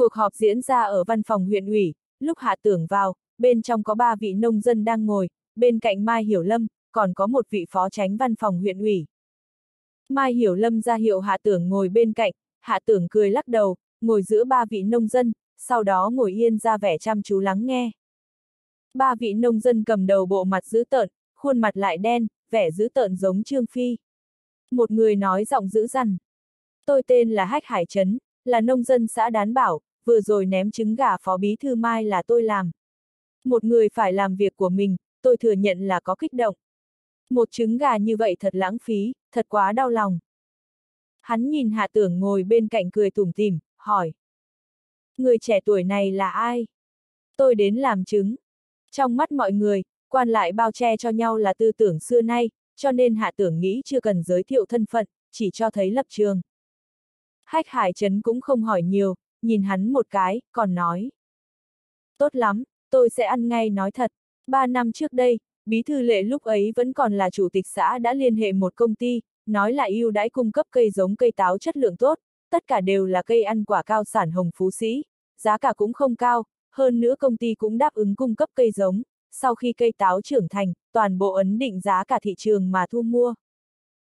Cuộc họp diễn ra ở văn phòng huyện ủy, lúc hạ tưởng vào, bên trong có ba vị nông dân đang ngồi, bên cạnh Mai Hiểu Lâm, còn có một vị phó tránh văn phòng huyện ủy. Mai Hiểu Lâm ra hiệu hạ tưởng ngồi bên cạnh, hạ tưởng cười lắc đầu, ngồi giữa ba vị nông dân, sau đó ngồi yên ra vẻ chăm chú lắng nghe. Ba vị nông dân cầm đầu bộ mặt dữ tợn, khuôn mặt lại đen, vẻ dữ tợn giống Trương Phi. Một người nói giọng dữ dằn. Tôi tên là Hách Hải Trấn, là nông dân xã Đán Bảo, vừa rồi ném trứng gà phó bí thư Mai là tôi làm. Một người phải làm việc của mình, tôi thừa nhận là có kích động. Một trứng gà như vậy thật lãng phí, thật quá đau lòng. Hắn nhìn hạ tưởng ngồi bên cạnh cười tủm tỉm, hỏi. Người trẻ tuổi này là ai? Tôi đến làm chứng. Trong mắt mọi người, quan lại bao che cho nhau là tư tưởng xưa nay, cho nên hạ tưởng nghĩ chưa cần giới thiệu thân phận, chỉ cho thấy lập trường. Hách hải trấn cũng không hỏi nhiều, nhìn hắn một cái, còn nói. Tốt lắm, tôi sẽ ăn ngay nói thật. Ba năm trước đây, bí thư lệ lúc ấy vẫn còn là chủ tịch xã đã liên hệ một công ty, nói là ưu đãi cung cấp cây giống cây táo chất lượng tốt, tất cả đều là cây ăn quả cao sản hồng phú sĩ, giá cả cũng không cao, hơn nữa công ty cũng đáp ứng cung cấp cây giống, sau khi cây táo trưởng thành, toàn bộ ấn định giá cả thị trường mà thu mua.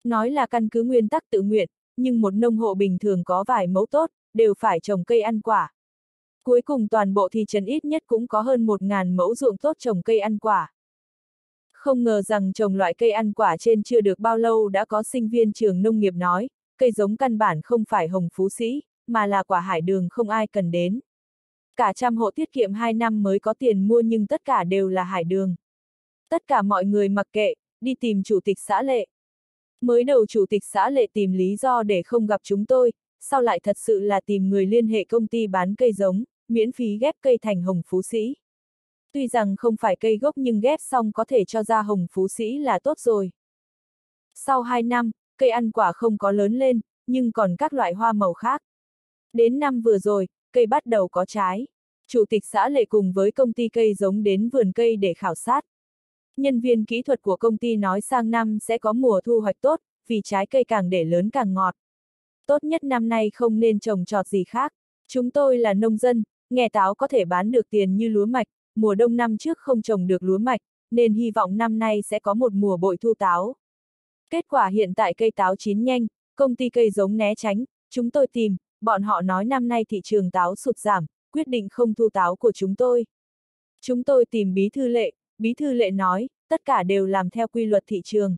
Nói là căn cứ nguyên tắc tự nguyện, nhưng một nông hộ bình thường có vài mẫu tốt, đều phải trồng cây ăn quả. Cuối cùng toàn bộ thị trấn ít nhất cũng có hơn 1.000 mẫu ruộng tốt trồng cây ăn quả. Không ngờ rằng trồng loại cây ăn quả trên chưa được bao lâu đã có sinh viên trường nông nghiệp nói, cây giống căn bản không phải hồng phú sĩ, mà là quả hải đường không ai cần đến. Cả trăm hộ tiết kiệm 2 năm mới có tiền mua nhưng tất cả đều là hải đường. Tất cả mọi người mặc kệ, đi tìm chủ tịch xã lệ. Mới đầu chủ tịch xã lệ tìm lý do để không gặp chúng tôi, sau lại thật sự là tìm người liên hệ công ty bán cây giống, miễn phí ghép cây thành hồng phú sĩ. Tuy rằng không phải cây gốc nhưng ghép xong có thể cho ra hồng phú sĩ là tốt rồi. Sau 2 năm, cây ăn quả không có lớn lên, nhưng còn các loại hoa màu khác. Đến năm vừa rồi, cây bắt đầu có trái. Chủ tịch xã lệ cùng với công ty cây giống đến vườn cây để khảo sát. Nhân viên kỹ thuật của công ty nói sang năm sẽ có mùa thu hoạch tốt, vì trái cây càng để lớn càng ngọt. Tốt nhất năm nay không nên trồng trọt gì khác. Chúng tôi là nông dân, nghe táo có thể bán được tiền như lúa mạch, mùa đông năm trước không trồng được lúa mạch, nên hy vọng năm nay sẽ có một mùa bội thu táo. Kết quả hiện tại cây táo chín nhanh, công ty cây giống né tránh, chúng tôi tìm, bọn họ nói năm nay thị trường táo sụt giảm, quyết định không thu táo của chúng tôi. Chúng tôi tìm bí thư lệ, bí thư lệ nói, tất cả đều làm theo quy luật thị trường.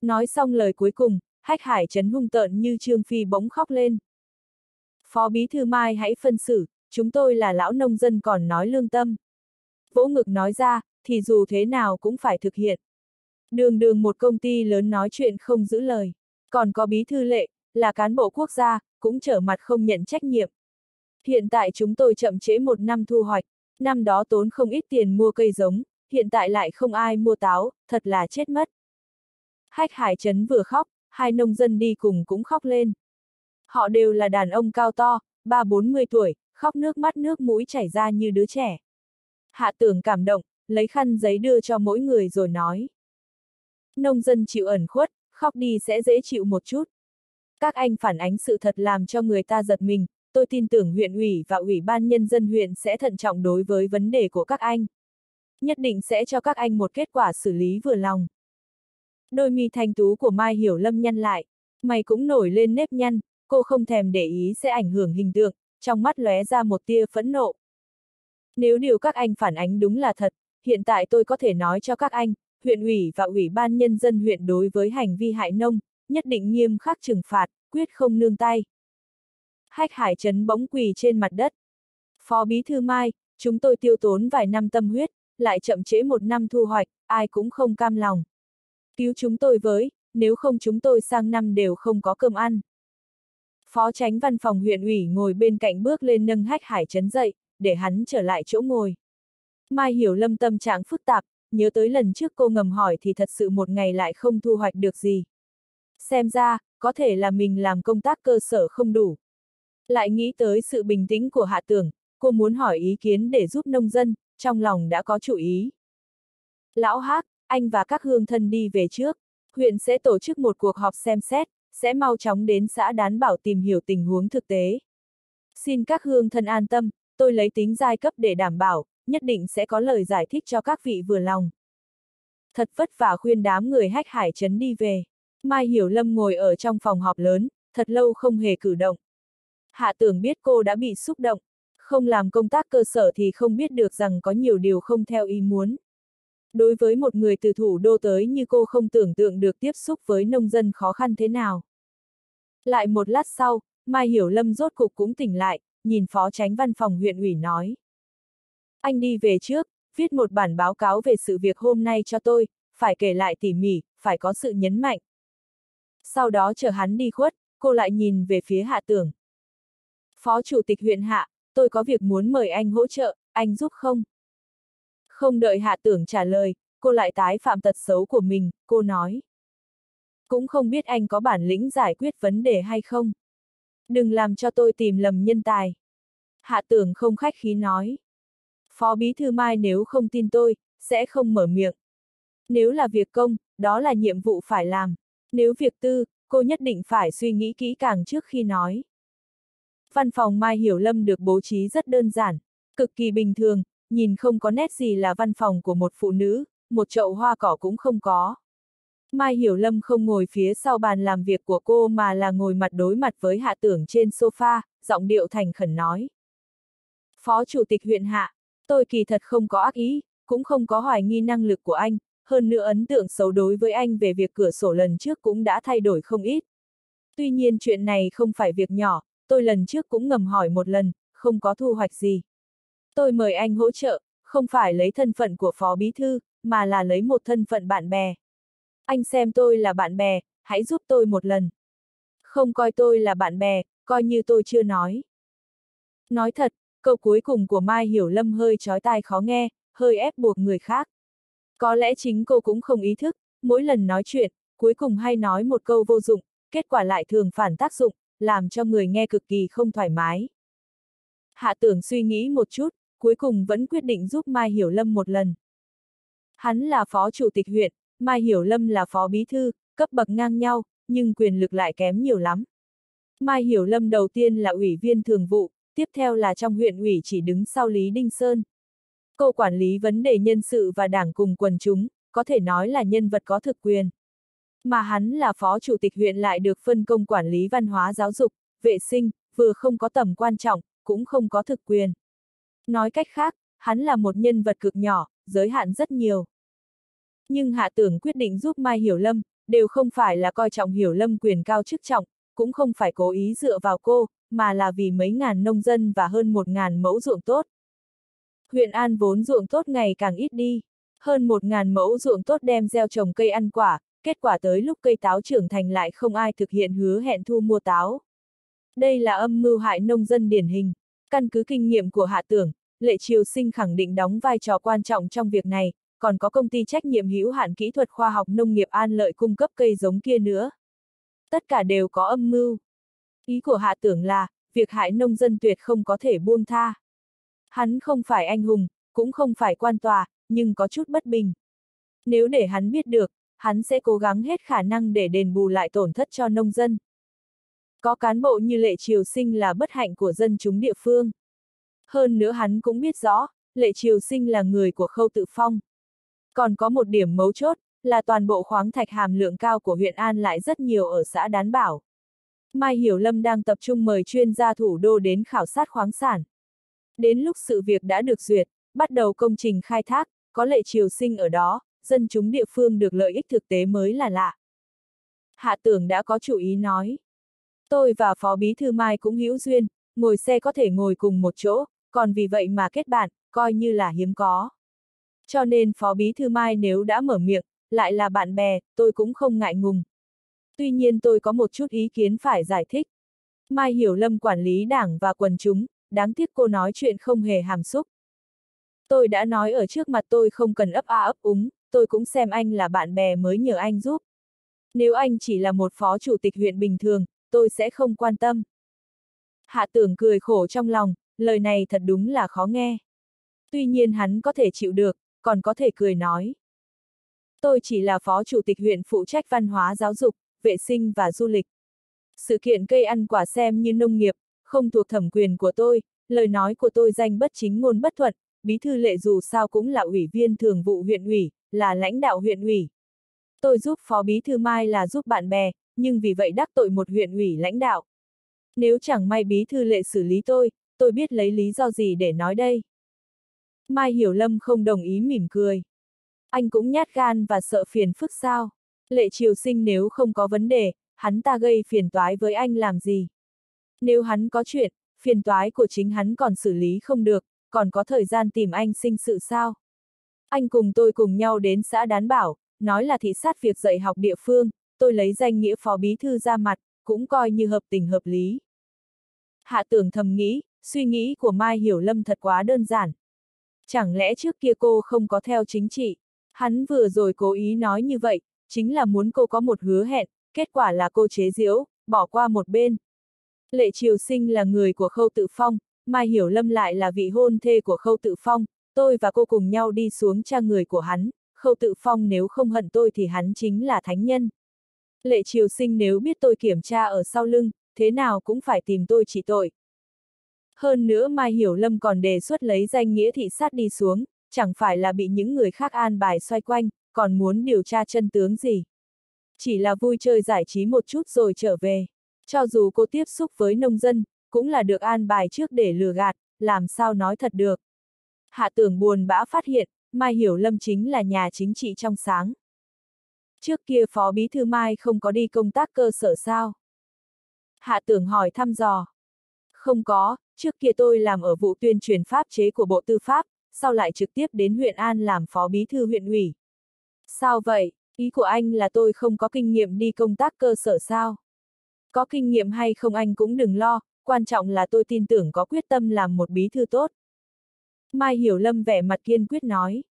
Nói xong lời cuối cùng, hách hải chấn hung tợn như Trương Phi bỗng khóc lên. Phó bí thư Mai hãy phân xử, chúng tôi là lão nông dân còn nói lương tâm. Vỗ ngực nói ra, thì dù thế nào cũng phải thực hiện. Đường đường một công ty lớn nói chuyện không giữ lời. Còn có bí thư lệ, là cán bộ quốc gia, cũng trở mặt không nhận trách nhiệm. Hiện tại chúng tôi chậm trễ một năm thu hoạch, năm đó tốn không ít tiền mua cây giống, hiện tại lại không ai mua táo, thật là chết mất. Hách Hải Trấn vừa khóc, hai nông dân đi cùng cũng khóc lên. Họ đều là đàn ông cao to, ba bốn mươi tuổi, khóc nước mắt nước mũi chảy ra như đứa trẻ. Hạ tưởng cảm động, lấy khăn giấy đưa cho mỗi người rồi nói. Nông dân chịu ẩn khuất, khóc đi sẽ dễ chịu một chút. Các anh phản ánh sự thật làm cho người ta giật mình, tôi tin tưởng huyện ủy và ủy ban nhân dân huyện sẽ thận trọng đối với vấn đề của các anh. Nhất định sẽ cho các anh một kết quả xử lý vừa lòng. Đôi mi thanh tú của Mai Hiểu Lâm nhăn lại, mày cũng nổi lên nếp nhăn, cô không thèm để ý sẽ ảnh hưởng hình tượng, trong mắt lóe ra một tia phẫn nộ. Nếu điều các anh phản ánh đúng là thật, hiện tại tôi có thể nói cho các anh, huyện ủy và ủy ban nhân dân huyện đối với hành vi hại nông, nhất định nghiêm khắc trừng phạt, quyết không nương tay. Hách hải trấn bỗng quỳ trên mặt đất. Phó bí thư Mai, chúng tôi tiêu tốn vài năm tâm huyết, lại chậm trễ một năm thu hoạch, ai cũng không cam lòng. Cứu chúng tôi với, nếu không chúng tôi sang năm đều không có cơm ăn. Phó tránh văn phòng huyện ủy ngồi bên cạnh bước lên nâng hách hải chấn dậy, để hắn trở lại chỗ ngồi. Mai hiểu lâm tâm trạng phức tạp, nhớ tới lần trước cô ngầm hỏi thì thật sự một ngày lại không thu hoạch được gì. Xem ra, có thể là mình làm công tác cơ sở không đủ. Lại nghĩ tới sự bình tĩnh của hạ tưởng, cô muốn hỏi ý kiến để giúp nông dân, trong lòng đã có chủ ý. Lão Hác, anh và các hương thân đi về trước, huyện sẽ tổ chức một cuộc họp xem xét, sẽ mau chóng đến xã Đán Bảo tìm hiểu tình huống thực tế. Xin các hương thân an tâm, tôi lấy tính giai cấp để đảm bảo, nhất định sẽ có lời giải thích cho các vị vừa lòng. Thật vất vả khuyên đám người hách hải trấn đi về. Mai Hiểu Lâm ngồi ở trong phòng họp lớn, thật lâu không hề cử động. Hạ tưởng biết cô đã bị xúc động, không làm công tác cơ sở thì không biết được rằng có nhiều điều không theo ý muốn. Đối với một người từ thủ đô tới như cô không tưởng tượng được tiếp xúc với nông dân khó khăn thế nào. Lại một lát sau, Mai Hiểu Lâm rốt cục cũng tỉnh lại, nhìn phó tránh văn phòng huyện ủy nói. Anh đi về trước, viết một bản báo cáo về sự việc hôm nay cho tôi, phải kể lại tỉ mỉ, phải có sự nhấn mạnh. Sau đó chờ hắn đi khuất, cô lại nhìn về phía hạ tưởng. Phó Chủ tịch huyện hạ, tôi có việc muốn mời anh hỗ trợ, anh giúp không? Không đợi hạ tưởng trả lời, cô lại tái phạm tật xấu của mình, cô nói. Cũng không biết anh có bản lĩnh giải quyết vấn đề hay không. Đừng làm cho tôi tìm lầm nhân tài. Hạ tưởng không khách khí nói. Phó Bí Thư Mai nếu không tin tôi, sẽ không mở miệng. Nếu là việc công, đó là nhiệm vụ phải làm. Nếu việc tư, cô nhất định phải suy nghĩ kỹ càng trước khi nói. Văn phòng Mai Hiểu Lâm được bố trí rất đơn giản, cực kỳ bình thường, nhìn không có nét gì là văn phòng của một phụ nữ, một chậu hoa cỏ cũng không có. Mai Hiểu Lâm không ngồi phía sau bàn làm việc của cô mà là ngồi mặt đối mặt với hạ tưởng trên sofa, giọng điệu thành khẩn nói. Phó Chủ tịch huyện hạ, tôi kỳ thật không có ác ý, cũng không có hoài nghi năng lực của anh, hơn nữa ấn tượng xấu đối với anh về việc cửa sổ lần trước cũng đã thay đổi không ít. Tuy nhiên chuyện này không phải việc nhỏ, tôi lần trước cũng ngầm hỏi một lần, không có thu hoạch gì. Tôi mời anh hỗ trợ, không phải lấy thân phận của phó bí thư, mà là lấy một thân phận bạn bè. Anh xem tôi là bạn bè, hãy giúp tôi một lần. Không coi tôi là bạn bè, coi như tôi chưa nói. Nói thật, câu cuối cùng của Mai Hiểu Lâm hơi chói tai khó nghe, hơi ép buộc người khác. Có lẽ chính cô cũng không ý thức, mỗi lần nói chuyện, cuối cùng hay nói một câu vô dụng, kết quả lại thường phản tác dụng, làm cho người nghe cực kỳ không thoải mái. Hạ tưởng suy nghĩ một chút, cuối cùng vẫn quyết định giúp Mai Hiểu Lâm một lần. Hắn là phó chủ tịch huyện, Mai Hiểu Lâm là phó bí thư, cấp bậc ngang nhau, nhưng quyền lực lại kém nhiều lắm. Mai Hiểu Lâm đầu tiên là ủy viên thường vụ, tiếp theo là trong huyện ủy chỉ đứng sau Lý Đinh Sơn. Cô quản lý vấn đề nhân sự và đảng cùng quần chúng, có thể nói là nhân vật có thực quyền. Mà hắn là phó chủ tịch huyện lại được phân công quản lý văn hóa giáo dục, vệ sinh, vừa không có tầm quan trọng, cũng không có thực quyền. Nói cách khác, hắn là một nhân vật cực nhỏ, giới hạn rất nhiều. Nhưng hạ tưởng quyết định giúp Mai Hiểu Lâm, đều không phải là coi trọng Hiểu Lâm quyền cao chức trọng, cũng không phải cố ý dựa vào cô, mà là vì mấy ngàn nông dân và hơn một ngàn mẫu ruộng tốt. Huyện An vốn ruộng tốt ngày càng ít đi, hơn một ngàn mẫu ruộng tốt đem gieo trồng cây ăn quả, kết quả tới lúc cây táo trưởng thành lại không ai thực hiện hứa hẹn thu mua táo. Đây là âm mưu hại nông dân điển hình. Căn cứ kinh nghiệm của hạ tưởng, Lệ Triều Sinh khẳng định đóng vai trò quan trọng trong việc này, còn có công ty trách nhiệm hữu hạn kỹ thuật khoa học nông nghiệp An Lợi cung cấp cây giống kia nữa. Tất cả đều có âm mưu. Ý của hạ tưởng là, việc hại nông dân tuyệt không có thể buông tha. Hắn không phải anh hùng, cũng không phải quan tòa, nhưng có chút bất bình. Nếu để hắn biết được, hắn sẽ cố gắng hết khả năng để đền bù lại tổn thất cho nông dân. Có cán bộ như lệ triều sinh là bất hạnh của dân chúng địa phương. Hơn nữa hắn cũng biết rõ, lệ triều sinh là người của khâu tự phong. Còn có một điểm mấu chốt, là toàn bộ khoáng thạch hàm lượng cao của huyện An lại rất nhiều ở xã Đán Bảo. Mai Hiểu Lâm đang tập trung mời chuyên gia thủ đô đến khảo sát khoáng sản. Đến lúc sự việc đã được duyệt, bắt đầu công trình khai thác, có lệ triều sinh ở đó, dân chúng địa phương được lợi ích thực tế mới là lạ. Hạ tưởng đã có chủ ý nói. Tôi và Phó Bí Thư Mai cũng hữu duyên, ngồi xe có thể ngồi cùng một chỗ, còn vì vậy mà kết bạn, coi như là hiếm có. Cho nên Phó Bí Thư Mai nếu đã mở miệng, lại là bạn bè, tôi cũng không ngại ngùng. Tuy nhiên tôi có một chút ý kiến phải giải thích. Mai Hiểu Lâm quản lý đảng và quần chúng, đáng tiếc cô nói chuyện không hề hàm xúc. Tôi đã nói ở trước mặt tôi không cần ấp a ấp úng, tôi cũng xem anh là bạn bè mới nhờ anh giúp. Nếu anh chỉ là một phó chủ tịch huyện bình thường, tôi sẽ không quan tâm. Hạ tưởng cười khổ trong lòng, lời này thật đúng là khó nghe. Tuy nhiên hắn có thể chịu được, còn có thể cười nói. Tôi chỉ là phó chủ tịch huyện phụ trách văn hóa giáo dục, vệ sinh và du lịch. Sự kiện cây ăn quả xem như nông nghiệp, không thuộc thẩm quyền của tôi, lời nói của tôi danh bất chính ngôn bất thuận, bí thư lệ dù sao cũng là ủy viên thường vụ huyện ủy, là lãnh đạo huyện ủy. Tôi giúp phó bí thư Mai là giúp bạn bè, nhưng vì vậy đắc tội một huyện ủy lãnh đạo. Nếu chẳng may bí thư lệ xử lý tôi, tôi biết lấy lý do gì để nói đây. Mai Hiểu Lâm không đồng ý mỉm cười. Anh cũng nhát gan và sợ phiền phức sao. Lệ triều sinh nếu không có vấn đề, hắn ta gây phiền toái với anh làm gì. Nếu hắn có chuyện, phiền toái của chính hắn còn xử lý không được, còn có thời gian tìm anh sinh sự sao. Anh cùng tôi cùng nhau đến xã Đán Bảo, nói là thị sát việc dạy học địa phương, tôi lấy danh nghĩa phó bí thư ra mặt, cũng coi như hợp tình hợp lý. Hạ tưởng thầm nghĩ, suy nghĩ của Mai Hiểu Lâm thật quá đơn giản. Chẳng lẽ trước kia cô không có theo chính trị? Hắn vừa rồi cố ý nói như vậy, chính là muốn cô có một hứa hẹn, kết quả là cô chế giễu, bỏ qua một bên. Lệ Triều Sinh là người của Khâu Tự Phong, Mai Hiểu Lâm lại là vị hôn thê của Khâu Tự Phong, tôi và cô cùng nhau đi xuống tra người của hắn, Khâu Tự Phong nếu không hận tôi thì hắn chính là thánh nhân. Lệ Triều Sinh nếu biết tôi kiểm tra ở sau lưng, thế nào cũng phải tìm tôi chỉ tội. Hơn nữa Mai Hiểu Lâm còn đề xuất lấy danh nghĩa thị sát đi xuống, chẳng phải là bị những người khác an bài xoay quanh, còn muốn điều tra chân tướng gì. Chỉ là vui chơi giải trí một chút rồi trở về. Cho dù cô tiếp xúc với nông dân, cũng là được an bài trước để lừa gạt, làm sao nói thật được. Hạ tưởng buồn bã phát hiện, Mai Hiểu Lâm chính là nhà chính trị trong sáng. Trước kia Phó Bí Thư Mai không có đi công tác cơ sở sao? Hạ tưởng hỏi thăm dò. Không có, trước kia tôi làm ở vụ tuyên truyền pháp chế của Bộ Tư pháp, sau lại trực tiếp đến huyện An làm Phó Bí Thư huyện ủy. Sao vậy, ý của anh là tôi không có kinh nghiệm đi công tác cơ sở sao? Có kinh nghiệm hay không anh cũng đừng lo, quan trọng là tôi tin tưởng có quyết tâm làm một bí thư tốt. Mai Hiểu Lâm vẻ mặt kiên quyết nói.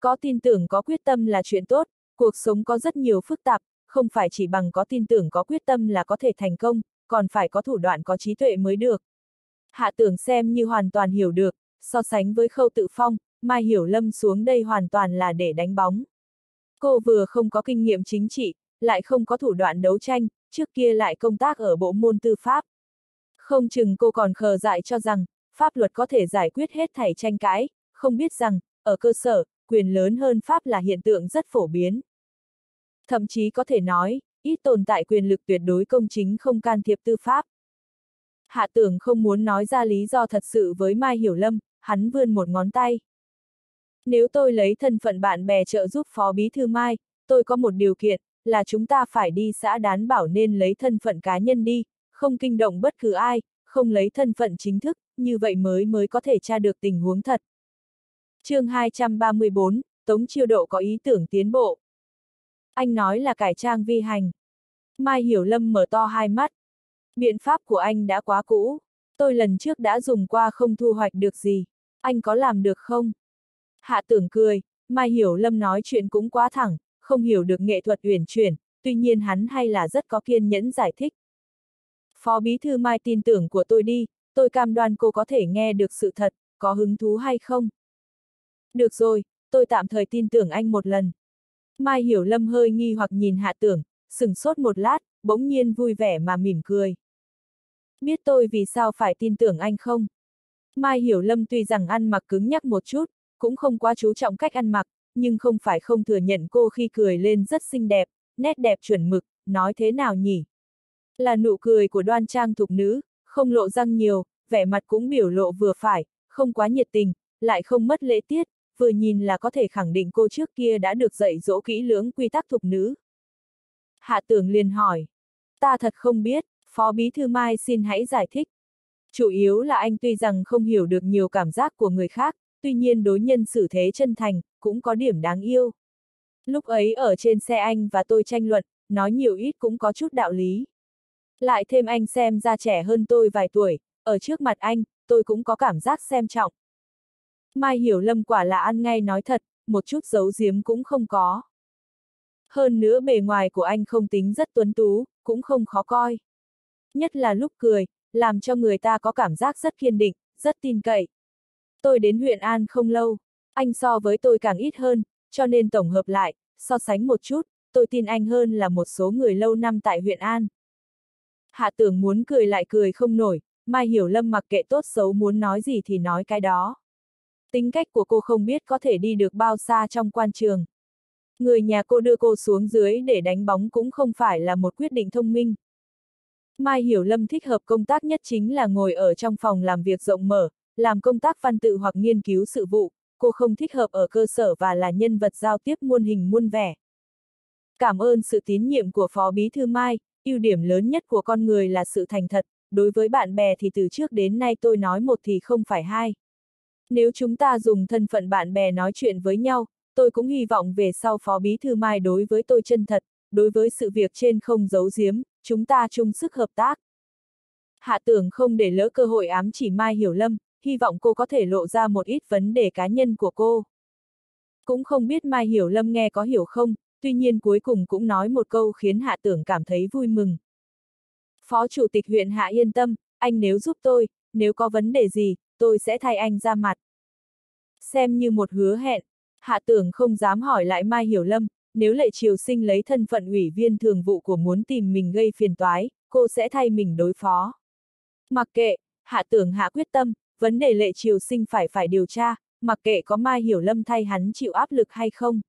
Có tin tưởng có quyết tâm là chuyện tốt, cuộc sống có rất nhiều phức tạp, không phải chỉ bằng có tin tưởng có quyết tâm là có thể thành công, còn phải có thủ đoạn có trí tuệ mới được. Hạ tưởng xem như hoàn toàn hiểu được, so sánh với khâu tự phong, Mai Hiểu Lâm xuống đây hoàn toàn là để đánh bóng. Cô vừa không có kinh nghiệm chính trị, lại không có thủ đoạn đấu tranh, trước kia lại công tác ở bộ môn tư pháp. Không chừng cô còn khờ dại cho rằng, pháp luật có thể giải quyết hết thảy tranh cãi, không biết rằng, ở cơ sở, quyền lớn hơn pháp là hiện tượng rất phổ biến. Thậm chí có thể nói, ít tồn tại quyền lực tuyệt đối công chính không can thiệp tư pháp. Hạ tưởng không muốn nói ra lý do thật sự với Mai Hiểu Lâm, hắn vươn một ngón tay. Nếu tôi lấy thân phận bạn bè trợ giúp Phó Bí Thư Mai, tôi có một điều kiện, là chúng ta phải đi xã đán bảo nên lấy thân phận cá nhân đi, không kinh động bất cứ ai, không lấy thân phận chính thức, như vậy mới mới có thể tra được tình huống thật chương 234, Tống Chiêu Độ có ý tưởng tiến bộ. Anh nói là cải trang vi hành. Mai Hiểu Lâm mở to hai mắt. Biện pháp của anh đã quá cũ. Tôi lần trước đã dùng qua không thu hoạch được gì. Anh có làm được không? Hạ tưởng cười, Mai Hiểu Lâm nói chuyện cũng quá thẳng, không hiểu được nghệ thuật uyển chuyển, tuy nhiên hắn hay là rất có kiên nhẫn giải thích. Phó Bí Thư Mai tin tưởng của tôi đi, tôi cam đoan cô có thể nghe được sự thật, có hứng thú hay không? Được rồi, tôi tạm thời tin tưởng anh một lần. Mai Hiểu Lâm hơi nghi hoặc nhìn hạ tưởng, sừng sốt một lát, bỗng nhiên vui vẻ mà mỉm cười. Biết tôi vì sao phải tin tưởng anh không? Mai Hiểu Lâm tuy rằng ăn mặc cứng nhắc một chút, cũng không quá chú trọng cách ăn mặc, nhưng không phải không thừa nhận cô khi cười lên rất xinh đẹp, nét đẹp chuẩn mực, nói thế nào nhỉ? Là nụ cười của đoan trang thục nữ, không lộ răng nhiều, vẻ mặt cũng biểu lộ vừa phải, không quá nhiệt tình, lại không mất lễ tiết, vừa nhìn là có thể khẳng định cô trước kia đã được dạy dỗ kỹ lưỡng quy tắc thục nữ. Hạ tưởng liền hỏi, ta thật không biết, Phó Bí Thư Mai xin hãy giải thích. Chủ yếu là anh tuy rằng không hiểu được nhiều cảm giác của người khác, tuy nhiên đối nhân xử thế chân thành, cũng có điểm đáng yêu. Lúc ấy ở trên xe anh và tôi tranh luận, nói nhiều ít cũng có chút đạo lý. Lại thêm anh xem ra trẻ hơn tôi vài tuổi, ở trước mặt anh, tôi cũng có cảm giác xem trọng. Mai Hiểu Lâm quả là ăn ngay nói thật, một chút giấu giếm cũng không có. Hơn nữa bề ngoài của anh không tính rất tuấn tú, cũng không khó coi. Nhất là lúc cười, làm cho người ta có cảm giác rất kiên định, rất tin cậy. Tôi đến huyện An không lâu, anh so với tôi càng ít hơn, cho nên tổng hợp lại, so sánh một chút, tôi tin anh hơn là một số người lâu năm tại huyện An. Hạ tưởng muốn cười lại cười không nổi, Mai Hiểu Lâm mặc kệ tốt xấu muốn nói gì thì nói cái đó. Tính cách của cô không biết có thể đi được bao xa trong quan trường. Người nhà cô đưa cô xuống dưới để đánh bóng cũng không phải là một quyết định thông minh. Mai Hiểu Lâm thích hợp công tác nhất chính là ngồi ở trong phòng làm việc rộng mở, làm công tác văn tự hoặc nghiên cứu sự vụ, cô không thích hợp ở cơ sở và là nhân vật giao tiếp muôn hình muôn vẻ. Cảm ơn sự tín nhiệm của Phó Bí Thư Mai, ưu điểm lớn nhất của con người là sự thành thật, đối với bạn bè thì từ trước đến nay tôi nói một thì không phải hai. Nếu chúng ta dùng thân phận bạn bè nói chuyện với nhau, tôi cũng hy vọng về sau Phó Bí Thư Mai đối với tôi chân thật, đối với sự việc trên không giấu giếm, chúng ta chung sức hợp tác. Hạ tưởng không để lỡ cơ hội ám chỉ Mai Hiểu Lâm, hy vọng cô có thể lộ ra một ít vấn đề cá nhân của cô. Cũng không biết Mai Hiểu Lâm nghe có hiểu không, tuy nhiên cuối cùng cũng nói một câu khiến Hạ tưởng cảm thấy vui mừng. Phó Chủ tịch huyện Hạ yên tâm, anh nếu giúp tôi, nếu có vấn đề gì, tôi sẽ thay anh ra mặt. Xem như một hứa hẹn, Hạ tưởng không dám hỏi lại Mai Hiểu Lâm, nếu lệ triều sinh lấy thân phận ủy viên thường vụ của muốn tìm mình gây phiền toái, cô sẽ thay mình đối phó. Mặc kệ, Hạ tưởng hạ quyết tâm, vấn đề lệ triều sinh phải phải điều tra, mặc kệ có Mai Hiểu Lâm thay hắn chịu áp lực hay không.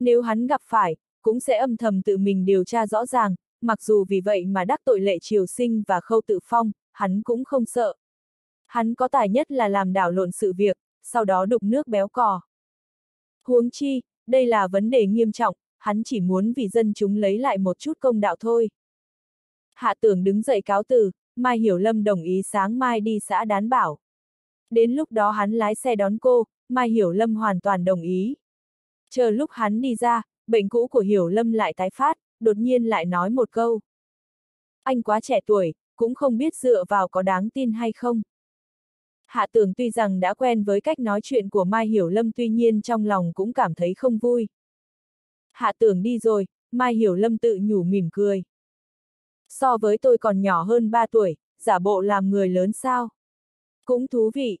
Nếu hắn gặp phải, cũng sẽ âm thầm tự mình điều tra rõ ràng, mặc dù vì vậy mà đắc tội lệ triều sinh và khâu tự phong, hắn cũng không sợ. Hắn có tài nhất là làm đảo lộn sự việc, sau đó đục nước béo cò. Huống chi, đây là vấn đề nghiêm trọng, hắn chỉ muốn vì dân chúng lấy lại một chút công đạo thôi. Hạ tưởng đứng dậy cáo từ, Mai Hiểu Lâm đồng ý sáng mai đi xã đán bảo. Đến lúc đó hắn lái xe đón cô, Mai Hiểu Lâm hoàn toàn đồng ý. Chờ lúc hắn đi ra, bệnh cũ của Hiểu Lâm lại tái phát, đột nhiên lại nói một câu. Anh quá trẻ tuổi, cũng không biết dựa vào có đáng tin hay không. Hạ tưởng tuy rằng đã quen với cách nói chuyện của Mai Hiểu Lâm tuy nhiên trong lòng cũng cảm thấy không vui. Hạ tưởng đi rồi, Mai Hiểu Lâm tự nhủ mỉm cười. So với tôi còn nhỏ hơn 3 tuổi, giả bộ làm người lớn sao? Cũng thú vị.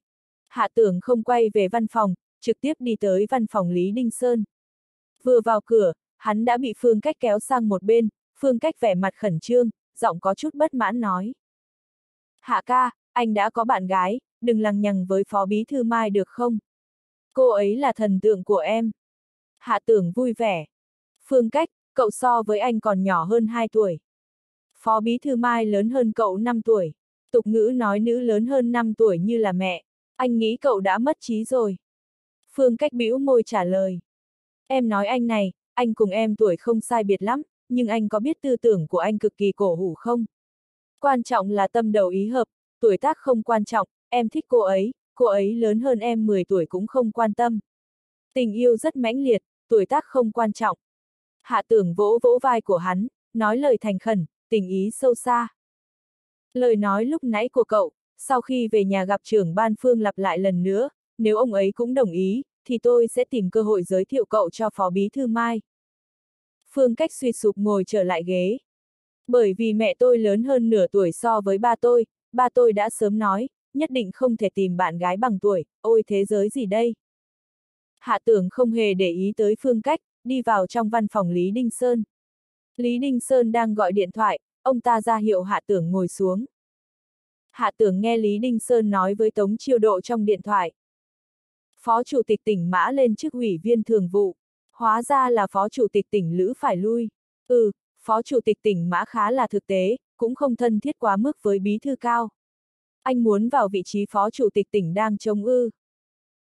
Hạ tưởng không quay về văn phòng, trực tiếp đi tới văn phòng Lý Đinh Sơn. Vừa vào cửa, hắn đã bị Phương Cách kéo sang một bên, Phương Cách vẻ mặt khẩn trương, giọng có chút bất mãn nói. Hạ ca, anh đã có bạn gái, đừng lằng nhằng với Phó Bí Thư Mai được không? Cô ấy là thần tượng của em. Hạ tưởng vui vẻ. Phương Cách, cậu so với anh còn nhỏ hơn 2 tuổi. Phó Bí Thư Mai lớn hơn cậu 5 tuổi. Tục ngữ nói nữ lớn hơn 5 tuổi như là mẹ. Anh nghĩ cậu đã mất trí rồi. Phương Cách bĩu môi trả lời. Em nói anh này, anh cùng em tuổi không sai biệt lắm, nhưng anh có biết tư tưởng của anh cực kỳ cổ hủ không? Quan trọng là tâm đầu ý hợp, tuổi tác không quan trọng, em thích cô ấy, cô ấy lớn hơn em 10 tuổi cũng không quan tâm. Tình yêu rất mãnh liệt, tuổi tác không quan trọng. Hạ tưởng vỗ vỗ vai của hắn, nói lời thành khẩn, tình ý sâu xa. Lời nói lúc nãy của cậu, sau khi về nhà gặp trưởng ban phương lặp lại lần nữa, nếu ông ấy cũng đồng ý, thì tôi sẽ tìm cơ hội giới thiệu cậu cho Phó Bí Thư Mai. Phương Cách suy sụp ngồi trở lại ghế. Bởi vì mẹ tôi lớn hơn nửa tuổi so với ba tôi, ba tôi đã sớm nói, nhất định không thể tìm bạn gái bằng tuổi, ôi thế giới gì đây? Hạ tưởng không hề để ý tới Phương Cách, đi vào trong văn phòng Lý Đinh Sơn. Lý Đinh Sơn đang gọi điện thoại, ông ta ra hiệu hạ tưởng ngồi xuống. Hạ tưởng nghe Lý Đinh Sơn nói với Tống Chiêu Độ trong điện thoại. Phó Chủ tịch tỉnh Mã lên chức ủy viên thường vụ. Hóa ra là Phó Chủ tịch tỉnh Lữ phải lui. Ừ, Phó Chủ tịch tỉnh Mã khá là thực tế, cũng không thân thiết quá mức với bí thư cao. Anh muốn vào vị trí Phó Chủ tịch tỉnh đang trông ư.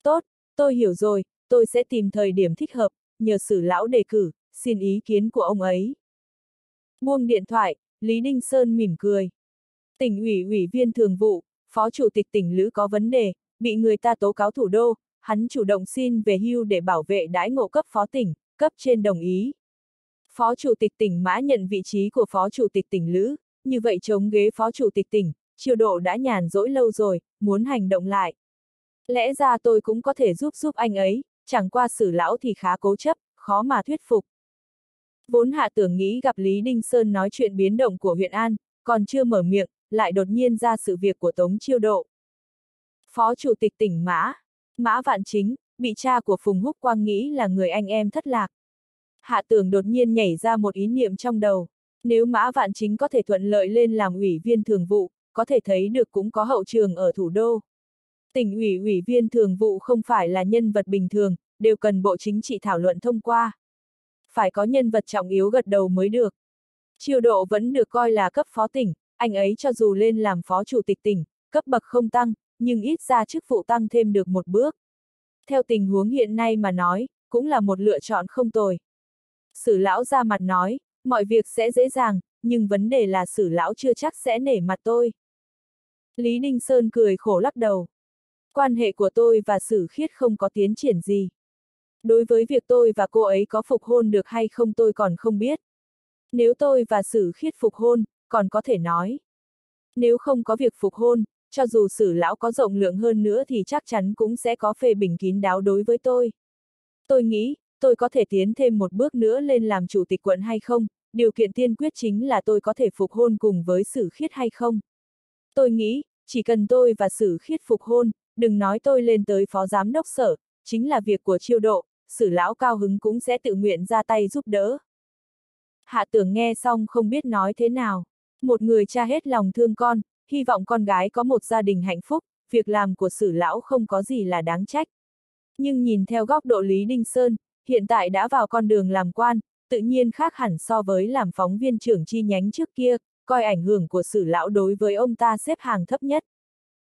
Tốt, tôi hiểu rồi, tôi sẽ tìm thời điểm thích hợp, nhờ sử lão đề cử, xin ý kiến của ông ấy. Buông điện thoại, Lý Đinh Sơn mỉm cười. Tỉnh ủy ủy viên thường vụ, Phó Chủ tịch tỉnh Lữ có vấn đề, bị người ta tố cáo thủ đô, hắn chủ động xin về hưu để bảo vệ đãi ngộ cấp phó tỉnh, cấp trên đồng ý. Phó Chủ tịch tỉnh Mã nhận vị trí của Phó Chủ tịch tỉnh Lữ, như vậy chống ghế Phó Chủ tịch tỉnh, triều độ đã nhàn rỗi lâu rồi, muốn hành động lại. Lẽ ra tôi cũng có thể giúp giúp anh ấy, chẳng qua xử lão thì khá cố chấp, khó mà thuyết phục. Vốn hạ tưởng nghĩ gặp Lý Đinh Sơn nói chuyện biến động của huyện An, còn chưa mở miệng, lại đột nhiên ra sự việc của Tống Chiêu Độ. Phó Chủ tịch tỉnh Mã, Mã Vạn Chính, bị cha của Phùng Húc Quang nghĩ là người anh em thất lạc. Hạ tưởng đột nhiên nhảy ra một ý niệm trong đầu. Nếu Mã Vạn Chính có thể thuận lợi lên làm ủy viên thường vụ, có thể thấy được cũng có hậu trường ở thủ đô. Tỉnh ủy ủy viên thường vụ không phải là nhân vật bình thường, đều cần bộ chính trị thảo luận thông qua. Phải có nhân vật trọng yếu gật đầu mới được. Triều độ vẫn được coi là cấp phó tỉnh, anh ấy cho dù lên làm phó chủ tịch tỉnh, cấp bậc không tăng, nhưng ít ra chức vụ tăng thêm được một bước. Theo tình huống hiện nay mà nói, cũng là một lựa chọn không tồi. Sử lão ra mặt nói, mọi việc sẽ dễ dàng, nhưng vấn đề là sử lão chưa chắc sẽ nể mặt tôi. Lý Đinh Sơn cười khổ lắc đầu. Quan hệ của tôi và sử khiết không có tiến triển gì. Đối với việc tôi và cô ấy có phục hôn được hay không tôi còn không biết. Nếu tôi và sử khiết phục hôn, còn có thể nói. Nếu không có việc phục hôn, cho dù sử lão có rộng lượng hơn nữa thì chắc chắn cũng sẽ có phê bình kín đáo đối với tôi. Tôi nghĩ, tôi có thể tiến thêm một bước nữa lên làm chủ tịch quận hay không, điều kiện tiên quyết chính là tôi có thể phục hôn cùng với sử khiết hay không. Tôi nghĩ, chỉ cần tôi và sử khiết phục hôn, đừng nói tôi lên tới phó giám đốc sở, chính là việc của chiêu độ, sử lão cao hứng cũng sẽ tự nguyện ra tay giúp đỡ. Hạ tưởng nghe xong không biết nói thế nào. Một người cha hết lòng thương con, hy vọng con gái có một gia đình hạnh phúc, việc làm của sử lão không có gì là đáng trách. Nhưng nhìn theo góc độ Lý Đinh Sơn, hiện tại đã vào con đường làm quan, tự nhiên khác hẳn so với làm phóng viên trưởng chi nhánh trước kia, coi ảnh hưởng của sử lão đối với ông ta xếp hàng thấp nhất.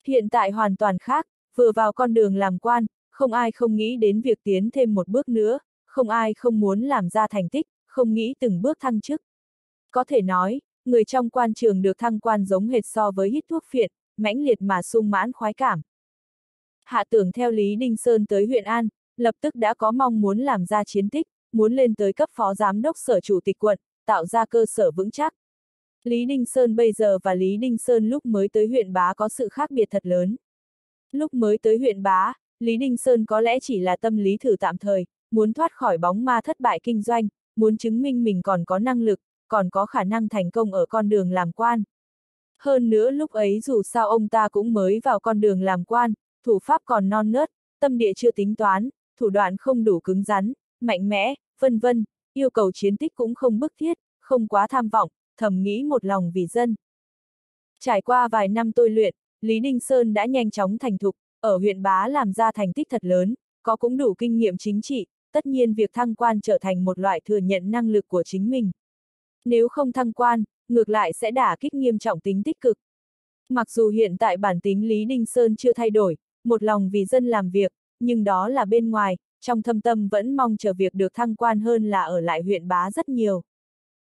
Hiện tại hoàn toàn khác, vừa vào con đường làm quan, không ai không nghĩ đến việc tiến thêm một bước nữa, không ai không muốn làm ra thành tích, không nghĩ từng bước thăng chức. Có thể nói, người trong quan trường được thăng quan giống hệt so với hít thuốc phiện, mãnh liệt mà sung mãn khoái cảm. Hạ tưởng theo Lý Đinh Sơn tới huyện An, lập tức đã có mong muốn làm ra chiến tích, muốn lên tới cấp phó giám đốc sở chủ tịch quận, tạo ra cơ sở vững chắc. Lý Đinh Sơn bây giờ và Lý Đinh Sơn lúc mới tới huyện Bá có sự khác biệt thật lớn. Lúc mới tới huyện Bá, Lý Đinh Sơn có lẽ chỉ là tâm lý thử tạm thời, muốn thoát khỏi bóng ma thất bại kinh doanh, muốn chứng minh mình còn có năng lực, còn có khả năng thành công ở con đường làm quan. Hơn nữa lúc ấy dù sao ông ta cũng mới vào con đường làm quan, thủ pháp còn non nớt, tâm địa chưa tính toán, thủ đoạn không đủ cứng rắn, mạnh mẽ, vân vân, yêu cầu chiến tích cũng không bức thiết, không quá tham vọng, thầm nghĩ một lòng vì dân. Trải qua vài năm tôi luyện, Lý Đinh Sơn đã nhanh chóng thành thục, ở huyện Bá làm ra thành tích thật lớn, có cũng đủ kinh nghiệm chính trị, tất nhiên việc thăng quan trở thành một loại thừa nhận năng lực của chính mình. Nếu không thăng quan, ngược lại sẽ đả kích nghiêm trọng tính tích cực. Mặc dù hiện tại bản tính Lý Đinh Sơn chưa thay đổi, một lòng vì dân làm việc, nhưng đó là bên ngoài, trong thâm tâm vẫn mong chờ việc được thăng quan hơn là ở lại huyện bá rất nhiều.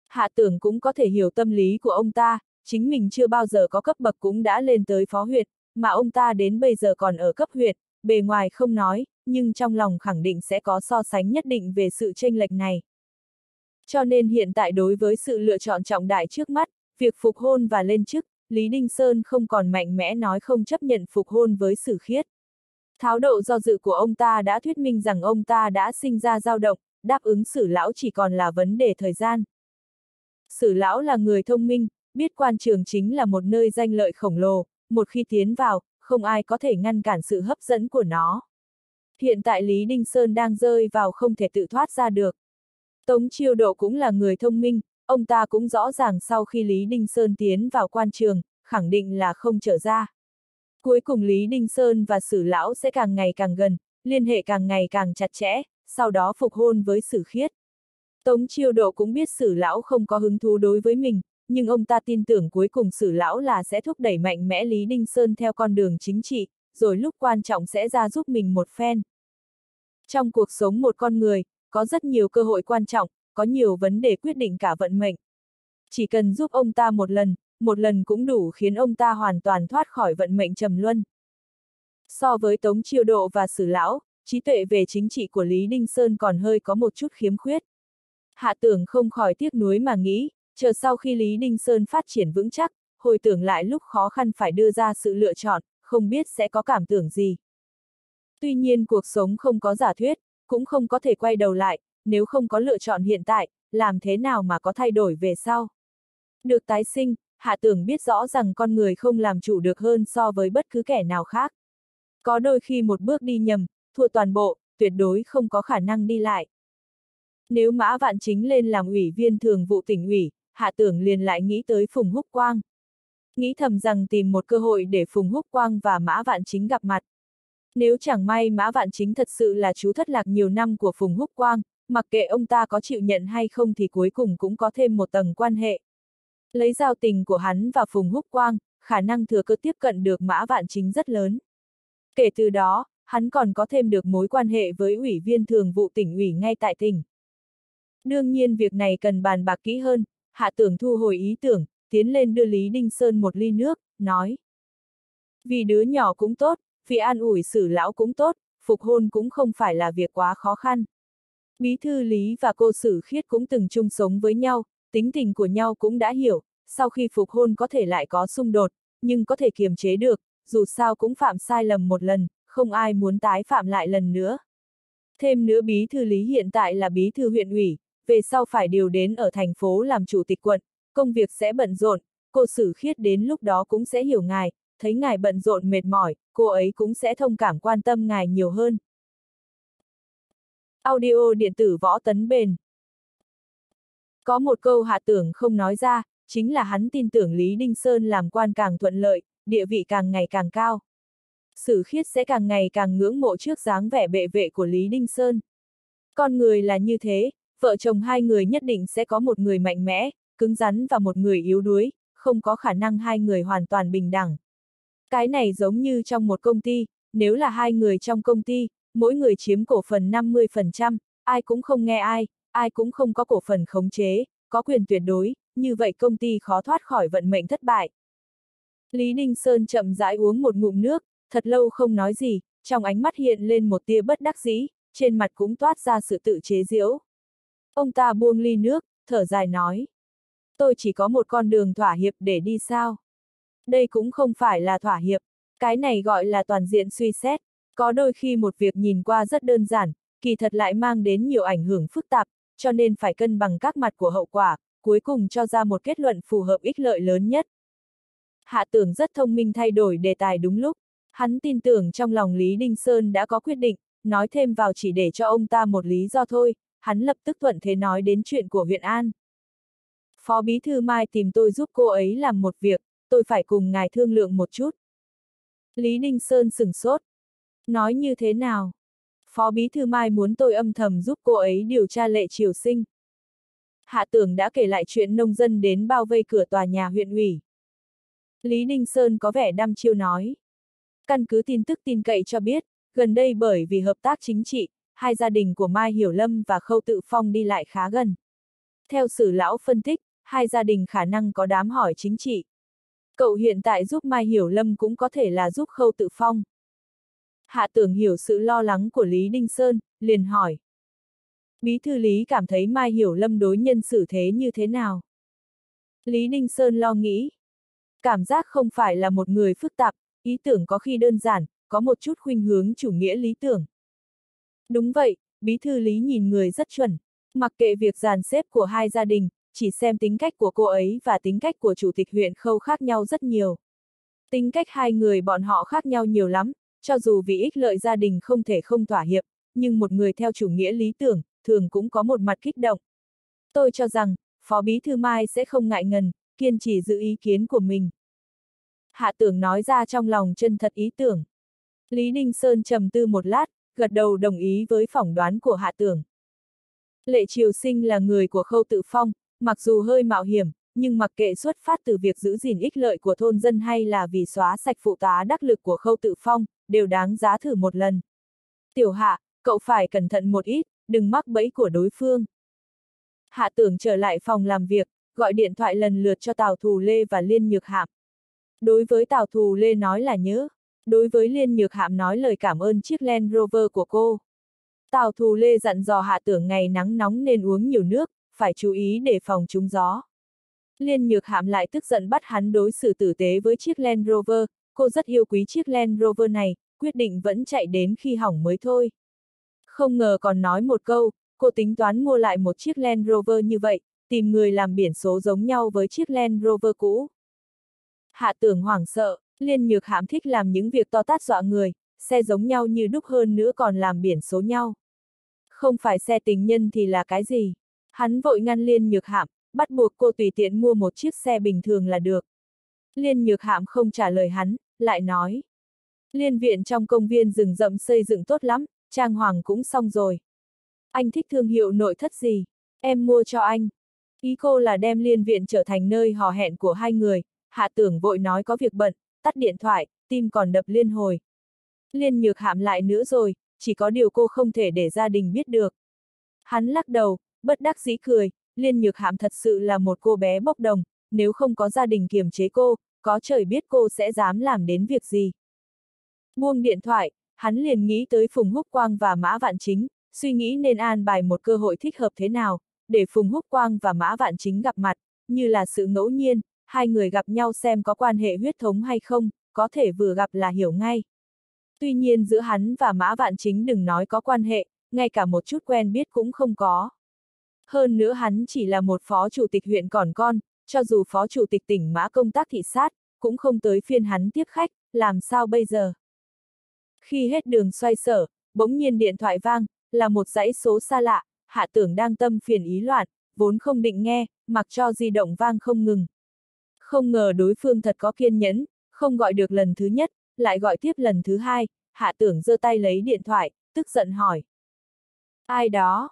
Hạ tưởng cũng có thể hiểu tâm lý của ông ta, chính mình chưa bao giờ có cấp bậc cũng đã lên tới phó huyện, mà ông ta đến bây giờ còn ở cấp huyện, bề ngoài không nói, nhưng trong lòng khẳng định sẽ có so sánh nhất định về sự chênh lệch này. Cho nên hiện tại đối với sự lựa chọn trọng đại trước mắt, việc phục hôn và lên chức, Lý Đinh Sơn không còn mạnh mẽ nói không chấp nhận phục hôn với sử khiết. Tháo độ do dự của ông ta đã thuyết minh rằng ông ta đã sinh ra dao động, đáp ứng sử lão chỉ còn là vấn đề thời gian. Sử lão là người thông minh, biết quan trường chính là một nơi danh lợi khổng lồ, một khi tiến vào, không ai có thể ngăn cản sự hấp dẫn của nó. Hiện tại Lý Đinh Sơn đang rơi vào không thể tự thoát ra được. Tống Chiêu Độ cũng là người thông minh, ông ta cũng rõ ràng sau khi Lý Đinh Sơn tiến vào quan trường, khẳng định là không trở ra. Cuối cùng Lý Đinh Sơn và Sử Lão sẽ càng ngày càng gần, liên hệ càng ngày càng chặt chẽ, sau đó phục hôn với Sử Khiết. Tống Chiêu Độ cũng biết Sử Lão không có hứng thú đối với mình, nhưng ông ta tin tưởng cuối cùng Sử Lão là sẽ thúc đẩy mạnh mẽ Lý Đinh Sơn theo con đường chính trị, rồi lúc quan trọng sẽ ra giúp mình một phen. Trong cuộc sống một con người, có rất nhiều cơ hội quan trọng, có nhiều vấn đề quyết định cả vận mệnh. Chỉ cần giúp ông ta một lần, một lần cũng đủ khiến ông ta hoàn toàn thoát khỏi vận mệnh trầm luân. So với Tống Chiêu Độ và Sử Lão, trí tuệ về chính trị của Lý Đinh Sơn còn hơi có một chút khiếm khuyết. Hạ tưởng không khỏi tiếc nuối mà nghĩ, chờ sau khi Lý Đinh Sơn phát triển vững chắc, hồi tưởng lại lúc khó khăn phải đưa ra sự lựa chọn, không biết sẽ có cảm tưởng gì. Tuy nhiên cuộc sống không có giả thuyết, cũng không có thể quay đầu lại, nếu không có lựa chọn hiện tại, làm thế nào mà có thay đổi về sau. Được tái sinh, hạ tưởng biết rõ rằng con người không làm chủ được hơn so với bất cứ kẻ nào khác. Có đôi khi một bước đi nhầm, thua toàn bộ, tuyệt đối không có khả năng đi lại. Nếu Mã Vạn Chính lên làm ủy viên thường vụ tỉnh ủy, hạ tưởng liền lại nghĩ tới Phùng Húc Quang. Nghĩ thầm rằng tìm một cơ hội để Phùng Húc Quang và Mã Vạn Chính gặp mặt. Nếu chẳng may Mã Vạn Chính thật sự là chú thất lạc nhiều năm của Phùng Húc Quang, mặc kệ ông ta có chịu nhận hay không thì cuối cùng cũng có thêm một tầng quan hệ. Lấy giao tình của hắn và Phùng Húc Quang, khả năng thừa cơ tiếp cận được Mã Vạn Chính rất lớn. Kể từ đó, hắn còn có thêm được mối quan hệ với ủy viên thường vụ tỉnh ủy ngay tại tỉnh. Đương nhiên việc này cần bàn bạc kỹ hơn, hạ tưởng thu hồi ý tưởng, tiến lên đưa Lý Đinh Sơn một ly nước, nói. Vì đứa nhỏ cũng tốt, vì an ủi xử lão cũng tốt, phục hôn cũng không phải là việc quá khó khăn. Bí thư Lý và cô Sử Khiết cũng từng chung sống với nhau, tính tình của nhau cũng đã hiểu, sau khi phục hôn có thể lại có xung đột, nhưng có thể kiềm chế được, dù sao cũng phạm sai lầm một lần, không ai muốn tái phạm lại lần nữa. Thêm nữa bí thư Lý hiện tại là bí thư huyện ủy, về sau phải điều đến ở thành phố làm chủ tịch quận, công việc sẽ bận rộn, cô xử Khiết đến lúc đó cũng sẽ hiểu ngài, thấy ngài bận rộn mệt mỏi, cô ấy cũng sẽ thông cảm quan tâm ngài nhiều hơn. Audio điện tử võ tấn bền có một câu hạ tưởng không nói ra, chính là hắn tin tưởng Lý Đinh Sơn làm quan càng thuận lợi, địa vị càng ngày càng cao. Sử khiết sẽ càng ngày càng ngưỡng mộ trước dáng vẻ bệ vệ của Lý Đinh Sơn. Con người là như thế, vợ chồng hai người nhất định sẽ có một người mạnh mẽ, cứng rắn và một người yếu đuối, không có khả năng hai người hoàn toàn bình đẳng. Cái này giống như trong một công ty, nếu là hai người trong công ty, mỗi người chiếm cổ phần 50%, ai cũng không nghe ai, ai cũng không có cổ phần khống chế, có quyền tuyệt đối, như vậy công ty khó thoát khỏi vận mệnh thất bại. Lý Ninh Sơn chậm rãi uống một ngụm nước, thật lâu không nói gì, trong ánh mắt hiện lên một tia bất đắc dĩ, trên mặt cũng toát ra sự tự chế giễu. Ông ta buông ly nước, thở dài nói. Tôi chỉ có một con đường thỏa hiệp để đi sao? Đây cũng không phải là thỏa hiệp, cái này gọi là toàn diện suy xét. Có đôi khi một việc nhìn qua rất đơn giản, kỳ thật lại mang đến nhiều ảnh hưởng phức tạp, cho nên phải cân bằng các mặt của hậu quả, cuối cùng cho ra một kết luận phù hợp ích lợi lớn nhất. Hạ tưởng rất thông minh thay đổi đề tài đúng lúc, hắn tin tưởng trong lòng Lý Đinh Sơn đã có quyết định, nói thêm vào chỉ để cho ông ta một lý do thôi, hắn lập tức thuận thế nói đến chuyện của huyện An. Phó Bí Thư Mai tìm tôi giúp cô ấy làm một việc, tôi phải cùng ngài thương lượng một chút. Lý Đinh Sơn sừng sốt. Nói như thế nào? Phó Bí Thư Mai muốn tôi âm thầm giúp cô ấy điều tra lệ triều sinh. Hạ tưởng đã kể lại chuyện nông dân đến bao vây cửa tòa nhà huyện ủy. Lý Đinh Sơn có vẻ đăm chiêu nói. Căn cứ tin tức tin cậy cho biết, gần đây bởi vì hợp tác chính trị, hai gia đình của Mai Hiểu Lâm và Khâu Tự Phong đi lại khá gần. Theo sử lão phân tích, hai gia đình khả năng có đám hỏi chính trị. Cậu hiện tại giúp Mai Hiểu Lâm cũng có thể là giúp Khâu Tự Phong. Hạ tưởng hiểu sự lo lắng của Lý Đinh Sơn, liền hỏi. Bí thư Lý cảm thấy Mai Hiểu Lâm đối nhân xử thế như thế nào? Lý Đinh Sơn lo nghĩ. Cảm giác không phải là một người phức tạp, ý tưởng có khi đơn giản, có một chút khuynh hướng chủ nghĩa lý tưởng. Đúng vậy, bí thư Lý nhìn người rất chuẩn. Mặc kệ việc dàn xếp của hai gia đình, chỉ xem tính cách của cô ấy và tính cách của chủ tịch huyện khâu khác nhau rất nhiều. Tính cách hai người bọn họ khác nhau nhiều lắm, cho dù vì ích lợi gia đình không thể không thỏa hiệp, nhưng một người theo chủ nghĩa lý tưởng, thường cũng có một mặt kích động. Tôi cho rằng, Phó Bí Thư Mai sẽ không ngại ngần, kiên trì giữ ý kiến của mình. Hạ tưởng nói ra trong lòng chân thật ý tưởng. Lý Ninh Sơn trầm tư một lát, gật đầu đồng ý với phỏng đoán của hạ tưởng. Lệ Triều Sinh là người của khâu tự phong, mặc dù hơi mạo hiểm, nhưng mặc kệ xuất phát từ việc giữ gìn ích lợi của thôn dân hay là vì xóa sạch phụ tá đắc lực của khâu tự phong, đều đáng giá thử một lần. Tiểu hạ, cậu phải cẩn thận một ít, đừng mắc bẫy của đối phương. Hạ tưởng trở lại phòng làm việc, gọi điện thoại lần lượt cho Tào Thù Lê và Liên Nhược Hạm. Đối với Tào Thù Lê nói là nhớ, đối với Liên Nhược Hạm nói lời cảm ơn chiếc Land Rover của cô. Tào Thù Lê dặn dò hạ tưởng ngày nắng nóng nên uống nhiều nước, phải chú ý để phòng trúng gió. Liên Nhược Hạm lại tức giận bắt hắn đối xử tử tế với chiếc Land Rover, cô rất yêu quý chiếc Land Rover này, quyết định vẫn chạy đến khi hỏng mới thôi. Không ngờ còn nói một câu, cô tính toán mua lại một chiếc Land Rover như vậy, tìm người làm biển số giống nhau với chiếc Land Rover cũ. Hạ tưởng hoảng sợ, liên nhược hãm thích làm những việc to tát dọa người, xe giống nhau như đúc hơn nữa còn làm biển số nhau. Không phải xe tình nhân thì là cái gì? Hắn vội ngăn liên nhược hạm, bắt buộc cô tùy tiện mua một chiếc xe bình thường là được. Liên nhược hạm không trả lời hắn, lại nói. Liên viện trong công viên rừng rậm xây dựng tốt lắm, trang hoàng cũng xong rồi. Anh thích thương hiệu nội thất gì? Em mua cho anh. Ý cô là đem liên viện trở thành nơi hò hẹn của hai người, hạ tưởng vội nói có việc bận, tắt điện thoại, tim còn đập liên hồi. Liên nhược hạm lại nữa rồi, chỉ có điều cô không thể để gia đình biết được. Hắn lắc đầu, bất đắc dĩ cười, liên nhược hạm thật sự là một cô bé bốc đồng, nếu không có gia đình kiềm chế cô, có trời biết cô sẽ dám làm đến việc gì. Buông điện thoại, hắn liền nghĩ tới Phùng Húc Quang và Mã Vạn Chính, suy nghĩ nên an bài một cơ hội thích hợp thế nào, để Phùng Húc Quang và Mã Vạn Chính gặp mặt, như là sự ngẫu nhiên, hai người gặp nhau xem có quan hệ huyết thống hay không, có thể vừa gặp là hiểu ngay. Tuy nhiên giữa hắn và Mã Vạn Chính đừng nói có quan hệ, ngay cả một chút quen biết cũng không có. Hơn nữa hắn chỉ là một phó chủ tịch huyện còn con, cho dù phó chủ tịch tỉnh Mã công tác thị sát, cũng không tới phiên hắn tiếp khách, làm sao bây giờ? Khi hết đường xoay sở, bỗng nhiên điện thoại vang, là một dãy số xa lạ, hạ tưởng đang tâm phiền ý loạn, vốn không định nghe, mặc cho di động vang không ngừng. Không ngờ đối phương thật có kiên nhẫn, không gọi được lần thứ nhất, lại gọi tiếp lần thứ hai, hạ tưởng giơ tay lấy điện thoại, tức giận hỏi. Ai đó?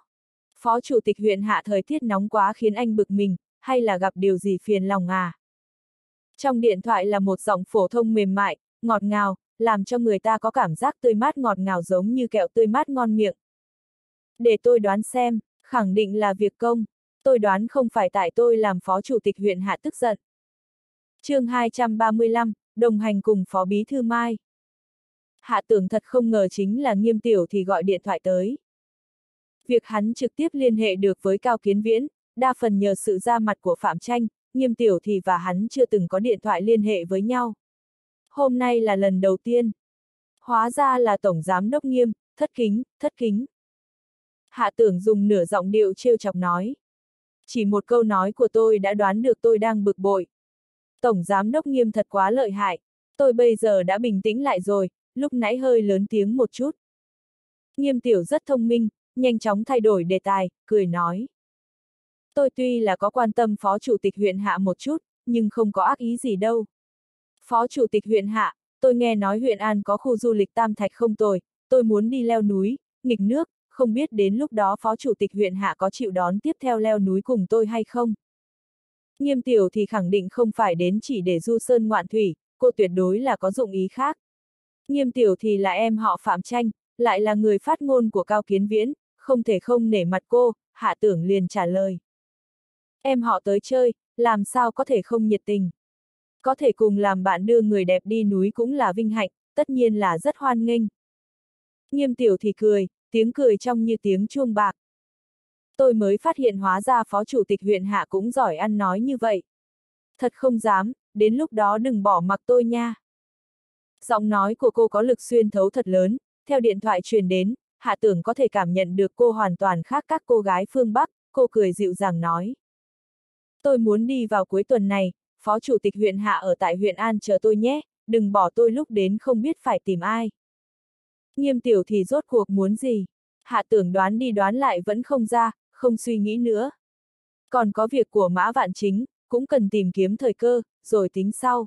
Phó chủ tịch huyện hạ thời tiết nóng quá khiến anh bực mình, hay là gặp điều gì phiền lòng à? Trong điện thoại là một giọng phổ thông mềm mại, ngọt ngào, làm cho người ta có cảm giác tươi mát ngọt ngào giống như kẹo tươi mát ngon miệng. Để tôi đoán xem, khẳng định là việc công, tôi đoán không phải tại tôi làm phó chủ tịch huyện hạ tức giận. chương 235, đồng hành cùng phó bí thư Mai. Hạ tưởng thật không ngờ chính là nghiêm tiểu thì gọi điện thoại tới. Việc hắn trực tiếp liên hệ được với Cao Kiến Viễn, đa phần nhờ sự ra mặt của Phạm Tranh, nghiêm tiểu thì và hắn chưa từng có điện thoại liên hệ với nhau. Hôm nay là lần đầu tiên. Hóa ra là Tổng Giám Đốc Nghiêm, thất kính, thất kính. Hạ tưởng dùng nửa giọng điệu trêu chọc nói. Chỉ một câu nói của tôi đã đoán được tôi đang bực bội. Tổng Giám Đốc Nghiêm thật quá lợi hại. Tôi bây giờ đã bình tĩnh lại rồi, lúc nãy hơi lớn tiếng một chút. Nghiêm tiểu rất thông minh, nhanh chóng thay đổi đề tài, cười nói. Tôi tuy là có quan tâm phó chủ tịch huyện hạ một chút, nhưng không có ác ý gì đâu. Phó chủ tịch huyện hạ, tôi nghe nói huyện An có khu du lịch Tam Thạch không tồi, tôi muốn đi leo núi, nghịch nước, không biết đến lúc đó phó chủ tịch huyện hạ có chịu đón tiếp theo leo núi cùng tôi hay không. Nghiêm tiểu thì khẳng định không phải đến chỉ để du sơn ngoạn thủy, cô tuyệt đối là có dụng ý khác. Nghiêm tiểu thì là em họ Phạm Tranh, lại là người phát ngôn của Cao Kiến Viễn, không thể không nể mặt cô, hạ tưởng liền trả lời. Em họ tới chơi, làm sao có thể không nhiệt tình. Có thể cùng làm bạn đưa người đẹp đi núi cũng là vinh hạnh, tất nhiên là rất hoan nghênh. Nghiêm tiểu thì cười, tiếng cười trong như tiếng chuông bạc. Tôi mới phát hiện hóa ra phó chủ tịch huyện hạ cũng giỏi ăn nói như vậy. Thật không dám, đến lúc đó đừng bỏ mặc tôi nha. Giọng nói của cô có lực xuyên thấu thật lớn, theo điện thoại truyền đến, hạ tưởng có thể cảm nhận được cô hoàn toàn khác các cô gái phương Bắc, cô cười dịu dàng nói. Tôi muốn đi vào cuối tuần này, phó chủ tịch huyện hạ ở tại huyện An chờ tôi nhé, đừng bỏ tôi lúc đến không biết phải tìm ai. Nghiêm tiểu thì rốt cuộc muốn gì? Hạ tưởng đoán đi đoán lại vẫn không ra, không suy nghĩ nữa. Còn có việc của mã vạn chính, cũng cần tìm kiếm thời cơ, rồi tính sau.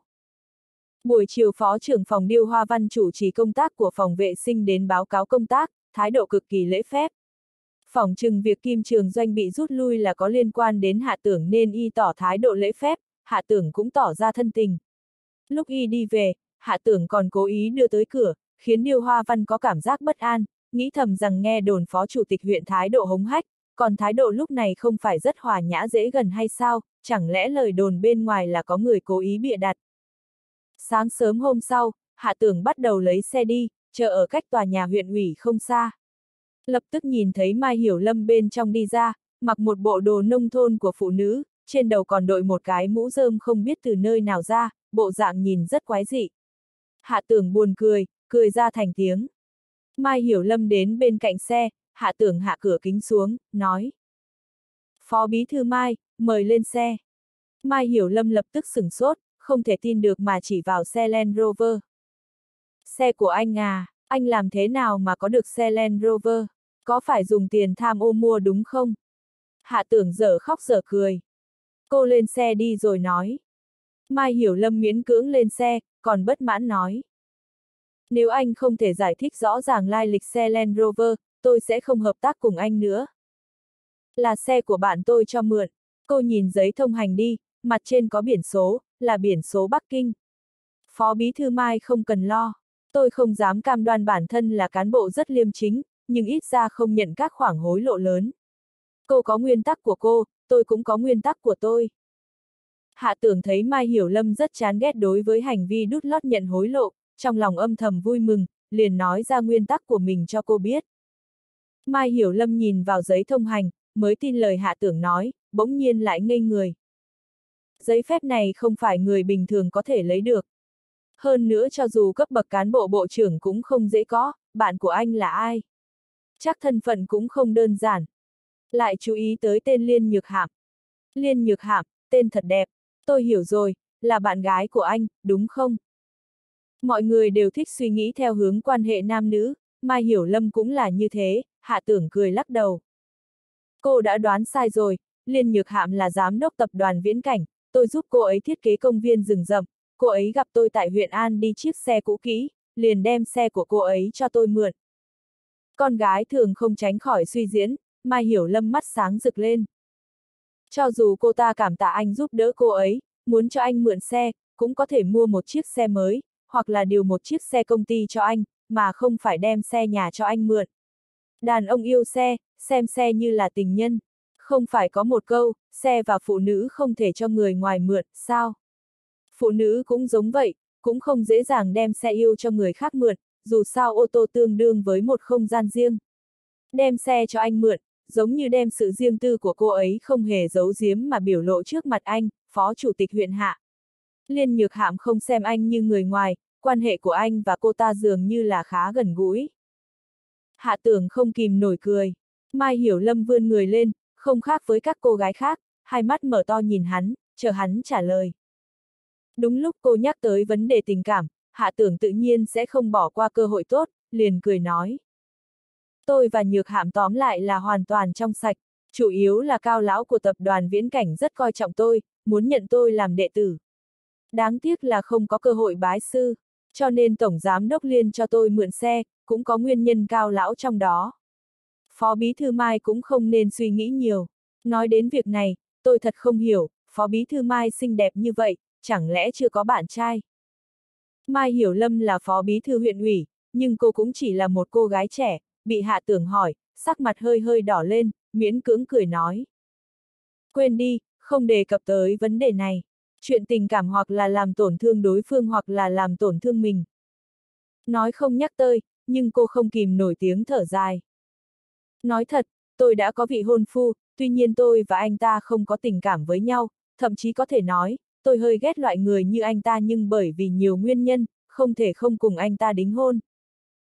Buổi chiều phó trưởng phòng điêu hoa văn chủ trì công tác của phòng vệ sinh đến báo cáo công tác, thái độ cực kỳ lễ phép. Phòng chừng việc kim trường doanh bị rút lui là có liên quan đến hạ tưởng nên y tỏ thái độ lễ phép, hạ tưởng cũng tỏ ra thân tình. Lúc y đi về, hạ tưởng còn cố ý đưa tới cửa, khiến Điêu Hoa Văn có cảm giác bất an, nghĩ thầm rằng nghe đồn phó chủ tịch huyện thái độ hống hách, còn thái độ lúc này không phải rất hòa nhã dễ gần hay sao, chẳng lẽ lời đồn bên ngoài là có người cố ý bịa đặt. Sáng sớm hôm sau, Hạ Tưởng bắt đầu lấy xe đi, chờ ở cách tòa nhà huyện ủy không xa. Lập tức nhìn thấy Mai Hiểu Lâm bên trong đi ra, mặc một bộ đồ nông thôn của phụ nữ, trên đầu còn đội một cái mũ rơm không biết từ nơi nào ra, bộ dạng nhìn rất quái dị. Hạ tưởng buồn cười, cười ra thành tiếng. Mai Hiểu Lâm đến bên cạnh xe, hạ tưởng hạ cửa kính xuống, nói. Phó Bí Thư Mai, mời lên xe. Mai Hiểu Lâm lập tức sửng sốt, không thể tin được mà chỉ vào xe Land Rover. Xe của anh à, anh làm thế nào mà có được xe Land Rover? Có phải dùng tiền tham ô mua đúng không? Hạ tưởng dở khóc dở cười. Cô lên xe đi rồi nói. Mai Hiểu Lâm miễn cưỡng lên xe, còn bất mãn nói. Nếu anh không thể giải thích rõ ràng lai lịch xe Land Rover, tôi sẽ không hợp tác cùng anh nữa. Là xe của bạn tôi cho mượn. Cô nhìn giấy thông hành đi, mặt trên có biển số, là biển số Bắc Kinh. Phó Bí Thư Mai không cần lo. Tôi không dám cam đoan bản thân là cán bộ rất liêm chính, nhưng ít ra không nhận các khoản hối lộ lớn. Cô có nguyên tắc của cô, tôi cũng có nguyên tắc của tôi. Hạ tưởng thấy Mai Hiểu Lâm rất chán ghét đối với hành vi đút lót nhận hối lộ, trong lòng âm thầm vui mừng, liền nói ra nguyên tắc của mình cho cô biết. Mai Hiểu Lâm nhìn vào giấy thông hành, mới tin lời hạ tưởng nói, bỗng nhiên lại ngây người. Giấy phép này không phải người bình thường có thể lấy được. Hơn nữa cho dù cấp bậc cán bộ bộ trưởng cũng không dễ có, bạn của anh là ai? Chắc thân phận cũng không đơn giản. Lại chú ý tới tên Liên Nhược Hạm. Liên Nhược Hạm, tên thật đẹp. Tôi hiểu rồi, là bạn gái của anh, đúng không? Mọi người đều thích suy nghĩ theo hướng quan hệ nam nữ, Mai Hiểu Lâm cũng là như thế, hạ tưởng cười lắc đầu. Cô đã đoán sai rồi, Liên Nhược Hạm là giám đốc tập đoàn viễn cảnh, tôi giúp cô ấy thiết kế công viên rừng rậm, cô ấy gặp tôi tại huyện An đi chiếc xe cũ kỹ, liền đem xe của cô ấy cho tôi mượn. Con gái thường không tránh khỏi suy diễn, Mai Hiểu Lâm mắt sáng rực lên. Cho dù cô ta cảm tạ anh giúp đỡ cô ấy, muốn cho anh mượn xe, cũng có thể mua một chiếc xe mới, hoặc là điều một chiếc xe công ty cho anh, mà không phải đem xe nhà cho anh mượn. Đàn ông yêu xe, xem xe như là tình nhân. Không phải có một câu, xe và phụ nữ không thể cho người ngoài mượn, sao? Phụ nữ cũng giống vậy, cũng không dễ dàng đem xe yêu cho người khác mượn, dù sao ô tô tương đương với một không gian riêng. Đem xe cho anh mượn, giống như đem sự riêng tư của cô ấy không hề giấu giếm mà biểu lộ trước mặt anh, phó chủ tịch huyện hạ. Liên nhược hạm không xem anh như người ngoài, quan hệ của anh và cô ta dường như là khá gần gũi. Hạ tưởng không kìm nổi cười. Mai Hiểu Lâm vươn người lên, không khác với các cô gái khác, hai mắt mở to nhìn hắn, chờ hắn trả lời. Đúng lúc cô nhắc tới vấn đề tình cảm, hạ tưởng tự nhiên sẽ không bỏ qua cơ hội tốt, liền cười nói. Tôi và nhược hạm tóm lại là hoàn toàn trong sạch, chủ yếu là cao lão của tập đoàn viễn cảnh rất coi trọng tôi, muốn nhận tôi làm đệ tử. Đáng tiếc là không có cơ hội bái sư, cho nên Tổng Giám Đốc Liên cho tôi mượn xe, cũng có nguyên nhân cao lão trong đó. Phó Bí Thư Mai cũng không nên suy nghĩ nhiều. Nói đến việc này, tôi thật không hiểu, Phó Bí Thư Mai xinh đẹp như vậy, chẳng lẽ chưa có bạn trai? Mai Hiểu Lâm là Phó Bí Thư huyện ủy, nhưng cô cũng chỉ là một cô gái trẻ, bị hạ tưởng hỏi, sắc mặt hơi hơi đỏ lên, miễn cưỡng cười nói. Quên đi, không đề cập tới vấn đề này. Chuyện tình cảm hoặc là làm tổn thương đối phương hoặc là làm tổn thương mình. Nói không nhắc tới, nhưng cô không kìm nổi tiếng thở dài. Nói thật, tôi đã có vị hôn phu, tuy nhiên tôi và anh ta không có tình cảm với nhau, thậm chí có thể nói, tôi hơi ghét loại người như anh ta nhưng bởi vì nhiều nguyên nhân, không thể không cùng anh ta đính hôn.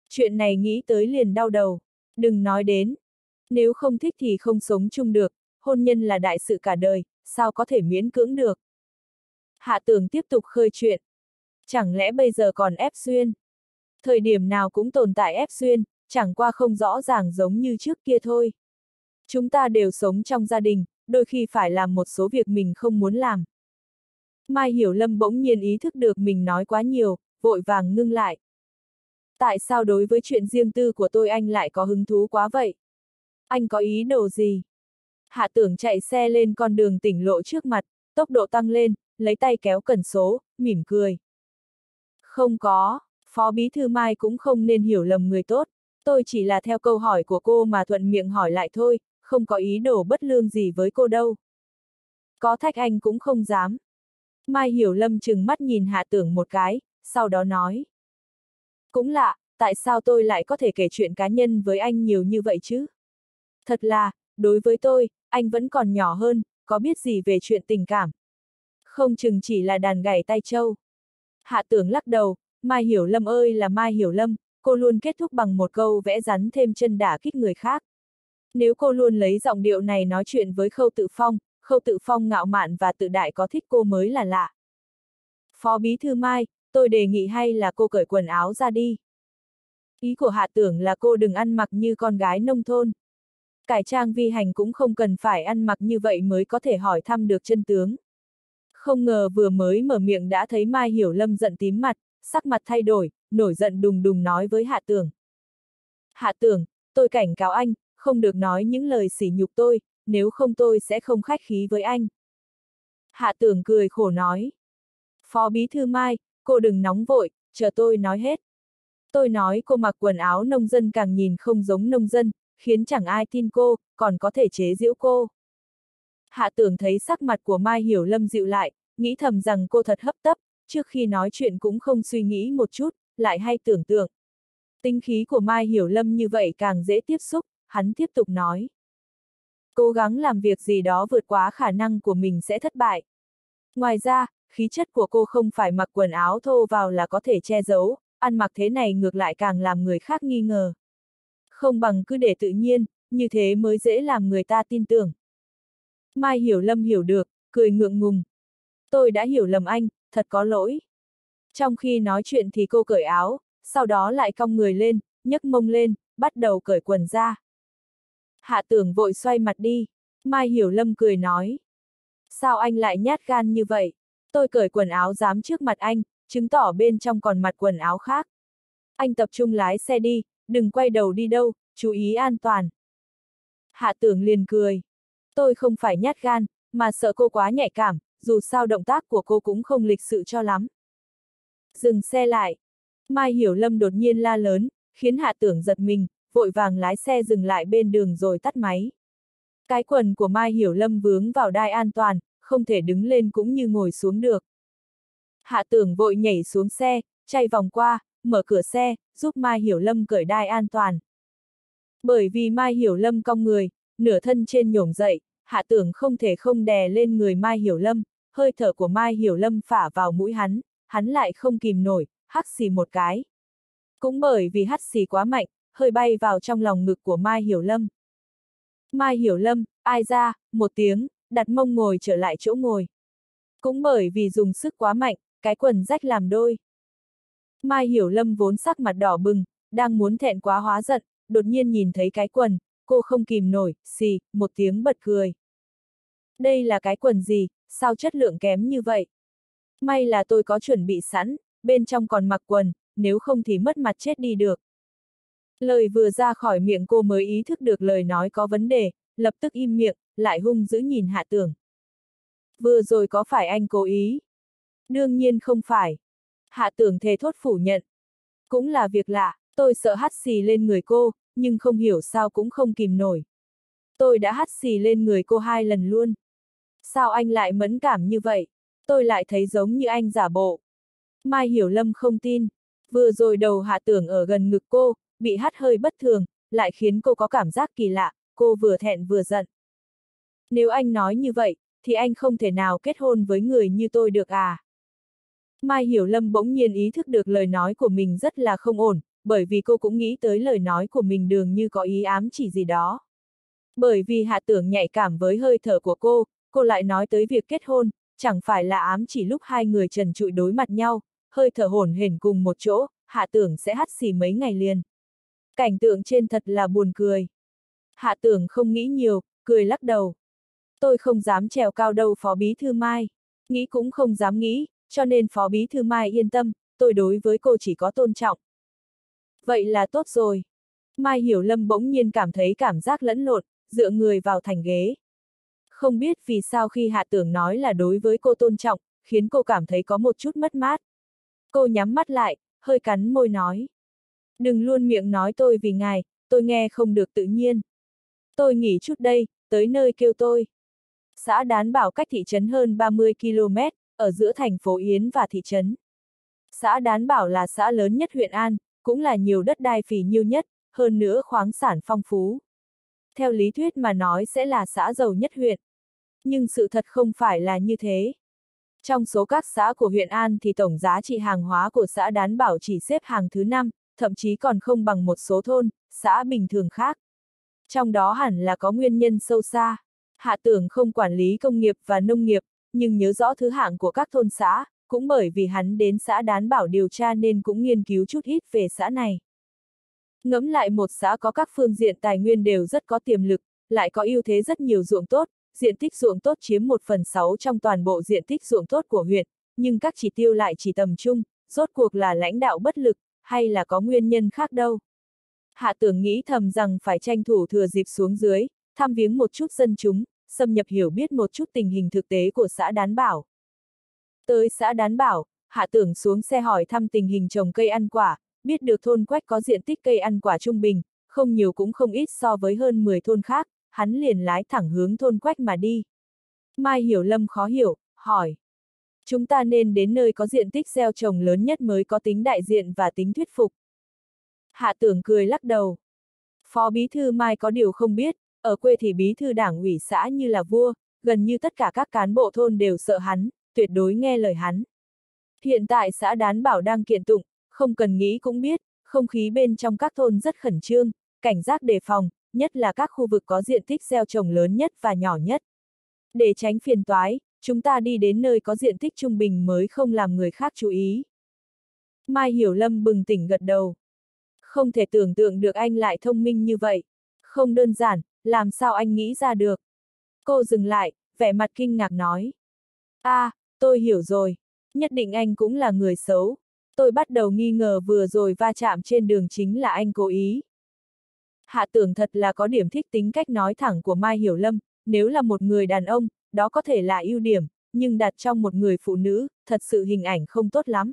Chuyện này nghĩ tới liền đau đầu, đừng nói đến. Nếu không thích thì không sống chung được, hôn nhân là đại sự cả đời, sao có thể miễn cưỡng được. Hạ tường tiếp tục khơi chuyện. Chẳng lẽ bây giờ còn ép xuyên? Thời điểm nào cũng tồn tại ép xuyên, chẳng qua không rõ ràng giống như trước kia thôi. Chúng ta đều sống trong gia đình, đôi khi phải làm một số việc mình không muốn làm. Mai Hiểu Lâm bỗng nhiên ý thức được mình nói quá nhiều, vội vàng ngưng lại. Tại sao đối với chuyện riêng tư của tôi anh lại có hứng thú quá vậy? Anh có ý đồ gì? Hạ tưởng chạy xe lên con đường tỉnh lộ trước mặt, tốc độ tăng lên, lấy tay kéo cần số, mỉm cười. Không có, Phó Bí Thư Mai cũng không nên hiểu lầm người tốt, tôi chỉ là theo câu hỏi của cô mà thuận miệng hỏi lại thôi, không có ý đồ bất lương gì với cô đâu. Có thách anh cũng không dám. Mai Hiểu Lâm chừng mắt nhìn Hạ Tưởng một cái, sau đó nói. Cũng lạ, tại sao tôi lại có thể kể chuyện cá nhân với anh nhiều như vậy chứ? Thật là, đối với tôi, anh vẫn còn nhỏ hơn, có biết gì về chuyện tình cảm. Không chừng chỉ là đàn gảy tay trâu Hạ tưởng lắc đầu, Mai Hiểu Lâm ơi là Mai Hiểu Lâm, cô luôn kết thúc bằng một câu vẽ rắn thêm chân đả kích người khác. Nếu cô luôn lấy giọng điệu này nói chuyện với Khâu Tự Phong, Khâu Tự Phong ngạo mạn và tự đại có thích cô mới là lạ. Phó Bí Thư Mai, tôi đề nghị hay là cô cởi quần áo ra đi. Ý của hạ tưởng là cô đừng ăn mặc như con gái nông thôn. Cải trang vi hành cũng không cần phải ăn mặc như vậy mới có thể hỏi thăm được chân tướng. Không ngờ vừa mới mở miệng đã thấy Mai Hiểu Lâm giận tím mặt, sắc mặt thay đổi, nổi giận đùng đùng nói với Hạ Tưởng Hạ Tưởng tôi cảnh cáo anh, không được nói những lời sỉ nhục tôi, nếu không tôi sẽ không khách khí với anh. Hạ Tường cười khổ nói. Phó Bí Thư Mai, cô đừng nóng vội, chờ tôi nói hết. Tôi nói cô mặc quần áo nông dân càng nhìn không giống nông dân, khiến chẳng ai tin cô, còn có thể chế giễu cô. Hạ tưởng thấy sắc mặt của Mai Hiểu Lâm dịu lại, nghĩ thầm rằng cô thật hấp tấp, trước khi nói chuyện cũng không suy nghĩ một chút, lại hay tưởng tượng. Tinh khí của Mai Hiểu Lâm như vậy càng dễ tiếp xúc, hắn tiếp tục nói. Cố gắng làm việc gì đó vượt quá khả năng của mình sẽ thất bại. Ngoài ra, khí chất của cô không phải mặc quần áo thô vào là có thể che giấu, ăn mặc thế này ngược lại càng làm người khác nghi ngờ. Không bằng cứ để tự nhiên, như thế mới dễ làm người ta tin tưởng. Mai Hiểu Lâm hiểu được, cười ngượng ngùng. Tôi đã hiểu lầm anh, thật có lỗi. Trong khi nói chuyện thì cô cởi áo, sau đó lại cong người lên, nhấc mông lên, bắt đầu cởi quần ra. Hạ tưởng vội xoay mặt đi. Mai Hiểu Lâm cười nói. Sao anh lại nhát gan như vậy? Tôi cởi quần áo dám trước mặt anh, chứng tỏ bên trong còn mặt quần áo khác. Anh tập trung lái xe đi, đừng quay đầu đi đâu, chú ý an toàn. Hạ tưởng liền cười. Tôi không phải nhát gan, mà sợ cô quá nhạy cảm, dù sao động tác của cô cũng không lịch sự cho lắm. Dừng xe lại. Mai Hiểu Lâm đột nhiên la lớn, khiến hạ tưởng giật mình, vội vàng lái xe dừng lại bên đường rồi tắt máy. Cái quần của Mai Hiểu Lâm vướng vào đai an toàn, không thể đứng lên cũng như ngồi xuống được. Hạ tưởng vội nhảy xuống xe, chạy vòng qua, mở cửa xe, giúp Mai Hiểu Lâm cởi đai an toàn. Bởi vì Mai Hiểu Lâm cong người, nửa thân trên nhổm dậy, hạ tưởng không thể không đè lên người Mai Hiểu Lâm, hơi thở của Mai Hiểu Lâm phả vào mũi hắn, hắn lại không kìm nổi, hắt xì một cái. Cũng bởi vì hắt xì quá mạnh, hơi bay vào trong lòng ngực của Mai Hiểu Lâm. Mai Hiểu Lâm, ai ra, một tiếng, đặt mông ngồi trở lại chỗ ngồi. Cũng bởi vì dùng sức quá mạnh, cái quần rách làm đôi. Mai Hiểu Lâm vốn sắc mặt đỏ bừng, đang muốn thẹn quá hóa giận, đột nhiên nhìn thấy cái quần, cô không kìm nổi, xì, một tiếng bật cười. Đây là cái quần gì, sao chất lượng kém như vậy? May là tôi có chuẩn bị sẵn, bên trong còn mặc quần, nếu không thì mất mặt chết đi được. Lời vừa ra khỏi miệng cô mới ý thức được lời nói có vấn đề, lập tức im miệng, lại hung dữ nhìn hạ tưởng. Vừa rồi có phải anh cố ý? Đương nhiên không phải. Hạ tưởng thề thốt phủ nhận. Cũng là việc lạ, tôi sợ hắt xì lên người cô, nhưng không hiểu sao cũng không kìm nổi. Tôi đã hắt xì lên người cô hai lần luôn. Sao anh lại mẫn cảm như vậy? Tôi lại thấy giống như anh giả bộ. Mai Hiểu Lâm không tin. Vừa rồi đầu hạ tưởng ở gần ngực cô, bị hắt hơi bất thường, lại khiến cô có cảm giác kỳ lạ, cô vừa thẹn vừa giận. Nếu anh nói như vậy, thì anh không thể nào kết hôn với người như tôi được à? Mai Hiểu Lâm bỗng nhiên ý thức được lời nói của mình rất là không ổn, bởi vì cô cũng nghĩ tới lời nói của mình đường như có ý ám chỉ gì đó. Bởi vì hạ tưởng nhạy cảm với hơi thở của cô, cô lại nói tới việc kết hôn, chẳng phải là ám chỉ lúc hai người trần trụi đối mặt nhau, hơi thở hổn hển cùng một chỗ, hạ tưởng sẽ hắt xì mấy ngày liền. Cảnh tượng trên thật là buồn cười. Hạ tưởng không nghĩ nhiều, cười lắc đầu. Tôi không dám trèo cao đâu Phó Bí Thư Mai. Nghĩ cũng không dám nghĩ, cho nên Phó Bí Thư Mai yên tâm, tôi đối với cô chỉ có tôn trọng. Vậy là tốt rồi. Mai Hiểu Lâm bỗng nhiên cảm thấy cảm giác lẫn lộn, dựa người vào thành ghế. Không biết vì sao khi Hạ Tưởng nói là đối với cô tôn trọng, khiến cô cảm thấy có một chút mất mát. Cô nhắm mắt lại, hơi cắn môi nói. Đừng luôn miệng nói tôi vì ngài, tôi nghe không được tự nhiên. Tôi nghỉ chút đây, tới nơi kêu tôi. Xã Đán Bảo cách thị trấn hơn 30 km, ở giữa thành phố Yến và thị trấn. Xã Đán Bảo là xã lớn nhất huyện An, cũng là nhiều đất đai phì nhiêu nhất, hơn nữa khoáng sản phong phú. Theo lý thuyết mà nói sẽ là xã giàu nhất huyện. Nhưng sự thật không phải là như thế. Trong số các xã của huyện An thì tổng giá trị hàng hóa của xã Đán Bảo chỉ xếp hàng thứ 5, thậm chí còn không bằng một số thôn, xã bình thường khác. Trong đó hẳn là có nguyên nhân sâu xa. Hạ tưởng không quản lý công nghiệp và nông nghiệp, nhưng nhớ rõ thứ hạng của các thôn xã, cũng bởi vì hắn đến xã đán bảo điều tra nên cũng nghiên cứu chút ít về xã này. Ngẫm lại một xã có các phương diện tài nguyên đều rất có tiềm lực, lại có ưu thế rất nhiều ruộng tốt, diện tích ruộng tốt chiếm 1 phần 6 trong toàn bộ diện tích ruộng tốt của huyện, nhưng các chỉ tiêu lại chỉ tầm trung, rốt cuộc là lãnh đạo bất lực, hay là có nguyên nhân khác đâu. Hạ tưởng nghĩ thầm rằng phải tranh thủ thừa dịp xuống dưới, thăm viếng một chút dân chúng, xâm nhập hiểu biết một chút tình hình thực tế của xã Đán Bảo. Tới xã Đán Bảo, Hạ tưởng xuống xe hỏi thăm tình hình trồng cây ăn quả, biết được thôn quách có diện tích cây ăn quả trung bình, không nhiều cũng không ít so với hơn 10 thôn khác, hắn liền lái thẳng hướng thôn quách mà đi. Mai Hiểu Lâm khó hiểu, hỏi. Chúng ta nên đến nơi có diện tích gieo trồng lớn nhất mới có tính đại diện và tính thuyết phục. Hạ tưởng cười lắc đầu. Phó bí thư Mai có điều không biết, ở quê thì bí thư đảng ủy xã như là vua, gần như tất cả các cán bộ thôn đều sợ hắn, tuyệt đối nghe lời hắn. Hiện tại xã Đán Bảo đang kiện tụng, không cần nghĩ cũng biết, không khí bên trong các thôn rất khẩn trương, cảnh giác đề phòng, nhất là các khu vực có diện tích gieo trồng lớn nhất và nhỏ nhất. Để tránh phiền toái, chúng ta đi đến nơi có diện tích trung bình mới không làm người khác chú ý. Mai Hiểu Lâm bừng tỉnh gật đầu. Không thể tưởng tượng được anh lại thông minh như vậy. Không đơn giản, làm sao anh nghĩ ra được. Cô dừng lại, vẻ mặt kinh ngạc nói. a à, tôi hiểu rồi. Nhất định anh cũng là người xấu. Tôi bắt đầu nghi ngờ vừa rồi va chạm trên đường chính là anh cố ý. Hạ tưởng thật là có điểm thích tính cách nói thẳng của Mai Hiểu Lâm, nếu là một người đàn ông, đó có thể là ưu điểm, nhưng đặt trong một người phụ nữ, thật sự hình ảnh không tốt lắm.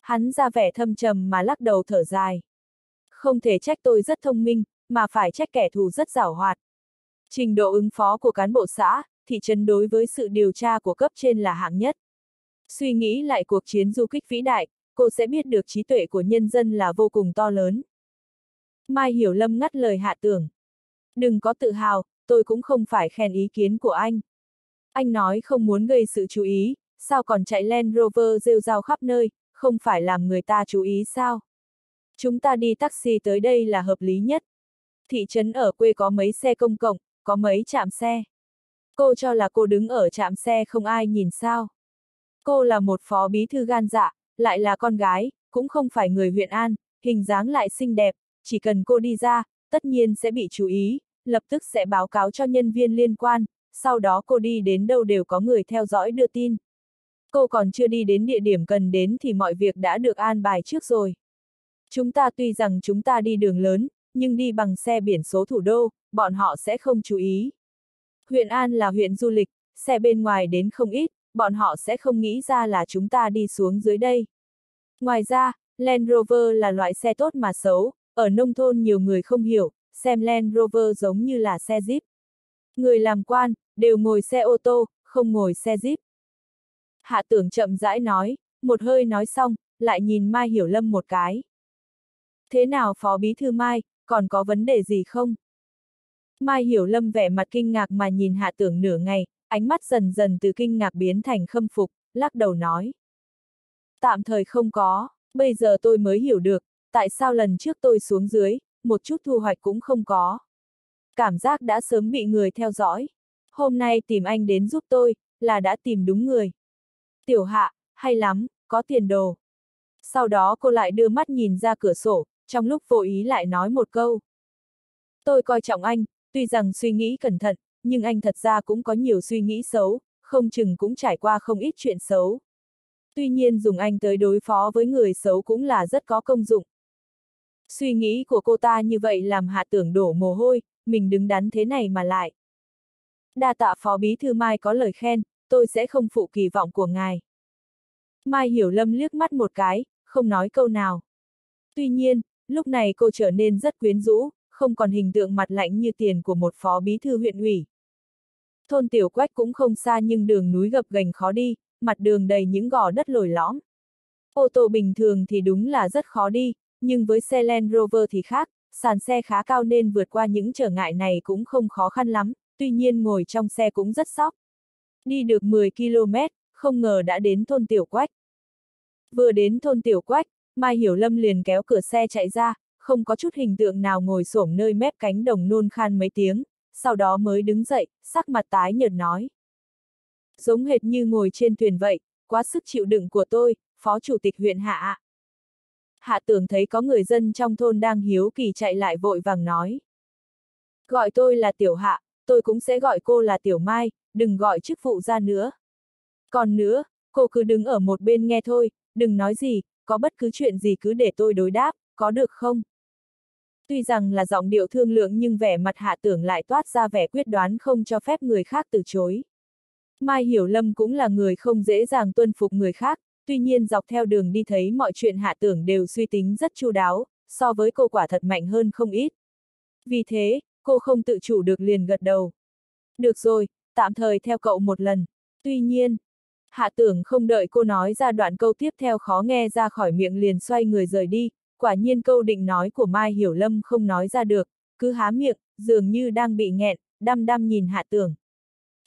Hắn ra vẻ thâm trầm mà lắc đầu thở dài. Không thể trách tôi rất thông minh, mà phải trách kẻ thù rất giảo hoạt. Trình độ ứng phó của cán bộ xã, thị trấn đối với sự điều tra của cấp trên là hạng nhất. Suy nghĩ lại cuộc chiến du kích vĩ đại, cô sẽ biết được trí tuệ của nhân dân là vô cùng to lớn. Mai Hiểu Lâm ngắt lời hạ tưởng. Đừng có tự hào, tôi cũng không phải khen ý kiến của anh. Anh nói không muốn gây sự chú ý, sao còn chạy Land Rover rêu rao khắp nơi, không phải làm người ta chú ý sao? Chúng ta đi taxi tới đây là hợp lý nhất. Thị trấn ở quê có mấy xe công cộng, có mấy trạm xe. Cô cho là cô đứng ở trạm xe không ai nhìn sao. Cô là một phó bí thư gan dạ, lại là con gái, cũng không phải người huyện An, hình dáng lại xinh đẹp, chỉ cần cô đi ra, tất nhiên sẽ bị chú ý, lập tức sẽ báo cáo cho nhân viên liên quan, sau đó cô đi đến đâu đều có người theo dõi đưa tin. Cô còn chưa đi đến địa điểm cần đến thì mọi việc đã được an bài trước rồi. Chúng ta tuy rằng chúng ta đi đường lớn, nhưng đi bằng xe biển số thủ đô, bọn họ sẽ không chú ý. Huyện An là huyện du lịch, xe bên ngoài đến không ít, bọn họ sẽ không nghĩ ra là chúng ta đi xuống dưới đây. Ngoài ra, Land Rover là loại xe tốt mà xấu, ở nông thôn nhiều người không hiểu, xem Land Rover giống như là xe Jeep. Người làm quan, đều ngồi xe ô tô, không ngồi xe Jeep. Hạ tưởng chậm rãi nói, một hơi nói xong, lại nhìn Mai Hiểu Lâm một cái. Thế nào Phó Bí Thư Mai, còn có vấn đề gì không? Mai Hiểu Lâm vẻ mặt kinh ngạc mà nhìn Hạ tưởng nửa ngày, ánh mắt dần dần từ kinh ngạc biến thành khâm phục, lắc đầu nói. Tạm thời không có, bây giờ tôi mới hiểu được, tại sao lần trước tôi xuống dưới, một chút thu hoạch cũng không có. Cảm giác đã sớm bị người theo dõi. Hôm nay tìm anh đến giúp tôi, là đã tìm đúng người. Tiểu hạ, hay lắm, có tiền đồ. Sau đó cô lại đưa mắt nhìn ra cửa sổ, trong lúc vô ý lại nói một câu. Tôi coi trọng anh, tuy rằng suy nghĩ cẩn thận, nhưng anh thật ra cũng có nhiều suy nghĩ xấu, không chừng cũng trải qua không ít chuyện xấu. Tuy nhiên dùng anh tới đối phó với người xấu cũng là rất có công dụng. Suy nghĩ của cô ta như vậy làm hạ tưởng đổ mồ hôi, mình đứng đắn thế này mà lại. Đa tạ phó bí thư Mai có lời khen, tôi sẽ không phụ kỳ vọng của ngài. Mai hiểu lâm liếc mắt một cái, không nói câu nào. Tuy nhiên, lúc này cô trở nên rất quyến rũ, không còn hình tượng mặt lạnh như tiền của một phó bí thư huyện ủy. Thôn Tiểu Quách cũng không xa nhưng đường núi gập ghềnh khó đi, mặt đường đầy những gò đất lồi lõm. Ô tô bình thường thì đúng là rất khó đi, nhưng với xe Land Rover thì khác, sàn xe khá cao nên vượt qua những trở ngại này cũng không khó khăn lắm, tuy nhiên ngồi trong xe cũng rất sóc. Đi được 10 km, không ngờ đã đến thôn Tiểu Quách. Vừa đến thôn Tiểu Quách, Mai Hiểu Lâm liền kéo cửa xe chạy ra, không có chút hình tượng nào ngồi xổm nơi mép cánh đồng nôn khan mấy tiếng, sau đó mới đứng dậy, sắc mặt tái nhợt nói. Giống hệt như ngồi trên thuyền vậy, quá sức chịu đựng của tôi, phó chủ tịch huyện Hạ. ạ. Hạ tưởng thấy có người dân trong thôn đang hiếu kỳ chạy lại vội vàng nói. Gọi tôi là Tiểu Hạ, tôi cũng sẽ gọi cô là Tiểu Mai, đừng gọi chức vụ ra nữa. Còn nữa, cô cứ đứng ở một bên nghe thôi, đừng nói gì, có bất cứ chuyện gì cứ để tôi đối đáp, có được không? Tuy rằng là giọng điệu thương lượng nhưng vẻ mặt hạ tưởng lại toát ra vẻ quyết đoán không cho phép người khác từ chối. Mai Hiểu Lâm cũng là người không dễ dàng tuân phục người khác, tuy nhiên dọc theo đường đi thấy mọi chuyện hạ tưởng đều suy tính rất chu đáo, so với cô quả thật mạnh hơn không ít. Vì thế, cô không tự chủ được liền gật đầu. Được rồi, tạm thời theo cậu một lần. Tuy nhiên, hạ tưởng không đợi cô nói ra đoạn câu tiếp theo khó nghe ra khỏi miệng liền xoay người rời đi, quả nhiên câu định nói của Mai Hiểu Lâm không nói ra được, cứ há miệng, dường như đang bị nghẹn, đăm đăm nhìn hạ tưởng.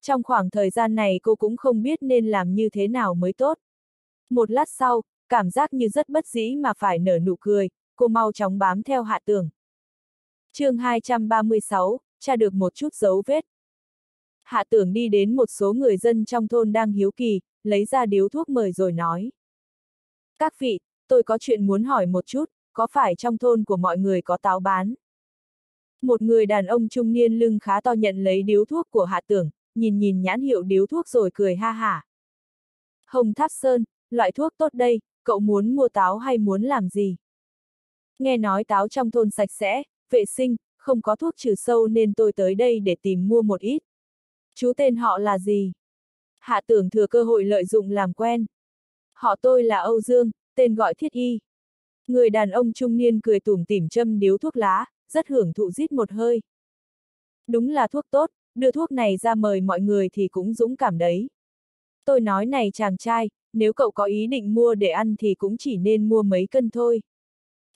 Trong khoảng thời gian này cô cũng không biết nên làm như thế nào mới tốt. Một lát sau, cảm giác như rất bất dĩ mà phải nở nụ cười, cô mau chóng bám theo hạ tường chương 236, tra được một chút dấu vết. Hạ tưởng đi đến một số người dân trong thôn đang hiếu kỳ, lấy ra điếu thuốc mời rồi nói. Các vị, tôi có chuyện muốn hỏi một chút, có phải trong thôn của mọi người có táo bán? Một người đàn ông trung niên lưng khá to nhận lấy điếu thuốc của hạ tưởng, nhìn nhìn nhãn hiệu điếu thuốc rồi cười ha hả. Hồng Tháp Sơn, loại thuốc tốt đây, cậu muốn mua táo hay muốn làm gì? Nghe nói táo trong thôn sạch sẽ, vệ sinh, không có thuốc trừ sâu nên tôi tới đây để tìm mua một ít. Chú tên họ là gì? Hạ tưởng thừa cơ hội lợi dụng làm quen. Họ tôi là Âu Dương, tên gọi Thiết Y. Người đàn ông trung niên cười tủm tỉm châm điếu thuốc lá, rất hưởng thụ rít một hơi. Đúng là thuốc tốt, đưa thuốc này ra mời mọi người thì cũng dũng cảm đấy. Tôi nói này chàng trai, nếu cậu có ý định mua để ăn thì cũng chỉ nên mua mấy cân thôi.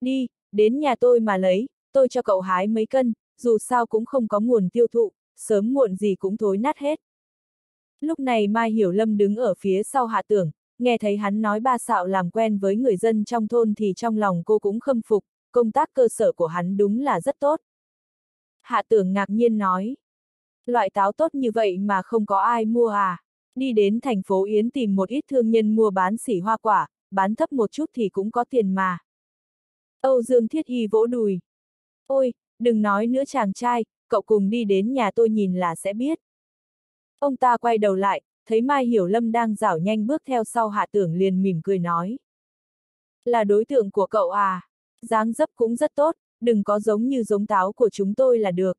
Đi, đến nhà tôi mà lấy, tôi cho cậu hái mấy cân, dù sao cũng không có nguồn tiêu thụ, sớm muộn gì cũng thối nát hết. Lúc này Mai Hiểu Lâm đứng ở phía sau hạ tưởng, nghe thấy hắn nói ba xạo làm quen với người dân trong thôn thì trong lòng cô cũng khâm phục, công tác cơ sở của hắn đúng là rất tốt. Hạ tưởng ngạc nhiên nói, loại táo tốt như vậy mà không có ai mua à? Đi đến thành phố Yến tìm một ít thương nhân mua bán xỉ hoa quả, bán thấp một chút thì cũng có tiền mà. Âu Dương Thiết Y vỗ đùi. Ôi, đừng nói nữa chàng trai, cậu cùng đi đến nhà tôi nhìn là sẽ biết. Ông ta quay đầu lại, thấy Mai Hiểu Lâm đang rảo nhanh bước theo sau hạ tưởng liền mỉm cười nói. Là đối tượng của cậu à? dáng dấp cũng rất tốt, đừng có giống như giống táo của chúng tôi là được.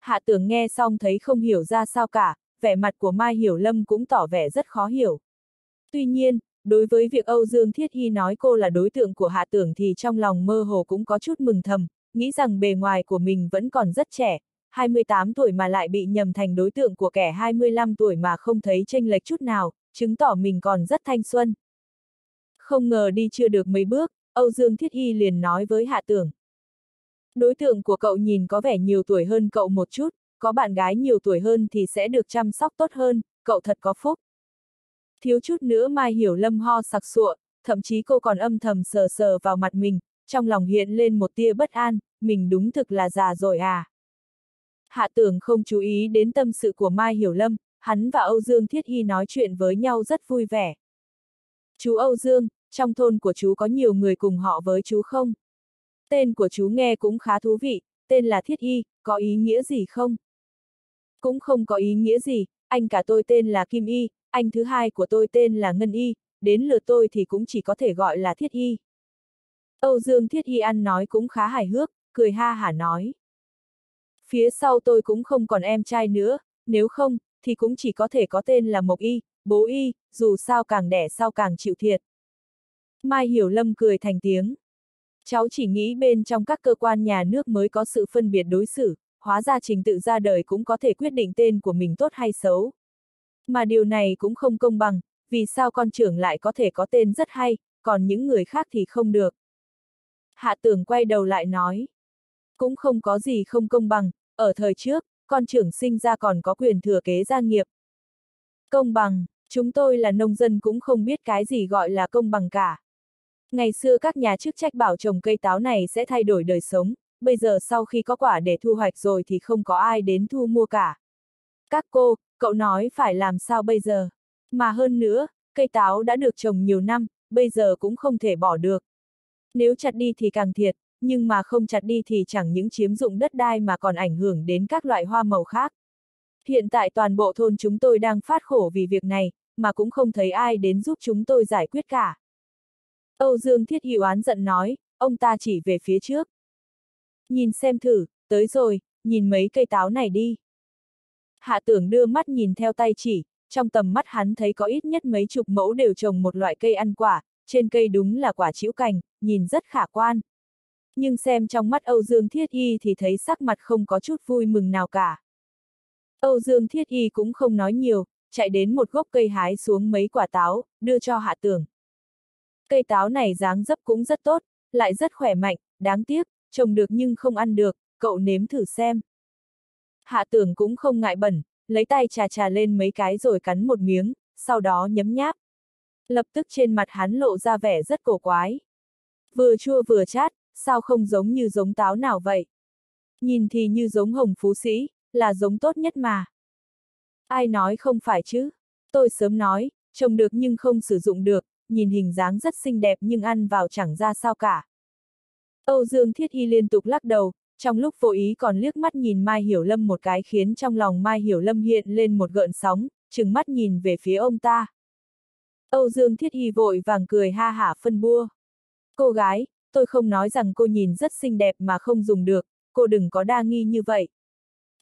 Hạ tưởng nghe xong thấy không hiểu ra sao cả, vẻ mặt của Mai Hiểu Lâm cũng tỏ vẻ rất khó hiểu. Tuy nhiên, đối với việc Âu Dương Thiết Hy nói cô là đối tượng của hạ tưởng thì trong lòng mơ hồ cũng có chút mừng thầm, nghĩ rằng bề ngoài của mình vẫn còn rất trẻ, 28 tuổi mà lại bị nhầm thành đối tượng của kẻ 25 tuổi mà không thấy chênh lệch chút nào, chứng tỏ mình còn rất thanh xuân. Không ngờ đi chưa được mấy bước, Âu Dương Thiết Hy liền nói với Hạ Tưởng. Đối tượng của cậu nhìn có vẻ nhiều tuổi hơn cậu một chút, có bạn gái nhiều tuổi hơn thì sẽ được chăm sóc tốt hơn, cậu thật có phúc. Thiếu chút nữa Mai Hiểu Lâm ho sặc sụa, thậm chí cô còn âm thầm sờ sờ vào mặt mình, trong lòng hiện lên một tia bất an, mình đúng thực là già rồi à. Hạ tưởng không chú ý đến tâm sự của Mai Hiểu Lâm, hắn và Âu Dương Thiết Y nói chuyện với nhau rất vui vẻ. Chú Âu Dương, trong thôn của chú có nhiều người cùng họ với chú không? Tên của chú nghe cũng khá thú vị, tên là Thiết Y, có ý nghĩa gì không? Cũng không có ý nghĩa gì, anh cả tôi tên là Kim Y, anh thứ hai của tôi tên là Ngân Y, đến lượt tôi thì cũng chỉ có thể gọi là Thiết Y. Âu Dương Thiết Y ăn nói cũng khá hài hước, cười ha hả nói. Phía sau tôi cũng không còn em trai nữa, nếu không, thì cũng chỉ có thể có tên là Mộc Y, bố Y, dù sao càng đẻ sau càng chịu thiệt. Mai Hiểu Lâm cười thành tiếng. Cháu chỉ nghĩ bên trong các cơ quan nhà nước mới có sự phân biệt đối xử, hóa ra trình tự ra đời cũng có thể quyết định tên của mình tốt hay xấu. Mà điều này cũng không công bằng, vì sao con trưởng lại có thể có tên rất hay, còn những người khác thì không được. Hạ tưởng quay đầu lại nói. Cũng không có gì không công bằng, ở thời trước, con trưởng sinh ra còn có quyền thừa kế gia nghiệp. Công bằng, chúng tôi là nông dân cũng không biết cái gì gọi là công bằng cả. Ngày xưa các nhà chức trách bảo trồng cây táo này sẽ thay đổi đời sống, bây giờ sau khi có quả để thu hoạch rồi thì không có ai đến thu mua cả. Các cô, cậu nói phải làm sao bây giờ? Mà hơn nữa, cây táo đã được trồng nhiều năm, bây giờ cũng không thể bỏ được. Nếu chặt đi thì càng thiệt, nhưng mà không chặt đi thì chẳng những chiếm dụng đất đai mà còn ảnh hưởng đến các loại hoa màu khác. Hiện tại toàn bộ thôn chúng tôi đang phát khổ vì việc này, mà cũng không thấy ai đến giúp chúng tôi giải quyết cả. Âu Dương Thiết Hữu Án giận nói, ông ta chỉ về phía trước. Nhìn xem thử, tới rồi, nhìn mấy cây táo này đi. Hạ tưởng đưa mắt nhìn theo tay chỉ, trong tầm mắt hắn thấy có ít nhất mấy chục mẫu đều trồng một loại cây ăn quả, trên cây đúng là quả chĩu cành, nhìn rất khả quan. Nhưng xem trong mắt Âu Dương Thiết Y thì thấy sắc mặt không có chút vui mừng nào cả. Âu Dương Thiết Y cũng không nói nhiều, chạy đến một gốc cây hái xuống mấy quả táo, đưa cho hạ tưởng. Cây táo này dáng dấp cũng rất tốt, lại rất khỏe mạnh, đáng tiếc, trồng được nhưng không ăn được, cậu nếm thử xem. Hạ tưởng cũng không ngại bẩn, lấy tay trà trà lên mấy cái rồi cắn một miếng, sau đó nhấm nháp. Lập tức trên mặt hắn lộ ra vẻ rất cổ quái. Vừa chua vừa chát, sao không giống như giống táo nào vậy? Nhìn thì như giống hồng phú sĩ, là giống tốt nhất mà. Ai nói không phải chứ? Tôi sớm nói, trồng được nhưng không sử dụng được, nhìn hình dáng rất xinh đẹp nhưng ăn vào chẳng ra sao cả. Âu Dương Thiết Y liên tục lắc đầu, trong lúc vô ý còn liếc mắt nhìn Mai Hiểu Lâm một cái khiến trong lòng Mai Hiểu Lâm hiện lên một gợn sóng, chừng mắt nhìn về phía ông ta. Âu Dương Thiết Y vội vàng cười ha hả phân bua. Cô gái, tôi không nói rằng cô nhìn rất xinh đẹp mà không dùng được, cô đừng có đa nghi như vậy.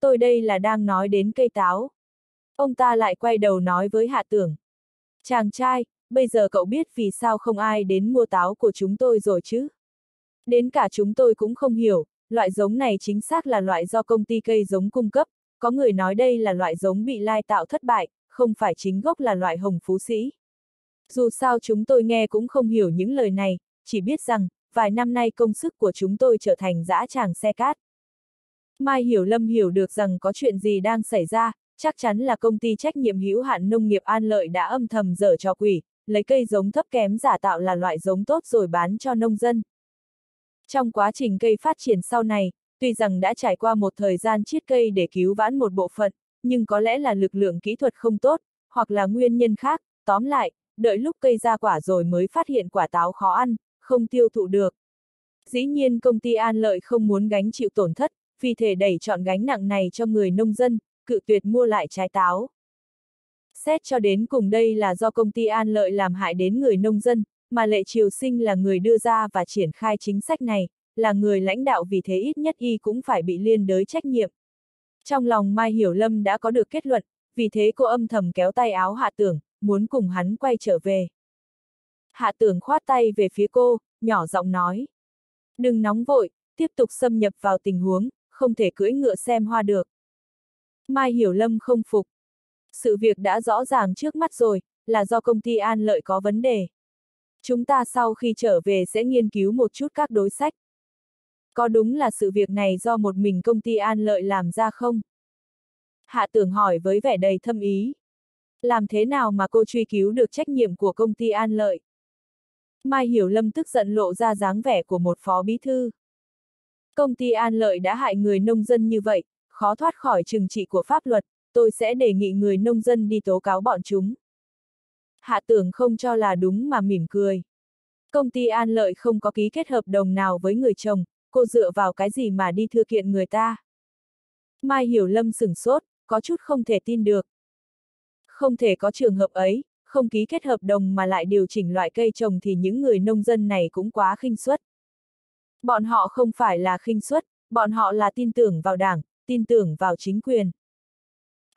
Tôi đây là đang nói đến cây táo. Ông ta lại quay đầu nói với Hạ Tưởng. Chàng trai, bây giờ cậu biết vì sao không ai đến mua táo của chúng tôi rồi chứ? Đến cả chúng tôi cũng không hiểu, loại giống này chính xác là loại do công ty cây giống cung cấp, có người nói đây là loại giống bị lai tạo thất bại, không phải chính gốc là loại hồng phú sĩ. Dù sao chúng tôi nghe cũng không hiểu những lời này, chỉ biết rằng, vài năm nay công sức của chúng tôi trở thành dã tràng xe cát. Mai Hiểu Lâm hiểu được rằng có chuyện gì đang xảy ra, chắc chắn là công ty trách nhiệm hữu hạn nông nghiệp An Lợi đã âm thầm dở cho quỷ, lấy cây giống thấp kém giả tạo là loại giống tốt rồi bán cho nông dân. Trong quá trình cây phát triển sau này, tuy rằng đã trải qua một thời gian chiết cây để cứu vãn một bộ phận, nhưng có lẽ là lực lượng kỹ thuật không tốt, hoặc là nguyên nhân khác, tóm lại, đợi lúc cây ra quả rồi mới phát hiện quả táo khó ăn, không tiêu thụ được. Dĩ nhiên công ty An Lợi không muốn gánh chịu tổn thất, vì thể đẩy chọn gánh nặng này cho người nông dân, cự tuyệt mua lại trái táo. Xét cho đến cùng đây là do công ty An Lợi làm hại đến người nông dân, mà Lệ Triều Sinh là người đưa ra và triển khai chính sách này, là người lãnh đạo vì thế ít nhất y cũng phải bị liên đới trách nhiệm. Trong lòng Mai Hiểu Lâm đã có được kết luận, vì thế cô âm thầm kéo tay áo Hạ Tưởng, muốn cùng hắn quay trở về. Hạ Tưởng khoát tay về phía cô, nhỏ giọng nói. Đừng nóng vội, tiếp tục xâm nhập vào tình huống, không thể cưỡi ngựa xem hoa được. Mai Hiểu Lâm không phục. Sự việc đã rõ ràng trước mắt rồi, là do công ty An Lợi có vấn đề. Chúng ta sau khi trở về sẽ nghiên cứu một chút các đối sách. Có đúng là sự việc này do một mình công ty An Lợi làm ra không? Hạ tưởng hỏi với vẻ đầy thâm ý. Làm thế nào mà cô truy cứu được trách nhiệm của công ty An Lợi? Mai Hiểu Lâm tức giận lộ ra dáng vẻ của một phó bí thư. Công ty An Lợi đã hại người nông dân như vậy, khó thoát khỏi trừng trị của pháp luật, tôi sẽ đề nghị người nông dân đi tố cáo bọn chúng. Hạ tưởng không cho là đúng mà mỉm cười. Công ty An Lợi không có ký kết hợp đồng nào với người chồng, cô dựa vào cái gì mà đi thư kiện người ta. Mai Hiểu Lâm sửng sốt, có chút không thể tin được. Không thể có trường hợp ấy, không ký kết hợp đồng mà lại điều chỉnh loại cây trồng thì những người nông dân này cũng quá khinh suất. Bọn họ không phải là khinh suất, bọn họ là tin tưởng vào đảng, tin tưởng vào chính quyền.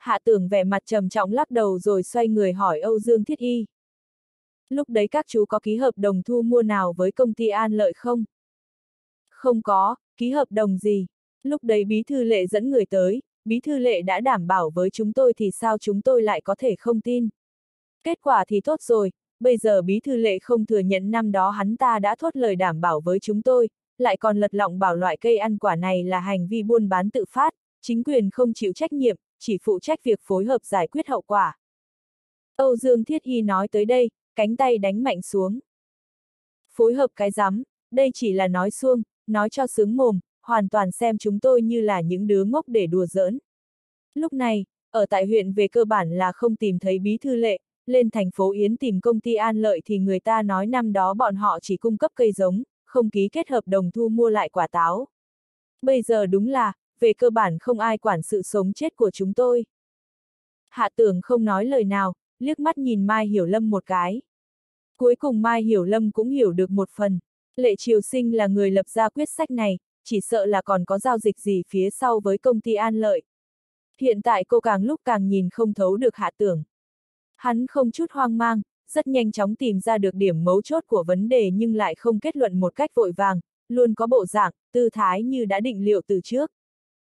Hạ tưởng vẻ mặt trầm trọng lắc đầu rồi xoay người hỏi Âu Dương Thiết Y. Lúc đấy các chú có ký hợp đồng thu mua nào với công ty An Lợi không? Không có, ký hợp đồng gì. Lúc đấy bí thư lệ dẫn người tới, bí thư lệ đã đảm bảo với chúng tôi thì sao chúng tôi lại có thể không tin. Kết quả thì tốt rồi, bây giờ bí thư lệ không thừa nhận năm đó hắn ta đã thốt lời đảm bảo với chúng tôi, lại còn lật lọng bảo loại cây ăn quả này là hành vi buôn bán tự phát, chính quyền không chịu trách nhiệm, chỉ phụ trách việc phối hợp giải quyết hậu quả. Âu Dương Thiết Hy nói tới đây, cánh tay đánh mạnh xuống. Phối hợp cái rắm, đây chỉ là nói xuông, nói cho sướng mồm, hoàn toàn xem chúng tôi như là những đứa ngốc để đùa giỡn. Lúc này, ở tại huyện về cơ bản là không tìm thấy bí thư lệ, lên thành phố Yến tìm công ty An Lợi thì người ta nói năm đó bọn họ chỉ cung cấp cây giống, không ký kết hợp đồng thu mua lại quả táo. Bây giờ đúng là, về cơ bản không ai quản sự sống chết của chúng tôi. Hạ tưởng không nói lời nào, liếc mắt nhìn Mai Hiểu Lâm một cái. Cuối cùng Mai Hiểu Lâm cũng hiểu được một phần. Lệ Triều Sinh là người lập ra quyết sách này, chỉ sợ là còn có giao dịch gì phía sau với công ty An Lợi. Hiện tại cô càng lúc càng nhìn không thấu được hạ tưởng. Hắn không chút hoang mang, rất nhanh chóng tìm ra được điểm mấu chốt của vấn đề nhưng lại không kết luận một cách vội vàng, luôn có bộ dạng, tư thái như đã định liệu từ trước.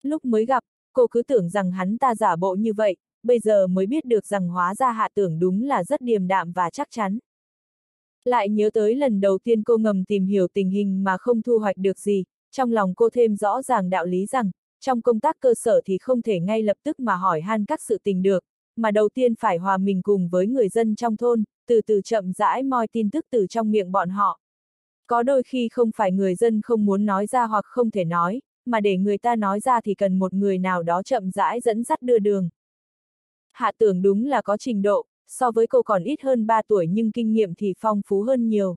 Lúc mới gặp, cô cứ tưởng rằng hắn ta giả bộ như vậy, bây giờ mới biết được rằng hóa ra hạ tưởng đúng là rất điềm đạm và chắc chắn. Lại nhớ tới lần đầu tiên cô ngầm tìm hiểu tình hình mà không thu hoạch được gì, trong lòng cô thêm rõ ràng đạo lý rằng, trong công tác cơ sở thì không thể ngay lập tức mà hỏi han các sự tình được, mà đầu tiên phải hòa mình cùng với người dân trong thôn, từ từ chậm rãi moi tin tức từ trong miệng bọn họ. Có đôi khi không phải người dân không muốn nói ra hoặc không thể nói, mà để người ta nói ra thì cần một người nào đó chậm rãi dẫn dắt đưa đường. Hạ tưởng đúng là có trình độ, so với cô còn ít hơn 3 tuổi nhưng kinh nghiệm thì phong phú hơn nhiều.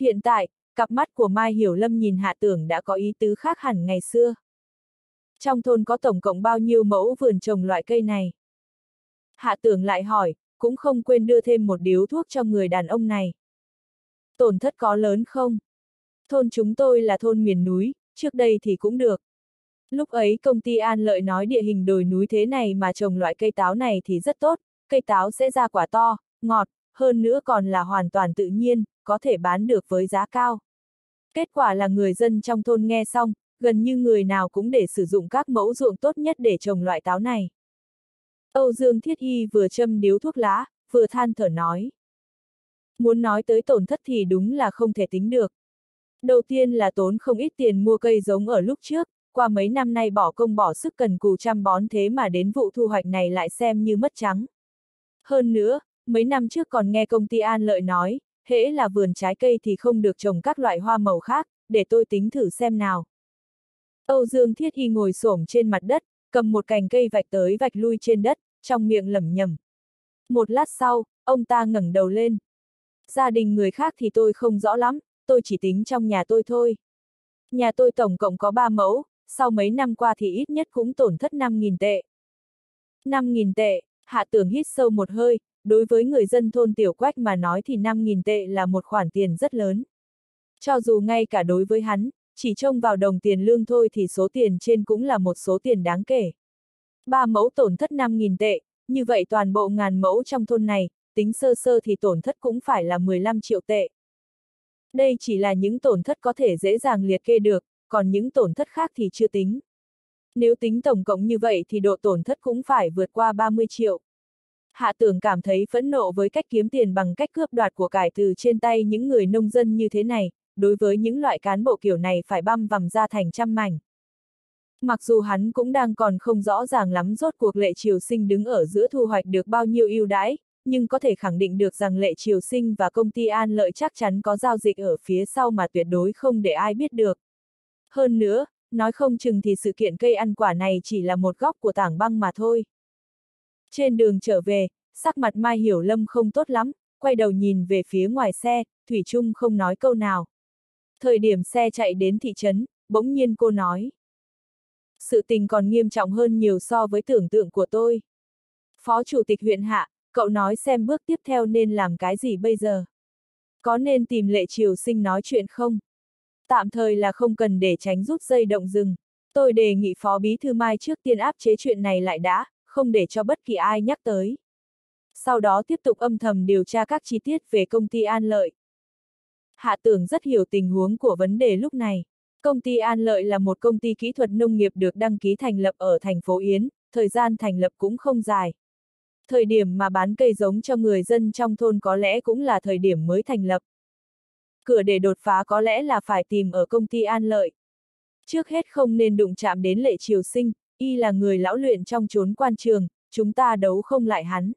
Hiện tại, cặp mắt của Mai Hiểu Lâm nhìn hạ tưởng đã có ý tứ khác hẳn ngày xưa. Trong thôn có tổng cộng bao nhiêu mẫu vườn trồng loại cây này? Hạ tưởng lại hỏi, cũng không quên đưa thêm một điếu thuốc cho người đàn ông này. Tổn thất có lớn không? Thôn chúng tôi là thôn miền núi, trước đây thì cũng được. Lúc ấy công ty An Lợi nói địa hình đồi núi thế này mà trồng loại cây táo này thì rất tốt, cây táo sẽ ra quả to, ngọt, hơn nữa còn là hoàn toàn tự nhiên, có thể bán được với giá cao. Kết quả là người dân trong thôn nghe xong, gần như người nào cũng để sử dụng các mẫu ruộng tốt nhất để trồng loại táo này. Âu Dương Thiết Y vừa châm điếu thuốc lá, vừa than thở nói. Muốn nói tới tổn thất thì đúng là không thể tính được. Đầu tiên là tốn không ít tiền mua cây giống ở lúc trước, qua mấy năm nay bỏ công bỏ sức cần cù chăm bón thế mà đến vụ thu hoạch này lại xem như mất trắng. Hơn nữa, mấy năm trước còn nghe công ty An Lợi nói, hễ là vườn trái cây thì không được trồng các loại hoa màu khác, để tôi tính thử xem nào. Âu Dương Thiết Y ngồi xổm trên mặt đất, cầm một cành cây vạch tới vạch lui trên đất, trong miệng lẩm nhẩm. Một lát sau, ông ta ngẩng đầu lên. Gia đình người khác thì tôi không rõ lắm, tôi chỉ tính trong nhà tôi thôi. Nhà tôi tổng cộng có 3 mẫu, sau mấy năm qua thì ít nhất cũng tổn thất 5.000 tệ. 5.000 tệ, hạ tưởng hít sâu một hơi, đối với người dân thôn Tiểu Quách mà nói thì 5.000 tệ là một khoản tiền rất lớn. Cho dù ngay cả đối với hắn, chỉ trông vào đồng tiền lương thôi thì số tiền trên cũng là một số tiền đáng kể. Ba mẫu tổn thất 5.000 tệ, như vậy toàn bộ ngàn mẫu trong thôn này, tính sơ sơ thì tổn thất cũng phải là 15 triệu tệ. Đây chỉ là những tổn thất có thể dễ dàng liệt kê được, còn những tổn thất khác thì chưa tính. Nếu tính tổng cộng như vậy thì độ tổn thất cũng phải vượt qua 30 triệu. Hạ tưởng cảm thấy phẫn nộ với cách kiếm tiền bằng cách cướp đoạt của cải từ trên tay những người nông dân như thế này, đối với những loại cán bộ kiểu này phải băm vằm ra thành trăm mảnh. Mặc dù hắn cũng đang còn không rõ ràng lắm rốt cuộc lệ triều sinh đứng ở giữa thu hoạch được bao nhiêu ưu đãi, nhưng có thể khẳng định được rằng lệ triều sinh và công ty an lợi chắc chắn có giao dịch ở phía sau mà tuyệt đối không để ai biết được. Hơn nữa, nói không chừng thì sự kiện cây ăn quả này chỉ là một góc của tảng băng mà thôi. Trên đường trở về, sắc mặt Mai Hiểu Lâm không tốt lắm, quay đầu nhìn về phía ngoài xe, Thủy Trung không nói câu nào. Thời điểm xe chạy đến thị trấn, bỗng nhiên cô nói. Sự tình còn nghiêm trọng hơn nhiều so với tưởng tượng của tôi. Phó Chủ tịch huyện Hạ, cậu nói xem bước tiếp theo nên làm cái gì bây giờ? Có nên tìm lệ triều sinh nói chuyện không? Tạm thời là không cần để tránh rút dây động rừng. Tôi đề nghị Phó Bí Thư Mai trước tiên áp chế chuyện này lại đã, không để cho bất kỳ ai nhắc tới. Sau đó tiếp tục âm thầm điều tra các chi tiết về công ty An Lợi. Hạ tưởng rất hiểu tình huống của vấn đề lúc này. Công ty An Lợi là một công ty kỹ thuật nông nghiệp được đăng ký thành lập ở thành phố Yến, thời gian thành lập cũng không dài. Thời điểm mà bán cây giống cho người dân trong thôn có lẽ cũng là thời điểm mới thành lập. Cửa để đột phá có lẽ là phải tìm ở công ty An Lợi. Trước hết không nên đụng chạm đến lệ triều sinh, y là người lão luyện trong chốn quan trường, chúng ta đấu không lại hắn.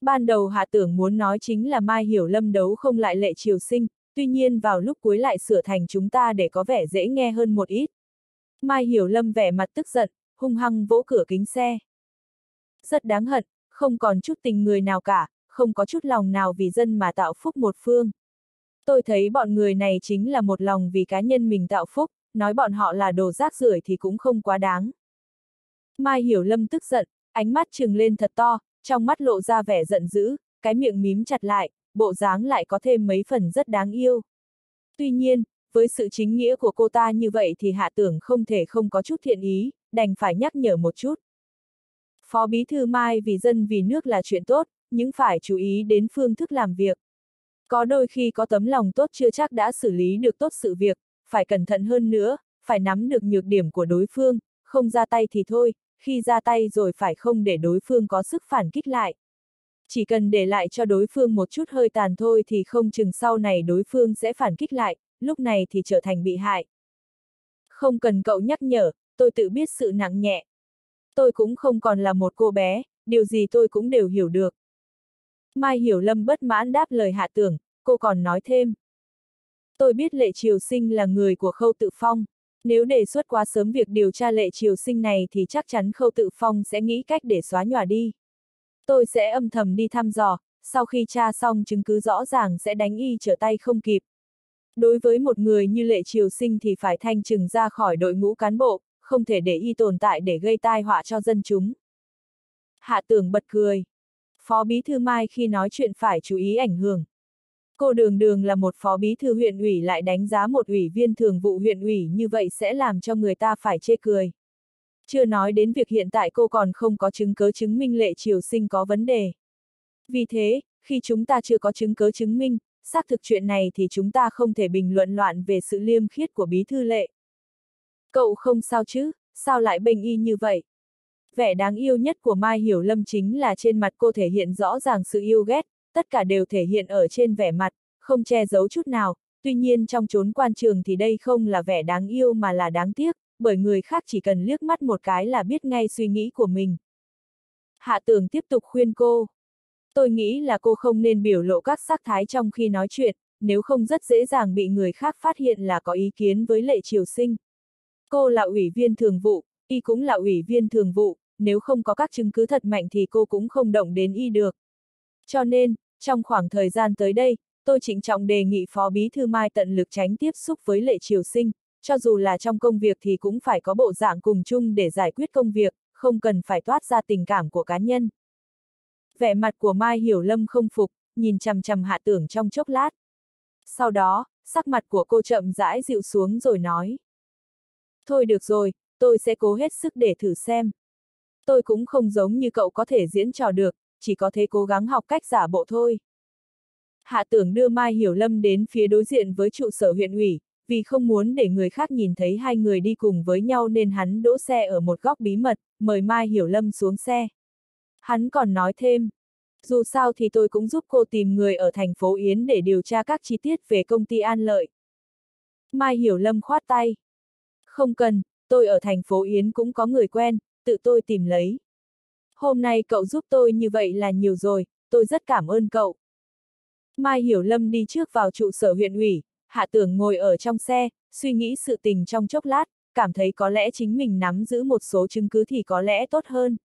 Ban đầu hạ tưởng muốn nói chính là Mai Hiểu Lâm đấu không lại lệ triều sinh, tuy nhiên vào lúc cuối lại sửa thành chúng ta để có vẻ dễ nghe hơn một ít. Mai Hiểu Lâm vẻ mặt tức giận, hung hăng vỗ cửa kính xe. Rất đáng hận, không còn chút tình người nào cả, không có chút lòng nào vì dân mà tạo phúc một phương. Tôi thấy bọn người này chính là một lòng vì cá nhân mình tạo phúc, nói bọn họ là đồ rác rưởi thì cũng không quá đáng. Mai Hiểu Lâm tức giận, ánh mắt trừng lên thật to, trong mắt lộ ra vẻ giận dữ, cái miệng mím chặt lại, bộ dáng lại có thêm mấy phần rất đáng yêu. Tuy nhiên, với sự chính nghĩa của cô ta như vậy thì hạ tưởng không thể không có chút thiện ý, đành phải nhắc nhở một chút. Phó Bí Thư Mai vì dân vì nước là chuyện tốt, nhưng phải chú ý đến phương thức làm việc. Có đôi khi có tấm lòng tốt chưa chắc đã xử lý được tốt sự việc, phải cẩn thận hơn nữa, phải nắm được nhược điểm của đối phương, không ra tay thì thôi, khi ra tay rồi phải không để đối phương có sức phản kích lại. Chỉ cần để lại cho đối phương một chút hơi tàn thôi thì không chừng sau này đối phương sẽ phản kích lại, lúc này thì trở thành bị hại. Không cần cậu nhắc nhở, tôi tự biết sự nặng nhẹ. Tôi cũng không còn là một cô bé, điều gì tôi cũng đều hiểu được. Mai Hiểu Lâm bất mãn đáp lời hạ tưởng, cô còn nói thêm. Tôi biết lệ triều sinh là người của khâu tự phong. Nếu đề xuất quá sớm việc điều tra lệ triều sinh này thì chắc chắn khâu tự phong sẽ nghĩ cách để xóa nhòa đi. Tôi sẽ âm thầm đi thăm dò, sau khi tra xong chứng cứ rõ ràng sẽ đánh y trở tay không kịp. Đối với một người như lệ triều sinh thì phải thanh trừng ra khỏi đội ngũ cán bộ, không thể để y tồn tại để gây tai họa cho dân chúng. Hạ tưởng bật cười. Phó Bí Thư Mai khi nói chuyện phải chú ý ảnh hưởng. Cô Đường Đường là một phó bí thư huyện ủy lại đánh giá một ủy viên thường vụ huyện ủy như vậy sẽ làm cho người ta phải chê cười. Chưa nói đến việc hiện tại cô còn không có chứng cứ chứng minh lệ triều sinh có vấn đề. Vì thế, khi chúng ta chưa có chứng cứ chứng minh, xác thực chuyện này thì chúng ta không thể bình luận loạn về sự liêm khiết của bí thư lệ. Cậu không sao chứ, sao lại bình y như vậy? Vẻ đáng yêu nhất của Mai Hiểu Lâm chính là trên mặt cô thể hiện rõ ràng sự yêu ghét, tất cả đều thể hiện ở trên vẻ mặt, không che giấu chút nào, tuy nhiên trong chốn quan trường thì đây không là vẻ đáng yêu mà là đáng tiếc, bởi người khác chỉ cần liếc mắt một cái là biết ngay suy nghĩ của mình. Hạ tường tiếp tục khuyên cô. Tôi nghĩ là cô không nên biểu lộ các sắc thái trong khi nói chuyện, nếu không rất dễ dàng bị người khác phát hiện là có ý kiến với lệ triều sinh. Cô là ủy viên thường vụ, y cũng là ủy viên thường vụ, nếu không có các chứng cứ thật mạnh thì cô cũng không động đến y được. Cho nên, trong khoảng thời gian tới đây, tôi trịnh trọng đề nghị Phó Bí Thư Mai tận lực tránh tiếp xúc với lệ triều sinh, cho dù là trong công việc thì cũng phải có bộ dạng cùng chung để giải quyết công việc, không cần phải toát ra tình cảm của cá nhân. Vẻ mặt của Mai Hiểu Lâm không phục, nhìn chằm chằm hạ tưởng trong chốc lát. Sau đó, sắc mặt của cô chậm rãi dịu xuống rồi nói. Thôi được rồi, tôi sẽ cố hết sức để thử xem. Tôi cũng không giống như cậu có thể diễn trò được, chỉ có thể cố gắng học cách giả bộ thôi. Hạ tưởng đưa Mai Hiểu Lâm đến phía đối diện với trụ sở huyện ủy, vì không muốn để người khác nhìn thấy hai người đi cùng với nhau nên hắn đỗ xe ở một góc bí mật, mời Mai Hiểu Lâm xuống xe. Hắn còn nói thêm, dù sao thì tôi cũng giúp cô tìm người ở thành phố Yến để điều tra các chi tiết về công ty An Lợi. Mai Hiểu Lâm khoát tay. Không cần, tôi ở thành phố Yến cũng có người quen, tự tôi tìm lấy. Hôm nay cậu giúp tôi như vậy là nhiều rồi, tôi rất cảm ơn cậu. Mai Hiểu Lâm đi trước vào trụ sở huyện ủy, Hạ Tưởng ngồi ở trong xe, suy nghĩ sự tình trong chốc lát, cảm thấy có lẽ chính mình nắm giữ một số chứng cứ thì có lẽ tốt hơn.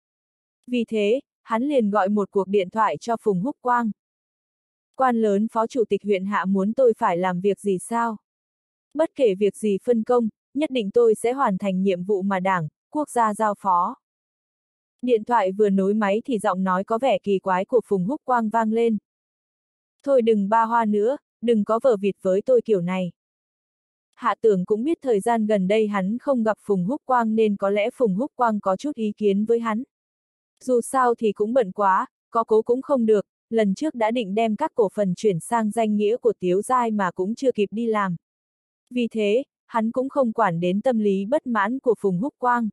Vì thế, hắn liền gọi một cuộc điện thoại cho Phùng Húc Quang. Quan lớn phó chủ tịch huyện Hạ muốn tôi phải làm việc gì sao? Bất kể việc gì phân công, nhất định tôi sẽ hoàn thành nhiệm vụ mà đảng, quốc gia giao phó. Điện thoại vừa nối máy thì giọng nói có vẻ kỳ quái của Phùng Húc Quang vang lên. Thôi đừng ba hoa nữa, đừng có vở vịt với tôi kiểu này. Hạ tưởng cũng biết thời gian gần đây hắn không gặp Phùng Húc Quang nên có lẽ Phùng Húc Quang có chút ý kiến với hắn. Dù sao thì cũng bận quá, có cố cũng không được, lần trước đã định đem các cổ phần chuyển sang danh nghĩa của Tiếu Giai mà cũng chưa kịp đi làm. Vì thế, hắn cũng không quản đến tâm lý bất mãn của Phùng Húc Quang.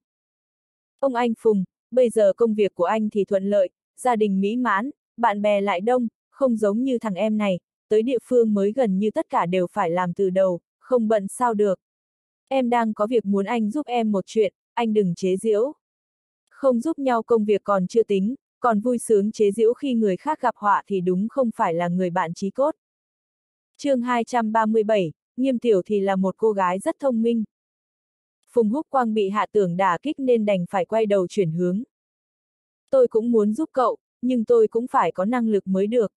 Ông anh Phùng, bây giờ công việc của anh thì thuận lợi, gia đình mỹ mãn, bạn bè lại đông, không giống như thằng em này, tới địa phương mới gần như tất cả đều phải làm từ đầu, không bận sao được. Em đang có việc muốn anh giúp em một chuyện, anh đừng chế giễu. Không giúp nhau công việc còn chưa tính, còn vui sướng chế giễu khi người khác gặp họa thì đúng không phải là người bạn trí cốt. chương 237, Nghiêm Tiểu thì là một cô gái rất thông minh. Phùng Húc Quang bị hạ tưởng đả kích nên đành phải quay đầu chuyển hướng. Tôi cũng muốn giúp cậu, nhưng tôi cũng phải có năng lực mới được.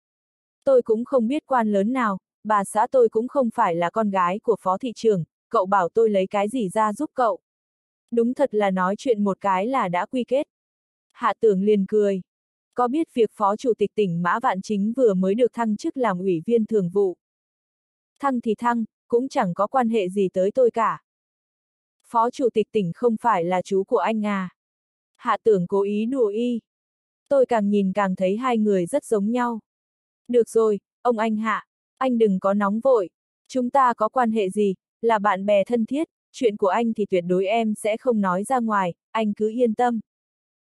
Tôi cũng không biết quan lớn nào, bà xã tôi cũng không phải là con gái của phó thị trường, cậu bảo tôi lấy cái gì ra giúp cậu. Đúng thật là nói chuyện một cái là đã quy kết. Hạ tưởng liền cười. Có biết việc Phó Chủ tịch tỉnh Mã Vạn Chính vừa mới được thăng chức làm ủy viên thường vụ. Thăng thì thăng, cũng chẳng có quan hệ gì tới tôi cả. Phó Chủ tịch tỉnh không phải là chú của anh à. Hạ tưởng cố ý đùa y. Tôi càng nhìn càng thấy hai người rất giống nhau. Được rồi, ông anh Hạ, anh đừng có nóng vội. Chúng ta có quan hệ gì, là bạn bè thân thiết, chuyện của anh thì tuyệt đối em sẽ không nói ra ngoài, anh cứ yên tâm.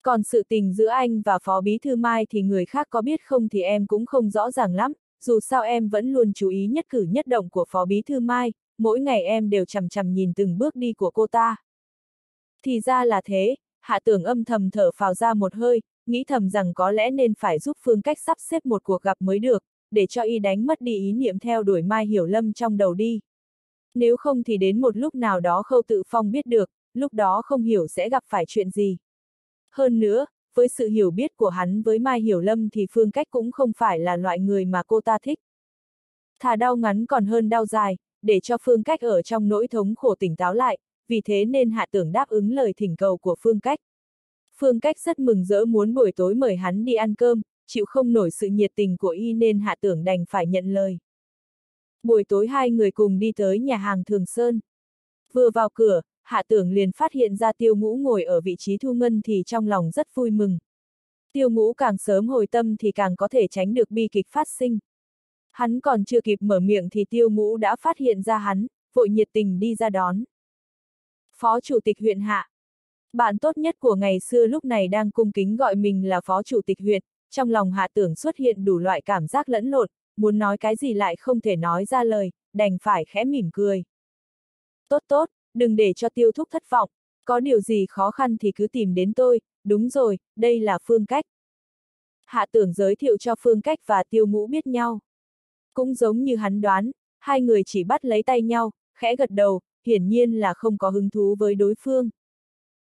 Còn sự tình giữa anh và Phó Bí Thư Mai thì người khác có biết không thì em cũng không rõ ràng lắm, dù sao em vẫn luôn chú ý nhất cử nhất động của Phó Bí Thư Mai, mỗi ngày em đều chằm chằm nhìn từng bước đi của cô ta. Thì ra là thế, hạ tưởng âm thầm thở phào ra một hơi, nghĩ thầm rằng có lẽ nên phải giúp Phương Cách sắp xếp một cuộc gặp mới được, để cho y đánh mất đi ý niệm theo đuổi Mai Hiểu Lâm trong đầu đi. Nếu không thì đến một lúc nào đó Khâu Tự Phong biết được, lúc đó không hiểu sẽ gặp phải chuyện gì. Hơn nữa, với sự hiểu biết của hắn với Mai Hiểu Lâm thì Phương Cách cũng không phải là loại người mà cô ta thích. Thà đau ngắn còn hơn đau dài, để cho Phương Cách ở trong nỗi thống khổ tỉnh táo lại, vì thế nên Hạ Tưởng đáp ứng lời thỉnh cầu của Phương Cách. Phương Cách rất mừng rỡ muốn buổi tối mời hắn đi ăn cơm, chịu không nổi sự nhiệt tình của y nên Hạ Tưởng đành phải nhận lời. Buổi tối hai người cùng đi tới nhà hàng Thường Sơn. Vừa vào cửa, Hạ Tưởng liền phát hiện ra tiêu ngũ ngồi ở vị trí thu ngân thì trong lòng rất vui mừng. Tiêu ngũ càng sớm hồi tâm thì càng có thể tránh được bi kịch phát sinh. Hắn còn chưa kịp mở miệng thì tiêu ngũ đã phát hiện ra hắn, vội nhiệt tình đi ra đón. Phó Chủ tịch huyện Hạ Bạn tốt nhất của ngày xưa lúc này đang cung kính gọi mình là Phó Chủ tịch huyện, trong lòng Hạ Tưởng xuất hiện đủ loại cảm giác lẫn lộn, muốn nói cái gì lại không thể nói ra lời, đành phải khẽ mỉm cười. Tốt tốt, đừng để cho tiêu thúc thất vọng, có điều gì khó khăn thì cứ tìm đến tôi, đúng rồi, đây là phương cách. Hạ tưởng giới thiệu cho phương cách và tiêu ngũ biết nhau. Cũng giống như hắn đoán, hai người chỉ bắt lấy tay nhau, khẽ gật đầu, hiển nhiên là không có hứng thú với đối phương.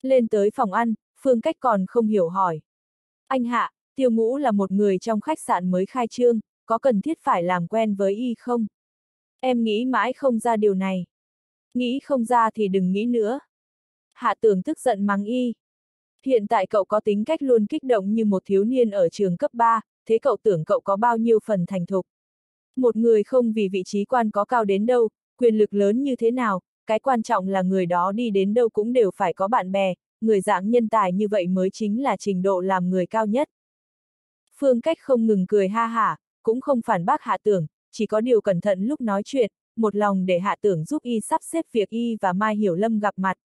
Lên tới phòng ăn, phương cách còn không hiểu hỏi. Anh Hạ, tiêu ngũ là một người trong khách sạn mới khai trương, có cần thiết phải làm quen với y không? Em nghĩ mãi không ra điều này. Nghĩ không ra thì đừng nghĩ nữa. Hạ Tường tức giận mắng y. Hiện tại cậu có tính cách luôn kích động như một thiếu niên ở trường cấp 3, thế cậu tưởng cậu có bao nhiêu phần thành thục. Một người không vì vị trí quan có cao đến đâu, quyền lực lớn như thế nào, cái quan trọng là người đó đi đến đâu cũng đều phải có bạn bè, người dạng nhân tài như vậy mới chính là trình độ làm người cao nhất. Phương cách không ngừng cười ha hả, cũng không phản bác hạ tưởng, chỉ có điều cẩn thận lúc nói chuyện, một lòng để hạ tưởng giúp y sắp xếp việc y và Mai Hiểu Lâm gặp mặt.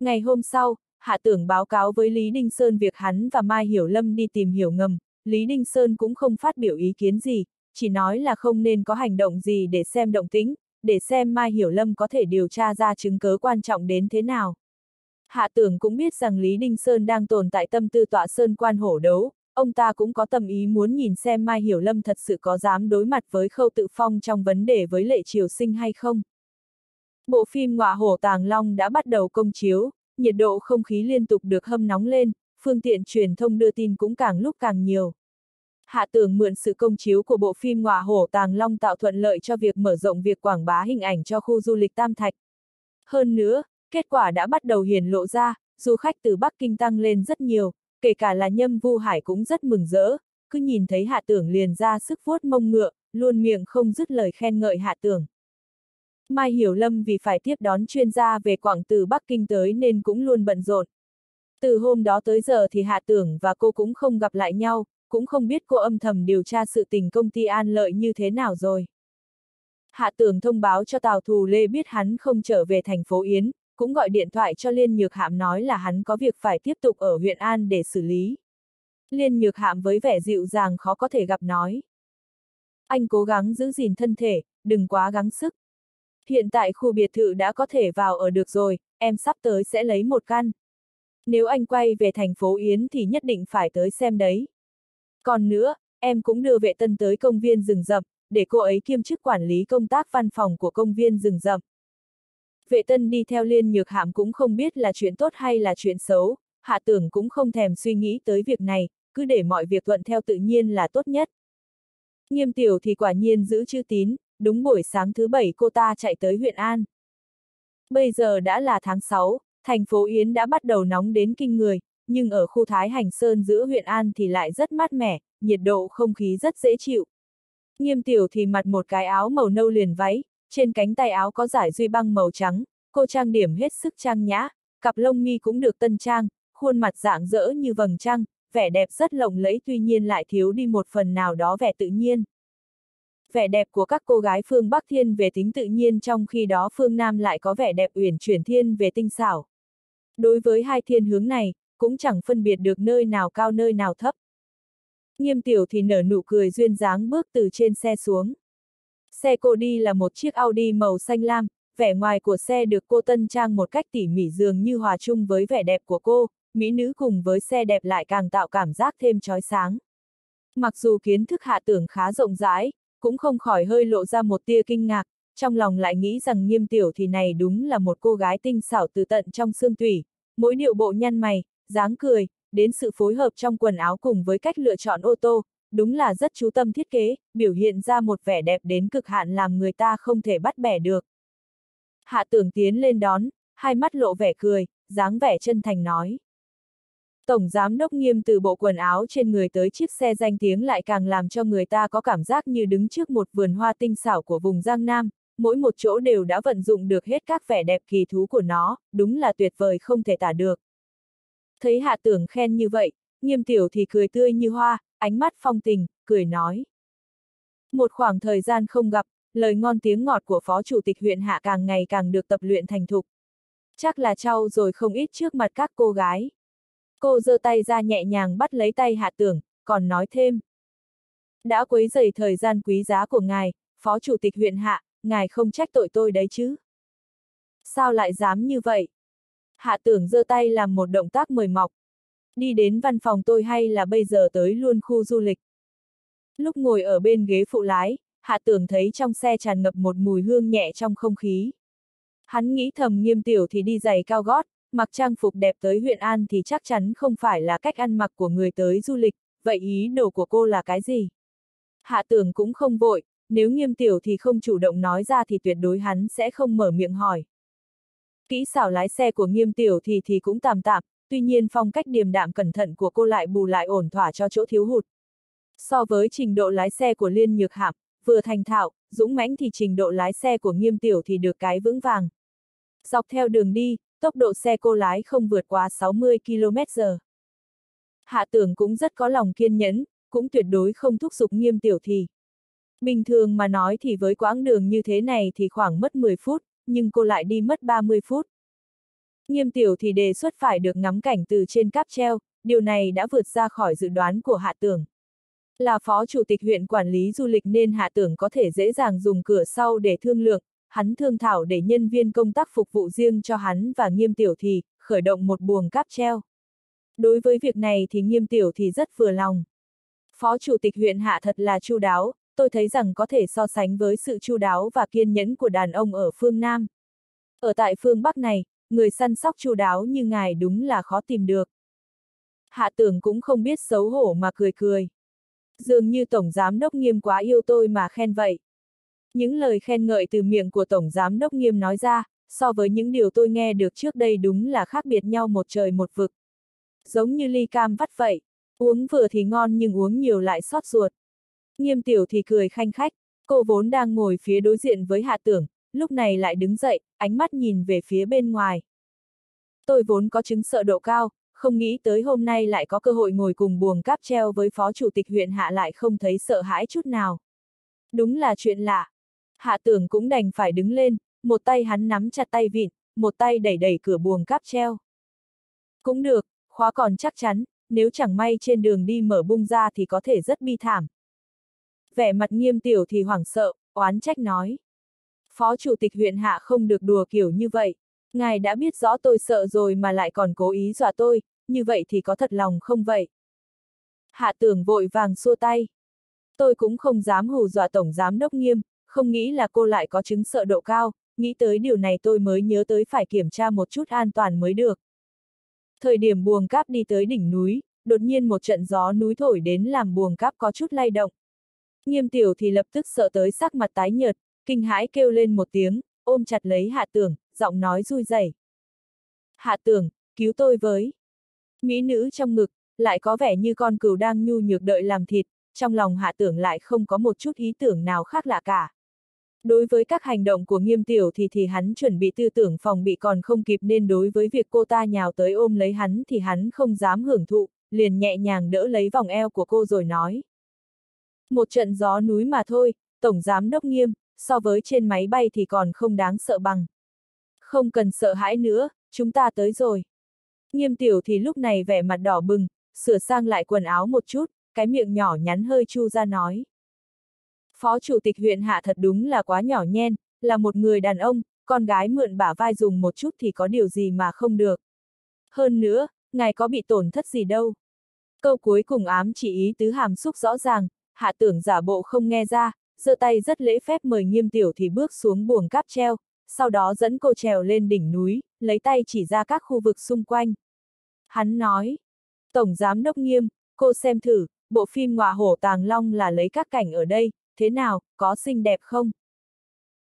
Ngày hôm sau, hạ tưởng báo cáo với Lý Đinh Sơn việc hắn và Mai Hiểu Lâm đi tìm hiểu ngầm, Lý Đinh Sơn cũng không phát biểu ý kiến gì, chỉ nói là không nên có hành động gì để xem động tính, để xem Mai Hiểu Lâm có thể điều tra ra chứng cớ quan trọng đến thế nào. Hạ tưởng cũng biết rằng Lý Đinh Sơn đang tồn tại tâm tư tọa sơn quan hổ đấu, ông ta cũng có tâm ý muốn nhìn xem Mai Hiểu Lâm thật sự có dám đối mặt với khâu tự phong trong vấn đề với lệ triều sinh hay không. Bộ phim Ngọa Hổ Tàng Long đã bắt đầu công chiếu, nhiệt độ không khí liên tục được hâm nóng lên, phương tiện truyền thông đưa tin cũng càng lúc càng nhiều. Hạ tưởng mượn sự công chiếu của bộ phim Ngọa Hổ Tàng Long tạo thuận lợi cho việc mở rộng việc quảng bá hình ảnh cho khu du lịch Tam Thạch. Hơn nữa, kết quả đã bắt đầu hiển lộ ra, du khách từ Bắc Kinh tăng lên rất nhiều, kể cả là nhâm vu hải cũng rất mừng rỡ, cứ nhìn thấy hạ tưởng liền ra sức vuốt mông ngựa, luôn miệng không dứt lời khen ngợi hạ tưởng. Mai Hiểu Lâm vì phải tiếp đón chuyên gia về Quảng từ Bắc Kinh tới nên cũng luôn bận rộn. Từ hôm đó tới giờ thì Hạ Tưởng và cô cũng không gặp lại nhau, cũng không biết cô âm thầm điều tra sự tình công ty An Lợi như thế nào rồi. Hạ Tưởng thông báo cho Tào Thù Lê biết hắn không trở về thành phố Yến, cũng gọi điện thoại cho Liên Nhược Hạm nói là hắn có việc phải tiếp tục ở huyện An để xử lý. Liên Nhược Hạm với vẻ dịu dàng khó có thể gặp nói. Anh cố gắng giữ gìn thân thể, đừng quá gắng sức. Hiện tại khu biệt thự đã có thể vào ở được rồi, em sắp tới sẽ lấy một căn. Nếu anh quay về thành phố Yến thì nhất định phải tới xem đấy. Còn nữa, em cũng đưa vệ tân tới công viên rừng rậm, để cô ấy kiêm chức quản lý công tác văn phòng của công viên rừng rậm. Vệ tân đi theo liên nhược hạm cũng không biết là chuyện tốt hay là chuyện xấu, hạ tưởng cũng không thèm suy nghĩ tới việc này, cứ để mọi việc thuận theo tự nhiên là tốt nhất. Nghiêm tiểu thì quả nhiên giữ chữ tín, đúng buổi sáng thứ bảy cô ta chạy tới huyện An. Bây giờ đã là tháng 6, thành phố Yến đã bắt đầu nóng đến kinh người, nhưng ở khu Thái Hành Sơn giữa huyện An thì lại rất mát mẻ, nhiệt độ không khí rất dễ chịu. Nghiêm tiểu thì mặc một cái áo màu nâu liền váy, trên cánh tay áo có giải duy băng màu trắng, cô trang điểm hết sức trang nhã, cặp lông mi cũng được tân trang, khuôn mặt dạng dỡ như vầng trăng, vẻ đẹp rất lộng lẫy tuy nhiên lại thiếu đi một phần nào đó vẻ tự nhiên. Vẻ đẹp của các cô gái phương Bắc thiên về tính tự nhiên trong khi đó phương Nam lại có vẻ đẹp uyển chuyển thiên về tinh xảo. Đối với hai thiên hướng này, cũng chẳng phân biệt được nơi nào cao nơi nào thấp. Nghiêm tiểu thì nở nụ cười duyên dáng bước từ trên xe xuống. Xe cô đi là một chiếc Audi màu xanh lam, vẻ ngoài của xe được cô tân trang một cách tỉ mỉ dường như hòa chung với vẻ đẹp của cô, mỹ nữ cùng với xe đẹp lại càng tạo cảm giác thêm trói sáng. Mặc dù kiến thức hạ tưởng khá rộng rãi, cũng không khỏi hơi lộ ra một tia kinh ngạc, trong lòng lại nghĩ rằng nghiêm tiểu thì này đúng là một cô gái tinh xảo từ tận trong xương tủy, mỗi điệu bộ nhăn mày, dáng cười, đến sự phối hợp trong quần áo cùng với cách lựa chọn ô tô, đúng là rất chú tâm thiết kế, biểu hiện ra một vẻ đẹp đến cực hạn làm người ta không thể bắt bẻ được. Hạ tưởng tiến lên đón, hai mắt lộ vẻ cười, dáng vẻ chân thành nói. Tổng giám đốc nghiêm từ bộ quần áo trên người tới chiếc xe danh tiếng lại càng làm cho người ta có cảm giác như đứng trước một vườn hoa tinh xảo của vùng Giang Nam, mỗi một chỗ đều đã vận dụng được hết các vẻ đẹp kỳ thú của nó, đúng là tuyệt vời không thể tả được. Thấy hạ tưởng khen như vậy, nghiêm tiểu thì cười tươi như hoa, ánh mắt phong tình, cười nói. Một khoảng thời gian không gặp, lời ngon tiếng ngọt của phó chủ tịch huyện hạ càng ngày càng được tập luyện thành thục. Chắc là trau rồi không ít trước mặt các cô gái. Cô giơ tay ra nhẹ nhàng bắt lấy tay hạ tưởng, còn nói thêm. Đã quấy dày thời gian quý giá của ngài, phó chủ tịch huyện hạ, ngài không trách tội tôi đấy chứ. Sao lại dám như vậy? Hạ tưởng giơ tay làm một động tác mời mọc. Đi đến văn phòng tôi hay là bây giờ tới luôn khu du lịch. Lúc ngồi ở bên ghế phụ lái, hạ tưởng thấy trong xe tràn ngập một mùi hương nhẹ trong không khí. Hắn nghĩ thầm nghiêm tiểu thì đi giày cao gót, mặc trang phục đẹp tới huyện An thì chắc chắn không phải là cách ăn mặc của người tới du lịch, vậy ý đồ của cô là cái gì? Hạ tưởng cũng không vội, nếu nghiêm tiểu thì không chủ động nói ra thì tuyệt đối hắn sẽ không mở miệng hỏi. Kỹ xảo lái xe của nghiêm tiểu thì thì cũng tạm tạm, tuy nhiên phong cách điềm đạm cẩn thận của cô lại bù lại ổn thỏa cho chỗ thiếu hụt. So với trình độ lái xe của Liên Nhược Hạm, vừa thành thạo, dũng mãnh thì trình độ lái xe của nghiêm tiểu thì được cái vững vàng. Dọc theo đường đi, tốc độ xe cô lái không vượt quá 60 km/h. Hạ tưởng cũng rất có lòng kiên nhẫn, cũng tuyệt đối không thúc giục nghiêm tiểu thì. Bình thường mà nói thì với quãng đường như thế này thì khoảng mất 10 phút, nhưng cô lại đi mất 30 phút. Nghiêm tiểu thì đề xuất phải được ngắm cảnh từ trên cáp treo, điều này đã vượt ra khỏi dự đoán của hạ tưởng. Là phó chủ tịch huyện quản lý du lịch nên hạ tưởng có thể dễ dàng dùng cửa sau để thương lượng, hắn thương thảo để nhân viên công tác phục vụ riêng cho hắn và nghiêm tiểu thì, khởi động một buồng cáp treo. Đối với việc này thì nghiêm tiểu thì rất vừa lòng. Phó chủ tịch huyện hạ thật là chu đáo, tôi thấy rằng có thể so sánh với sự chu đáo và kiên nhẫn của đàn ông ở phương Nam. Ở tại phương Bắc này, người săn sóc chu đáo như ngài đúng là khó tìm được. Hạ tưởng cũng không biết xấu hổ mà cười cười. Dường như Tổng Giám Đốc Nghiêm quá yêu tôi mà khen vậy. Những lời khen ngợi từ miệng của Tổng Giám Đốc Nghiêm nói ra, so với những điều tôi nghe được trước đây đúng là khác biệt nhau một trời một vực. Giống như ly cam vắt vậy, uống vừa thì ngon nhưng uống nhiều lại xót ruột. Nghiêm tiểu thì cười khanh khách, cô vốn đang ngồi phía đối diện với hạ tưởng, lúc này lại đứng dậy, ánh mắt nhìn về phía bên ngoài. Tôi vốn có chứng sợ độ cao, không nghĩ tới hôm nay lại có cơ hội ngồi cùng buồng cáp treo với phó chủ tịch huyện hạ lại không thấy sợ hãi chút nào. Đúng là chuyện lạ. Hạ tưởng cũng đành phải đứng lên, một tay hắn nắm chặt tay vịn, một tay đẩy đẩy cửa buồng cáp treo. Cũng được, khóa còn chắc chắn, nếu chẳng may trên đường đi mở bung ra thì có thể rất bi thảm. Vẻ mặt nghiêm tiểu thì hoảng sợ, oán trách nói. Phó chủ tịch huyện hạ không được đùa kiểu như vậy. Ngài đã biết rõ tôi sợ rồi mà lại còn cố ý dọa tôi, như vậy thì có thật lòng không vậy? Hạ tưởng vội vàng xua tay. Tôi cũng không dám hù dọa tổng giám đốc nghiêm, không nghĩ là cô lại có chứng sợ độ cao, nghĩ tới điều này tôi mới nhớ tới phải kiểm tra một chút an toàn mới được. Thời điểm buồng cáp đi tới đỉnh núi, đột nhiên một trận gió núi thổi đến làm buồng cáp có chút lay động. Nghiêm tiểu thì lập tức sợ tới sắc mặt tái nhợt, kinh hãi kêu lên một tiếng, ôm chặt lấy hạ tưởng, giọng nói rui rẩy. Hạ tưởng, cứu tôi với. Mỹ nữ trong ngực, lại có vẻ như con cừu đang nhu nhược đợi làm thịt, trong lòng hạ tưởng lại không có một chút ý tưởng nào khác lạ cả. Đối với các hành động của nghiêm tiểu thì thì hắn chuẩn bị tư tưởng phòng bị còn không kịp nên đối với việc cô ta nhào tới ôm lấy hắn thì hắn không dám hưởng thụ, liền nhẹ nhàng đỡ lấy vòng eo của cô rồi nói. Một trận gió núi mà thôi, Tổng Giám Đốc Nghiêm, so với trên máy bay thì còn không đáng sợ bằng. Không cần sợ hãi nữa, chúng ta tới rồi. Nghiêm tiểu thì lúc này vẻ mặt đỏ bừng, sửa sang lại quần áo một chút, cái miệng nhỏ nhắn hơi chu ra nói. Phó chủ tịch huyện hạ thật đúng là quá nhỏ nhen, là một người đàn ông, con gái mượn bả vai dùng một chút thì có điều gì mà không được. Hơn nữa, ngài có bị tổn thất gì đâu. Câu cuối cùng ám chỉ ý tứ hàm xúc rõ ràng, hạ tưởng giả bộ không nghe ra, giơ tay rất lễ phép mời nghiêm tiểu thì bước xuống buồng cáp treo, sau đó dẫn cô trèo lên đỉnh núi, lấy tay chỉ ra các khu vực xung quanh. Hắn nói, Tổng Giám Đốc Nghiêm, cô xem thử, bộ phim Ngọa Hổ Tàng Long là lấy các cảnh ở đây, thế nào, có xinh đẹp không?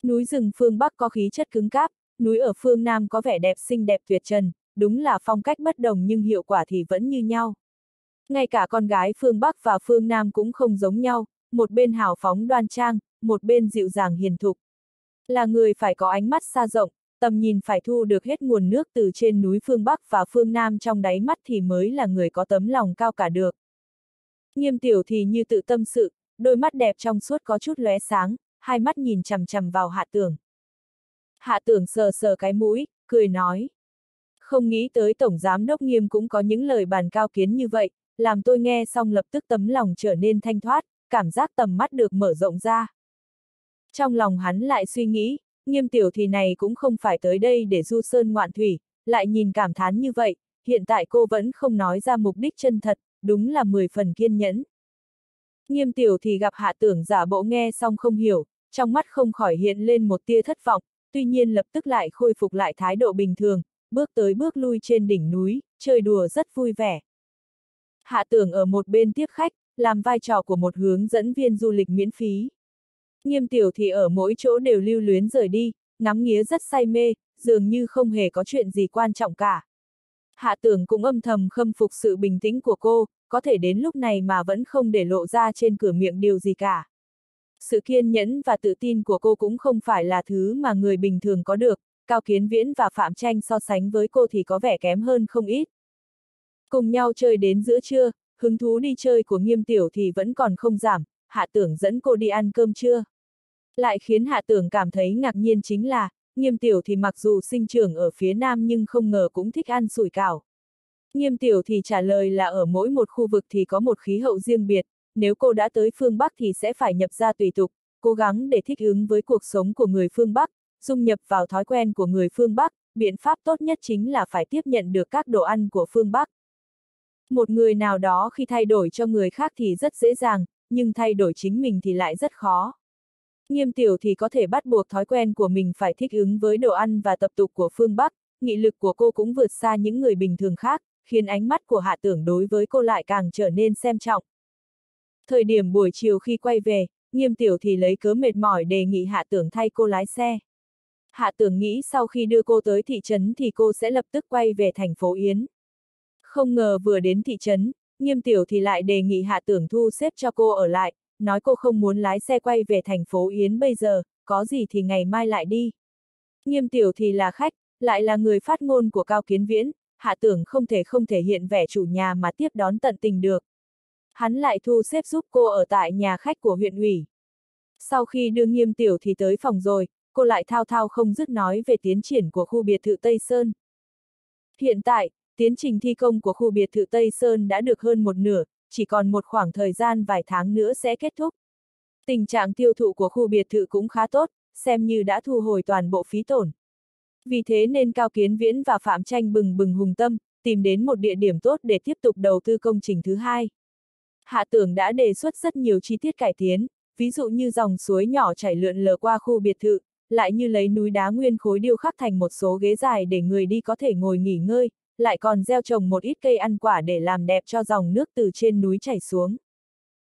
Núi rừng phương Bắc có khí chất cứng cáp, núi ở phương Nam có vẻ đẹp xinh đẹp tuyệt trần, đúng là phong cách bất đồng nhưng hiệu quả thì vẫn như nhau. Ngay cả con gái phương Bắc và phương Nam cũng không giống nhau, một bên hào phóng đoan trang, một bên dịu dàng hiền thục. Là người phải có ánh mắt xa rộng, tầm nhìn phải thu được hết nguồn nước từ trên núi phương Bắc và phương Nam trong đáy mắt thì mới là người có tấm lòng cao cả được. Nghiêm tiểu thì như tự tâm sự, đôi mắt đẹp trong suốt có chút lóe sáng, hai mắt nhìn chằm chằm vào hạ tưởng. Hạ tưởng sờ sờ cái mũi, cười nói. Không nghĩ tới Tổng Giám Đốc Nghiêm cũng có những lời bàn cao kiến như vậy, làm tôi nghe xong lập tức tấm lòng trở nên thanh thoát, cảm giác tầm mắt được mở rộng ra. Trong lòng hắn lại suy nghĩ, nghiêm tiểu thì này cũng không phải tới đây để du sơn ngoạn thủy, lại nhìn cảm thán như vậy, hiện tại cô vẫn không nói ra mục đích chân thật, đúng là 10 phần kiên nhẫn. Nghiêm tiểu thì gặp hạ tưởng giả bộ nghe xong không hiểu, trong mắt không khỏi hiện lên một tia thất vọng, tuy nhiên lập tức lại khôi phục lại thái độ bình thường, bước tới bước lui trên đỉnh núi, chơi đùa rất vui vẻ. Hạ tưởng ở một bên tiếp khách, làm vai trò của một hướng dẫn viên du lịch miễn phí. Nghiêm tiểu thì ở mỗi chỗ đều lưu luyến rời đi, ngắm nghía rất say mê, dường như không hề có chuyện gì quan trọng cả. Hạ tưởng cũng âm thầm khâm phục sự bình tĩnh của cô, có thể đến lúc này mà vẫn không để lộ ra trên cửa miệng điều gì cả. Sự kiên nhẫn và tự tin của cô cũng không phải là thứ mà người bình thường có được, Cao Kiến Viễn và Phạm Tranh so sánh với cô thì có vẻ kém hơn không ít. Cùng nhau chơi đến giữa trưa, hứng thú đi chơi của nghiêm tiểu thì vẫn còn không giảm, hạ tưởng dẫn cô đi ăn cơm trưa. Lại khiến hạ tưởng cảm thấy ngạc nhiên chính là, nghiêm tiểu thì mặc dù sinh trưởng ở phía nam nhưng không ngờ cũng thích ăn sủi cảo. Nghiêm tiểu thì trả lời là ở mỗi một khu vực thì có một khí hậu riêng biệt, nếu cô đã tới phương Bắc thì sẽ phải nhập ra tùy tục, cố gắng để thích ứng với cuộc sống của người phương Bắc, dung nhập vào thói quen của người phương Bắc, biện pháp tốt nhất chính là phải tiếp nhận được các đồ ăn của phương Bắc. Một người nào đó khi thay đổi cho người khác thì rất dễ dàng, nhưng thay đổi chính mình thì lại rất khó. Nghiêm tiểu thì có thể bắt buộc thói quen của mình phải thích ứng với đồ ăn và tập tục của phương Bắc, nghị lực của cô cũng vượt xa những người bình thường khác, khiến ánh mắt của hạ tưởng đối với cô lại càng trở nên xem trọng. Thời điểm buổi chiều khi quay về, nghiêm tiểu thì lấy cớ mệt mỏi đề nghị hạ tưởng thay cô lái xe. Hạ tưởng nghĩ sau khi đưa cô tới thị trấn thì cô sẽ lập tức quay về thành phố Yến. Không ngờ vừa đến thị trấn, nghiêm tiểu thì lại đề nghị hạ tưởng thu xếp cho cô ở lại, nói cô không muốn lái xe quay về thành phố Yến bây giờ, có gì thì ngày mai lại đi. Nghiêm tiểu thì là khách, lại là người phát ngôn của Cao Kiến Viễn, hạ tưởng không thể không thể hiện vẻ chủ nhà mà tiếp đón tận tình được. Hắn lại thu xếp giúp cô ở tại nhà khách của huyện ủy. Sau khi đưa nghiêm tiểu thì tới phòng rồi, cô lại thao thao không dứt nói về tiến triển của khu biệt thự Tây Sơn. Hiện tại, tiến trình thi công của khu biệt thự Tây Sơn đã được hơn một nửa, chỉ còn một khoảng thời gian vài tháng nữa sẽ kết thúc. Tình trạng tiêu thụ của khu biệt thự cũng khá tốt, xem như đã thu hồi toàn bộ phí tổn. Vì thế nên Cao Kiến Viễn và Phạm Tranh bừng bừng hùng tâm, tìm đến một địa điểm tốt để tiếp tục đầu tư công trình thứ hai. Hạ tưởng đã đề xuất rất nhiều chi tiết cải tiến, ví dụ như dòng suối nhỏ chảy lượn lờ qua khu biệt thự, lại như lấy núi đá nguyên khối điêu khắc thành một số ghế dài để người đi có thể ngồi nghỉ ngơi, lại còn gieo trồng một ít cây ăn quả để làm đẹp cho dòng nước từ trên núi chảy xuống.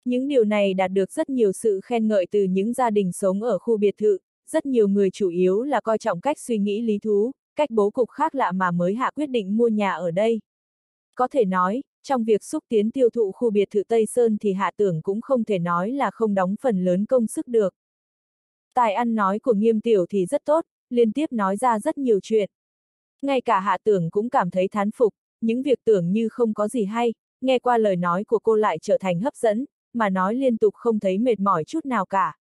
Những điều này đạt được rất nhiều sự khen ngợi từ những gia đình sống ở khu biệt thự, rất nhiều người chủ yếu là coi trọng cách suy nghĩ lý thú, cách bố cục khác lạ mà mới hạ quyết định mua nhà ở đây. Có thể nói, trong việc xúc tiến tiêu thụ khu biệt thự Tây Sơn thì hạ tưởng cũng không thể nói là không đóng phần lớn công sức được. Tài ăn nói của nghiêm tiểu thì rất tốt, liên tiếp nói ra rất nhiều chuyện. Ngay cả hạ tưởng cũng cảm thấy thán phục, những việc tưởng như không có gì hay, nghe qua lời nói của cô lại trở thành hấp dẫn, mà nói liên tục không thấy mệt mỏi chút nào cả.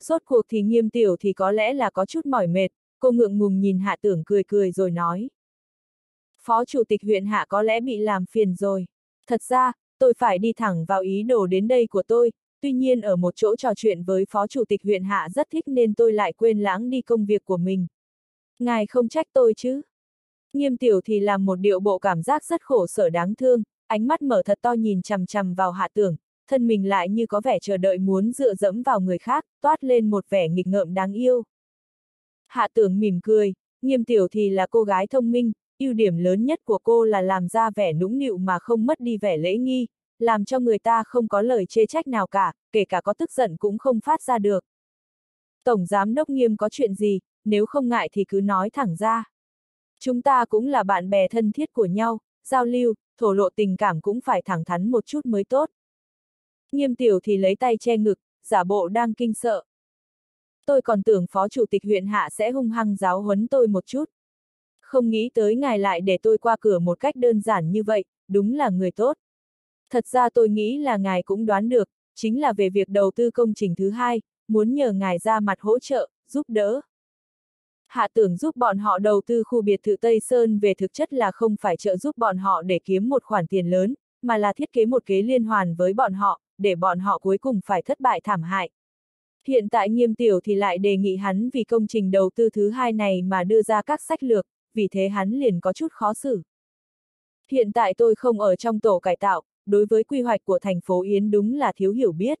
Rốt cuộc thì nghiêm tiểu thì có lẽ là có chút mỏi mệt, cô ngượng ngùng nhìn hạ tưởng cười cười rồi nói. Phó chủ tịch huyện hạ có lẽ bị làm phiền rồi. Thật ra, tôi phải đi thẳng vào ý đồ đến đây của tôi, tuy nhiên ở một chỗ trò chuyện với phó chủ tịch huyện hạ rất thích nên tôi lại quên lãng đi công việc của mình. Ngài không trách tôi chứ? Nghiêm tiểu thì làm một điệu bộ cảm giác rất khổ sở đáng thương, ánh mắt mở thật to nhìn chằm chằm vào hạ tưởng, thân mình lại như có vẻ chờ đợi muốn dựa dẫm vào người khác, toát lên một vẻ nghịch ngợm đáng yêu. Hạ tưởng mỉm cười, nghiêm tiểu thì là cô gái thông minh, ưu điểm lớn nhất của cô là làm ra vẻ nũng nịu mà không mất đi vẻ lễ nghi, làm cho người ta không có lời chê trách nào cả, kể cả có tức giận cũng không phát ra được. Tổng Giám Đốc Nghiêm có chuyện gì, nếu không ngại thì cứ nói thẳng ra. Chúng ta cũng là bạn bè thân thiết của nhau, giao lưu, thổ lộ tình cảm cũng phải thẳng thắn một chút mới tốt. Nghiêm tiểu thì lấy tay che ngực, giả bộ đang kinh sợ. Tôi còn tưởng phó chủ tịch huyện hạ sẽ hung hăng giáo huấn tôi một chút. Không nghĩ tới ngài lại để tôi qua cửa một cách đơn giản như vậy, đúng là người tốt. Thật ra tôi nghĩ là ngài cũng đoán được, chính là về việc đầu tư công trình thứ hai, muốn nhờ ngài ra mặt hỗ trợ, giúp đỡ. Hạ tưởng giúp bọn họ đầu tư khu biệt thự Tây Sơn về thực chất là không phải trợ giúp bọn họ để kiếm một khoản tiền lớn, mà là thiết kế một kế liên hoàn với bọn họ, để bọn họ cuối cùng phải thất bại thảm hại. Hiện tại nghiêm tiểu thì lại đề nghị hắn vì công trình đầu tư thứ hai này mà đưa ra các sách lược, vì thế hắn liền có chút khó xử. Hiện tại tôi không ở trong tổ cải tạo, đối với quy hoạch của thành phố Yến đúng là thiếu hiểu biết.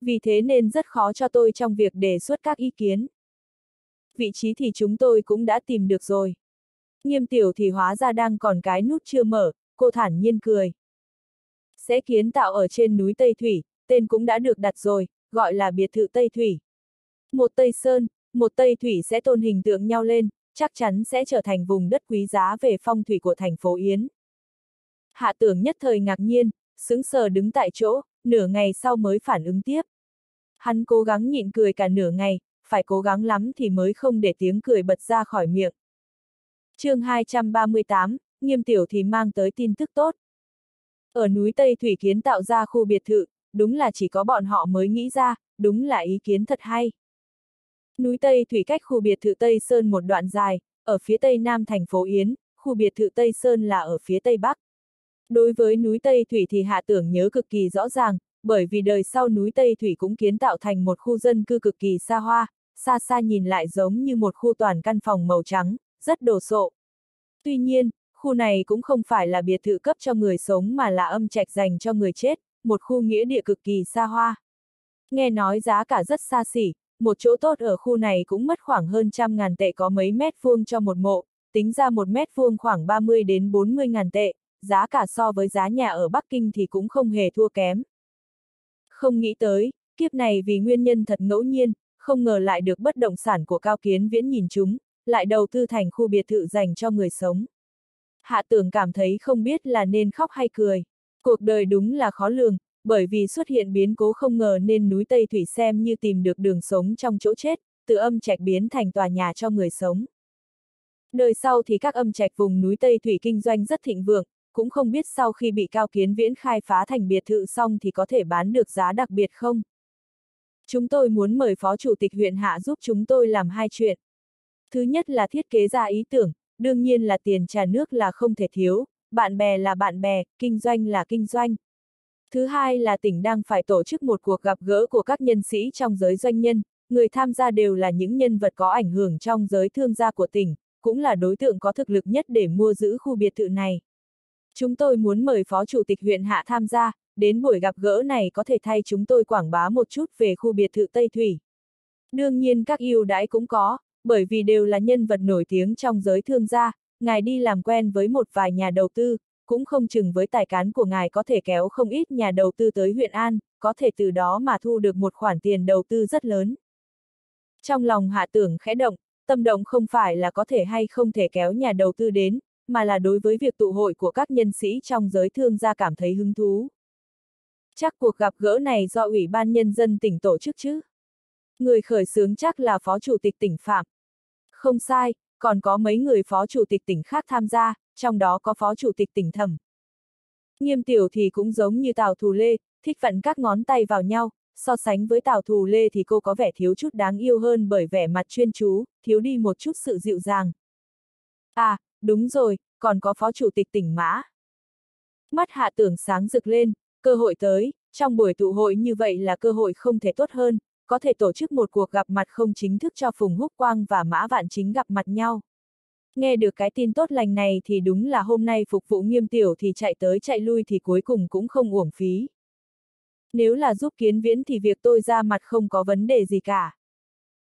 Vì thế nên rất khó cho tôi trong việc đề xuất các ý kiến. Vị trí thì chúng tôi cũng đã tìm được rồi. Nghiêm tiểu thì hóa ra đang còn cái nút chưa mở, cô thản nhiên cười. Sẽ kiến tạo ở trên núi Tây Thủy, tên cũng đã được đặt rồi, gọi là biệt thự Tây Thủy. Một Tây Sơn, một Tây Thủy sẽ tôn hình tượng nhau lên, chắc chắn sẽ trở thành vùng đất quý giá về phong thủy của thành phố Yến. Hạ tưởng nhất thời ngạc nhiên, sững sờ đứng tại chỗ, nửa ngày sau mới phản ứng tiếp. Hắn cố gắng nhịn cười cả nửa ngày, phải cố gắng lắm thì mới không để tiếng cười bật ra khỏi miệng. chương 238, nghiêm tiểu thì mang tới tin tức tốt. Ở núi Tây Thủy Kiến tạo ra khu biệt thự, đúng là chỉ có bọn họ mới nghĩ ra, đúng là ý kiến thật hay. Núi Tây Thủy cách khu biệt thự Tây Sơn một đoạn dài, ở phía tây nam thành phố Yến, khu biệt thự Tây Sơn là ở phía tây bắc. Đối với núi Tây Thủy thì hạ tưởng nhớ cực kỳ rõ ràng, bởi vì đời sau núi Tây Thủy cũng kiến tạo thành một khu dân cư cực kỳ xa hoa, xa xa nhìn lại giống như một khu toàn căn phòng màu trắng, rất đồ sộ. Tuy nhiên, khu này cũng không phải là biệt thự cấp cho người sống mà là âm trạch dành cho người chết, một khu nghĩa địa cực kỳ xa hoa. Nghe nói giá cả rất xa xỉ, một chỗ tốt ở khu này cũng mất khoảng hơn trăm ngàn tệ có mấy mét vuông cho một mộ, tính ra một mét vuông khoảng 30 đến 40 ngàn tệ, giá cả so với giá nhà ở Bắc Kinh thì cũng không hề thua kém. Không nghĩ tới, kiếp này vì nguyên nhân thật ngẫu nhiên, không ngờ lại được bất động sản của Cao Kiến Viễn nhìn chúng, lại đầu tư thành khu biệt thự dành cho người sống. Hạ tưởng cảm thấy không biết là nên khóc hay cười. Cuộc đời đúng là khó lường, bởi vì xuất hiện biến cố không ngờ nên núi Tây Thủy xem như tìm được đường sống trong chỗ chết, từ âm trạch biến thành tòa nhà cho người sống. Đời sau thì các âm trạch vùng núi Tây Thủy kinh doanh rất thịnh vượng, cũng không biết sau khi bị cao kiến viễn khai phá thành biệt thự xong thì có thể bán được giá đặc biệt không? Chúng tôi muốn mời Phó Chủ tịch huyện Hạ giúp chúng tôi làm hai chuyện. Thứ nhất là thiết kế ra ý tưởng, đương nhiên là tiền trả nước là không thể thiếu, bạn bè là bạn bè, kinh doanh là kinh doanh. Thứ hai là tỉnh đang phải tổ chức một cuộc gặp gỡ của các nhân sĩ trong giới doanh nhân, người tham gia đều là những nhân vật có ảnh hưởng trong giới thương gia của tỉnh, cũng là đối tượng có thực lực nhất để mua giữ khu biệt thự này. Chúng tôi muốn mời Phó Chủ tịch huyện Hạ tham gia, đến buổi gặp gỡ này có thể thay chúng tôi quảng bá một chút về khu biệt thự Tây Thủy. Đương nhiên các yêu đãi cũng có, bởi vì đều là nhân vật nổi tiếng trong giới thương gia, ngài đi làm quen với một vài nhà đầu tư, cũng không chừng với tài cán của ngài có thể kéo không ít nhà đầu tư tới huyện An, có thể từ đó mà thu được một khoản tiền đầu tư rất lớn. Trong lòng hạ tưởng khẽ động, tâm động không phải là có thể hay không thể kéo nhà đầu tư đến, mà là đối với việc tụ hội của các nhân sĩ trong giới thương gia cảm thấy hứng thú. Chắc cuộc gặp gỡ này do Ủy ban Nhân dân tỉnh tổ chức chứ? Người khởi xướng chắc là Phó Chủ tịch tỉnh Phạm. Không sai, còn có mấy người Phó Chủ tịch tỉnh khác tham gia, trong đó có Phó Chủ tịch tỉnh Thẩm. Nghiêm tiểu thì cũng giống như Tào Thù Lê, thích vặn các ngón tay vào nhau, so sánh với Tào Thù Lê thì cô có vẻ thiếu chút đáng yêu hơn bởi vẻ mặt chuyên chú, thiếu đi một chút sự dịu dàng. À, đúng rồi, còn có Phó Chủ tịch tỉnh Mã. Mắt hạ tưởng sáng rực lên, cơ hội tới, trong buổi tụ hội như vậy là cơ hội không thể tốt hơn, có thể tổ chức một cuộc gặp mặt không chính thức cho Phùng Húc Quang và Mã Vạn Chính gặp mặt nhau. Nghe được cái tin tốt lành này thì đúng là hôm nay phục vụ nghiêm tiểu thì chạy tới chạy lui thì cuối cùng cũng không uổng phí. Nếu là giúp kiến viễn thì việc tôi ra mặt không có vấn đề gì cả.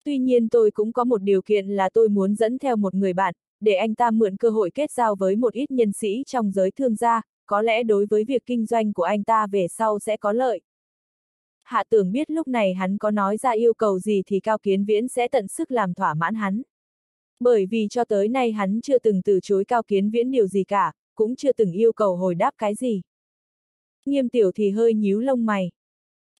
Tuy nhiên tôi cũng có một điều kiện là tôi muốn dẫn theo một người bạn, để anh ta mượn cơ hội kết giao với một ít nhân sĩ trong giới thương gia, có lẽ đối với việc kinh doanh của anh ta về sau sẽ có lợi. Hạ tưởng biết lúc này hắn có nói ra yêu cầu gì thì Cao Kiến Viễn sẽ tận sức làm thỏa mãn hắn. Bởi vì cho tới nay hắn chưa từng từ chối Cao Kiến Viễn điều gì cả, cũng chưa từng yêu cầu hồi đáp cái gì. Nghiêm tiểu thì hơi nhíu lông mày.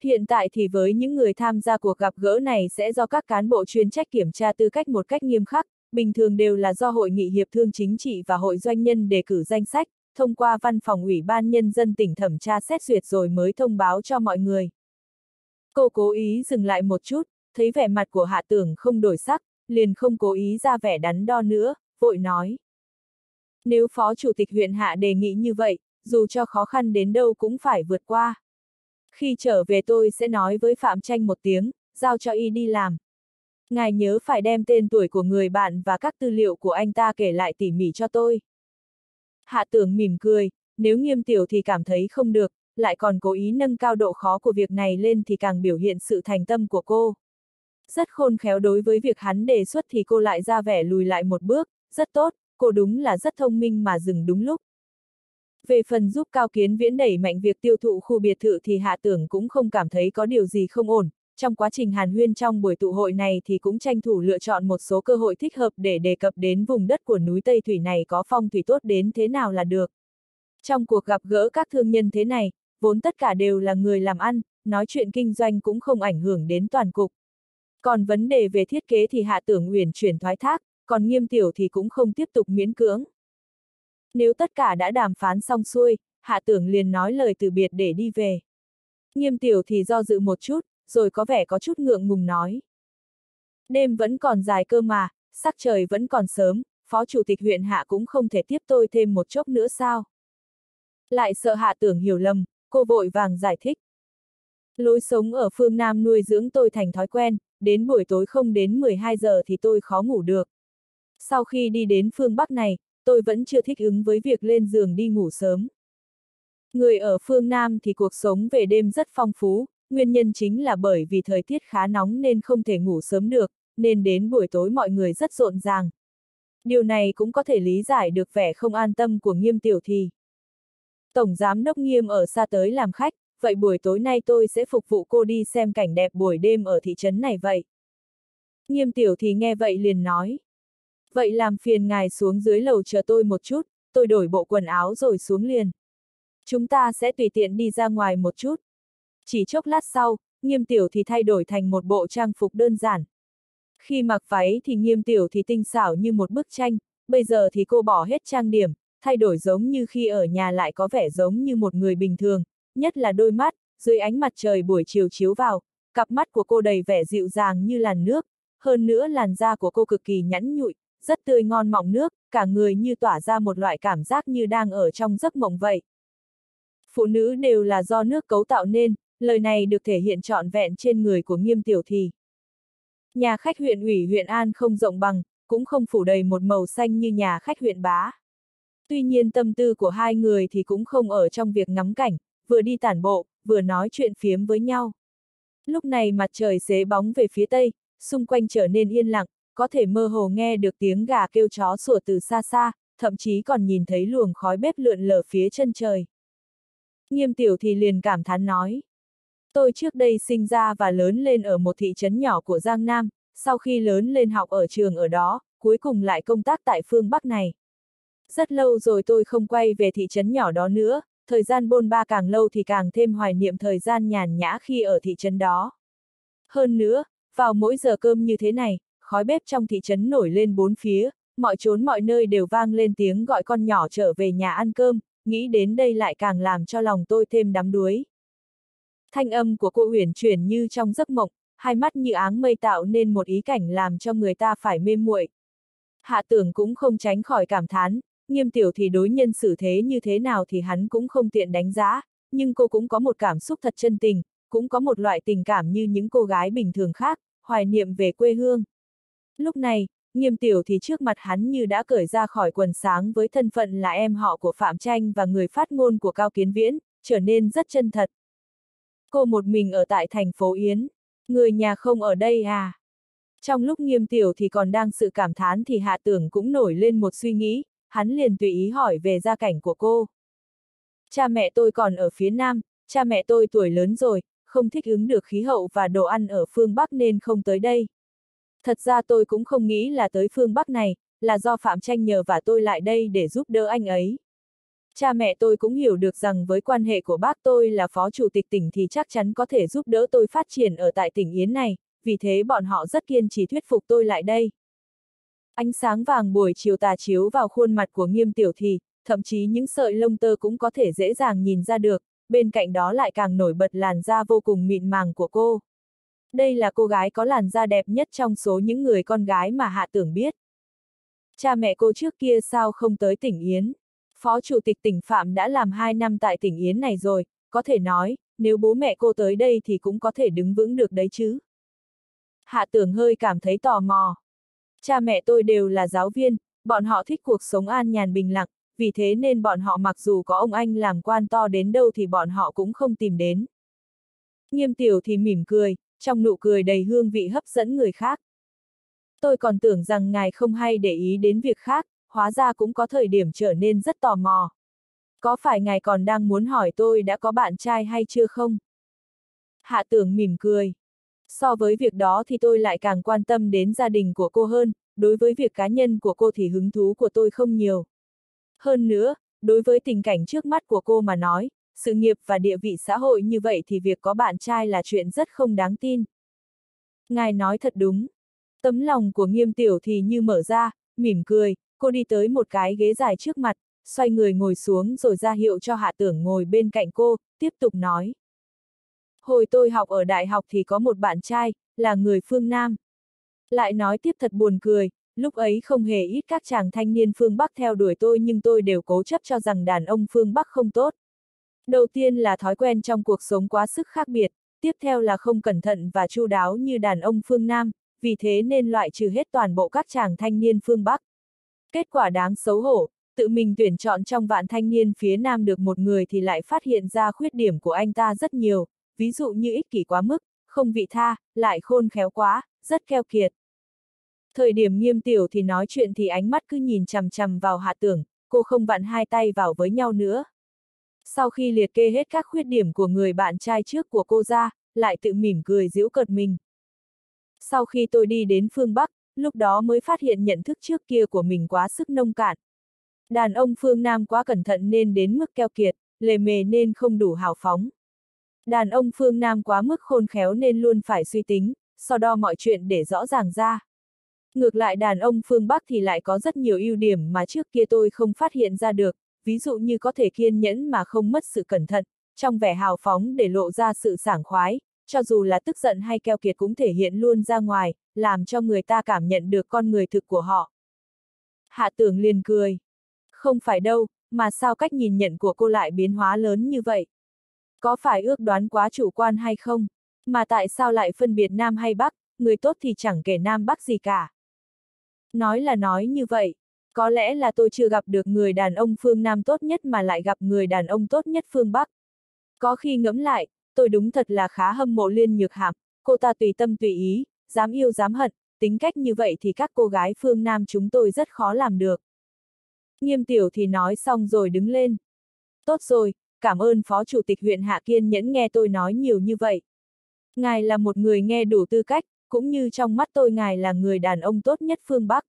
Hiện tại thì với những người tham gia cuộc gặp gỡ này sẽ do các cán bộ chuyên trách kiểm tra tư cách một cách nghiêm khắc, bình thường đều là do Hội nghị Hiệp thương Chính trị và Hội Doanh nhân đề cử danh sách, thông qua văn phòng Ủy ban Nhân dân tỉnh thẩm tra xét duyệt rồi mới thông báo cho mọi người. Cô cố ý dừng lại một chút, thấy vẻ mặt của hạ tưởng không đổi sắc, liền không cố ý ra vẻ đắn đo nữa, vội nói. Nếu Phó Chủ tịch huyện hạ đề nghị như vậy, dù cho khó khăn đến đâu cũng phải vượt qua. Khi trở về tôi sẽ nói với Phạm Tranh một tiếng, giao cho y đi làm. Ngài nhớ phải đem tên tuổi của người bạn và các tư liệu của anh ta kể lại tỉ mỉ cho tôi. Hạ tưởng mỉm cười, nếu nghiêm tiểu thì cảm thấy không được, lại còn cố ý nâng cao độ khó của việc này lên thì càng biểu hiện sự thành tâm của cô. Rất khôn khéo đối với việc hắn đề xuất thì cô lại ra vẻ lùi lại một bước, rất tốt, cô đúng là rất thông minh mà dừng đúng lúc. Về phần giúp Cao Kiến Viễn đẩy mạnh việc tiêu thụ khu biệt thự thì Hạ Tưởng cũng không cảm thấy có điều gì không ổn, trong quá trình hàn huyên trong buổi tụ hội này thì cũng tranh thủ lựa chọn một số cơ hội thích hợp để đề cập đến vùng đất của núi Tây Thủy này có phong thủy tốt đến thế nào là được. Trong cuộc gặp gỡ các thương nhân thế này, vốn tất cả đều là người làm ăn, nói chuyện kinh doanh cũng không ảnh hưởng đến toàn cục. Còn vấn đề về thiết kế thì hạ tưởng uyển chuyển thoái thác, còn nghiêm tiểu thì cũng không tiếp tục miễn cưỡng. Nếu tất cả đã đàm phán xong xuôi, hạ tưởng liền nói lời từ biệt để đi về. Nghiêm tiểu thì do dự một chút, rồi có vẻ có chút ngượng ngùng nói. Đêm vẫn còn dài cơ mà, sắc trời vẫn còn sớm, phó chủ tịch huyện hạ cũng không thể tiếp tôi thêm một chốc nữa sao. Lại sợ hạ tưởng hiểu lầm, cô vội vàng giải thích. Lối sống ở phương Nam nuôi dưỡng tôi thành thói quen, đến buổi tối không đến 12 giờ thì tôi khó ngủ được. Sau khi đi đến phương Bắc này, tôi vẫn chưa thích ứng với việc lên giường đi ngủ sớm. Người ở phương Nam thì cuộc sống về đêm rất phong phú, nguyên nhân chính là bởi vì thời tiết khá nóng nên không thể ngủ sớm được, nên đến buổi tối mọi người rất rộn ràng. Điều này cũng có thể lý giải được vẻ không an tâm của nghiêm tiểu thì. Tổng giám đốc nghiêm ở xa tới làm khách, vậy buổi tối nay tôi sẽ phục vụ cô đi xem cảnh đẹp buổi đêm ở thị trấn này vậy. Nghiêm tiểu thì nghe vậy liền nói. Vậy làm phiền ngài xuống dưới lầu chờ tôi một chút, tôi đổi bộ quần áo rồi xuống liền. Chúng ta sẽ tùy tiện đi ra ngoài một chút. Chỉ chốc lát sau, nghiêm tiểu thì thay đổi thành một bộ trang phục đơn giản. Khi mặc váy thì nghiêm tiểu thì tinh xảo như một bức tranh, bây giờ thì cô bỏ hết trang điểm, thay đổi giống như khi ở nhà lại có vẻ giống như một người bình thường, nhất là đôi mắt, dưới ánh mặt trời buổi chiều chiếu vào, cặp mắt của cô đầy vẻ dịu dàng như làn nước, hơn nữa làn da của cô cực kỳ nhẵn nhụi, rất tươi ngon mọng nước, cả người như tỏa ra một loại cảm giác như đang ở trong giấc mộng vậy. Phụ nữ đều là do nước cấu tạo nên, lời này được thể hiện trọn vẹn trên người của nghiêm tiểu thì. Nhà khách huyện ủy huyện An không rộng bằng, cũng không phủ đầy một màu xanh như nhà khách huyện Bá. Tuy nhiên tâm tư của hai người thì cũng không ở trong việc ngắm cảnh, vừa đi tản bộ, vừa nói chuyện phiếm với nhau. Lúc này mặt trời xế bóng về phía tây, xung quanh trở nên yên lặng, có thể mơ hồ nghe được tiếng gà kêu chó sủa từ xa xa, thậm chí còn nhìn thấy luồng khói bếp lượn lờ phía chân trời. Nghiêm tiểu thì liền cảm thán nói. Tôi trước đây sinh ra và lớn lên ở một thị trấn nhỏ của Giang Nam, sau khi lớn lên học ở trường ở đó, cuối cùng lại công tác tại phương Bắc này. Rất lâu rồi tôi không quay về thị trấn nhỏ đó nữa, thời gian bôn ba càng lâu thì càng thêm hoài niệm thời gian nhàn nhã khi ở thị trấn đó. Hơn nữa, vào mỗi giờ cơm như thế này, khói bếp trong thị trấn nổi lên bốn phía, mọi chốn mọi nơi đều vang lên tiếng gọi con nhỏ trở về nhà ăn cơm, nghĩ đến đây lại càng làm cho lòng tôi thêm đắm đuối. Thanh âm của cô huyền chuyển như trong giấc mộng, hai mắt như áng mây tạo nên một ý cảnh làm cho người ta phải mê muội. Hạ tưởng cũng không tránh khỏi cảm thán, nghiêm tiểu thì đối nhân xử thế như thế nào thì hắn cũng không tiện đánh giá, nhưng cô cũng có một cảm xúc thật chân tình, cũng có một loại tình cảm như những cô gái bình thường khác, hoài niệm về quê hương. Lúc này, nghiêm tiểu thì trước mặt hắn như đã cởi ra khỏi quần sáng với thân phận là em họ của Phạm Tranh và người phát ngôn của Cao Kiến Viễn, trở nên rất chân thật. Cô một mình ở tại thành phố Yến, người nhà không ở đây à? Trong lúc nghiêm tiểu thì còn đang sự cảm thán thì hạ tưởng cũng nổi lên một suy nghĩ, hắn liền tùy ý hỏi về gia cảnh của cô. Cha mẹ tôi còn ở phía Nam, cha mẹ tôi tuổi lớn rồi, không thích ứng được khí hậu và đồ ăn ở phương Bắc nên không tới đây. Thật ra tôi cũng không nghĩ là tới phương Bắc này, là do Phạm Tranh nhờ và tôi lại đây để giúp đỡ anh ấy. Cha mẹ tôi cũng hiểu được rằng với quan hệ của bác tôi là phó chủ tịch tỉnh thì chắc chắn có thể giúp đỡ tôi phát triển ở tại tỉnh Yến này, vì thế bọn họ rất kiên trì thuyết phục tôi lại đây. Ánh sáng vàng buổi chiều tà chiếu vào khuôn mặt của nghiêm tiểu thì, thậm chí những sợi lông tơ cũng có thể dễ dàng nhìn ra được, bên cạnh đó lại càng nổi bật làn da vô cùng mịn màng của cô. Đây là cô gái có làn da đẹp nhất trong số những người con gái mà Hạ Tưởng biết. Cha mẹ cô trước kia sao không tới tỉnh Yến? Phó Chủ tịch tỉnh Phạm đã làm 2 năm tại tỉnh Yến này rồi, có thể nói, nếu bố mẹ cô tới đây thì cũng có thể đứng vững được đấy chứ. Hạ Tưởng hơi cảm thấy tò mò. Cha mẹ tôi đều là giáo viên, bọn họ thích cuộc sống an nhàn bình lặng, vì thế nên bọn họ mặc dù có ông anh làm quan to đến đâu thì bọn họ cũng không tìm đến. Nghiêm tiểu thì mỉm cười, trong nụ cười đầy hương vị hấp dẫn người khác. Tôi còn tưởng rằng ngài không hay để ý đến việc khác, hóa ra cũng có thời điểm trở nên rất tò mò. Có phải ngài còn đang muốn hỏi tôi đã có bạn trai hay chưa không? Hạ tưởng mỉm cười. So với việc đó thì tôi lại càng quan tâm đến gia đình của cô hơn, đối với việc cá nhân của cô thì hứng thú của tôi không nhiều. Hơn nữa, đối với tình cảnh trước mắt của cô mà nói, sự nghiệp và địa vị xã hội như vậy thì việc có bạn trai là chuyện rất không đáng tin. Ngài nói thật đúng. Tấm lòng của nghiêm tiểu thì như mở ra, mỉm cười, cô đi tới một cái ghế dài trước mặt, xoay người ngồi xuống rồi ra hiệu cho hạ tưởng ngồi bên cạnh cô, tiếp tục nói. Hồi tôi học ở đại học thì có một bạn trai, là người phương Nam. Lại nói tiếp thật buồn cười, lúc ấy không hề ít các chàng thanh niên phương Bắc theo đuổi tôi nhưng tôi đều cố chấp cho rằng đàn ông phương Bắc không tốt. Đầu tiên là thói quen trong cuộc sống quá sức khác biệt, tiếp theo là không cẩn thận và chu đáo như đàn ông phương Nam, vì thế nên loại trừ hết toàn bộ các chàng thanh niên phương Bắc. Kết quả đáng xấu hổ, tự mình tuyển chọn trong vạn thanh niên phía Nam được một người thì lại phát hiện ra khuyết điểm của anh ta rất nhiều, ví dụ như ích kỷ quá mức, không vị tha, lại khôn khéo quá, rất keo kiệt. Thời điểm nghiêm tiểu thì nói chuyện thì ánh mắt cứ nhìn chằm chằm vào hạ tưởng, cô không vặn hai tay vào với nhau nữa. Sau khi liệt kê hết các khuyết điểm của người bạn trai trước của cô ra, lại tự mỉm cười giễu cợt mình. Sau khi tôi đi đến phương Bắc, lúc đó mới phát hiện nhận thức trước kia của mình quá sức nông cạn. Đàn ông phương Nam quá cẩn thận nên đến mức keo kiệt, lề mề nên không đủ hào phóng. Đàn ông phương Nam quá mức khôn khéo nên luôn phải suy tính, so đo mọi chuyện để rõ ràng ra. Ngược lại đàn ông phương Bắc thì lại có rất nhiều ưu điểm mà trước kia tôi không phát hiện ra được, ví dụ như có thể kiên nhẫn mà không mất sự cẩn thận, trong vẻ hào phóng để lộ ra sự sảng khoái, cho dù là tức giận hay keo kiệt cũng thể hiện luôn ra ngoài, làm cho người ta cảm nhận được con người thực của họ. Hạ tưởng liền cười. Không phải đâu, mà sao cách nhìn nhận của cô lại biến hóa lớn như vậy? Có phải ước đoán quá chủ quan hay không? Mà tại sao lại phân biệt Nam hay Bắc, người tốt thì chẳng kể Nam Bắc gì cả? Nói là nói như vậy, có lẽ là tôi chưa gặp được người đàn ông phương Nam tốt nhất mà lại gặp người đàn ông tốt nhất phương Bắc. Có khi ngẫm lại, tôi đúng thật là khá hâm mộ liên nhược hàm, cô ta tùy tâm tùy ý, dám yêu dám hận, tính cách như vậy thì các cô gái phương Nam chúng tôi rất khó làm được. Nghiêm tiểu thì nói xong rồi đứng lên. Tốt rồi, cảm ơn Phó Chủ tịch huyện Hạ Kiên nhẫn nghe tôi nói nhiều như vậy. Ngài là một người nghe đủ tư cách, cũng như trong mắt tôi ngài là người đàn ông tốt nhất phương Bắc.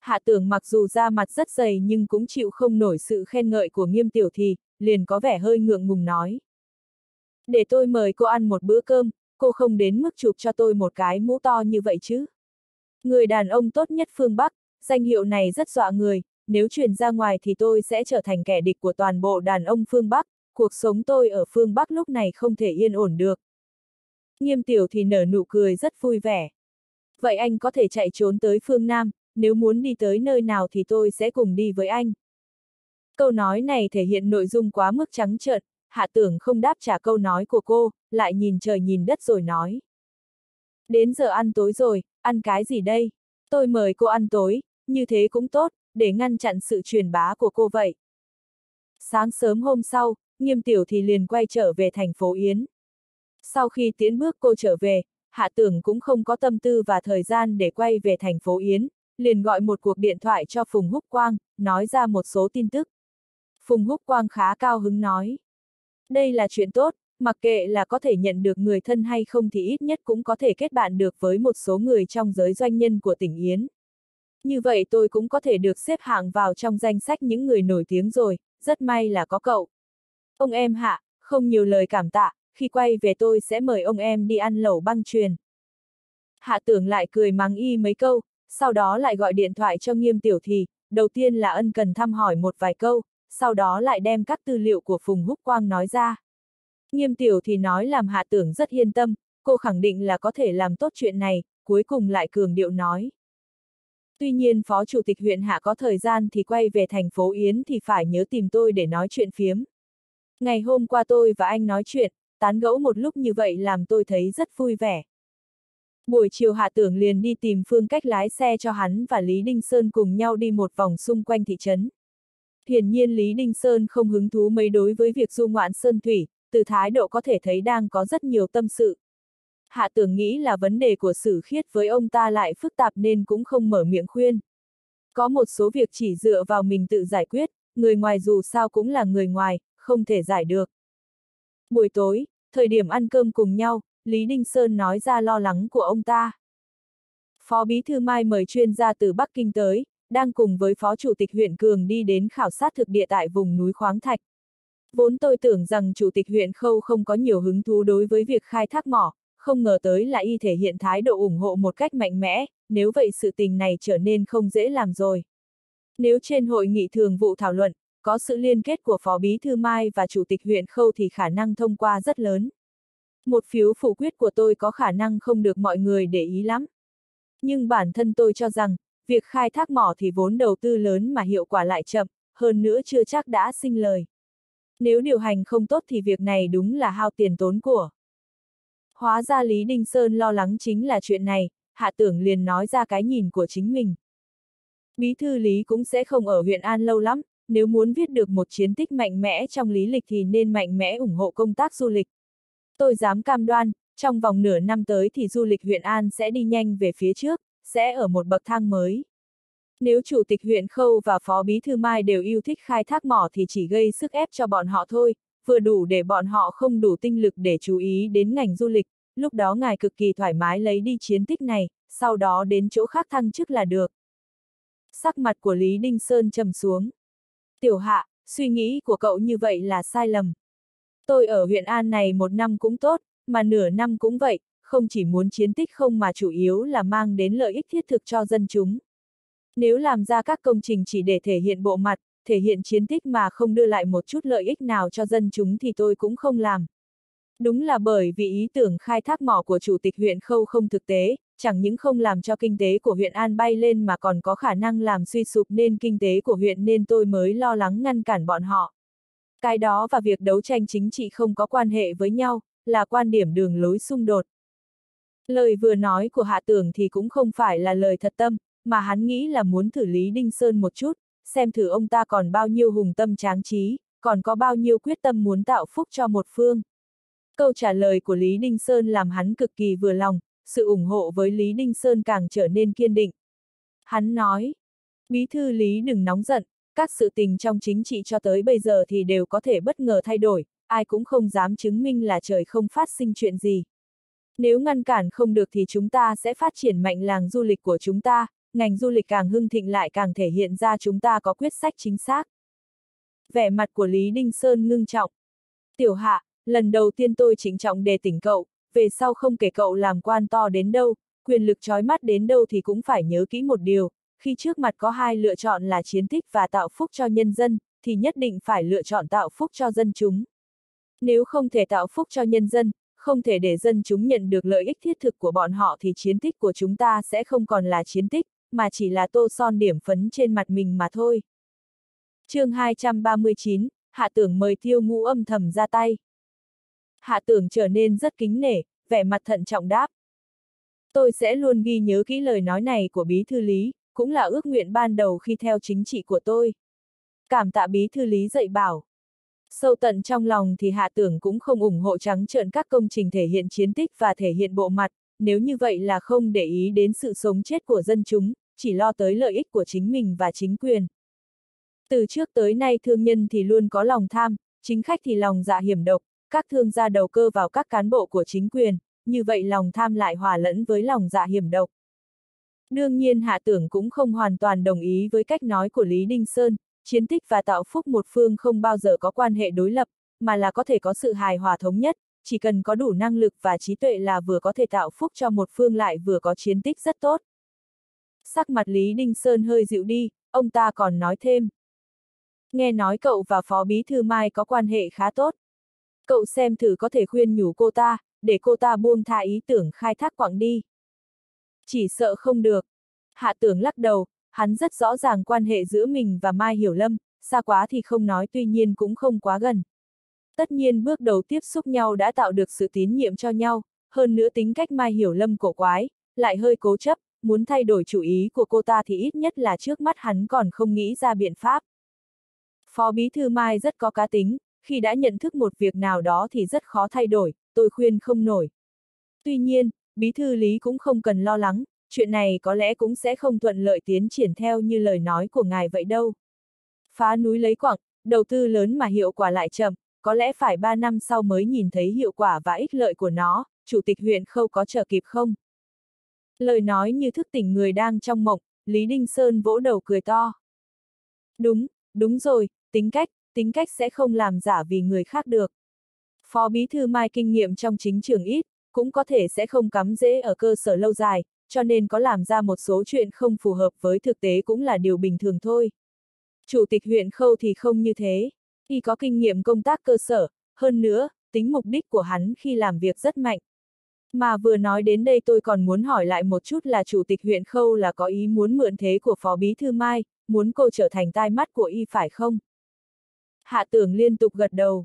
Hạ tưởng mặc dù da mặt rất dày nhưng cũng chịu không nổi sự khen ngợi của nghiêm tiểu thì, liền có vẻ hơi ngượng ngùng nói. Để tôi mời cô ăn một bữa cơm, cô không đến mức chụp cho tôi một cái mũ to như vậy chứ. Người đàn ông tốt nhất phương Bắc, danh hiệu này rất dọa người, nếu truyền ra ngoài thì tôi sẽ trở thành kẻ địch của toàn bộ đàn ông phương Bắc, cuộc sống tôi ở phương Bắc lúc này không thể yên ổn được. Nghiêm tiểu thì nở nụ cười rất vui vẻ. Vậy anh có thể chạy trốn tới phương Nam, nếu muốn đi tới nơi nào thì tôi sẽ cùng đi với anh. Câu nói này thể hiện nội dung quá mức trắng trợn, hạ tưởng không đáp trả câu nói của cô, lại nhìn trời nhìn đất rồi nói. Đến giờ ăn tối rồi, ăn cái gì đây? Tôi mời cô ăn tối, như thế cũng tốt, để ngăn chặn sự truyền bá của cô vậy. Sáng sớm hôm sau, nghiêm tiểu thì liền quay trở về thành phố Yến. Sau khi tiến bước cô trở về, hạ tưởng cũng không có tâm tư và thời gian để quay về thành phố Yến, liền gọi một cuộc điện thoại cho Phùng Húc Quang, nói ra một số tin tức. Phùng Húc Quang khá cao hứng nói. Đây là chuyện tốt, mặc kệ là có thể nhận được người thân hay không thì ít nhất cũng có thể kết bạn được với một số người trong giới doanh nhân của tỉnh Yến. Như vậy tôi cũng có thể được xếp hạng vào trong danh sách những người nổi tiếng rồi, rất may là có cậu. Ông em hạ, không nhiều lời cảm tạ, khi quay về tôi sẽ mời ông em đi ăn lẩu băng truyền. Hạ tưởng lại cười mắng y mấy câu, sau đó lại gọi điện thoại cho nghiêm tiểu thì, đầu tiên là ân cần thăm hỏi một vài câu, sau đó lại đem các tư liệu của Phùng Húc Quang nói ra. Nghiêm tiểu thì nói làm hạ tưởng rất yên tâm, cô khẳng định là có thể làm tốt chuyện này, cuối cùng lại cường điệu nói. Tuy nhiên Phó Chủ tịch huyện Hạ có thời gian thì quay về thành phố Yến thì phải nhớ tìm tôi để nói chuyện phiếm. Ngày hôm qua tôi và anh nói chuyện, tán gẫu một lúc như vậy làm tôi thấy rất vui vẻ. Buổi chiều Hạ Tưởng liền đi tìm phương cách lái xe cho hắn và Lý Đinh Sơn cùng nhau đi một vòng xung quanh thị trấn. Hiển nhiên Lý Đinh Sơn không hứng thú mấy đối với việc du ngoạn Sơn Thủy, từ thái độ có thể thấy đang có rất nhiều tâm sự. Hạ tưởng nghĩ là vấn đề của sử khiết với ông ta lại phức tạp nên cũng không mở miệng khuyên. Có một số việc chỉ dựa vào mình tự giải quyết, người ngoài dù sao cũng là người ngoài, không thể giải được. Buổi tối, thời điểm ăn cơm cùng nhau, Lý Đinh Sơn nói ra lo lắng của ông ta. Phó Bí Thư Mai mời chuyên gia từ Bắc Kinh tới, đang cùng với Phó Chủ tịch huyện Cường đi đến khảo sát thực địa tại vùng núi Khoáng Thạch. Vốn tôi tưởng rằng Chủ tịch huyện Khâu không có nhiều hứng thú đối với việc khai thác mỏ, không ngờ tới là y thể hiện thái độ ủng hộ một cách mạnh mẽ, nếu vậy sự tình này trở nên không dễ làm rồi. Nếu trên hội nghị thường vụ thảo luận, có sự liên kết của Phó Bí Thư Mai và Chủ tịch huyện Khâu thì khả năng thông qua rất lớn. Một phiếu phủ quyết của tôi có khả năng không được mọi người để ý lắm. Nhưng bản thân tôi cho rằng, việc khai thác mỏ thì vốn đầu tư lớn mà hiệu quả lại chậm, hơn nữa chưa chắc đã sinh lời. Nếu điều hành không tốt thì việc này đúng là hao tiền tốn của. Hóa ra Lý Đinh Sơn lo lắng chính là chuyện này, hạ tưởng liền nói ra cái nhìn của chính mình. Bí thư Lý cũng sẽ không ở huyện An lâu lắm, nếu muốn viết được một chiến tích mạnh mẽ trong lý lịch thì nên mạnh mẽ ủng hộ công tác du lịch. Tôi dám cam đoan, trong vòng nửa năm tới thì du lịch huyện An sẽ đi nhanh về phía trước, sẽ ở một bậc thang mới. Nếu chủ tịch huyện Khâu và phó bí thư Mai đều yêu thích khai thác mỏ thì chỉ gây sức ép cho bọn họ thôi, vừa đủ để bọn họ không đủ tinh lực để chú ý đến ngành du lịch, lúc đó ngài cực kỳ thoải mái lấy đi chiến tích này, sau đó đến chỗ khác thăng chức là được. Sắc mặt của Lý Đinh Sơn trầm xuống. Tiểu hạ, suy nghĩ của cậu như vậy là sai lầm. Tôi ở huyện An này một năm cũng tốt, mà nửa năm cũng vậy, không chỉ muốn chiến tích không mà chủ yếu là mang đến lợi ích thiết thực cho dân chúng. Nếu làm ra các công trình chỉ để thể hiện bộ mặt, thể hiện chiến tích mà không đưa lại một chút lợi ích nào cho dân chúng thì tôi cũng không làm. Đúng là bởi vì ý tưởng khai thác mỏ của chủ tịch huyện Khâu không thực tế, chẳng những không làm cho kinh tế của huyện An bay lên mà còn có khả năng làm suy sụp nên kinh tế của huyện nên tôi mới lo lắng ngăn cản bọn họ. Cái đó và việc đấu tranh chính trị không có quan hệ với nhau, là quan điểm đường lối xung đột. Lời vừa nói của Hạ Tưởng thì cũng không phải là lời thật tâm, mà hắn nghĩ là muốn thử Lý Đinh Sơn một chút, xem thử ông ta còn bao nhiêu hùng tâm tráng trí, còn có bao nhiêu quyết tâm muốn tạo phúc cho một phương. Câu trả lời của Lý Đinh Sơn làm hắn cực kỳ vừa lòng, sự ủng hộ với Lý Đinh Sơn càng trở nên kiên định. Hắn nói, Bí thư Lý đừng nóng giận, các sự tình trong chính trị cho tới bây giờ thì đều có thể bất ngờ thay đổi, ai cũng không dám chứng minh là trời không phát sinh chuyện gì. Nếu ngăn cản không được thì chúng ta sẽ phát triển mạnh làng du lịch của chúng ta, ngành du lịch càng hưng thịnh lại càng thể hiện ra chúng ta có quyết sách chính xác. Vẻ mặt của Lý Đinh Sơn ngưng trọng. Tiểu hạ, lần đầu tiên tôi chính trọng đề tỉnh cậu, về sau không kể cậu làm quan to đến đâu, quyền lực trói mắt đến đâu thì cũng phải nhớ kỹ một điều, khi trước mặt có hai lựa chọn là chiến tích và tạo phúc cho nhân dân, thì nhất định phải lựa chọn tạo phúc cho dân chúng. Nếu không thể tạo phúc cho nhân dân, không thể để dân chúng nhận được lợi ích thiết thực của bọn họ thì chiến tích của chúng ta sẽ không còn là chiến tích, mà chỉ là tô son điểm phấn trên mặt mình mà thôi. chương 239, Hạ tưởng mời tiêu ngũ âm thầm ra tay. Hạ tưởng trở nên rất kính nể, vẻ mặt thận trọng đáp. Tôi sẽ luôn ghi nhớ kỹ lời nói này của bí thư lý, cũng là ước nguyện ban đầu khi theo chính trị của tôi. Cảm tạ bí thư lý dạy bảo. Sâu tận trong lòng thì hạ tưởng cũng không ủng hộ trắng trợn các công trình thể hiện chiến tích và thể hiện bộ mặt, nếu như vậy là không để ý đến sự sống chết của dân chúng, chỉ lo tới lợi ích của chính mình và chính quyền. Từ trước tới nay thương nhân thì luôn có lòng tham, chính khách thì lòng dạ hiểm độc, các thương gia đầu cơ vào các cán bộ của chính quyền, như vậy lòng tham lại hòa lẫn với lòng dạ hiểm độc. Đương nhiên hạ tưởng cũng không hoàn toàn đồng ý với cách nói của Lý Đinh Sơn, chiến tích và tạo phúc một phương không bao giờ có quan hệ đối lập, mà là có thể có sự hài hòa thống nhất, chỉ cần có đủ năng lực và trí tuệ là vừa có thể tạo phúc cho một phương lại vừa có chiến tích rất tốt. Sắc mặt Lý Đinh Sơn hơi dịu đi, ông ta còn nói thêm. Nghe nói cậu và Phó Bí Thư Mai có quan hệ khá tốt. Cậu xem thử có thể khuyên nhủ cô ta, để cô ta buông tha ý tưởng khai thác quảng đi. Chỉ sợ không được. Hạ tưởng lắc đầu, hắn rất rõ ràng quan hệ giữa mình và Mai Hiểu Lâm, xa quá thì không nói tuy nhiên cũng không quá gần. Tất nhiên bước đầu tiếp xúc nhau đã tạo được sự tín nhiệm cho nhau, hơn nữa tính cách Mai Hiểu Lâm cổ quái, lại hơi cố chấp, muốn thay đổi chủ ý của cô ta thì ít nhất là trước mắt hắn còn không nghĩ ra biện pháp. Phó Bí Thư Mai rất có cá tính, khi đã nhận thức một việc nào đó thì rất khó thay đổi, tôi khuyên không nổi. Tuy nhiên, Bí Thư Lý cũng không cần lo lắng, chuyện này có lẽ cũng sẽ không thuận lợi tiến triển theo như lời nói của ngài vậy đâu. Phá núi lấy quặng, đầu tư lớn mà hiệu quả lại chậm, có lẽ phải 3 năm sau mới nhìn thấy hiệu quả và ích lợi của nó, chủ tịch huyện khâu có chờ kịp không? Lời nói như thức tỉnh người đang trong mộng, Lý Đinh Sơn vỗ đầu cười to. Đúng, đúng rồi, tính cách, tính cách sẽ không làm giả vì người khác được. Phó Bí Thư Mai kinh nghiệm trong chính trường ít, cũng có thể sẽ không cắm dễ ở cơ sở lâu dài, cho nên có làm ra một số chuyện không phù hợp với thực tế cũng là điều bình thường thôi. Chủ tịch huyện khâu thì không như thế, y có kinh nghiệm công tác cơ sở, hơn nữa, tính mục đích của hắn khi làm việc rất mạnh. Mà vừa nói đến đây tôi còn muốn hỏi lại một chút là chủ tịch huyện khâu là có ý muốn mượn thế của phó bí thư Mai, muốn cô trở thành tai mắt của y phải không? Hạ tưởng liên tục gật đầu.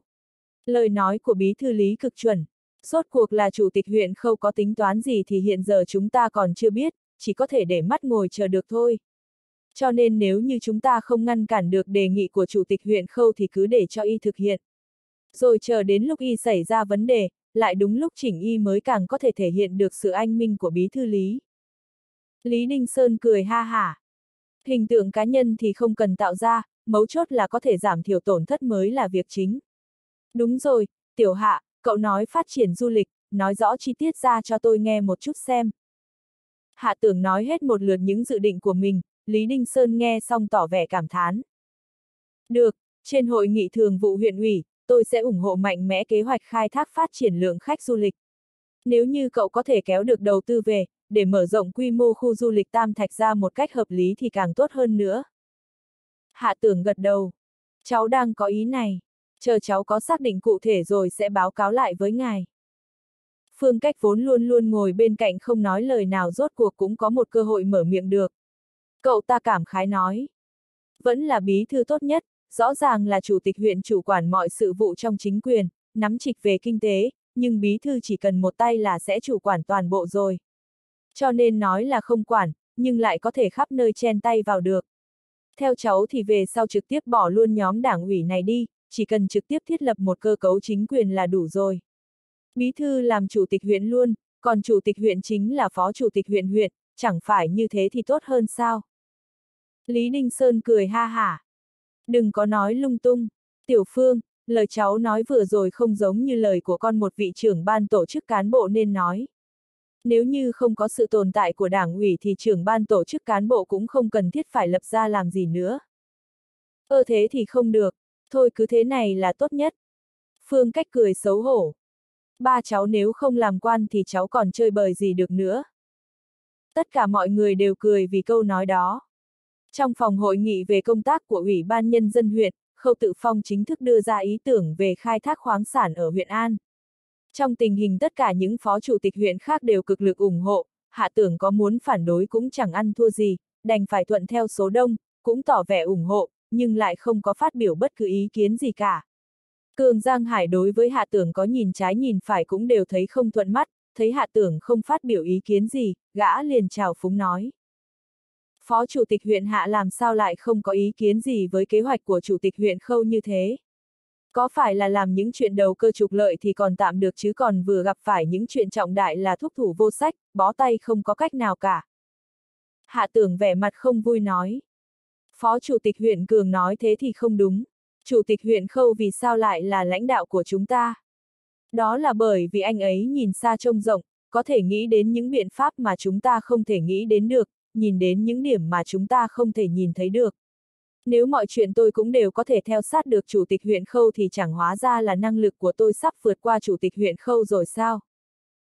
Lời nói của bí thư lý cực chuẩn. Sốt cuộc là chủ tịch huyện khâu có tính toán gì thì hiện giờ chúng ta còn chưa biết, chỉ có thể để mắt ngồi chờ được thôi. Cho nên nếu như chúng ta không ngăn cản được đề nghị của chủ tịch huyện khâu thì cứ để cho y thực hiện. Rồi chờ đến lúc y xảy ra vấn đề, lại đúng lúc chỉnh y mới càng có thể thể hiện được sự anh minh của bí thư lý. Lý Ninh Sơn cười ha hả. Hình tượng cá nhân thì không cần tạo ra, mấu chốt là có thể giảm thiểu tổn thất mới là việc chính. Đúng rồi, tiểu hạ, cậu nói phát triển du lịch, nói rõ chi tiết ra cho tôi nghe một chút xem. Hạ tưởng nói hết một lượt những dự định của mình, Lý Đinh Sơn nghe xong tỏ vẻ cảm thán. Được, trên hội nghị thường vụ huyện ủy, tôi sẽ ủng hộ mạnh mẽ kế hoạch khai thác phát triển lượng khách du lịch. Nếu như cậu có thể kéo được đầu tư về, để mở rộng quy mô khu du lịch Tam Thạch ra một cách hợp lý thì càng tốt hơn nữa. Hạ tưởng gật đầu. Cháu đang có ý này. Chờ cháu có xác định cụ thể rồi sẽ báo cáo lại với ngài. Phương Cách vốn luôn luôn ngồi bên cạnh không nói lời nào rốt cuộc cũng có một cơ hội mở miệng được. Cậu ta cảm khái nói. Vẫn là bí thư tốt nhất, rõ ràng là chủ tịch huyện chủ quản mọi sự vụ trong chính quyền, nắm trịch về kinh tế, nhưng bí thư chỉ cần một tay là sẽ chủ quản toàn bộ rồi. Cho nên nói là không quản, nhưng lại có thể khắp nơi chen tay vào được. Theo cháu thì về sau trực tiếp bỏ luôn nhóm đảng ủy này đi, chỉ cần trực tiếp thiết lập một cơ cấu chính quyền là đủ rồi. Bí thư làm chủ tịch huyện luôn, còn chủ tịch huyện chính là phó chủ tịch huyện huyện, chẳng phải như thế thì tốt hơn sao? Lý Ninh Sơn cười ha hả. Đừng có nói lung tung. Tiểu Phương, lời cháu nói vừa rồi không giống như lời của con một vị trưởng ban tổ chức cán bộ nên nói. Nếu như không có sự tồn tại của đảng ủy thì trưởng ban tổ chức cán bộ cũng không cần thiết phải lập ra làm gì nữa. Ơ thế thì không được, thôi cứ thế này là tốt nhất. Phương cách cười xấu hổ. Ba cháu nếu không làm quan thì cháu còn chơi bời gì được nữa. Tất cả mọi người đều cười vì câu nói đó. Trong phòng hội nghị về công tác của Ủy ban Nhân dân huyện, Khâu Tự Phong chính thức đưa ra ý tưởng về khai thác khoáng sản ở huyện An. Trong tình hình tất cả những phó chủ tịch huyện khác đều cực lực ủng hộ, hạ tưởng có muốn phản đối cũng chẳng ăn thua gì, đành phải thuận theo số đông, cũng tỏ vẻ ủng hộ, nhưng lại không có phát biểu bất cứ ý kiến gì cả. Cường Giang Hải đối với hạ tưởng có nhìn trái nhìn phải cũng đều thấy không thuận mắt, thấy hạ tưởng không phát biểu ý kiến gì, gã liền chào phúng nói. Phó Chủ tịch huyện Hạ làm sao lại không có ý kiến gì với kế hoạch của Chủ tịch huyện Khâu như thế? Có phải là làm những chuyện đầu cơ trục lợi thì còn tạm được chứ còn vừa gặp phải những chuyện trọng đại là thúc thủ vô sách, bó tay không có cách nào cả. Hạ tưởng vẻ mặt không vui nói. Phó Chủ tịch huyện Cường nói thế thì không đúng. Chủ tịch huyện Khâu vì sao lại là lãnh đạo của chúng ta? Đó là bởi vì anh ấy nhìn xa trông rộng, có thể nghĩ đến những biện pháp mà chúng ta không thể nghĩ đến được, nhìn đến những điểm mà chúng ta không thể nhìn thấy được. Nếu mọi chuyện tôi cũng đều có thể theo sát được chủ tịch huyện khâu thì chẳng hóa ra là năng lực của tôi sắp vượt qua chủ tịch huyện khâu rồi sao?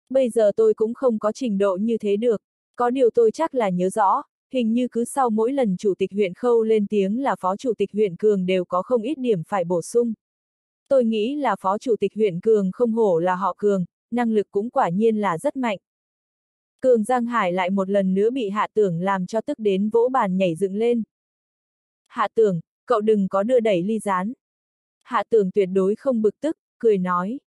Bây giờ tôi cũng không có trình độ như thế được, có điều tôi chắc là nhớ rõ, hình như cứ sau mỗi lần chủ tịch huyện khâu lên tiếng là phó chủ tịch huyện cường đều có không ít điểm phải bổ sung. Tôi nghĩ là phó chủ tịch huyện cường không hổ là họ cường, năng lực cũng quả nhiên là rất mạnh. Cường Giang Hải lại một lần nữa bị hạ tưởng làm cho tức đến vỗ bàn nhảy dựng lên. Hạ tưởng, cậu đừng có đưa đẩy ly rán. Hạ tưởng tuyệt đối không bực tức, cười nói.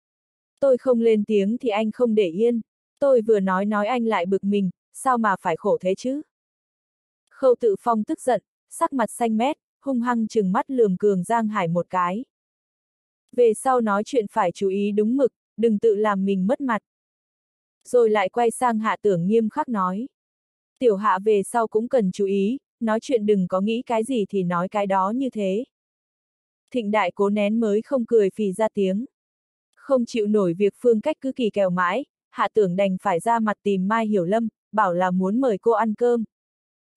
Tôi không lên tiếng thì anh không để yên. Tôi vừa nói nói anh lại bực mình, sao mà phải khổ thế chứ? Khâu tự phong tức giận, sắc mặt xanh mét, hung hăng chừng mắt lườm cường Giang Hải một cái. Về sau nói chuyện phải chú ý đúng mực, đừng tự làm mình mất mặt. Rồi lại quay sang hạ tưởng nghiêm khắc nói. Tiểu hạ về sau cũng cần chú ý, nói chuyện đừng có nghĩ cái gì thì nói cái đó như thế. Thịnh đại cố nén mới không cười phì ra tiếng. Không chịu nổi việc phương cách cứ kỳ kèo mãi, hạ tưởng đành phải ra mặt tìm Mai Hiểu Lâm, bảo là muốn mời cô ăn cơm.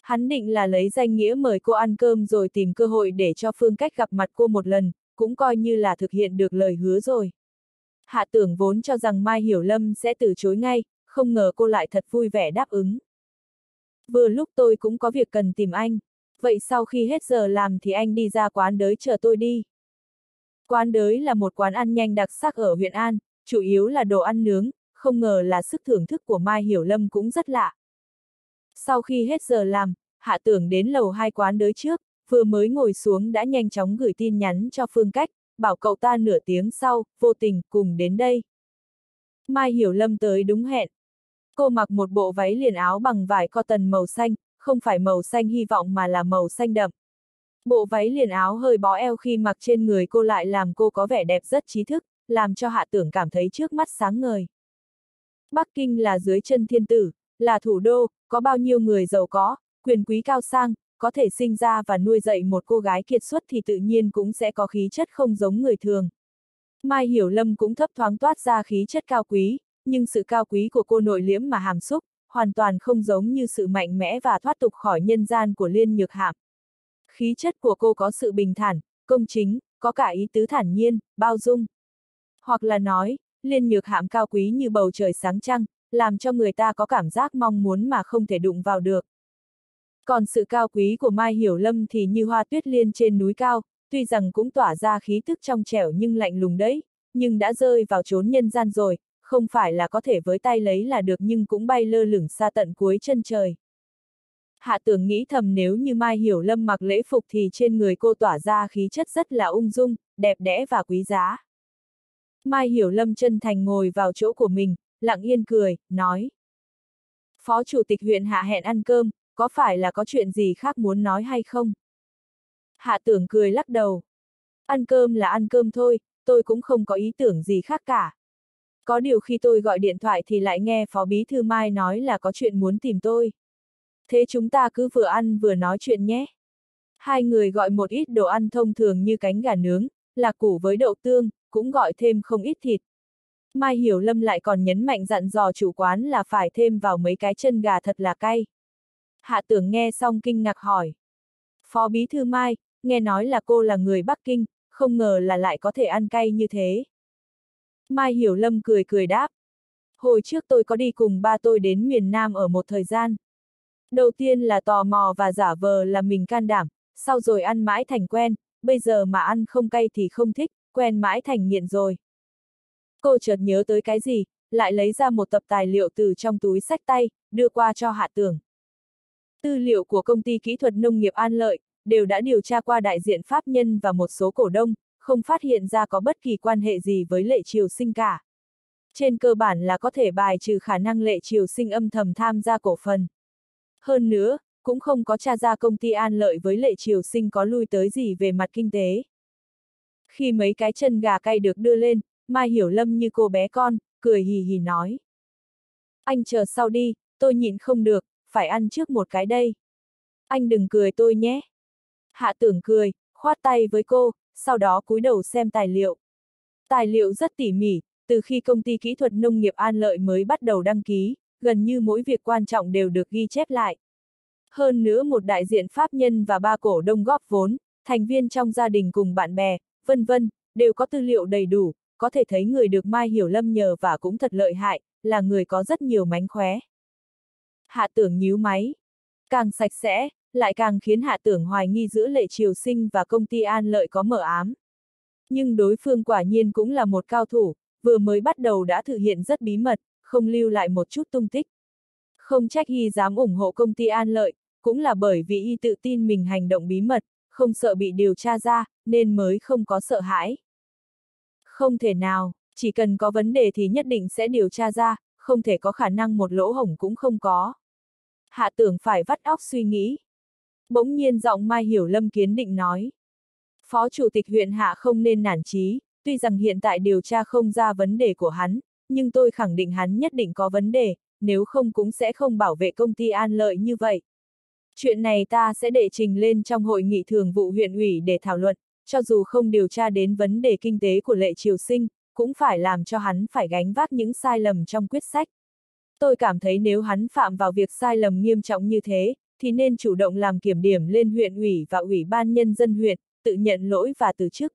Hắn định là lấy danh nghĩa mời cô ăn cơm rồi tìm cơ hội để cho phương cách gặp mặt cô một lần, cũng coi như là thực hiện được lời hứa rồi. Hạ tưởng vốn cho rằng Mai Hiểu Lâm sẽ từ chối ngay, không ngờ cô lại thật vui vẻ đáp ứng. Vừa lúc tôi cũng có việc cần tìm anh, vậy sau khi hết giờ làm thì anh đi ra quán đới chờ tôi đi. Quán đới là một quán ăn nhanh đặc sắc ở huyện An, chủ yếu là đồ ăn nướng, không ngờ là sức thưởng thức của Mai Hiểu Lâm cũng rất lạ. Sau khi hết giờ làm, hạ tưởng đến lầu hai quán đới trước, vừa mới ngồi xuống đã nhanh chóng gửi tin nhắn cho Phương Cách, bảo cậu ta nửa tiếng sau, vô tình, cùng đến đây. Mai Hiểu Lâm tới đúng hẹn. Cô mặc một bộ váy liền áo bằng vải cotton màu xanh, không phải màu xanh hy vọng mà là màu xanh đậm. Bộ váy liền áo hơi bó eo khi mặc trên người cô lại làm cô có vẻ đẹp rất trí thức, làm cho hạ tưởng cảm thấy trước mắt sáng ngời. Bắc Kinh là dưới chân thiên tử, là thủ đô, có bao nhiêu người giàu có, quyền quý cao sang, có thể sinh ra và nuôi dạy một cô gái kiệt xuất thì tự nhiên cũng sẽ có khí chất không giống người thường. Mai Hiểu Lâm cũng thấp thoáng toát ra khí chất cao quý, nhưng sự cao quý của cô nội liễm mà hàm xúc, hoàn toàn không giống như sự mạnh mẽ và thoát tục khỏi nhân gian của Liên Nhược Hạm. Khí chất của cô có sự bình thản, công chính, có cả ý tứ thản nhiên, bao dung. Hoặc là nói, Liên Nhược Hạm cao quý như bầu trời sáng trăng, làm cho người ta có cảm giác mong muốn mà không thể đụng vào được. Còn sự cao quý của Mai Hiểu Lâm thì như hoa tuyết liên trên núi cao, tuy rằng cũng tỏa ra khí thức trong trẻo nhưng lạnh lùng đấy, nhưng đã rơi vào chốn nhân gian rồi, không phải là có thể với tay lấy là được nhưng cũng bay lơ lửng xa tận cuối chân trời. Hạ tưởng nghĩ thầm nếu như Mai Hiểu Lâm mặc lễ phục thì trên người cô tỏa ra khí chất rất là ung dung, đẹp đẽ và quý giá. Mai Hiểu Lâm chân thành ngồi vào chỗ của mình, lặng yên cười, nói. Phó Chủ tịch huyện Hạ hẹn ăn cơm, có phải là có chuyện gì khác muốn nói hay không? Hạ tưởng cười lắc đầu. Ăn cơm là ăn cơm thôi, tôi cũng không có ý tưởng gì khác cả. Có điều khi tôi gọi điện thoại thì lại nghe Phó Bí Thư Mai nói là có chuyện muốn tìm tôi. Thế chúng ta cứ vừa ăn vừa nói chuyện nhé. Hai người gọi một ít đồ ăn thông thường như cánh gà nướng, lạc củ với đậu tương, cũng gọi thêm không ít thịt. Mai Hiểu Lâm lại còn nhấn mạnh dặn dò chủ quán là phải thêm vào mấy cái chân gà thật là cay. Hạ tưởng nghe xong kinh ngạc hỏi. Phó Bí Thư Mai, nghe nói là cô là người Bắc Kinh, không ngờ là lại có thể ăn cay như thế. Mai Hiểu Lâm cười cười đáp. Hồi trước tôi có đi cùng ba tôi đến miền Nam ở một thời gian. Đầu tiên là tò mò và giả vờ là mình can đảm, sau rồi ăn mãi thành quen, bây giờ mà ăn không cay thì không thích, quen mãi thành nghiện rồi. Cô chợt nhớ tới cái gì, lại lấy ra một tập tài liệu từ trong túi sách tay, đưa qua cho Hạ tường. Tư liệu của công ty kỹ thuật nông nghiệp An Lợi, đều đã điều tra qua đại diện pháp nhân và một số cổ đông, không phát hiện ra có bất kỳ quan hệ gì với lệ triều sinh cả. Trên cơ bản là có thể bài trừ khả năng lệ triều sinh âm thầm tham gia cổ phần. Hơn nữa, cũng không có tra ra công ty an lợi với lệ triều sinh có lui tới gì về mặt kinh tế. Khi mấy cái chân gà cay được đưa lên, Mai Hiểu Lâm như cô bé con, cười hì hì nói. Anh chờ sau đi, tôi nhịn không được, phải ăn trước một cái đây. Anh đừng cười tôi nhé. Hạ tưởng cười, khoát tay với cô, sau đó cúi đầu xem tài liệu. Tài liệu rất tỉ mỉ, từ khi công ty kỹ thuật nông nghiệp An Lợi mới bắt đầu đăng ký, gần như mỗi việc quan trọng đều được ghi chép lại. Hơn nữa một đại diện pháp nhân và ba cổ đông góp vốn, thành viên trong gia đình cùng bạn bè, vân vân, đều có tư liệu đầy đủ, có thể thấy người được Mai Hiểu Lâm nhờ và cũng thật lợi hại, là người có rất nhiều mánh khóe. Hạ tưởng nhíu máy. Càng sạch sẽ, lại càng khiến hạ tưởng hoài nghi giữa lệ triều sinh và công ty an lợi có mở ám. Nhưng đối phương quả nhiên cũng là một cao thủ, vừa mới bắt đầu đã thực hiện rất bí mật, không lưu lại một chút tung tích. Không trách y dám ủng hộ công ty an lợi, cũng là bởi vì y tự tin mình hành động bí mật, không sợ bị điều tra ra, nên mới không có sợ hãi. Không thể nào, chỉ cần có vấn đề thì nhất định sẽ điều tra ra, không thể có khả năng một lỗ hổng cũng không có. Hạ tưởng phải vắt óc suy nghĩ. Bỗng nhiên giọng Mai Hiểu Lâm kiến định nói. Phó Chủ tịch huyện Hạ không nên nản chí, tuy rằng hiện tại điều tra không ra vấn đề của hắn, nhưng tôi khẳng định hắn nhất định có vấn đề, nếu không cũng sẽ không bảo vệ công ty an lợi như vậy. Chuyện này ta sẽ đệ trình lên trong hội nghị thường vụ huyện ủy để thảo luận, cho dù không điều tra đến vấn đề kinh tế của lệ triều sinh, cũng phải làm cho hắn phải gánh vác những sai lầm trong quyết sách. Tôi cảm thấy nếu hắn phạm vào việc sai lầm nghiêm trọng như thế, thì nên chủ động làm kiểm điểm lên huyện ủy và ủy ban nhân dân huyện, tự nhận lỗi và từ chức.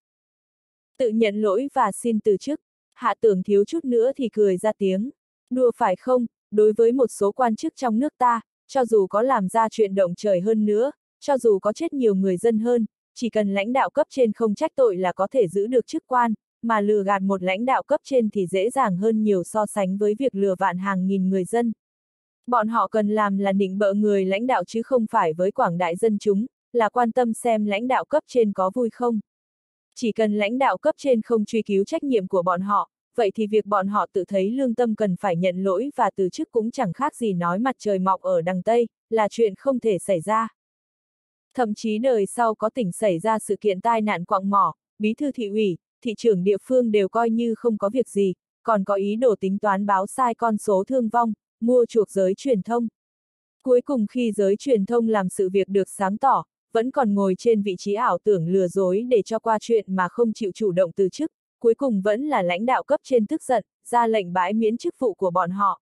Tự nhận lỗi và xin từ chức, hạ tưởng thiếu chút nữa thì cười ra tiếng. Đùa phải không, đối với một số quan chức trong nước ta, cho dù có làm ra chuyện động trời hơn nữa, cho dù có chết nhiều người dân hơn, chỉ cần lãnh đạo cấp trên không trách tội là có thể giữ được chức quan, mà lừa gạt một lãnh đạo cấp trên thì dễ dàng hơn nhiều so sánh với việc lừa vạn hàng nghìn người dân. Bọn họ cần làm là nịnh bợ người lãnh đạo chứ không phải với quảng đại dân chúng, là quan tâm xem lãnh đạo cấp trên có vui không. Chỉ cần lãnh đạo cấp trên không truy cứu trách nhiệm của bọn họ, vậy thì việc bọn họ tự thấy lương tâm cần phải nhận lỗi và từ chức cũng chẳng khác gì nói mặt trời mọc ở đằng Tây, là chuyện không thể xảy ra. Thậm chí đời sau có tỉnh xảy ra sự kiện tai nạn quạng mỏ, bí thư thị ủy, thị trưởng địa phương đều coi như không có việc gì, còn có ý đồ tính toán báo sai con số thương vong, mua chuộc giới truyền thông. Cuối cùng khi giới truyền thông làm sự việc được sáng tỏ, vẫn còn ngồi trên vị trí ảo tưởng lừa dối để cho qua chuyện mà không chịu chủ động từ chức, cuối cùng vẫn là lãnh đạo cấp trên tức giận, ra lệnh bãi miễn chức vụ của bọn họ.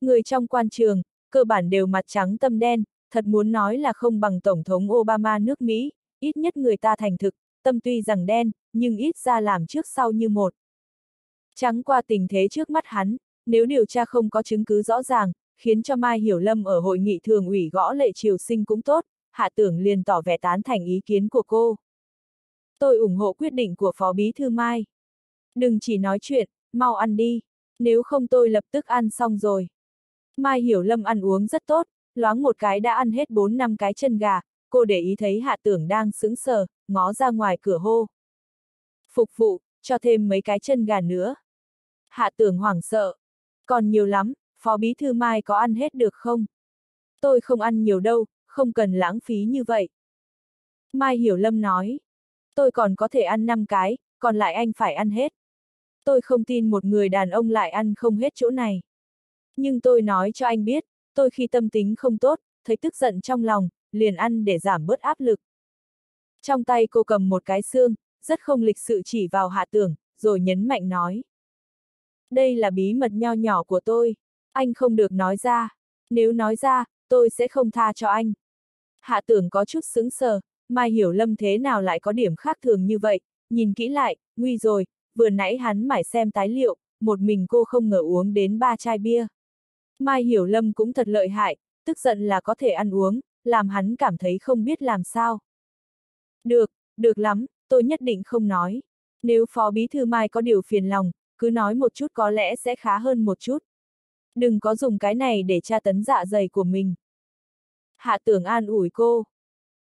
Người trong quan trường, cơ bản đều mặt trắng tâm đen, thật muốn nói là không bằng Tổng thống Obama nước Mỹ, ít nhất người ta thành thực, tâm tuy rằng đen, nhưng ít ra làm trước sau như một. Trắng qua tình thế trước mắt hắn, nếu điều tra không có chứng cứ rõ ràng, khiến cho Mai Hiểu Lâm ở hội nghị thường ủy gõ lệ triều sinh cũng tốt, hạ tưởng liền tỏ vẻ tán thành ý kiến của cô. Tôi ủng hộ quyết định của Phó Bí Thư Mai. Đừng chỉ nói chuyện, mau ăn đi, nếu không tôi lập tức ăn xong rồi. Mai Hiểu Lâm ăn uống rất tốt, loáng một cái đã ăn hết 4 năm cái chân gà, cô để ý thấy hạ tưởng đang sững sờ, ngó ra ngoài cửa hô. Phục vụ, cho thêm mấy cái chân gà nữa. Hạ tưởng hoảng sợ. Còn nhiều lắm, Phó Bí Thư Mai có ăn hết được không? Tôi không ăn nhiều đâu, không cần lãng phí như vậy. Mai Hiểu Lâm nói. Tôi còn có thể ăn 5 cái, còn lại anh phải ăn hết. Tôi không tin một người đàn ông lại ăn không hết chỗ này. Nhưng tôi nói cho anh biết, tôi khi tâm tính không tốt, thấy tức giận trong lòng, liền ăn để giảm bớt áp lực. Trong tay cô cầm một cái xương, rất không lịch sự chỉ vào hạ tưởng, rồi nhấn mạnh nói. Đây là bí mật nho nhỏ của tôi. Anh không được nói ra. Nếu nói ra, tôi sẽ không tha cho anh. Hạ tưởng có chút sững sờ, Mai Hiểu Lâm thế nào lại có điểm khác thường như vậy, nhìn kỹ lại, nguy rồi, vừa nãy hắn mải xem tái liệu, một mình cô không ngờ uống đến ba chai bia. Mai Hiểu Lâm cũng thật lợi hại, tức giận là có thể ăn uống, làm hắn cảm thấy không biết làm sao. Được, được lắm, tôi nhất định không nói. Nếu Phó Bí Thư Mai có điều phiền lòng, cứ nói một chút có lẽ sẽ khá hơn một chút. Đừng có dùng cái này để tra tấn dạ dày của mình. Hạ tưởng an ủi cô.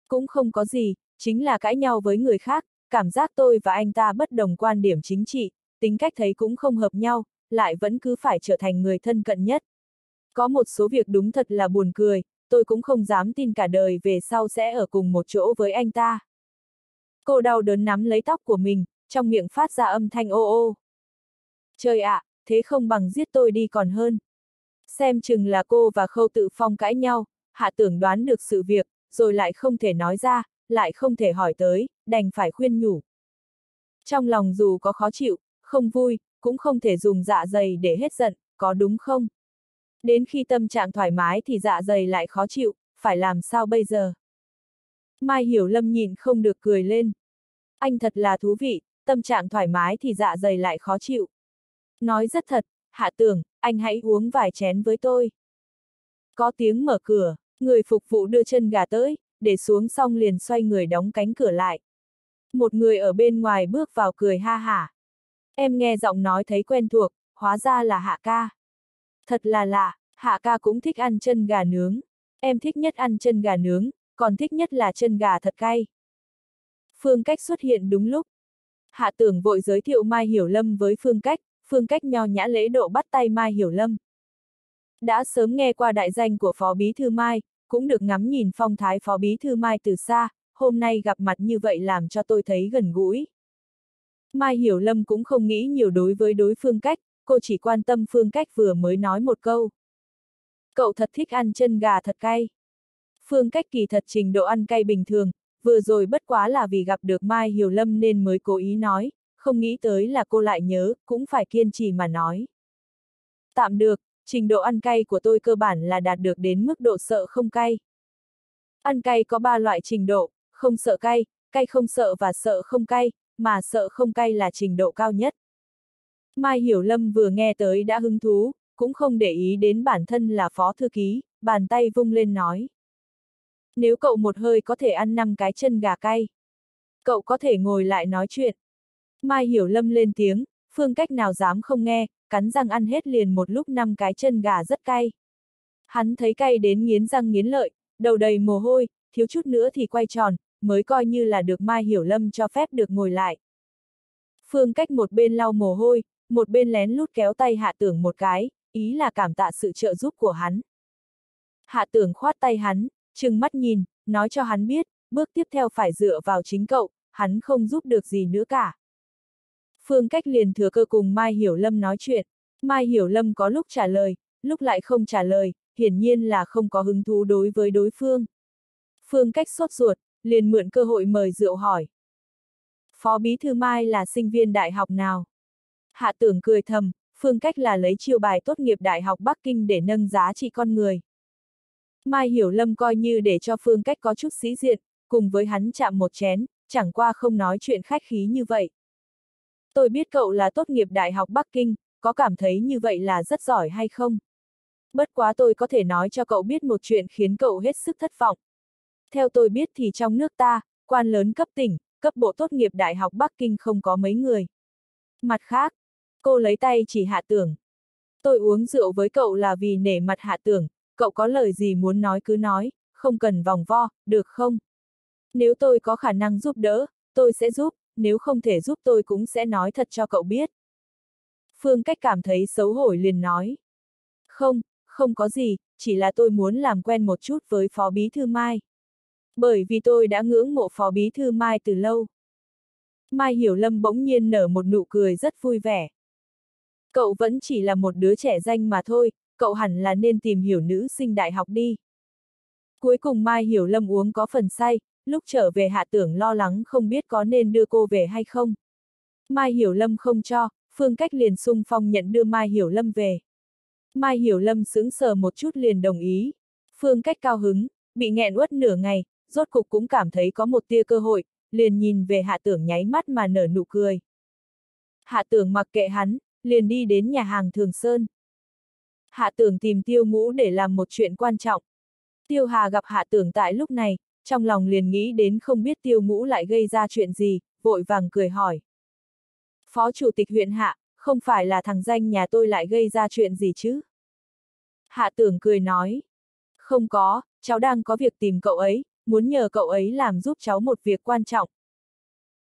Cũng không có gì, chính là cãi nhau với người khác, cảm giác tôi và anh ta bất đồng quan điểm chính trị, tính cách thấy cũng không hợp nhau, lại vẫn cứ phải trở thành người thân cận nhất. Có một số việc đúng thật là buồn cười, tôi cũng không dám tin cả đời về sau sẽ ở cùng một chỗ với anh ta. Cô đau đớn nắm lấy tóc của mình, trong miệng phát ra âm thanh ô ô. Trời ạ, à, thế không bằng giết tôi đi còn hơn. Xem chừng là cô và Khâu Tự Phong cãi nhau, hạ tưởng đoán được sự việc, rồi lại không thể nói ra, lại không thể hỏi tới, đành phải khuyên nhủ. Trong lòng dù có khó chịu, không vui, cũng không thể dùng dạ dày để hết giận, có đúng không? Đến khi tâm trạng thoải mái thì dạ dày lại khó chịu, phải làm sao bây giờ? Mai Hiểu Lâm nhìn không được cười lên. Anh thật là thú vị, tâm trạng thoải mái thì dạ dày lại khó chịu. Nói rất thật, hạ tưởng, anh hãy uống vài chén với tôi. Có tiếng mở cửa, người phục vụ đưa chân gà tới, để xuống xong liền xoay người đóng cánh cửa lại. Một người ở bên ngoài bước vào cười ha hả. Em nghe giọng nói thấy quen thuộc, hóa ra là hạ ca. Thật là lạ, hạ ca cũng thích ăn chân gà nướng. Em thích nhất ăn chân gà nướng, còn thích nhất là chân gà thật cay. Phương Cách xuất hiện đúng lúc. Hạ tưởng vội giới thiệu Mai Hiểu Lâm với Phương Cách, Phương Cách nho nhã lễ độ bắt tay Mai Hiểu Lâm. Đã sớm nghe qua đại danh của Phó Bí Thư Mai, cũng được ngắm nhìn phong thái Phó Bí Thư Mai từ xa, hôm nay gặp mặt như vậy làm cho tôi thấy gần gũi. Mai Hiểu Lâm cũng không nghĩ nhiều đối với đối phương cách, cô chỉ quan tâm phương cách vừa mới nói một câu. Cậu thật thích ăn chân gà thật cay. Phương cách kỳ thật trình độ ăn cay bình thường, vừa rồi bất quá là vì gặp được Mai Hiểu Lâm nên mới cố ý nói, không nghĩ tới là cô lại nhớ, cũng phải kiên trì mà nói. Tạm được, trình độ ăn cay của tôi cơ bản là đạt được đến mức độ sợ không cay. Ăn cay có ba loại trình độ, không sợ cay, cay không sợ và sợ không cay, mà sợ không cay là trình độ cao nhất. Mai Hiểu Lâm vừa nghe tới đã hứng thú, cũng không để ý đến bản thân là phó thư ký, bàn tay vung lên nói. Nếu cậu một hơi có thể ăn năm cái chân gà cay, cậu có thể ngồi lại nói chuyện. Mai Hiểu Lâm lên tiếng, phương cách nào dám không nghe, cắn răng ăn hết liền một lúc năm cái chân gà rất cay. Hắn thấy cay đến nghiến răng nghiến lợi, đầu đầy mồ hôi, thiếu chút nữa thì quay tròn, mới coi như là được Mai Hiểu Lâm cho phép được ngồi lại. Phương cách một bên lau mồ hôi, một bên lén lút kéo tay hạ tưởng một cái, ý là cảm tạ sự trợ giúp của hắn. Hạ tưởng khoát tay hắn, trừng mắt nhìn, nói cho hắn biết, bước tiếp theo phải dựa vào chính cậu, hắn không giúp được gì nữa cả. Phương Cách liền thừa cơ cùng Mai Hiểu Lâm nói chuyện. Mai Hiểu Lâm có lúc trả lời, lúc lại không trả lời, hiển nhiên là không có hứng thú đối với đối phương. Phương Cách sốt ruột, liền mượn cơ hội mời rượu hỏi. Phó Bí Thư Mai là sinh viên đại học nào? Hạ tưởng cười thầm, Phương Cách là lấy chiêu bài tốt nghiệp Đại học Bắc Kinh để nâng giá trị con người. Mai Hiểu Lâm coi như để cho Phương Cách có chút sĩ diện, cùng với hắn chạm một chén, chẳng qua không nói chuyện khách khí như vậy. Tôi biết cậu là tốt nghiệp Đại học Bắc Kinh, có cảm thấy như vậy là rất giỏi hay không? Bất quá tôi có thể nói cho cậu biết một chuyện khiến cậu hết sức thất vọng. Theo tôi biết thì trong nước ta, quan lớn cấp tỉnh, cấp bộ tốt nghiệp Đại học Bắc Kinh không có mấy người. Mặt khác, cô lấy tay chỉ hạ tưởng. Tôi uống rượu với cậu là vì nể mặt hạ tưởng, cậu có lời gì muốn nói cứ nói, không cần vòng vo, được không? Nếu tôi có khả năng giúp đỡ, tôi sẽ giúp, nếu không thể giúp tôi cũng sẽ nói thật cho cậu biết. Phương Cách cảm thấy xấu hổ liền nói. Không, không có gì, chỉ là tôi muốn làm quen một chút với Phó Bí Thư Mai. Bởi vì tôi đã ngưỡng mộ Phó Bí Thư Mai từ lâu. Mai Hiểu Lâm bỗng nhiên nở một nụ cười rất vui vẻ. Cậu vẫn chỉ là một đứa trẻ danh mà thôi, cậu hẳn là nên tìm hiểu nữ sinh đại học đi. Cuối cùng Mai Hiểu Lâm uống có phần say, lúc trở về hạ tưởng lo lắng không biết có nên đưa cô về hay không. Mai Hiểu Lâm không cho, Phương Cách liền sung phong nhận đưa Mai Hiểu Lâm về. Mai Hiểu Lâm sững sờ một chút liền đồng ý. Phương Cách cao hứng, bị nghẹn uất nửa ngày, rốt cục cũng cảm thấy có một tia cơ hội, liền nhìn về hạ tưởng nháy mắt mà nở nụ cười. Hạ tưởng mặc kệ hắn, liền đi đến nhà hàng Thường Sơn. Hạ tưởng tìm tiêu ngũ để làm một chuyện quan trọng. Tiêu Hà gặp hạ tưởng tại lúc này, trong lòng liền nghĩ đến không biết tiêu ngũ lại gây ra chuyện gì, vội vàng cười hỏi. Phó chủ tịch huyện hạ, không phải là thằng danh nhà tôi lại gây ra chuyện gì chứ? Hạ tưởng cười nói. Không có, cháu đang có việc tìm cậu ấy, muốn nhờ cậu ấy làm giúp cháu một việc quan trọng.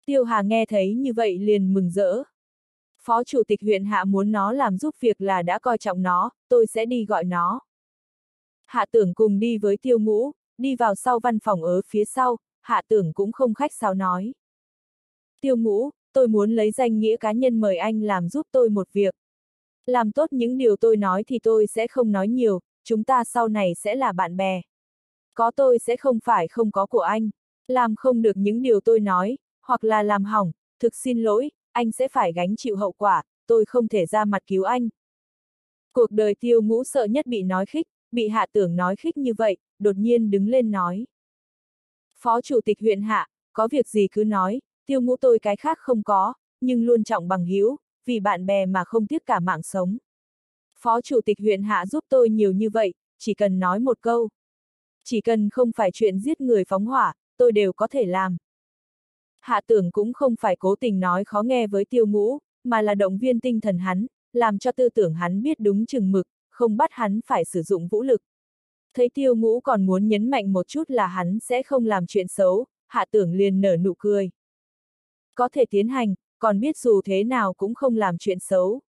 Tiêu Hà nghe thấy như vậy liền mừng rỡ. Phó chủ tịch huyện hạ muốn nó làm giúp việc là đã coi trọng nó, tôi sẽ đi gọi nó. Hạ tưởng cùng đi với tiêu ngũ, đi vào sau văn phòng ở phía sau, hạ tưởng cũng không khách sáo nói. Tiêu ngũ, tôi muốn lấy danh nghĩa cá nhân mời anh làm giúp tôi một việc. Làm tốt những điều tôi nói thì tôi sẽ không nói nhiều, chúng ta sau này sẽ là bạn bè. Có tôi sẽ không phải không có của anh. Làm không được những điều tôi nói, hoặc là làm hỏng, thực xin lỗi, anh sẽ phải gánh chịu hậu quả, tôi không thể ra mặt cứu anh. Cuộc đời tiêu ngũ sợ nhất bị nói khích, bị hạ tưởng nói khích như vậy, đột nhiên đứng lên nói. Phó chủ tịch huyện hạ, có việc gì cứ nói, tiêu ngũ tôi cái khác không có, nhưng luôn trọng bằng hiếu, vì bạn bè mà không tiếc cả mạng sống. Phó chủ tịch huyện hạ giúp tôi nhiều như vậy, chỉ cần nói một câu. Chỉ cần không phải chuyện giết người phóng hỏa, tôi đều có thể làm. Hạ tưởng cũng không phải cố tình nói khó nghe với tiêu ngũ, mà là động viên tinh thần hắn, làm cho tư tưởng hắn biết đúng chừng mực, không bắt hắn phải sử dụng vũ lực. Thấy tiêu ngũ còn muốn nhấn mạnh một chút là hắn sẽ không làm chuyện xấu, hạ tưởng liền nở nụ cười. Có thể tiến hành, còn biết dù thế nào cũng không làm chuyện xấu.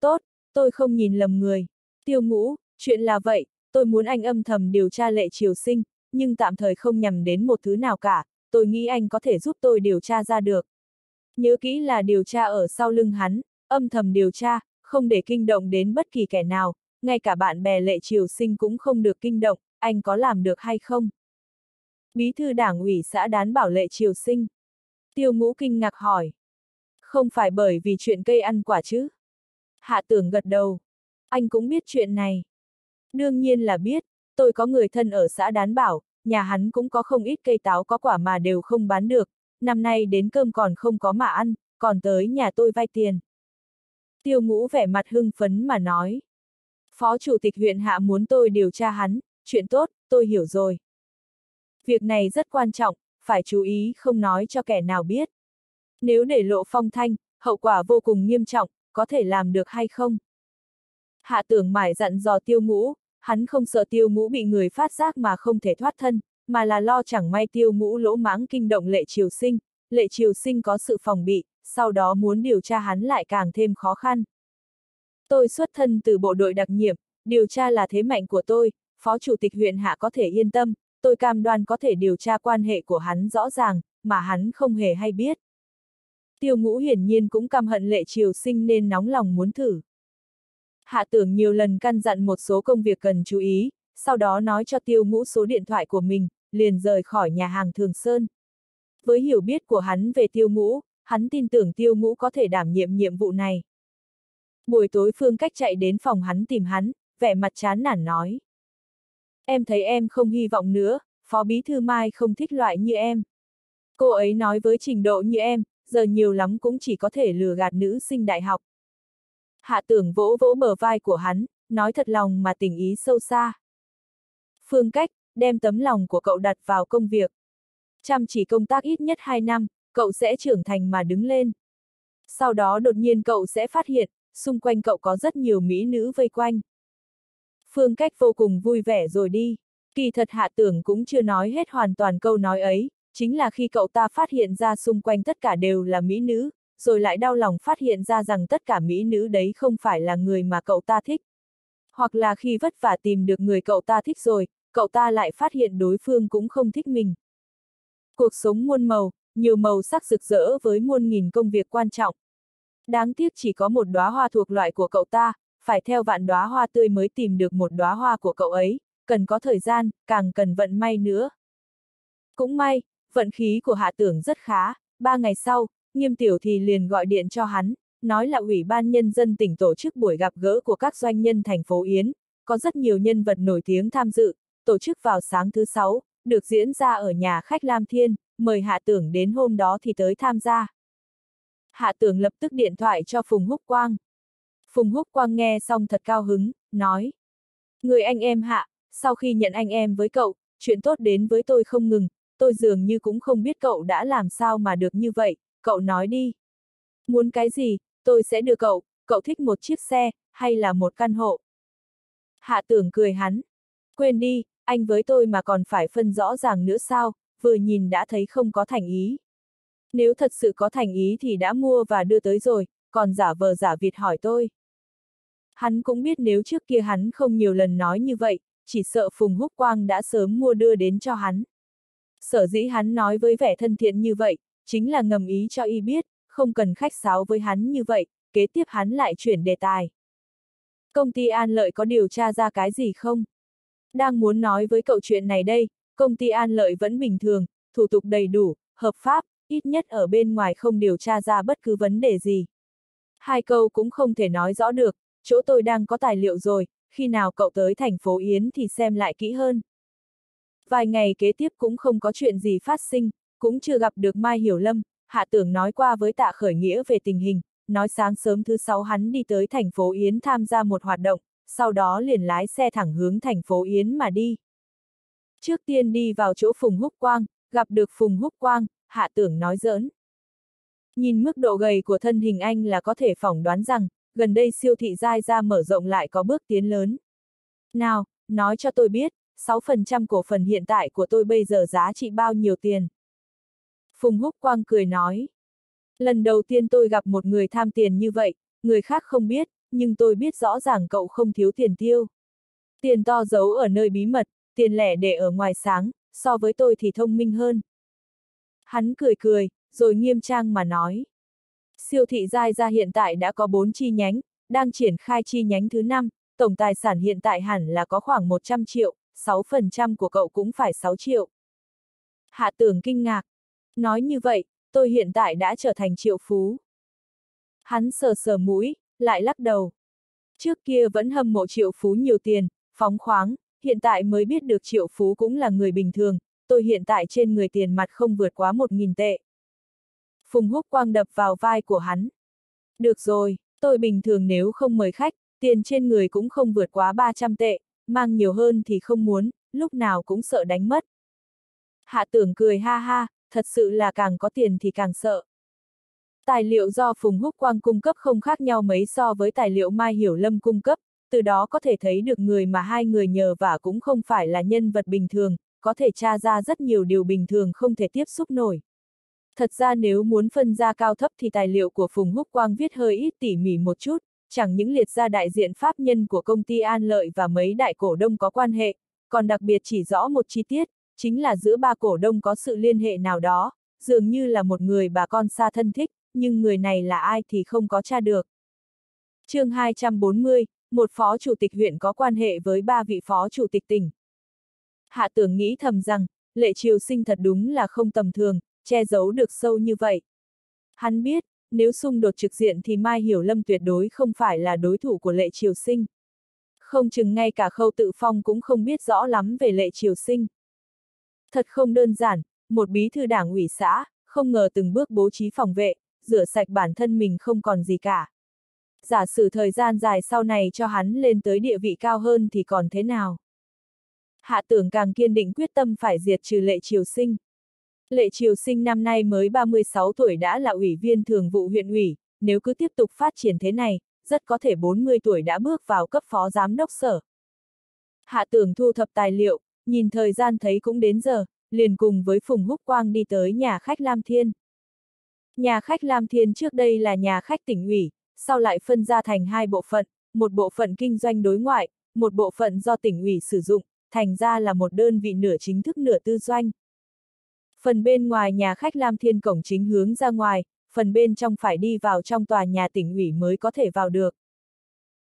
Tốt, tôi không nhìn lầm người. Tiêu ngũ, chuyện là vậy, tôi muốn anh âm thầm điều tra lệ triều sinh, nhưng tạm thời không nhằm đến một thứ nào cả, tôi nghĩ anh có thể giúp tôi điều tra ra được. Nhớ kỹ là điều tra ở sau lưng hắn, âm thầm điều tra, không để kinh động đến bất kỳ kẻ nào, ngay cả bạn bè lệ triều sinh cũng không được kinh động, anh có làm được hay không? Bí thư đảng ủy xã đán bảo lệ triều sinh. Tiêu ngũ kinh ngạc hỏi. Không phải bởi vì chuyện cây ăn quả chứ? Hạ tưởng gật đầu. Anh cũng biết chuyện này. Đương nhiên là biết, tôi có người thân ở xã đán bảo, nhà hắn cũng có không ít cây táo có quả mà đều không bán được, năm nay đến cơm còn không có mà ăn, còn tới nhà tôi vay tiền. Tiêu ngũ vẻ mặt hưng phấn mà nói. Phó chủ tịch huyện hạ muốn tôi điều tra hắn, chuyện tốt, tôi hiểu rồi. Việc này rất quan trọng, phải chú ý không nói cho kẻ nào biết. Nếu để lộ phong thanh, hậu quả vô cùng nghiêm trọng, có thể làm được hay không? Hạ tưởng mải dặn dò tiêu ngũ, hắn không sợ tiêu ngũ bị người phát giác mà không thể thoát thân, mà là lo chẳng may tiêu ngũ lỗ mãng kinh động lệ triều sinh, lệ triều sinh có sự phòng bị, sau đó muốn điều tra hắn lại càng thêm khó khăn. Tôi xuất thân từ bộ đội đặc nhiệm, điều tra là thế mạnh của tôi, phó chủ tịch huyện hạ có thể yên tâm, tôi cam đoan có thể điều tra quan hệ của hắn rõ ràng, mà hắn không hề hay biết. Tiêu ngũ hiển nhiên cũng căm hận lệ triều sinh nên nóng lòng muốn thử. Hạ tưởng nhiều lần căn dặn một số công việc cần chú ý, sau đó nói cho tiêu ngũ số điện thoại của mình, liền rời khỏi nhà hàng Thường Sơn. Với hiểu biết của hắn về tiêu ngũ, hắn tin tưởng tiêu ngũ có thể đảm nhiệm nhiệm vụ này. Buổi tối Phương Cách chạy đến phòng hắn tìm hắn, vẻ mặt chán nản nói. Em thấy em không hy vọng nữa, Phó Bí Thư Mai không thích loại như em. Cô ấy nói với trình độ như em, giờ nhiều lắm cũng chỉ có thể lừa gạt nữ sinh đại học. Hạ tưởng vỗ vỗ bờ vai của hắn, nói thật lòng mà tình ý sâu xa. Phương cách, đem tấm lòng của cậu đặt vào công việc. Chăm chỉ công tác ít nhất 2 năm, cậu sẽ trưởng thành mà đứng lên. Sau đó đột nhiên cậu sẽ phát hiện, xung quanh cậu có rất nhiều mỹ nữ vây quanh. Phương cách vô cùng vui vẻ rồi đi. Kỳ thật hạ tưởng cũng chưa nói hết hoàn toàn câu nói ấy, chính là khi cậu ta phát hiện ra xung quanh tất cả đều là mỹ nữ, rồi lại đau lòng phát hiện ra rằng tất cả mỹ nữ đấy không phải là người mà cậu ta thích. Hoặc là khi vất vả tìm được người cậu ta thích rồi, cậu ta lại phát hiện đối phương cũng không thích mình. Cuộc sống muôn màu, nhiều màu sắc rực rỡ với muôn nghìn công việc quan trọng. Đáng tiếc chỉ có một đóa hoa thuộc loại của cậu ta, phải theo vạn đóa hoa tươi mới tìm được một đóa hoa của cậu ấy, cần có thời gian, càng cần vận may nữa. Cũng may, vận khí của hạ tưởng rất khá, ba ngày sau, nghiêm tiểu thì liền gọi điện cho hắn, nói là Ủy ban Nhân dân tỉnh tổ chức buổi gặp gỡ của các doanh nhân thành phố Yến, có rất nhiều nhân vật nổi tiếng tham dự, tổ chức vào sáng thứ sáu, được diễn ra ở nhà khách Lam Thiên, mời Hạ Tưởng đến hôm đó thì tới tham gia. Hạ Tưởng lập tức điện thoại cho Phùng Húc Quang. Phùng Húc Quang nghe xong thật cao hứng, nói. Người anh em Hạ, sau khi nhận anh em với cậu, chuyện tốt đến với tôi không ngừng, tôi dường như cũng không biết cậu đã làm sao mà được như vậy, cậu nói đi. Muốn cái gì, tôi sẽ đưa cậu, cậu thích một chiếc xe, hay là một căn hộ. Hạ tưởng cười hắn. Quên đi, anh với tôi mà còn phải phân rõ ràng nữa sao, vừa nhìn đã thấy không có thành ý. Nếu thật sự có thành ý thì đã mua và đưa tới rồi, còn giả vờ giả vịt hỏi tôi. Hắn cũng biết nếu trước kia hắn không nhiều lần nói như vậy, chỉ sợ Phùng Húc Quang đã sớm mua đưa đến cho hắn. Sở dĩ hắn nói với vẻ thân thiện như vậy, chính là ngầm ý cho y biết, không cần khách sáo với hắn như vậy, kế tiếp hắn lại chuyển đề tài. Công ty An Lợi có điều tra ra cái gì không? Đang muốn nói với cậu chuyện này đây, công ty An Lợi vẫn bình thường, thủ tục đầy đủ, hợp pháp, ít nhất ở bên ngoài không điều tra ra bất cứ vấn đề gì. Hai câu cũng không thể nói rõ được, chỗ tôi đang có tài liệu rồi, khi nào cậu tới thành phố Yến thì xem lại kỹ hơn. Vài ngày kế tiếp cũng không có chuyện gì phát sinh, cũng chưa gặp được Mai Hiểu Lâm, Hạ Tưởng nói qua với tạ khởi nghĩa về tình hình, nói sáng sớm thứ sáu hắn đi tới thành phố Yến tham gia một hoạt động, sau đó liền lái xe thẳng hướng thành phố Yến mà đi. Trước tiên đi vào chỗ Phùng Húc Quang, gặp được Phùng Húc Quang, Hạ Tưởng nói giỡn. Nhìn mức độ gầy của thân hình anh là có thể phỏng đoán rằng, gần đây siêu thị dai ra mở rộng lại có bước tiến lớn. Nào, nói cho tôi biết, 6% cổ phần hiện tại của tôi bây giờ giá trị bao nhiêu tiền? Phùng Húc Quang cười nói. Lần đầu tiên tôi gặp một người tham tiền như vậy, người khác không biết, nhưng tôi biết rõ ràng cậu không thiếu tiền tiêu. Tiền to giấu ở nơi bí mật, tiền lẻ để ở ngoài sáng, so với tôi thì thông minh hơn. Hắn cười cười, rồi nghiêm trang mà nói. Siêu thị Giai ra hiện tại đã có 4 chi nhánh, đang triển khai chi nhánh thứ 5, tổng tài sản hiện tại hẳn là có khoảng 100 triệu, 6% của cậu cũng phải 6 triệu. Hạ tưởng kinh ngạc. Nói như vậy, tôi hiện tại đã trở thành triệu phú. Hắn sờ sờ mũi, lại lắc đầu. Trước kia vẫn hâm mộ triệu phú nhiều tiền, phóng khoáng, hiện tại mới biết được triệu phú cũng là người bình thường, tôi hiện tại trên người tiền mặt không vượt quá một nghìn tệ. Phùng húc quang đập vào vai của hắn. Được rồi, tôi bình thường nếu không mời khách, tiền trên người cũng không vượt quá 300 tệ, mang nhiều hơn thì không muốn, lúc nào cũng sợ đánh mất. Hạ tưởng cười ha ha, thật sự là càng có tiền thì càng sợ. Tài liệu do Phùng Húc Quang cung cấp không khác nhau mấy so với tài liệu Mai Hiểu Lâm cung cấp, từ đó có thể thấy được người mà hai người nhờ vả cũng không phải là nhân vật bình thường, có thể tra ra rất nhiều điều bình thường không thể tiếp xúc nổi. Thật ra nếu muốn phân ra cao thấp thì tài liệu của Phùng Húc Quang viết hơi ít tỉ mỉ một chút, chẳng những liệt ra đại diện pháp nhân của công ty An Lợi và mấy đại cổ đông có quan hệ, còn đặc biệt chỉ rõ một chi tiết, chính là giữa ba cổ đông có sự liên hệ nào đó, dường như là một người bà con xa thân thích, nhưng người này là ai thì không có tra được. chương 240, một phó chủ tịch huyện có quan hệ với ba vị phó chủ tịch tỉnh. Hạ tưởng nghĩ thầm rằng, lệ triều sinh thật đúng là không tầm thường, che giấu được sâu như vậy. Hắn biết, nếu xung đột trực diện thì Mai Hiểu Lâm tuyệt đối không phải là đối thủ của lệ triều sinh. Không chừng ngay cả khâu tự phong cũng không biết rõ lắm về lệ triều sinh. Thật không đơn giản, một bí thư đảng ủy xã, không ngờ từng bước bố trí phòng vệ, rửa sạch bản thân mình không còn gì cả. Giả sử thời gian dài sau này cho hắn lên tới địa vị cao hơn thì còn thế nào? Hạ tưởng càng kiên định quyết tâm phải diệt trừ lệ triều sinh. Lệ Triều Sinh năm nay mới 36 tuổi đã là ủy viên thường vụ huyện ủy, nếu cứ tiếp tục phát triển thế này, rất có thể 40 tuổi đã bước vào cấp phó giám đốc sở. Hạ tưởng thu thập tài liệu, nhìn thời gian thấy cũng đến giờ, liền cùng với Phùng Húc Quang đi tới nhà khách Lam Thiên. Nhà khách Lam Thiên trước đây là nhà khách tỉnh ủy, sau lại phân ra thành hai bộ phận, một bộ phận kinh doanh đối ngoại, một bộ phận do tỉnh ủy sử dụng, thành ra là một đơn vị nửa chính thức nửa tư doanh. Phần bên ngoài nhà khách Lam Thiên cổng chính hướng ra ngoài, phần bên trong phải đi vào trong tòa nhà tỉnh ủy mới có thể vào được.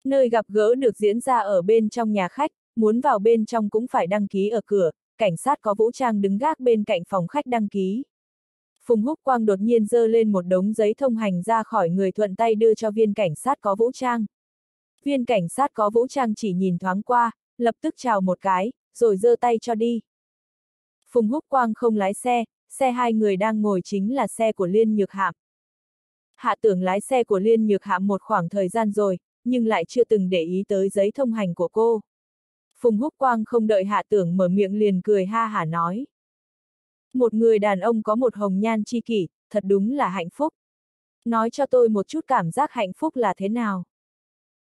Nơi gặp gỡ được diễn ra ở bên trong nhà khách, muốn vào bên trong cũng phải đăng ký ở cửa, cảnh sát có vũ trang đứng gác bên cạnh phòng khách đăng ký. Phùng Húc Quang đột nhiên giơ lên một đống giấy thông hành ra khỏi người thuận tay đưa cho viên cảnh sát có vũ trang. Viên cảnh sát có vũ trang chỉ nhìn thoáng qua, lập tức chào một cái, rồi giơ tay cho đi. Phùng Húc Quang không lái xe, xe hai người đang ngồi chính là xe của Liên Nhược Hạm. Hạ tưởng lái xe của Liên Nhược Hạm một khoảng thời gian rồi, nhưng lại chưa từng để ý tới giấy thông hành của cô. Phùng Húc Quang không đợi hạ tưởng mở miệng liền cười ha hả nói. Một người đàn ông có một hồng nhan chi kỷ, thật đúng là hạnh phúc. Nói cho tôi một chút cảm giác hạnh phúc là thế nào.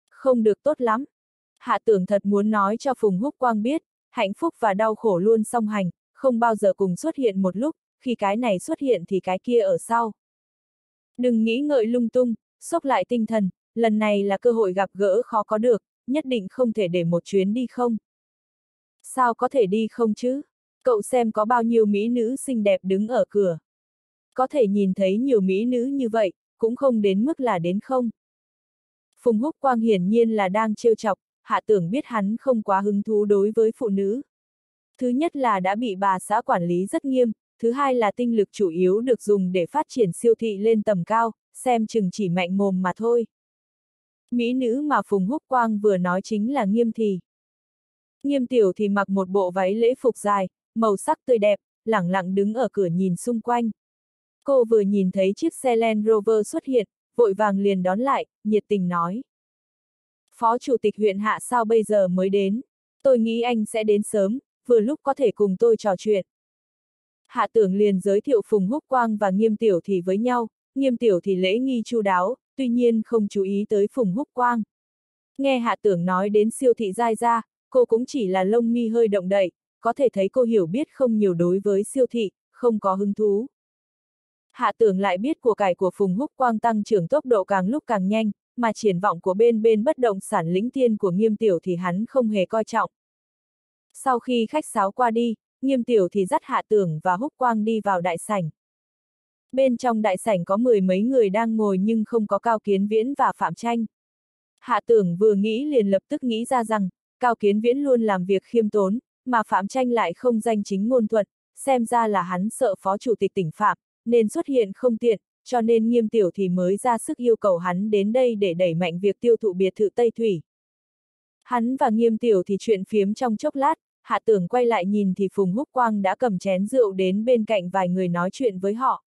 Không được tốt lắm. Hạ tưởng thật muốn nói cho Phùng Húc Quang biết, hạnh phúc và đau khổ luôn song hành, không bao giờ cùng xuất hiện một lúc, khi cái này xuất hiện thì cái kia ở sau. Đừng nghĩ ngợi lung tung, sốc lại tinh thần, lần này là cơ hội gặp gỡ khó có được, nhất định không thể để một chuyến đi không. Sao có thể đi không chứ? Cậu xem có bao nhiêu mỹ nữ xinh đẹp đứng ở cửa. Có thể nhìn thấy nhiều mỹ nữ như vậy, cũng không đến mức là đến không. Phùng Húc Quang hiển nhiên là đang trêu chọc, hạ tưởng biết hắn không quá hứng thú đối với phụ nữ. Thứ nhất là đã bị bà xã quản lý rất nghiêm, thứ hai là tinh lực chủ yếu được dùng để phát triển siêu thị lên tầm cao, xem chừng chỉ mạnh mồm mà thôi. Mỹ nữ mà Phùng Húc Quang vừa nói chính là nghiêm thì. Nghiêm tiểu thì mặc một bộ váy lễ phục dài, màu sắc tươi đẹp, lẳng lặng đứng ở cửa nhìn xung quanh. Cô vừa nhìn thấy chiếc xe Land Rover xuất hiện, vội vàng liền đón lại, nhiệt tình nói. Phó Chủ tịch huyện Hạ sao bây giờ mới đến? Tôi nghĩ anh sẽ đến sớm, vừa lúc có thể cùng tôi trò chuyện. Hạ tưởng liền giới thiệu Phùng Húc Quang và Nghiêm Tiểu thì với nhau, Nghiêm Tiểu thì lễ nghi chu đáo, tuy nhiên không chú ý tới Phùng Húc Quang. Nghe Hạ tưởng nói đến siêu thị giai ra, cô cũng chỉ là lông mi hơi động đậy, có thể thấy cô hiểu biết không nhiều đối với siêu thị, không có hứng thú. Hạ tưởng lại biết của cải của Phùng Húc Quang tăng trưởng tốc độ càng lúc càng nhanh, mà triển vọng của bên bên bất động sản lĩnh tiên của nghiêm tiểu thì hắn không hề coi trọng. Sau khi khách sáo qua đi, nghiêm tiểu thì dắt hạ tưởng và húc quang đi vào đại sảnh. Bên trong đại sảnh có mười mấy người đang ngồi nhưng không có Cao Kiến Viễn và Phạm Tranh. Hạ tưởng vừa nghĩ liền lập tức nghĩ ra rằng, Cao Kiến Viễn luôn làm việc khiêm tốn, mà Phạm Tranh lại không danh chính ngôn thuận, xem ra là hắn sợ phó chủ tịch tỉnh Phạm, nên xuất hiện không tiện, cho nên nghiêm tiểu thì mới ra sức yêu cầu hắn đến đây để đẩy mạnh việc tiêu thụ biệt thự Tây Thủy. Hắn và nghiêm tiểu thì chuyện phiếm trong chốc lát, hạ tưởng quay lại nhìn thì Phùng Húc Quang đã cầm chén rượu đến bên cạnh vài người nói chuyện với họ.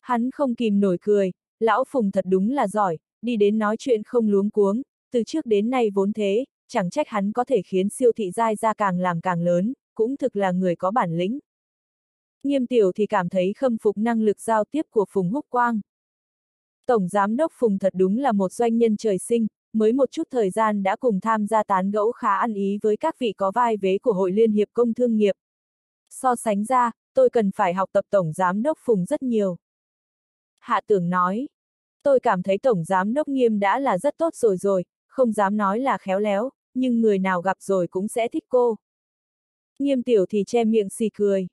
Hắn không kìm nổi cười, lão Phùng thật đúng là giỏi, đi đến nói chuyện không luống cuống, từ trước đến nay vốn thế, chẳng trách hắn có thể khiến siêu thị giai ra càng làm càng lớn, cũng thực là người có bản lĩnh. Nghiêm tiểu thì cảm thấy khâm phục năng lực giao tiếp của Phùng Húc Quang. Tổng Giám đốc Phùng thật đúng là một doanh nhân trời sinh, mới một chút thời gian đã cùng tham gia tán gẫu khá ăn ý với các vị có vai vế của Hội Liên hiệp Công Thương nghiệp. So sánh ra, tôi cần phải học tập Tổng Giám đốc Phùng rất nhiều. Hạ tưởng nói, tôi cảm thấy Tổng Giám đốc Nghiêm đã là rất tốt rồi rồi, không dám nói là khéo léo, nhưng người nào gặp rồi cũng sẽ thích cô. Nghiêm tiểu thì che miệng xì cười.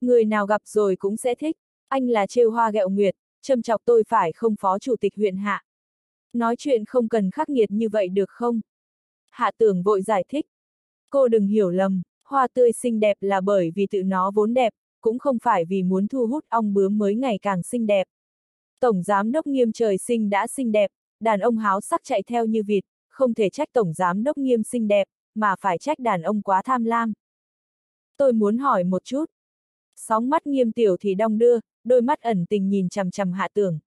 Người nào gặp rồi cũng sẽ thích, anh là trêu hoa gẹo nguyệt, châm chọc tôi phải không phó chủ tịch huyện hạ. Nói chuyện không cần khắc nghiệt như vậy được không? Hạ tưởng vội giải thích. Cô đừng hiểu lầm, hoa tươi xinh đẹp là bởi vì tự nó vốn đẹp, cũng không phải vì muốn thu hút ong bướm mới ngày càng xinh đẹp. Tổng giám đốc nghiêm trời sinh đã xinh đẹp, đàn ông háo sắc chạy theo như vịt, không thể trách tổng giám đốc nghiêm xinh đẹp, mà phải trách đàn ông quá tham lam. Tôi muốn hỏi một chút, Sóng mắt nghiêm tiểu thì đong đưa, đôi mắt ẩn tình nhìn chằm chằm hạ tưởng.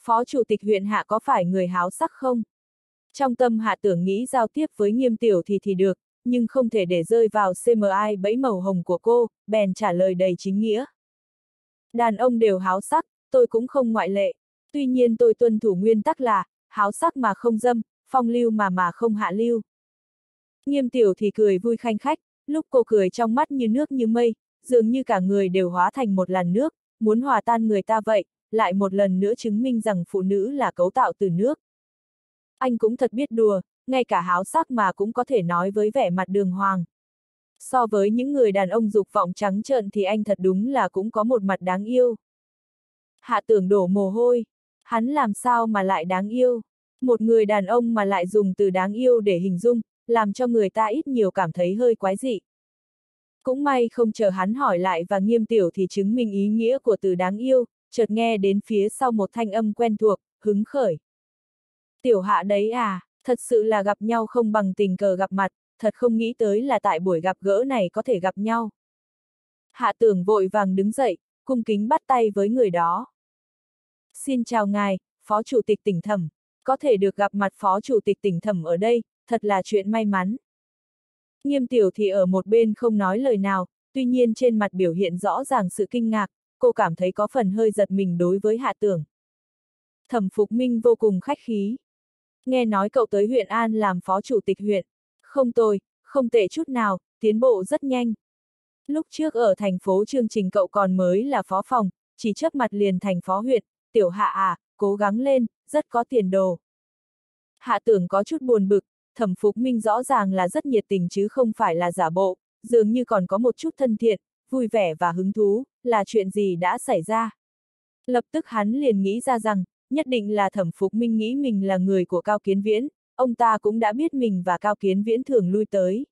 Phó chủ tịch huyện hạ có phải người háo sắc không? Trong tâm hạ tưởng nghĩ giao tiếp với nghiêm tiểu thì thì được, nhưng không thể để rơi vào CMI bẫy màu hồng của cô, bèn trả lời đầy chính nghĩa. Đàn ông đều háo sắc, tôi cũng không ngoại lệ. Tuy nhiên tôi tuân thủ nguyên tắc là, háo sắc mà không dâm, phong lưu mà mà không hạ lưu. Nghiêm tiểu thì cười vui khanh khách, lúc cô cười trong mắt như nước như mây, dường như cả người đều hóa thành một làn nước, muốn hòa tan người ta vậy, lại một lần nữa chứng minh rằng phụ nữ là cấu tạo từ nước. Anh cũng thật biết đùa, ngay cả háo sắc mà cũng có thể nói với vẻ mặt đường hoàng. So với những người đàn ông dục vọng trắng trợn thì anh thật đúng là cũng có một mặt đáng yêu. Hạ tưởng đổ mồ hôi, hắn làm sao mà lại đáng yêu. Một người đàn ông mà lại dùng từ đáng yêu để hình dung, làm cho người ta ít nhiều cảm thấy hơi quái dị. Cũng may không chờ hắn hỏi lại và nghiêm tiểu thì chứng minh ý nghĩa của từ đáng yêu, chợt nghe đến phía sau một thanh âm quen thuộc, hứng khởi. Tiểu hạ đấy à, thật sự là gặp nhau không bằng tình cờ gặp mặt, thật không nghĩ tới là tại buổi gặp gỡ này có thể gặp nhau. Hạ tưởng vội vàng đứng dậy, cung kính bắt tay với người đó. Xin chào ngài, Phó Chủ tịch tỉnh thẩm, có thể được gặp mặt Phó Chủ tịch tỉnh thẩm ở đây, thật là chuyện may mắn. Nghiêm tiểu thì ở một bên không nói lời nào, tuy nhiên trên mặt biểu hiện rõ ràng sự kinh ngạc, cô cảm thấy có phần hơi giật mình đối với hạ tưởng. Thẩm Phục Minh vô cùng khách khí. Nghe nói cậu tới huyện An làm phó chủ tịch huyện. Không tồi, không tệ chút nào, tiến bộ rất nhanh. Lúc trước ở thành phố chương trình cậu còn mới là phó phòng, chỉ chớp mặt liền thành phó huyện, tiểu hạ à, cố gắng lên, rất có tiền đồ. Hạ tưởng có chút buồn bực, thẩm phục minh rõ ràng là rất nhiệt tình chứ không phải là giả bộ, dường như còn có một chút thân thiện, vui vẻ và hứng thú, là chuyện gì đã xảy ra. Lập tức hắn liền nghĩ ra rằng, nhất định là thẩm phục minh nghĩ mình là người của Cao Kiến Viễn, ông ta cũng đã biết mình và Cao Kiến Viễn thường lui tới.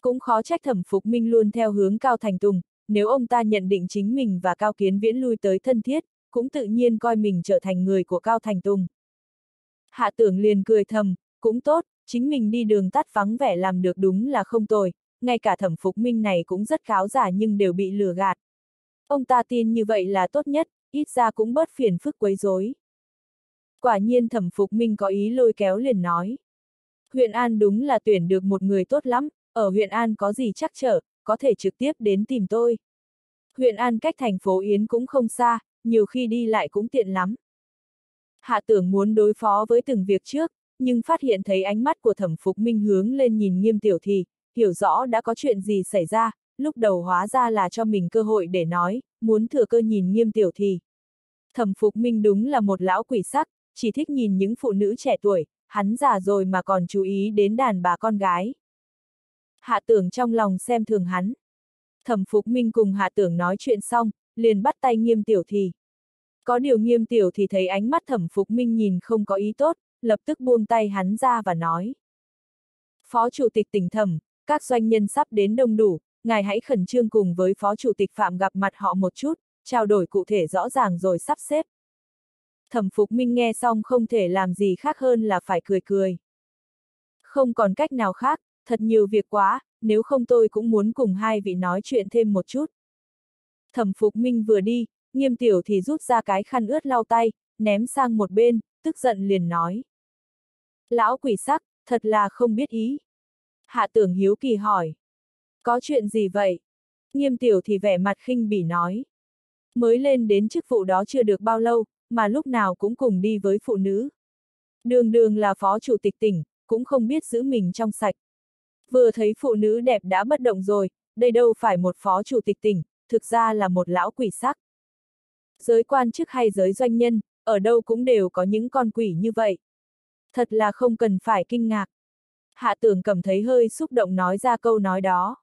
Cũng khó trách thẩm phục minh luôn theo hướng Cao Thành Tùng, nếu ông ta nhận định chính mình và Cao Kiến Viễn lui tới thân thiết, cũng tự nhiên coi mình trở thành người của Cao Thành Tùng. Hạ tưởng liền cười thầm, cũng tốt, chính mình đi đường tắt vắng vẻ làm được đúng là không tồi, ngay cả thẩm phục minh này cũng rất kháo giả nhưng đều bị lừa gạt. Ông ta tin như vậy là tốt nhất, ít ra cũng bớt phiền phức quấy rối. Quả nhiên thẩm phục minh có ý lôi kéo liền nói. Huyện An đúng là tuyển được một người tốt lắm, ở huyện An có gì chắc trở, có thể trực tiếp đến tìm tôi. Huyện An cách thành phố Yến cũng không xa, nhiều khi đi lại cũng tiện lắm. Hạ tưởng muốn đối phó với từng việc trước, nhưng phát hiện thấy ánh mắt của thẩm phục minh hướng lên nhìn nghiêm tiểu thì, hiểu rõ đã có chuyện gì xảy ra, lúc đầu hóa ra là cho mình cơ hội để nói, muốn thừa cơ nhìn nghiêm tiểu thì. Thẩm phục minh đúng là một lão quỷ sắc, chỉ thích nhìn những phụ nữ trẻ tuổi, hắn già rồi mà còn chú ý đến đàn bà con gái. Hạ tưởng trong lòng xem thường hắn. Thẩm Phục Minh cùng Hạ tưởng nói chuyện xong, liền bắt tay nghiêm tiểu thì. Có điều nghiêm tiểu thì thấy ánh mắt thẩm Phục Minh nhìn không có ý tốt, lập tức buông tay hắn ra và nói. Phó Chủ tịch tỉnh thẩm, các doanh nhân sắp đến đông đủ, ngài hãy khẩn trương cùng với Phó Chủ tịch Phạm gặp mặt họ một chút, trao đổi cụ thể rõ ràng rồi sắp xếp. Thẩm Phục Minh nghe xong không thể làm gì khác hơn là phải cười cười. Không còn cách nào khác, thật nhiều việc quá, nếu không tôi cũng muốn cùng hai vị nói chuyện thêm một chút. Thẩm Phục Minh vừa đi, nghiêm tiểu thì rút ra cái khăn ướt lau tay, ném sang một bên, tức giận liền nói. Lão quỷ sắc, thật là không biết ý. Hạ tưởng hiếu kỳ hỏi. Có chuyện gì vậy? Nghiêm tiểu thì vẻ mặt khinh bỉ nói. Mới lên đến chức vụ đó chưa được bao lâu, mà lúc nào cũng cùng đi với phụ nữ. Đường đường là phó chủ tịch tỉnh, cũng không biết giữ mình trong sạch. Vừa thấy phụ nữ đẹp đã bất động rồi, đây đâu phải một phó chủ tịch tỉnh, thực ra là một lão quỷ sắc. Giới quan chức hay giới doanh nhân, ở đâu cũng đều có những con quỷ như vậy. Thật là không cần phải kinh ngạc. Hạ tưởng cầm thấy hơi xúc động nói ra câu nói đó.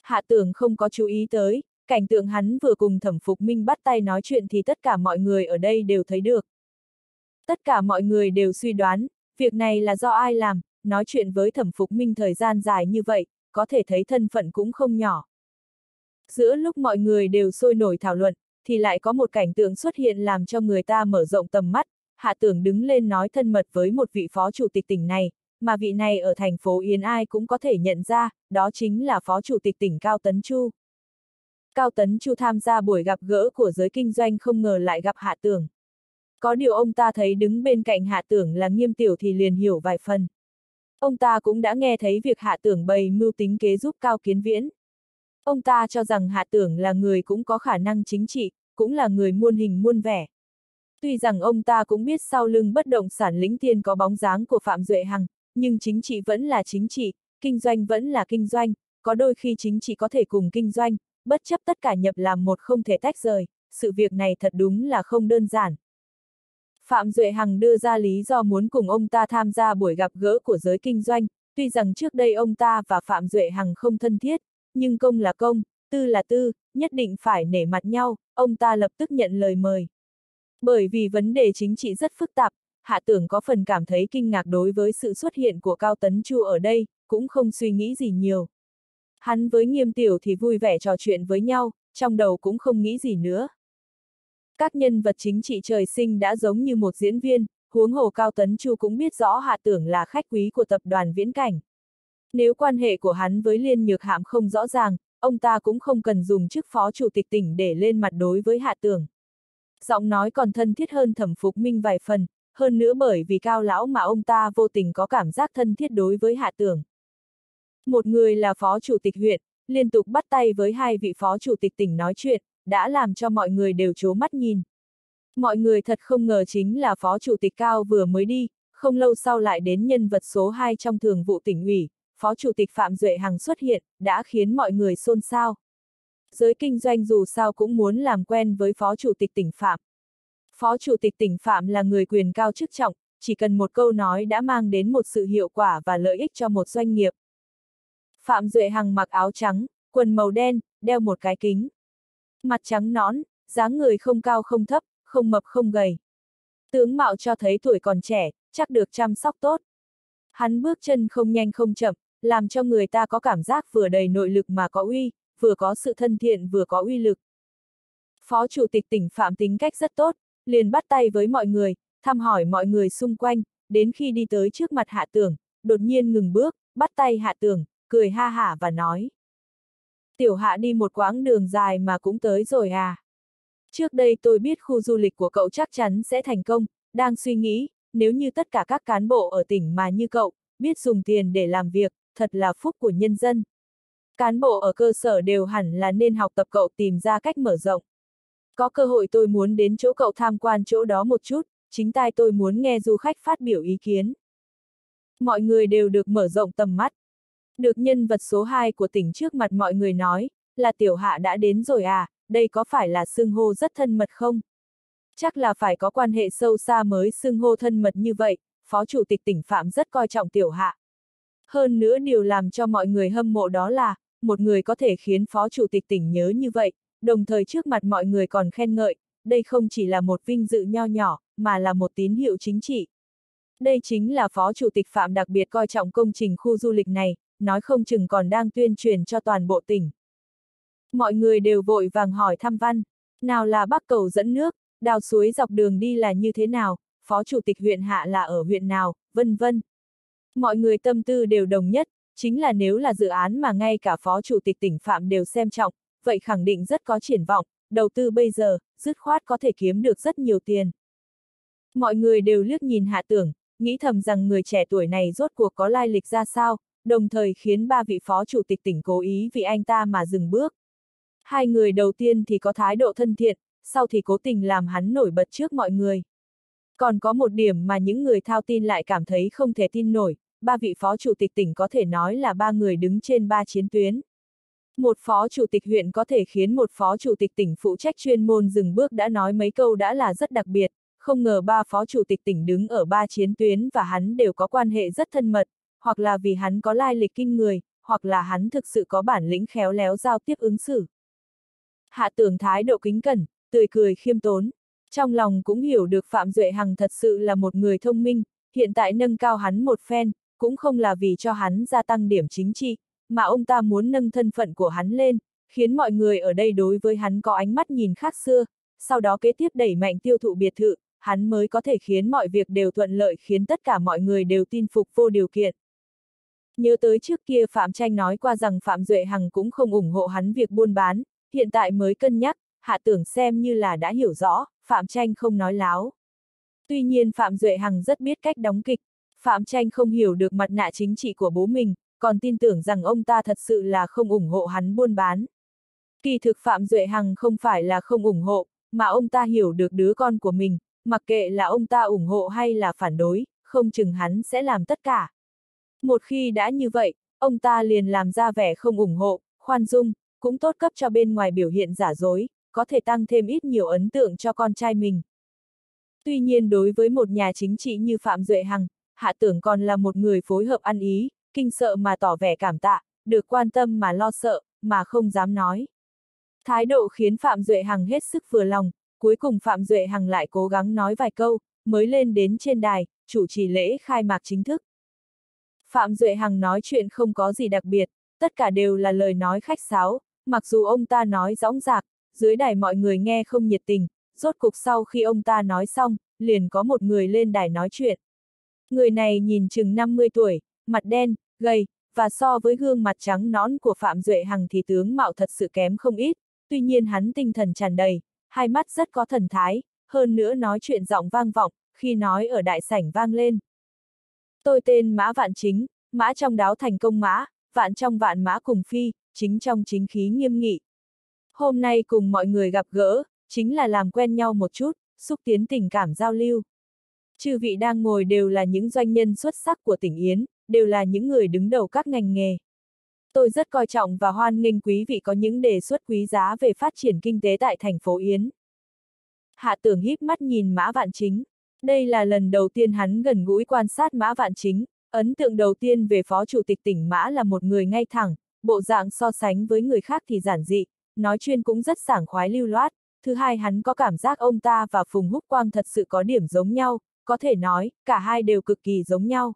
Hạ tưởng không có chú ý tới, cảnh tượng hắn vừa cùng thẩm phục minh bắt tay nói chuyện thì tất cả mọi người ở đây đều thấy được. Tất cả mọi người đều suy đoán, việc này là do ai làm, nói chuyện với thẩm phục minh thời gian dài như vậy, có thể thấy thân phận cũng không nhỏ. Giữa lúc mọi người đều sôi nổi thảo luận, thì lại có một cảnh tượng xuất hiện làm cho người ta mở rộng tầm mắt, hạ tưởng đứng lên nói thân mật với một vị phó chủ tịch tỉnh này, mà vị này ở thành phố Yên ai cũng có thể nhận ra, đó chính là phó chủ tịch tỉnh Cao Tấn Chu. Cao Tấn Chu tham gia buổi gặp gỡ của giới kinh doanh không ngờ lại gặp hạ tưởng. Có điều ông ta thấy đứng bên cạnh hạ tưởng là nghiêm tiểu thì liền hiểu vài phần. Ông ta cũng đã nghe thấy việc hạ tưởng bày mưu tính kế giúp Cao Kiến Viễn. Ông ta cho rằng hạ tưởng là người cũng có khả năng chính trị, cũng là người muôn hình muôn vẻ. Tuy rằng ông ta cũng biết sau lưng bất động sản lĩnh tiền có bóng dáng của Phạm Duệ Hằng, nhưng chính trị vẫn là chính trị, kinh doanh vẫn là kinh doanh, có đôi khi chính trị có thể cùng kinh doanh, bất chấp tất cả nhập làm một không thể tách rời, sự việc này thật đúng là không đơn giản. Phạm Duệ Hằng đưa ra lý do muốn cùng ông ta tham gia buổi gặp gỡ của giới kinh doanh, tuy rằng trước đây ông ta và Phạm Duệ Hằng không thân thiết, nhưng công là công, tư là tư, nhất định phải nể mặt nhau, ông ta lập tức nhận lời mời. Bởi vì vấn đề chính trị rất phức tạp, Hạ Tưởng có phần cảm thấy kinh ngạc đối với sự xuất hiện của Cao Tấn Chu ở đây, cũng không suy nghĩ gì nhiều. Hắn với nghiêm tiểu thì vui vẻ trò chuyện với nhau, trong đầu cũng không nghĩ gì nữa. Các nhân vật chính trị trời sinh đã giống như một diễn viên, huống hồ Cao Tấn Chu cũng biết rõ hạ tưởng là khách quý của tập đoàn viễn cảnh. Nếu quan hệ của hắn với Liên Nhược Hạm không rõ ràng, ông ta cũng không cần dùng chức phó chủ tịch tỉnh để lên mặt đối với hạ tưởng. Giọng nói còn thân thiết hơn thẩm phục minh vài phần, hơn nữa bởi vì cao lão mà ông ta vô tình có cảm giác thân thiết đối với hạ tưởng. Một người là phó chủ tịch huyện, liên tục bắt tay với hai vị phó chủ tịch tỉnh nói chuyện, đã làm cho mọi người đều chố mắt nhìn. Mọi người thật không ngờ chính là phó chủ tịch cao vừa mới đi, không lâu sau lại đến nhân vật số 2 trong thường vụ tỉnh ủy, phó chủ tịch Phạm Duệ Hằng xuất hiện, đã khiến mọi người xôn xao. Giới kinh doanh dù sao cũng muốn làm quen với phó chủ tịch tỉnh Phạm. Phó chủ tịch tỉnh Phạm là người quyền cao chức trọng, chỉ cần một câu nói đã mang đến một sự hiệu quả và lợi ích cho một doanh nghiệp. Phạm Duệ Hằng mặc áo trắng, quần màu đen, đeo một cái kính. Mặt trắng nõn, dáng người không cao không thấp, không mập không gầy. Tướng mạo cho thấy tuổi còn trẻ, chắc được chăm sóc tốt. Hắn bước chân không nhanh không chậm, làm cho người ta có cảm giác vừa đầy nội lực mà có uy, vừa có sự thân thiện vừa có uy lực. Phó Chủ tịch tỉnh Phạm tính cách rất tốt, liền bắt tay với mọi người, thăm hỏi mọi người xung quanh, đến khi đi tới trước mặt hạ tưởng, đột nhiên ngừng bước, bắt tay hạ tưởng, cười ha hả và nói. Tiểu hạ đi một quãng đường dài mà cũng tới rồi à. Trước đây tôi biết khu du lịch của cậu chắc chắn sẽ thành công, đang suy nghĩ, nếu như tất cả các cán bộ ở tỉnh mà như cậu, biết dùng tiền để làm việc, thật là phúc của nhân dân. Cán bộ ở cơ sở đều hẳn là nên học tập cậu tìm ra cách mở rộng. Có cơ hội tôi muốn đến chỗ cậu tham quan chỗ đó một chút, chính tai tôi muốn nghe du khách phát biểu ý kiến. Mọi người đều được mở rộng tầm mắt. Được nhân vật số 2 của tỉnh trước mặt mọi người nói, là tiểu hạ đã đến rồi à, đây có phải là xưng hô rất thân mật không? Chắc là phải có quan hệ sâu xa mới xưng hô thân mật như vậy, Phó Chủ tịch tỉnh Phạm rất coi trọng tiểu hạ. Hơn nữa điều làm cho mọi người hâm mộ đó là, một người có thể khiến Phó Chủ tịch tỉnh nhớ như vậy, đồng thời trước mặt mọi người còn khen ngợi, đây không chỉ là một vinh dự nho nhỏ, mà là một tín hiệu chính trị. Đây chính là Phó Chủ tịch Phạm đặc biệt coi trọng công trình khu du lịch này, nói không chừng còn đang tuyên truyền cho toàn bộ tỉnh. Mọi người đều vội vàng hỏi thăm văn, nào là bắc cầu dẫn nước, đào suối dọc đường đi là như thế nào, phó chủ tịch huyện hạ là ở huyện nào, vân vân. Mọi người tâm tư đều đồng nhất, chính là nếu là dự án mà ngay cả phó chủ tịch tỉnh Phạm đều xem trọng, vậy khẳng định rất có triển vọng, đầu tư bây giờ, dứt khoát có thể kiếm được rất nhiều tiền. Mọi người đều liếc nhìn hạ tưởng, nghĩ thầm rằng người trẻ tuổi này rốt cuộc có lai lịch ra sao, đồng thời khiến ba vị phó chủ tịch tỉnh cố ý vì anh ta mà dừng bước. Hai người đầu tiên thì có thái độ thân thiện, sau thì cố tình làm hắn nổi bật trước mọi người. Còn có một điểm mà những người thao tin lại cảm thấy không thể tin nổi, ba vị phó chủ tịch tỉnh có thể nói là ba người đứng trên ba chiến tuyến. Một phó chủ tịch huyện có thể khiến một phó chủ tịch tỉnh phụ trách chuyên môn dừng bước đã nói mấy câu đã là rất đặc biệt, không ngờ ba phó chủ tịch tỉnh đứng ở ba chiến tuyến và hắn đều có quan hệ rất thân mật, hoặc là vì hắn có lai lịch kinh người, hoặc là hắn thực sự có bản lĩnh khéo léo giao tiếp ứng xử. Hạ tưởng thái độ kính cẩn, tươi cười khiêm tốn. Trong lòng cũng hiểu được Phạm Duệ Hằng thật sự là một người thông minh, hiện tại nâng cao hắn một phen, cũng không là vì cho hắn gia tăng điểm chính trị, mà ông ta muốn nâng thân phận của hắn lên, khiến mọi người ở đây đối với hắn có ánh mắt nhìn khác xưa, sau đó kế tiếp đẩy mạnh tiêu thụ biệt thự, hắn mới có thể khiến mọi việc đều thuận lợi khiến tất cả mọi người đều tin phục vô điều kiện. Nhớ tới trước kia Phạm Tranh nói qua rằng Phạm Duệ Hằng cũng không ủng hộ hắn việc buôn bán, hiện tại mới cân nhắc, hạ tưởng xem như là đã hiểu rõ, Phạm Tranh không nói láo. Tuy nhiên Phạm Duệ Hằng rất biết cách đóng kịch, Phạm Tranh không hiểu được mặt nạ chính trị của bố mình, còn tin tưởng rằng ông ta thật sự là không ủng hộ hắn buôn bán. Kỳ thực Phạm Duệ Hằng không phải là không ủng hộ, mà ông ta hiểu được đứa con của mình, mặc kệ là ông ta ủng hộ hay là phản đối, không chừng hắn sẽ làm tất cả. Một khi đã như vậy, ông ta liền làm ra vẻ không ủng hộ, khoan dung, cũng tốt cấp cho bên ngoài biểu hiện giả dối, có thể tăng thêm ít nhiều ấn tượng cho con trai mình. Tuy nhiên đối với một nhà chính trị như Phạm Duệ Hằng, Hạ Tưởng còn là một người phối hợp ăn ý, kinh sợ mà tỏ vẻ cảm tạ, được quan tâm mà lo sợ, mà không dám nói. Thái độ khiến Phạm Duệ Hằng hết sức vừa lòng, cuối cùng Phạm Duệ Hằng lại cố gắng nói vài câu, mới lên đến trên đài, chủ trì lễ khai mạc chính thức. Phạm Duệ Hằng nói chuyện không có gì đặc biệt, tất cả đều là lời nói khách sáo, mặc dù ông ta nói rõng rạc, dưới đài mọi người nghe không nhiệt tình, rốt cục sau khi ông ta nói xong, liền có một người lên đài nói chuyện. Người này nhìn chừng 50 tuổi, mặt đen, gầy, và so với gương mặt trắng nõn của Phạm Duệ Hằng thì tướng mạo thật sự kém không ít, tuy nhiên hắn tinh thần tràn đầy, hai mắt rất có thần thái, hơn nữa nói chuyện giọng vang vọng, khi nói ở đại sảnh vang lên. Tôi tên Mã Vạn Chính, Mã trong đáo thành công Mã, Vạn trong vạn Mã cùng Phi, chính trong chính khí nghiêm nghị. Hôm nay cùng mọi người gặp gỡ, chính là làm quen nhau một chút, xúc tiến tình cảm giao lưu. Chư vị đang ngồi đều là những doanh nhân xuất sắc của tỉnh Yến, đều là những người đứng đầu các ngành nghề. Tôi rất coi trọng và hoan nghênh quý vị có những đề xuất quý giá về phát triển kinh tế tại thành phố Yến. Hạ tưởng híp mắt nhìn Mã Vạn Chính. Đây là lần đầu tiên hắn gần gũi quan sát Mã Vạn Chính, ấn tượng đầu tiên về Phó Chủ tịch tỉnh Mã là một người ngay thẳng, bộ dạng so sánh với người khác thì giản dị, nói chuyên cũng rất sảng khoái lưu loát. Thứ hai hắn có cảm giác ông ta và Phùng Húc Quang thật sự có điểm giống nhau, có thể nói, cả hai đều cực kỳ giống nhau.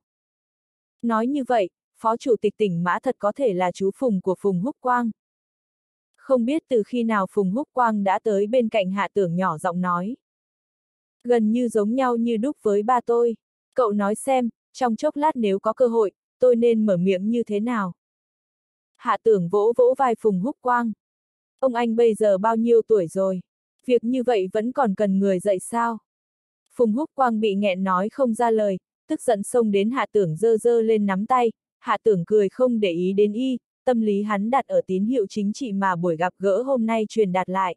Nói như vậy, Phó Chủ tịch tỉnh Mã thật có thể là chú Phùng của Phùng Húc Quang. Không biết từ khi nào Phùng Húc Quang đã tới bên cạnh hạ tưởng nhỏ giọng nói. Gần như giống nhau như đúc với ba tôi. Cậu nói xem, trong chốc lát nếu có cơ hội, tôi nên mở miệng như thế nào? Hạ tưởng vỗ vỗ vai Phùng Húc Quang. Ông anh bây giờ bao nhiêu tuổi rồi? Việc như vậy vẫn còn cần người dạy sao? Phùng Húc Quang bị nghẹn nói không ra lời, tức giận xông đến hạ tưởng dơ dơ lên nắm tay, hạ tưởng cười không để ý đến y, tâm lý hắn đặt ở tín hiệu chính trị mà buổi gặp gỡ hôm nay truyền đạt lại.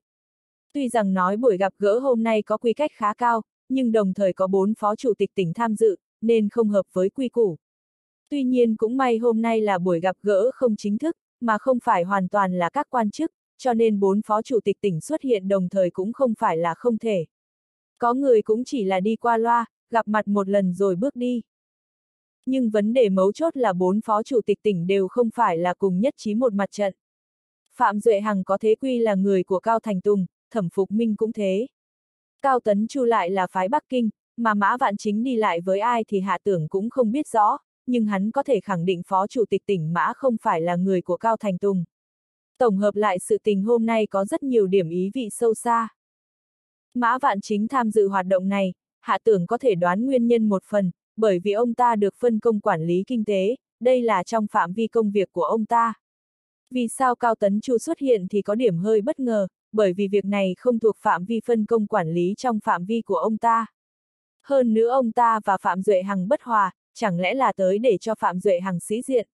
Tuy rằng nói buổi gặp gỡ hôm nay có quy cách khá cao, nhưng đồng thời có bốn phó chủ tịch tỉnh tham dự, nên không hợp với quy củ. Tuy nhiên cũng may hôm nay là buổi gặp gỡ không chính thức, mà không phải hoàn toàn là các quan chức, cho nên bốn phó chủ tịch tỉnh xuất hiện đồng thời cũng không phải là không thể. Có người cũng chỉ là đi qua loa, gặp mặt một lần rồi bước đi. Nhưng vấn đề mấu chốt là bốn phó chủ tịch tỉnh đều không phải là cùng nhất trí một mặt trận. Phạm Duệ Hằng có thế quy là người của Cao Thành Tùng, Thẩm Phục Minh cũng thế. Cao Tấn Chu lại là phái Bắc Kinh, mà Mã Vạn Chính đi lại với ai thì hạ tưởng cũng không biết rõ, nhưng hắn có thể khẳng định phó chủ tịch tỉnh Mã không phải là người của Cao Thành Tùng. Tổng hợp lại sự tình hôm nay có rất nhiều điểm ý vị sâu xa. Mã Vạn Chính tham dự hoạt động này, hạ tưởng có thể đoán nguyên nhân một phần, bởi vì ông ta được phân công quản lý kinh tế, đây là trong phạm vi công việc của ông ta. Vì sao Cao Tấn Chu xuất hiện thì có điểm hơi bất ngờ, bởi vì việc này không thuộc phạm vi phân công quản lý trong phạm vi của ông ta. Hơn nữa ông ta và Phạm Duệ Hằng bất hòa, chẳng lẽ là tới để cho Phạm Duệ Hằng sĩ diện.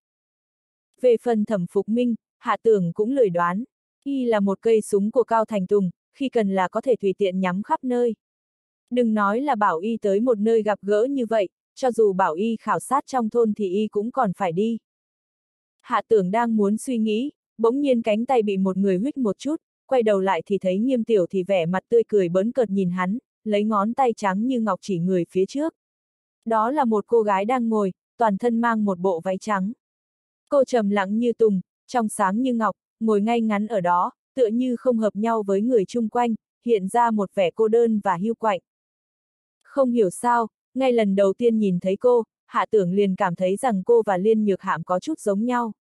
Về phần thẩm phục minh, hạ tưởng cũng lười đoán. Y là một cây súng của Cao Thành Tùng, khi cần là có thể tùy tiện nhắm khắp nơi. Đừng nói là bảo y tới một nơi gặp gỡ như vậy, cho dù bảo y khảo sát trong thôn thì y cũng còn phải đi. Hạ tưởng đang muốn suy nghĩ, bỗng nhiên cánh tay bị một người huyết một chút, quay đầu lại thì thấy nghiêm tiểu thì vẻ mặt tươi cười bớn cợt nhìn hắn, lấy ngón tay trắng như ngọc chỉ người phía trước. Đó là một cô gái đang ngồi, toàn thân mang một bộ váy trắng. Cô trầm lặng như tùng, trong sáng như ngọc, ngồi ngay ngắn ở đó, tựa như không hợp nhau với người chung quanh, hiện ra một vẻ cô đơn và hiu quạnh. Không hiểu sao, ngay lần đầu tiên nhìn thấy cô, hạ tưởng liền cảm thấy rằng cô và liên nhược hạm có chút giống nhau.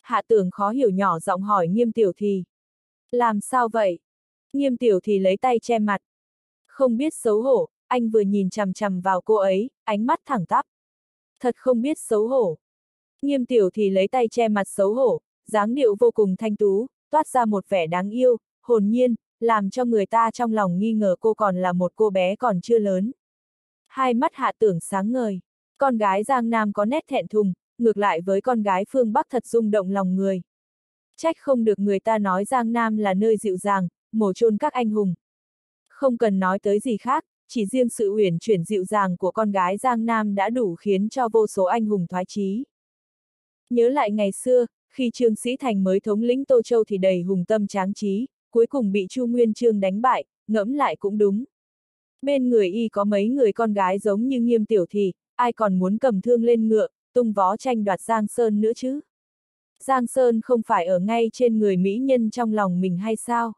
Hạ tưởng khó hiểu nhỏ giọng hỏi nghiêm tiểu thì. Làm sao vậy? Nghiêm tiểu thì lấy tay che mặt. Không biết xấu hổ, anh vừa nhìn chằm chằm vào cô ấy, ánh mắt thẳng tắp. Thật không biết xấu hổ. Nghiêm tiểu thì lấy tay che mặt xấu hổ, dáng điệu vô cùng thanh tú, toát ra một vẻ đáng yêu, hồn nhiên, làm cho người ta trong lòng nghi ngờ cô còn là một cô bé còn chưa lớn. Hai mắt hạ tưởng sáng ngời. Con gái Giang Nam có nét thẹn thùng, ngược lại với con gái phương Bắc thật rung động lòng người. Trách không được người ta nói Giang Nam là nơi dịu dàng, mổ chôn các anh hùng. Không cần nói tới gì khác, chỉ riêng sự uyển chuyển dịu dàng của con gái Giang Nam đã đủ khiến cho vô số anh hùng thoái chí. Nhớ lại ngày xưa, khi Trương Sĩ Thành mới thống lĩnh Tô Châu thì đầy hùng tâm tráng trí, cuối cùng bị Chu Nguyên Trương đánh bại, ngẫm lại cũng đúng. Bên người y có mấy người con gái giống như nghiêm tiểu thì, ai còn muốn cầm thương lên ngựa, tung vó tranh đoạt Giang Sơn nữa chứ? Giang Sơn không phải ở ngay trên người mỹ nhân trong lòng mình hay sao?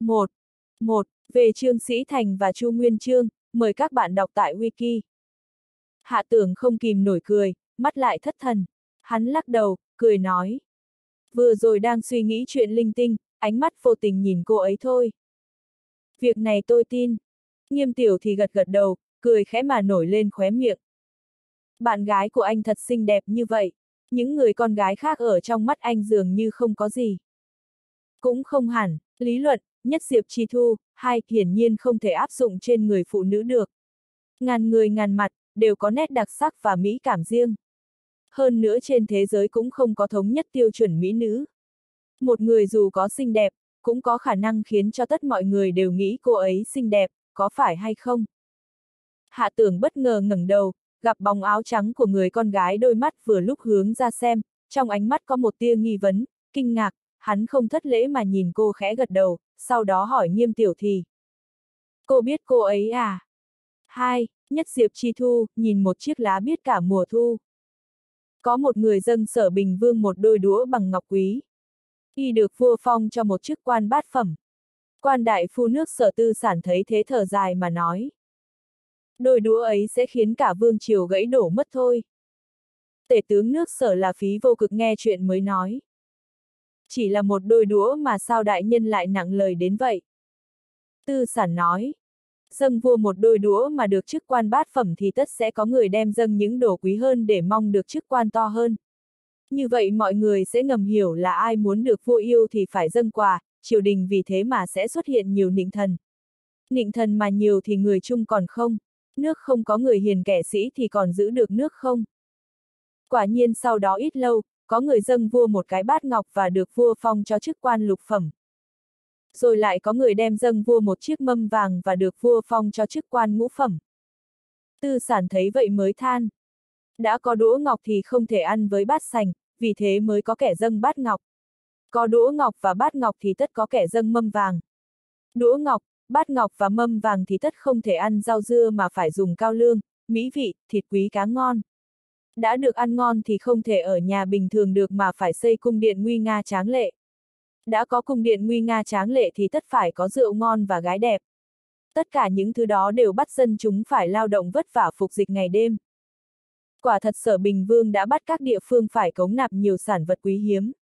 1. 1. Về Trương Sĩ Thành và Chu Nguyên Trương, mời các bạn đọc tại Wiki. Hạ tưởng không kìm nổi cười, mắt lại thất thần. Hắn lắc đầu, cười nói. Vừa rồi đang suy nghĩ chuyện linh tinh, ánh mắt vô tình nhìn cô ấy thôi. Việc này tôi tin. Nghiêm tiểu thì gật gật đầu, cười khẽ mà nổi lên khóe miệng. Bạn gái của anh thật xinh đẹp như vậy, những người con gái khác ở trong mắt anh dường như không có gì. Cũng không hẳn, lý luận, nhất diệp chi thu, hai hiển nhiên không thể áp dụng trên người phụ nữ được. Ngàn người ngàn mặt, đều có nét đặc sắc và mỹ cảm riêng. Hơn nữa trên thế giới cũng không có thống nhất tiêu chuẩn mỹ nữ. Một người dù có xinh đẹp, cũng có khả năng khiến cho tất mọi người đều nghĩ cô ấy xinh đẹp, có phải hay không? Hạ tưởng bất ngờ ngẩng đầu, gặp bóng áo trắng của người con gái đôi mắt vừa lúc hướng ra xem, trong ánh mắt có một tia nghi vấn, kinh ngạc, hắn không thất lễ mà nhìn cô khẽ gật đầu, sau đó hỏi nghiêm tiểu thì. Cô biết cô ấy à? Hai, nhất diệp chi thu, nhìn một chiếc lá biết cả mùa thu. Có một người dân sở bình vương một đôi đũa bằng ngọc quý. Y được vua phong cho một chức quan bát phẩm. Quan đại phu nước sở tư sản thấy thế thở dài mà nói. Đôi đũa ấy sẽ khiến cả vương triều gãy đổ mất thôi. Tể tướng nước sở là phí vô cực nghe chuyện mới nói. Chỉ là một đôi đũa mà sao đại nhân lại nặng lời đến vậy? Tư sản nói. Dâng vua một đôi đũa mà được chức quan bát phẩm thì tất sẽ có người đem dâng những đồ quý hơn để mong được chức quan to hơn. Như vậy mọi người sẽ ngầm hiểu là ai muốn được vua yêu thì phải dâng quà, triều đình vì thế mà sẽ xuất hiện nhiều nịnh thần. Nịnh thần mà nhiều thì người chung còn không, nước không có người hiền kẻ sĩ thì còn giữ được nước không. Quả nhiên sau đó ít lâu, có người dâng vua một cái bát ngọc và được vua phong cho chức quan lục phẩm. Rồi lại có người đem dâng vua một chiếc mâm vàng và được vua phong cho chức quan ngũ phẩm. Tư sản thấy vậy mới than. Đã có đũa ngọc thì không thể ăn với bát sành, vì thế mới có kẻ dâng bát ngọc. Có đũa ngọc và bát ngọc thì tất có kẻ dâng mâm vàng. Đũa ngọc, bát ngọc và mâm vàng thì tất không thể ăn rau dưa mà phải dùng cao lương, mỹ vị, thịt quý cá ngon. Đã được ăn ngon thì không thể ở nhà bình thường được mà phải xây cung điện nguy nga tráng lệ. Đã có cung điện nguy nga tráng lệ thì tất phải có rượu ngon và gái đẹp. Tất cả những thứ đó đều bắt dân chúng phải lao động vất vả phục dịch ngày đêm. Quả thật sở Bình Vương đã bắt các địa phương phải cống nạp nhiều sản vật quý hiếm.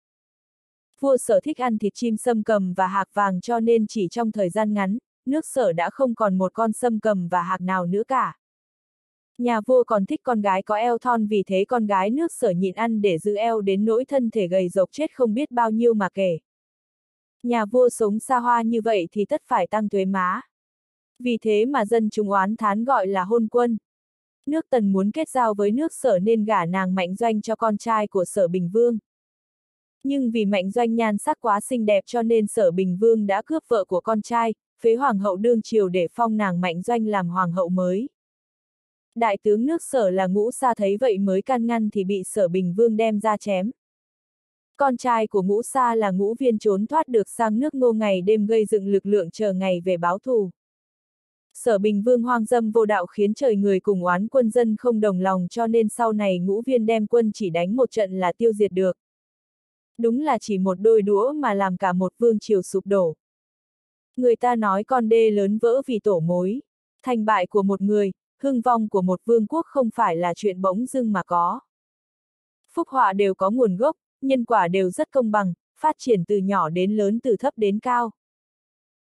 Vua sở thích ăn thịt chim sâm cầm và hạc vàng cho nên chỉ trong thời gian ngắn, nước sở đã không còn một con sâm cầm và hạc nào nữa cả. Nhà vua còn thích con gái có eo thon vì thế con gái nước sở nhịn ăn để giữ eo đến nỗi thân thể gầy rộc chết không biết bao nhiêu mà kể. Nhà vua sống xa hoa như vậy thì tất phải tăng thuế má. Vì thế mà dân chúng oán thán gọi là hôn quân. Nước tần muốn kết giao với nước sở nên gả nàng mạnh doanh cho con trai của sở Bình Vương. Nhưng vì mạnh doanh nhan sắc quá xinh đẹp cho nên sở Bình Vương đã cướp vợ của con trai, phế hoàng hậu đương triều để phong nàng mạnh doanh làm hoàng hậu mới. Đại tướng nước sở là ngũ sa thấy vậy mới can ngăn thì bị sở Bình Vương đem ra chém. Con trai của ngũ sa là ngũ viên trốn thoát được sang nước ngô ngày đêm gây dựng lực lượng chờ ngày về báo thù. Sở Bình Vương hoang dâm vô đạo khiến trời người cùng oán quân dân không đồng lòng cho nên sau này ngũ viên đem quân chỉ đánh một trận là tiêu diệt được. Đúng là chỉ một đôi đũa mà làm cả một vương triều sụp đổ. Người ta nói con đê lớn vỡ vì tổ mối. Thành bại của một người, hưng vong của một vương quốc không phải là chuyện bỗng dưng mà có. Phúc họa đều có nguồn gốc, nhân quả đều rất công bằng, phát triển từ nhỏ đến lớn từ thấp đến cao.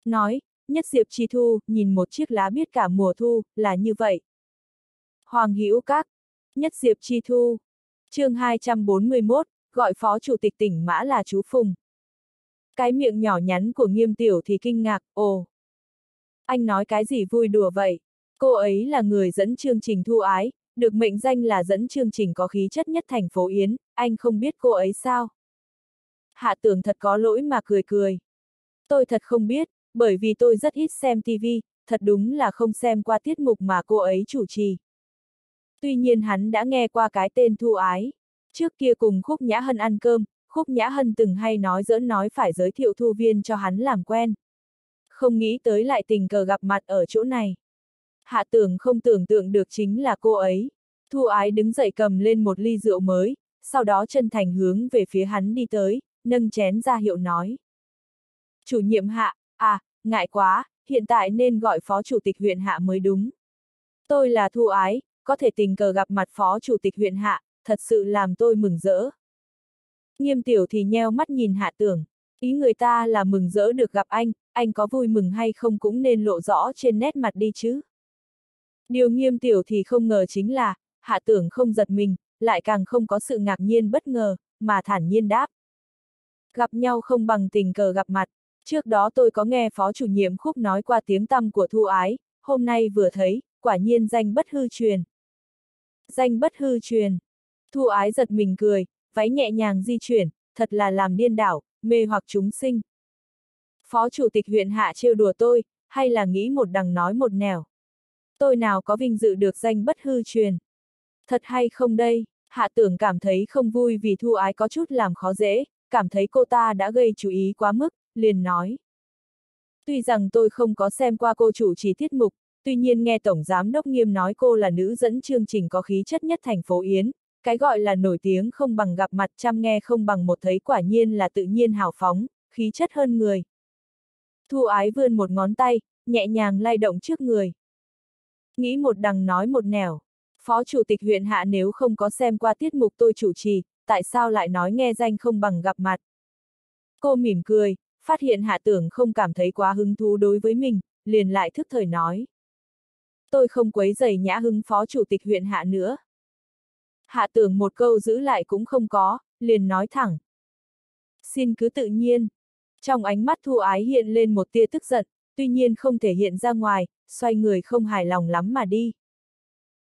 Nói, nhất diệp chi thu, nhìn một chiếc lá biết cả mùa thu, là như vậy. Hoàng Hữu Các, nhất diệp chi thu, chương 241, gọi phó chủ tịch tỉnh Mã là chú Phùng. Cái miệng nhỏ nhắn của nghiêm tiểu thì kinh ngạc, ồ. Anh nói cái gì vui đùa vậy? Cô ấy là người dẫn chương trình thu ái, được mệnh danh là dẫn chương trình có khí chất nhất thành phố Yến, anh không biết cô ấy sao? Hạ tưởng thật có lỗi mà cười cười. Tôi thật không biết, bởi vì tôi rất ít xem TV, thật đúng là không xem qua tiết mục mà cô ấy chủ trì. Tuy nhiên hắn đã nghe qua cái tên thu ái. Trước kia cùng Khúc Nhã Hân ăn cơm, Khúc Nhã Hân từng hay nói giỡn nói phải giới thiệu thu viên cho hắn làm quen. Không nghĩ tới lại tình cờ gặp mặt ở chỗ này. Hạ tưởng không tưởng tượng được chính là cô ấy. Thu ái đứng dậy cầm lên một ly rượu mới, sau đó chân thành hướng về phía hắn đi tới, nâng chén ra hiệu nói. Chủ nhiệm hạ, à, ngại quá, hiện tại nên gọi phó chủ tịch huyện hạ mới đúng. Tôi là Thu ái, có thể tình cờ gặp mặt phó chủ tịch huyện hạ, thật sự làm tôi mừng rỡ. Nghiêm tiểu thì nheo mắt nhìn hạ tưởng. Ý người ta là mừng rỡ được gặp anh, anh có vui mừng hay không cũng nên lộ rõ trên nét mặt đi chứ. Điều nghiêm tiểu thì không ngờ chính là, hạ tưởng không giật mình, lại càng không có sự ngạc nhiên bất ngờ, mà thản nhiên đáp. Gặp nhau không bằng tình cờ gặp mặt, trước đó tôi có nghe phó chủ nhiệm khúc nói qua tiếng tăm của thu ái, hôm nay vừa thấy, quả nhiên danh bất hư truyền. Danh bất hư truyền. Thu ái giật mình cười, váy nhẹ nhàng di chuyển, thật là làm điên đảo, mê hoặc chúng sinh. Phó chủ tịch huyện hạ trêu đùa tôi, hay là nghĩ một đằng nói một nẻo. Tôi nào có vinh dự được danh bất hư truyền. Thật hay không đây, hạ tưởng cảm thấy không vui vì thu ái có chút làm khó dễ, cảm thấy cô ta đã gây chú ý quá mức, liền nói. Tuy rằng tôi không có xem qua cô chủ trì tiết mục, tuy nhiên nghe Tổng Giám Đốc Nghiêm nói cô là nữ dẫn chương trình có khí chất nhất thành phố Yến, cái gọi là nổi tiếng không bằng gặp mặt chăm nghe không bằng một thấy quả nhiên là tự nhiên hào phóng, khí chất hơn người. Thu ái vươn một ngón tay, nhẹ nhàng lay động trước người. Nghĩ một đằng nói một nẻo. Phó Chủ tịch huyện Hạ nếu không có xem qua tiết mục tôi chủ trì, tại sao lại nói nghe danh không bằng gặp mặt? Cô mỉm cười, phát hiện Hạ tưởng không cảm thấy quá hứng thú đối với mình, liền lại thức thời nói. Tôi không quấy giày nhã hứng Phó Chủ tịch huyện Hạ nữa. Hạ tưởng một câu giữ lại cũng không có, liền nói thẳng. Xin cứ tự nhiên. Trong ánh mắt thu ái hiện lên một tia tức giận, tuy nhiên không thể hiện ra ngoài, xoay người không hài lòng lắm mà đi.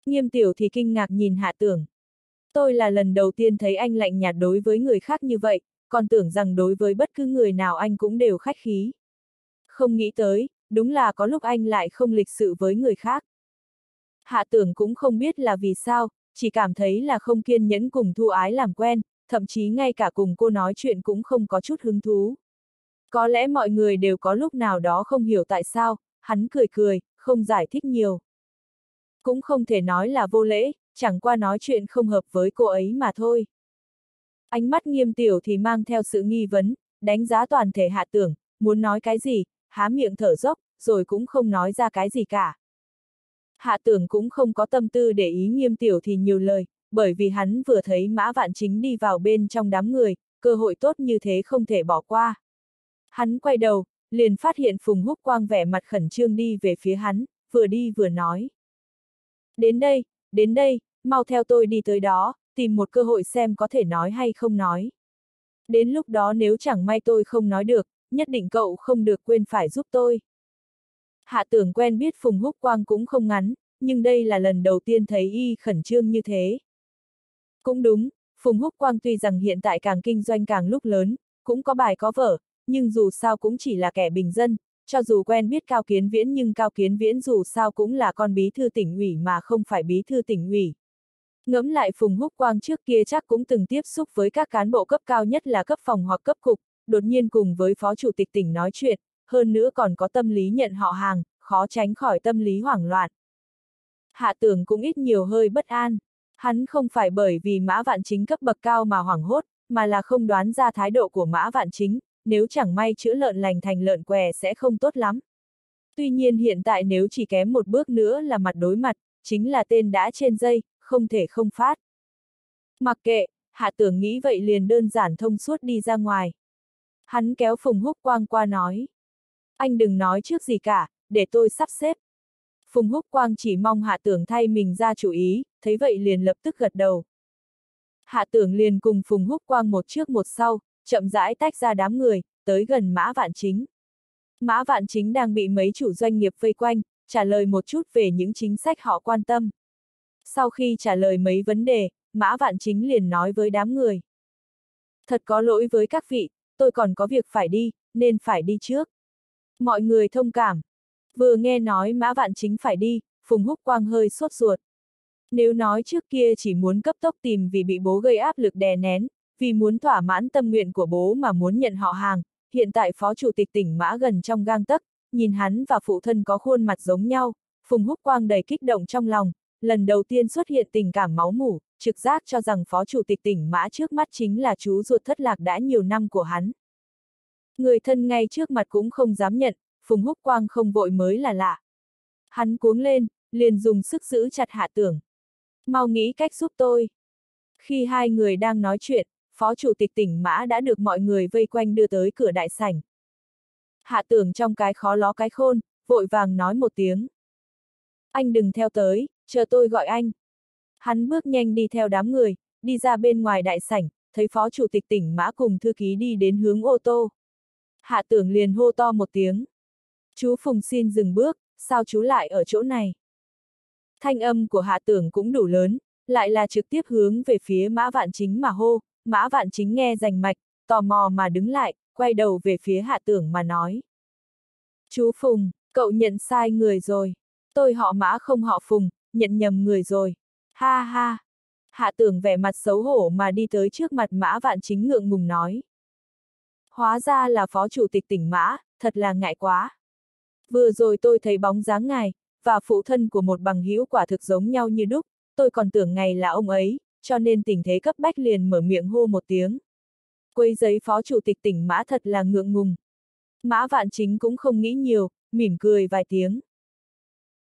Nghiêm tiểu thì kinh ngạc nhìn hạ tưởng. Tôi là lần đầu tiên thấy anh lạnh nhạt đối với người khác như vậy, còn tưởng rằng đối với bất cứ người nào anh cũng đều khách khí. Không nghĩ tới, đúng là có lúc anh lại không lịch sự với người khác. Hạ tưởng cũng không biết là vì sao, chỉ cảm thấy là không kiên nhẫn cùng thu ái làm quen, thậm chí ngay cả cùng cô nói chuyện cũng không có chút hứng thú. Có lẽ mọi người đều có lúc nào đó không hiểu tại sao, hắn cười cười, không giải thích nhiều. Cũng không thể nói là vô lễ, chẳng qua nói chuyện không hợp với cô ấy mà thôi. Ánh mắt nghiêm tiểu thì mang theo sự nghi vấn, đánh giá toàn thể hạ tưởng, muốn nói cái gì, há miệng thở dốc, rồi cũng không nói ra cái gì cả. Hạ tưởng cũng không có tâm tư để ý nghiêm tiểu thì nhiều lời, bởi vì hắn vừa thấy mã vạn chính đi vào bên trong đám người, cơ hội tốt như thế không thể bỏ qua. Hắn quay đầu, liền phát hiện Phùng Húc Quang vẻ mặt khẩn trương đi về phía hắn, vừa đi vừa nói. Đến đây, đến đây, mau theo tôi đi tới đó, tìm một cơ hội xem có thể nói hay không nói. Đến lúc đó nếu chẳng may tôi không nói được, nhất định cậu không được quên phải giúp tôi. Hạ tưởng quen biết Phùng Húc Quang cũng không ngắn, nhưng đây là lần đầu tiên thấy y khẩn trương như thế. Cũng đúng, Phùng Húc Quang tuy rằng hiện tại càng kinh doanh càng lúc lớn, cũng có bài có vở, nhưng dù sao cũng chỉ là kẻ bình dân, cho dù quen biết Cao Kiến Viễn nhưng Cao Kiến Viễn dù sao cũng là con bí thư tỉnh ủy mà không phải bí thư tỉnh ủy. Ngẫm lại Phùng Húc Quang trước kia chắc cũng từng tiếp xúc với các cán bộ cấp cao nhất là cấp phòng hoặc cấp cục, đột nhiên cùng với Phó Chủ tịch tỉnh nói chuyện, hơn nữa còn có tâm lý nhận họ hàng, khó tránh khỏi tâm lý hoảng loạn. Hạ tưởng cũng ít nhiều hơi bất an. Hắn không phải bởi vì mã vạn chính cấp bậc cao mà hoảng hốt, mà là không đoán ra thái độ của mã vạn chính, nếu chẳng may chữa lợn lành thành lợn què sẽ không tốt lắm. Tuy nhiên hiện tại nếu chỉ kém một bước nữa là mặt đối mặt, chính là tên đã trên dây, không thể không phát. Mặc kệ, hạ tưởng nghĩ vậy liền đơn giản thông suốt đi ra ngoài. Hắn kéo Phùng Húc Quang qua nói. Anh đừng nói trước gì cả, để tôi sắp xếp. Phùng Húc Quang chỉ mong hạ tưởng thay mình ra chủ ý, thấy vậy liền lập tức gật đầu. Hạ tưởng liền cùng Phùng Húc Quang một trước một sau, chậm rãi tách ra đám người, tới gần Mã Vạn Chính. Mã Vạn Chính đang bị mấy chủ doanh nghiệp vây quanh, trả lời một chút về những chính sách họ quan tâm. Sau khi trả lời mấy vấn đề, Mã Vạn Chính liền nói với đám người. Thật có lỗi với các vị, tôi còn có việc phải đi, nên phải đi trước. Mọi người thông cảm. Vừa nghe nói Mã Vạn Chính phải đi, Phùng Húc Quang hơi sốt ruột. Nếu nói trước kia chỉ muốn cấp tốc tìm vì bị bố gây áp lực đè nén, vì muốn thỏa mãn tâm nguyện của bố mà muốn nhận họ hàng, hiện tại phó chủ tịch tỉnh Mã gần trong gang tấc, nhìn hắn và phụ thân có khuôn mặt giống nhau, Phùng Húc Quang đầy kích động trong lòng, lần đầu tiên xuất hiện tình cảm máu mủ, trực giác cho rằng phó chủ tịch tỉnh Mã trước mắt chính là chú ruột thất lạc đã nhiều năm của hắn. Người thân ngay trước mặt cũng không dám nhận, Phùng Húc Quang không vội mới là lạ. Hắn cuống lên, liền dùng sức giữ chặt hạ tưởng. Mau nghĩ cách giúp tôi. Khi hai người đang nói chuyện, phó chủ tịch tỉnh Mã đã được mọi người vây quanh đưa tới cửa đại sảnh. Hạ tưởng trong cái khó ló cái khôn, vội vàng nói một tiếng. Anh đừng theo tới, chờ tôi gọi anh. Hắn bước nhanh đi theo đám người, đi ra bên ngoài đại sảnh, thấy phó chủ tịch tỉnh Mã cùng thư ký đi đến hướng ô tô. Hạ tưởng liền hô to một tiếng. Chú Phùng xin dừng bước, sao chú lại ở chỗ này? Thanh âm của hạ tưởng cũng đủ lớn, lại là trực tiếp hướng về phía mã vạn chính mà hô, mã vạn chính nghe rành mạch, tò mò mà đứng lại, quay đầu về phía hạ tưởng mà nói. Chú Phùng, cậu nhận sai người rồi. Tôi họ mã không họ Phùng, nhận nhầm người rồi. Ha ha. Hạ tưởng vẻ mặt xấu hổ mà đi tới trước mặt mã vạn chính ngượng ngùng nói. Hóa ra là phó chủ tịch tỉnh mã, thật là ngại quá. Vừa rồi tôi thấy bóng dáng ngài, và phụ thân của một bằng hữu quả thực giống nhau như đúc, tôi còn tưởng ngài là ông ấy, cho nên tình thế cấp bách liền mở miệng hô một tiếng. Quấy giấy phó chủ tịch tỉnh mã thật là ngượng ngùng. Mã vạn chính cũng không nghĩ nhiều, mỉm cười vài tiếng.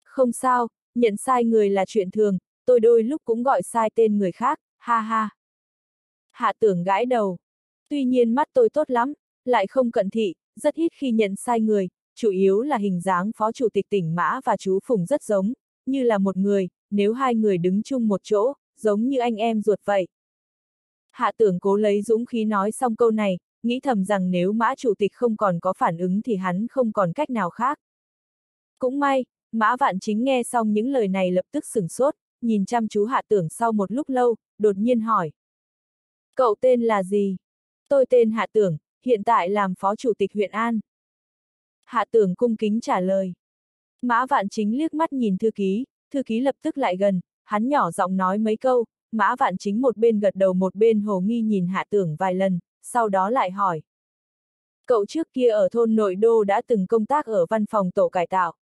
Không sao, nhận sai người là chuyện thường, tôi đôi lúc cũng gọi sai tên người khác, ha ha. Hạ tưởng gãi đầu. Tuy nhiên mắt tôi tốt lắm, lại không cận thị, rất ít khi nhận sai người, chủ yếu là hình dáng phó chủ tịch tỉnh Mã và chú Phùng rất giống, như là một người, nếu hai người đứng chung một chỗ, giống như anh em ruột vậy. Hạ tưởng cố lấy dũng khí nói xong câu này, nghĩ thầm rằng nếu Mã chủ tịch không còn có phản ứng thì hắn không còn cách nào khác. Cũng may, Mã Vạn Chính nghe xong những lời này lập tức sửng sốt, nhìn chăm chú hạ tưởng sau một lúc lâu, đột nhiên hỏi. Cậu tên là gì? Tôi tên Hạ Tưởng, hiện tại làm phó chủ tịch huyện An. Hạ Tưởng cung kính trả lời. Mã Vạn Chính liếc mắt nhìn thư ký, thư ký lập tức lại gần, hắn nhỏ giọng nói mấy câu, Mã Vạn Chính một bên gật đầu một bên hồ nghi nhìn Hạ Tưởng vài lần, sau đó lại hỏi. Cậu trước kia ở thôn nội đô đã từng công tác ở văn phòng tổ cải tạo.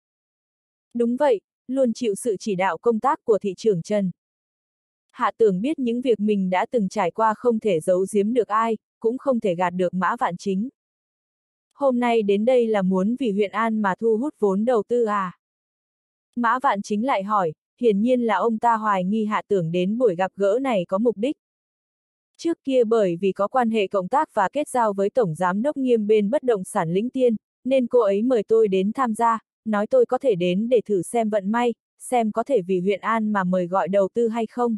Đúng vậy, luôn chịu sự chỉ đạo công tác của thị trưởng Trần. Hạ tưởng biết những việc mình đã từng trải qua không thể giấu giếm được ai, cũng không thể gạt được mã vạn chính. Hôm nay đến đây là muốn vì huyện An mà thu hút vốn đầu tư à? Mã vạn chính lại hỏi, hiển nhiên là ông ta hoài nghi hạ tưởng đến buổi gặp gỡ này có mục đích. Trước kia bởi vì có quan hệ cộng tác và kết giao với Tổng Giám đốc nghiêm bên bất động sản lĩnh tiên, nên cô ấy mời tôi đến tham gia, nói tôi có thể đến để thử xem vận may, xem có thể vì huyện An mà mời gọi đầu tư hay không.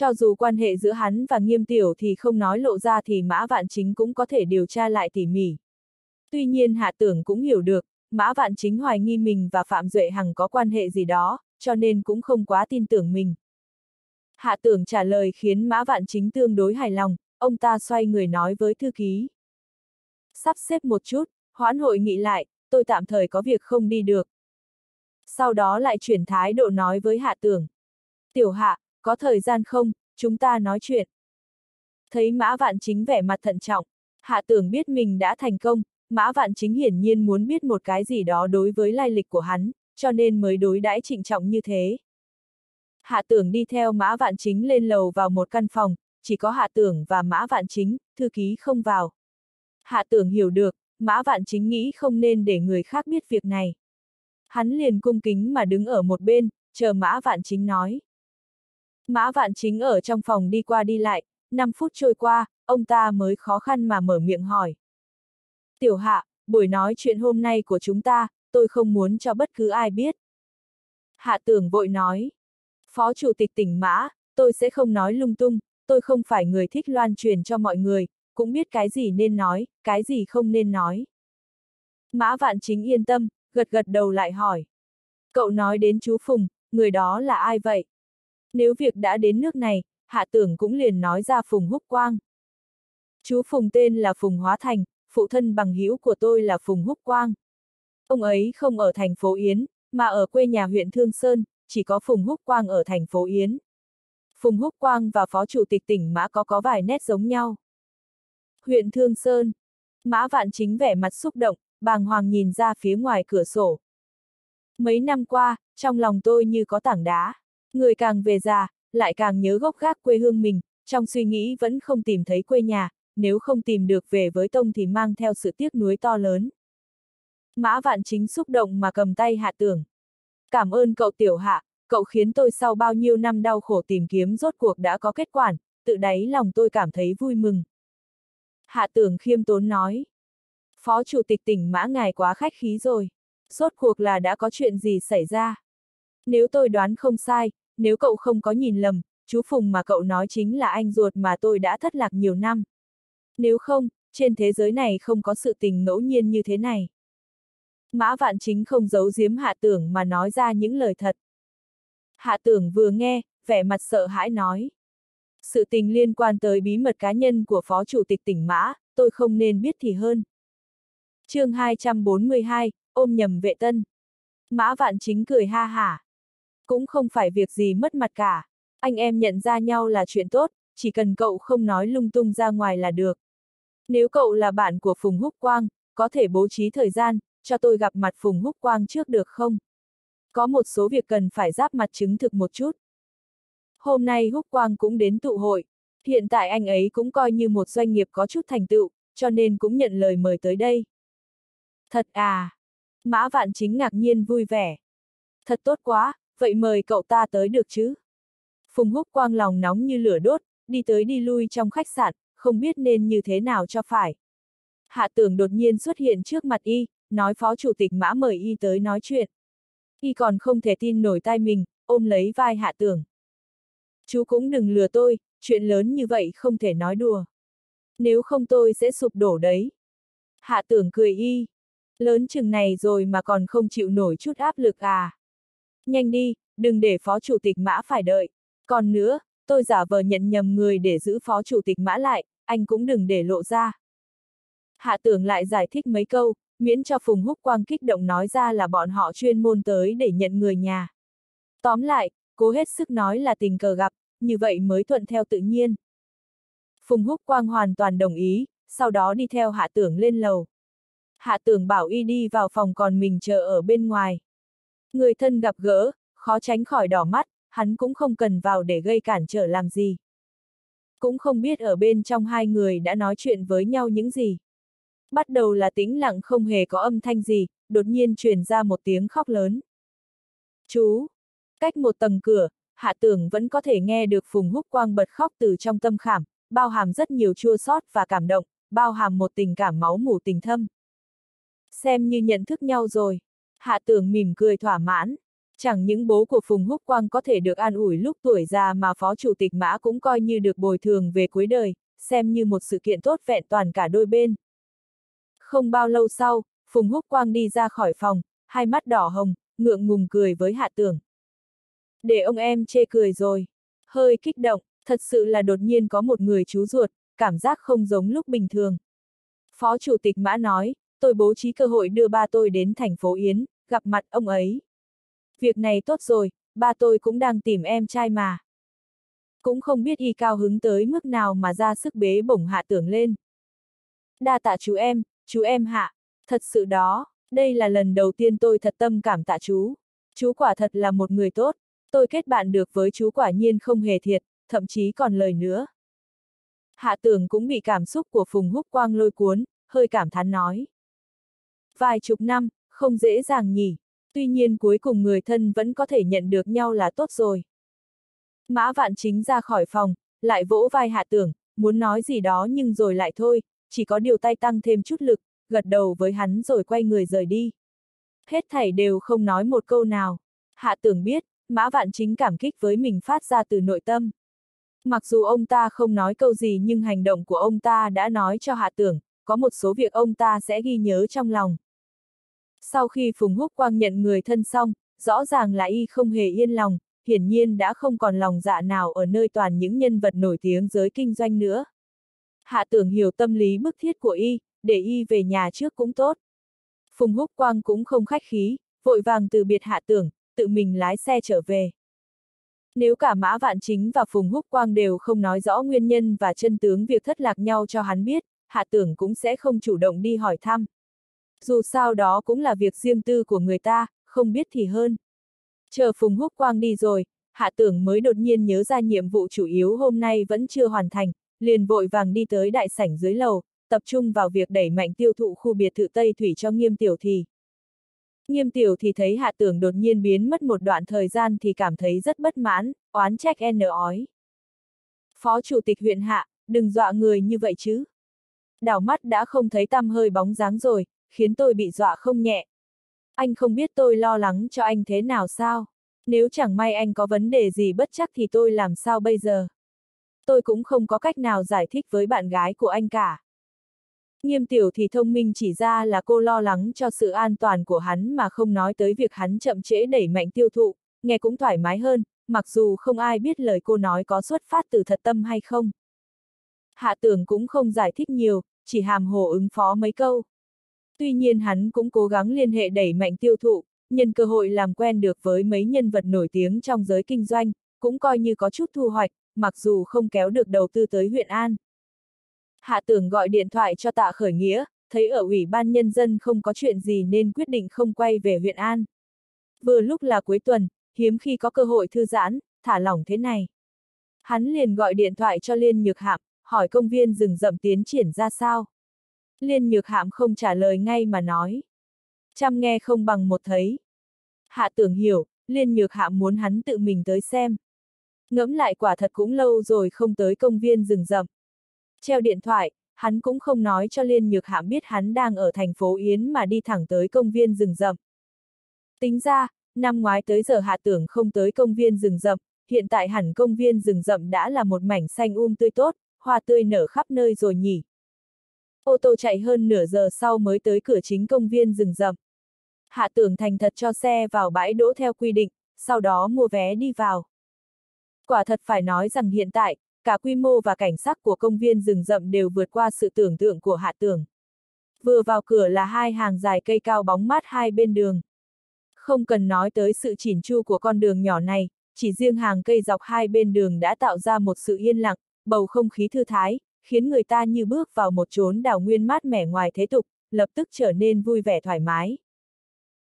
Cho dù quan hệ giữa hắn và nghiêm tiểu thì không nói lộ ra thì Mã Vạn Chính cũng có thể điều tra lại tỉ mỉ. Tuy nhiên Hạ Tưởng cũng hiểu được, Mã Vạn Chính hoài nghi mình và Phạm Duệ Hằng có quan hệ gì đó, cho nên cũng không quá tin tưởng mình. Hạ Tưởng trả lời khiến Mã Vạn Chính tương đối hài lòng, ông ta xoay người nói với thư ký. Sắp xếp một chút, hoãn hội nghị lại, tôi tạm thời có việc không đi được. Sau đó lại chuyển thái độ nói với Hạ Tưởng. Tiểu Hạ, có thời gian không, chúng ta nói chuyện. Thấy Mã Vạn Chính vẻ mặt thận trọng, Hạ Tưởng biết mình đã thành công, Mã Vạn Chính hiển nhiên muốn biết một cái gì đó đối với lai lịch của hắn, cho nên mới đối đãi trịnh trọng như thế. Hạ Tưởng đi theo Mã Vạn Chính lên lầu vào một căn phòng, chỉ có Hạ Tưởng và Mã Vạn Chính, thư ký không vào. Hạ Tưởng hiểu được, Mã Vạn Chính nghĩ không nên để người khác biết việc này. Hắn liền cung kính mà đứng ở một bên, chờ Mã Vạn Chính nói. Mã Vạn Chính ở trong phòng đi qua đi lại, 5 phút trôi qua, ông ta mới khó khăn mà mở miệng hỏi. Tiểu Hạ, buổi nói chuyện hôm nay của chúng ta, tôi không muốn cho bất cứ ai biết. Hạ tưởng vội nói. Phó Chủ tịch tỉnh Mã, tôi sẽ không nói lung tung, tôi không phải người thích loan truyền cho mọi người, cũng biết cái gì nên nói, cái gì không nên nói. Mã Vạn Chính yên tâm, gật gật đầu lại hỏi. Cậu nói đến chú Phùng, người đó là ai vậy? Nếu việc đã đến nước này, hạ tưởng cũng liền nói ra Phùng Húc Quang. Chú Phùng tên là Phùng Hóa Thành, phụ thân bằng hữu của tôi là Phùng Húc Quang. Ông ấy không ở thành phố Yến, mà ở quê nhà huyện Thương Sơn, chỉ có Phùng Húc Quang ở thành phố Yến. Phùng Húc Quang và Phó Chủ tịch tỉnh Mã có có vài nét giống nhau. Huyện Thương Sơn. Mã Vạn Chính vẻ mặt xúc động, bàng hoàng nhìn ra phía ngoài cửa sổ. Mấy năm qua, trong lòng tôi như có tảng đá. Người càng về già, lại càng nhớ gốc gác quê hương mình, trong suy nghĩ vẫn không tìm thấy quê nhà, nếu không tìm được về với Tông thì mang theo sự tiếc nuối to lớn. Mã Vạn Chính xúc động mà cầm tay hạ tưởng. Cảm ơn cậu tiểu hạ, cậu khiến tôi sau bao nhiêu năm đau khổ tìm kiếm rốt cuộc đã có kết quả, tự đáy lòng tôi cảm thấy vui mừng. Hạ tưởng khiêm tốn nói. Phó chủ tịch tỉnh mã ngài quá khách khí rồi. Rốt cuộc là đã có chuyện gì xảy ra? Nếu tôi đoán không sai, nếu cậu không có nhìn lầm, chú Phùng mà cậu nói chính là anh ruột mà tôi đã thất lạc nhiều năm. Nếu không, trên thế giới này không có sự tình ngẫu nhiên như thế này. Mã vạn chính không giấu giếm hạ tưởng mà nói ra những lời thật. Hạ tưởng vừa nghe, vẻ mặt sợ hãi nói. Sự tình liên quan tới bí mật cá nhân của Phó Chủ tịch tỉnh Mã, tôi không nên biết thì hơn. chương 242, ôm nhầm vệ tân. Mã vạn chính cười ha hả. Cũng không phải việc gì mất mặt cả. Anh em nhận ra nhau là chuyện tốt, chỉ cần cậu không nói lung tung ra ngoài là được. Nếu cậu là bạn của Phùng Húc Quang, có thể bố trí thời gian, cho tôi gặp mặt Phùng Húc Quang trước được không? Có một số việc cần phải giáp mặt chứng thực một chút. Hôm nay Húc Quang cũng đến tụ hội. Hiện tại anh ấy cũng coi như một doanh nghiệp có chút thành tựu, cho nên cũng nhận lời mời tới đây. Thật à! Mã Vạn Chính ngạc nhiên vui vẻ. Thật tốt quá, vậy mời cậu ta tới được chứ? Phùng Húc Quang lòng nóng như lửa đốt, đi tới đi lui trong khách sạn, không biết nên như thế nào cho phải. Hạ tưởng đột nhiên xuất hiện trước mặt y, nói phó chủ tịch mã mời y tới nói chuyện. Y còn không thể tin nổi tai mình, ôm lấy vai hạ tưởng. Chú cũng đừng lừa tôi, chuyện lớn như vậy không thể nói đùa. Nếu không tôi sẽ sụp đổ đấy. Hạ tưởng cười y. Lớn chừng này rồi mà còn không chịu nổi chút áp lực à. Nhanh đi, đừng để phó chủ tịch mã phải đợi. Còn nữa, tôi giả vờ nhận nhầm người để giữ phó chủ tịch mã lại, anh cũng đừng để lộ ra. Hạ tưởng lại giải thích mấy câu, miễn cho Phùng Húc Quang kích động nói ra là bọn họ chuyên môn tới để nhận người nhà. Tóm lại, cố hết sức nói là tình cờ gặp, như vậy mới thuận theo tự nhiên. Phùng Húc Quang hoàn toàn đồng ý, sau đó đi theo hạ tưởng lên lầu. Hạ tưởng bảo y đi vào phòng còn mình chờ ở bên ngoài. Người thân gặp gỡ, khó tránh khỏi đỏ mắt, hắn cũng không cần vào để gây cản trở làm gì. Cũng không biết ở bên trong hai người đã nói chuyện với nhau những gì. Bắt đầu là tĩnh lặng không hề có âm thanh gì, đột nhiên truyền ra một tiếng khóc lớn. Chú! Cách một tầng cửa, hạ tưởng vẫn có thể nghe được Phùng Húc Quang bật khóc từ trong tâm khảm, bao hàm rất nhiều chua xót và cảm động, bao hàm một tình cảm máu mủ tình thâm. Xem như nhận thức nhau rồi. Hạ tưởng mỉm cười thỏa mãn. Chẳng những bố của Phùng Húc Quang có thể được an ủi lúc tuổi già mà Phó Chủ tịch Mã cũng coi như được bồi thường về cuối đời, xem như một sự kiện tốt vẹn toàn cả đôi bên. Không bao lâu sau, Phùng Húc Quang đi ra khỏi phòng, hai mắt đỏ hồng, ngượng ngùng cười với Hạ Tưởng. Để ông em chê cười rồi. Hơi kích động, thật sự là đột nhiên có một người chú ruột, cảm giác không giống lúc bình thường. Phó Chủ tịch Mã nói, tôi bố trí cơ hội đưa ba tôi đến thành phố Yến, gặp mặt ông ấy. Việc này tốt rồi, ba tôi cũng đang tìm em trai mà. Cũng không biết y cao hứng tới mức nào mà ra sức bế bổng hạ tưởng lên. Đa tạ chú em, chú em hạ, thật sự đó, đây là lần đầu tiên tôi thật tâm cảm tạ chú. Chú quả thật là một người tốt, tôi kết bạn được với chú quả nhiên không hề thiệt, thậm chí còn lời nữa. Hạ tưởng cũng bị cảm xúc của Phùng Húc Quang lôi cuốn, hơi cảm thán nói. Vài chục năm, không dễ dàng nhỉ, tuy nhiên cuối cùng người thân vẫn có thể nhận được nhau là tốt rồi. Mã vạn chính ra khỏi phòng, lại vỗ vai hạ tưởng, muốn nói gì đó nhưng rồi lại thôi, chỉ có điều tay tăng thêm chút lực, gật đầu với hắn rồi quay người rời đi. Hết thảy đều không nói một câu nào. Hạ tưởng biết, Mã Vạn Chính cảm kích với mình phát ra từ nội tâm. Mặc dù ông ta không nói câu gì nhưng hành động của ông ta đã nói cho Hạ tưởng, có một số việc ông ta sẽ ghi nhớ trong lòng. Sau khi Phùng Húc Quang nhận người thân xong, rõ ràng là y không hề yên lòng, hiển nhiên đã không còn lòng dạ nào ở nơi toàn những nhân vật nổi tiếng giới kinh doanh nữa. Hạ tưởng hiểu tâm lý bức thiết của y, để y về nhà trước cũng tốt. Phùng Húc Quang cũng không khách khí, vội vàng từ biệt hạ tưởng, tự mình lái xe trở về. Nếu cả Mã Vạn Chính và Phùng Húc Quang đều không nói rõ nguyên nhân và chân tướng việc thất lạc nhau cho hắn biết, hạ tưởng cũng sẽ không chủ động đi hỏi thăm. Dù sao đó cũng là việc riêng tư của người ta, không biết thì hơn. Chờ Phùng Húc Quang đi rồi, hạ tưởng mới đột nhiên nhớ ra nhiệm vụ chủ yếu hôm nay vẫn chưa hoàn thành, liền vội vàng đi tới đại sảnh dưới lầu, tập trung vào việc đẩy mạnh tiêu thụ khu biệt thự Tây Thủy cho nghiêm tiểu thì. Nghiêm tiểu thì thấy hạ tưởng đột nhiên biến mất một đoạn thời gian thì cảm thấy rất bất mãn, oán trách n ói. Phó chủ tịch huyện hạ, đừng dọa người như vậy chứ. Đảo mắt đã không thấy tăm hơi bóng dáng rồi, khiến tôi bị dọa không nhẹ. Anh không biết tôi lo lắng cho anh thế nào sao? Nếu chẳng may anh có vấn đề gì bất chắc thì tôi làm sao bây giờ? Tôi cũng không có cách nào giải thích với bạn gái của anh cả. Nghiêm tiểu thì thông minh chỉ ra là cô lo lắng cho sự an toàn của hắn mà không nói tới việc hắn chậm trễ đẩy mạnh tiêu thụ, nghe cũng thoải mái hơn, mặc dù không ai biết lời cô nói có xuất phát từ thật tâm hay không. Hạ tưởng cũng không giải thích nhiều, chỉ hàm hồ ứng phó mấy câu. Tuy nhiên hắn cũng cố gắng liên hệ đẩy mạnh tiêu thụ, nhân cơ hội làm quen được với mấy nhân vật nổi tiếng trong giới kinh doanh, cũng coi như có chút thu hoạch, mặc dù không kéo được đầu tư tới huyện An. Hạ tưởng gọi điện thoại cho tạ khởi nghĩa, thấy ở Ủy ban Nhân dân không có chuyện gì nên quyết định không quay về huyện An. Vừa lúc là cuối tuần, hiếm khi có cơ hội thư giãn, thả lỏng thế này. Hắn liền gọi điện thoại cho Liên Nhược Hạm, hỏi công viên rừng rậm tiến triển ra sao. Liên Nhược Hạm không trả lời ngay mà nói. Chăm nghe không bằng một thấy. Hạ tưởng hiểu, Liên Nhược Hạm muốn hắn tự mình tới xem. Ngẫm lại quả thật cũng lâu rồi không tới công viên rừng rậm. Treo điện thoại, hắn cũng không nói cho Liên Nhược Hạm biết hắn đang ở thành phố Yến mà đi thẳng tới công viên rừng rậm. Tính ra, năm ngoái tới giờ hạ tưởng không tới công viên rừng rậm, hiện tại hẳn công viên rừng rậm đã là một mảnh xanh um tươi tốt, hoa tươi nở khắp nơi rồi nhỉ. Ô tô chạy hơn nửa giờ sau mới tới cửa chính công viên rừng rậm. Hạ tưởng thành thật cho xe vào bãi đỗ theo quy định, sau đó mua vé đi vào. Quả thật phải nói rằng hiện tại, cả quy mô và cảnh sắc của công viên rừng rậm đều vượt qua sự tưởng tượng của hạ tưởng. Vừa vào cửa là hai hàng dài cây cao bóng mát hai bên đường. Không cần nói tới sự chỉn chu của con đường nhỏ này, chỉ riêng hàng cây dọc hai bên đường đã tạo ra một sự yên lặng, bầu không khí thư thái, khiến người ta như bước vào một chốn đảo nguyên mát mẻ ngoài thế tục, lập tức trở nên vui vẻ thoải mái.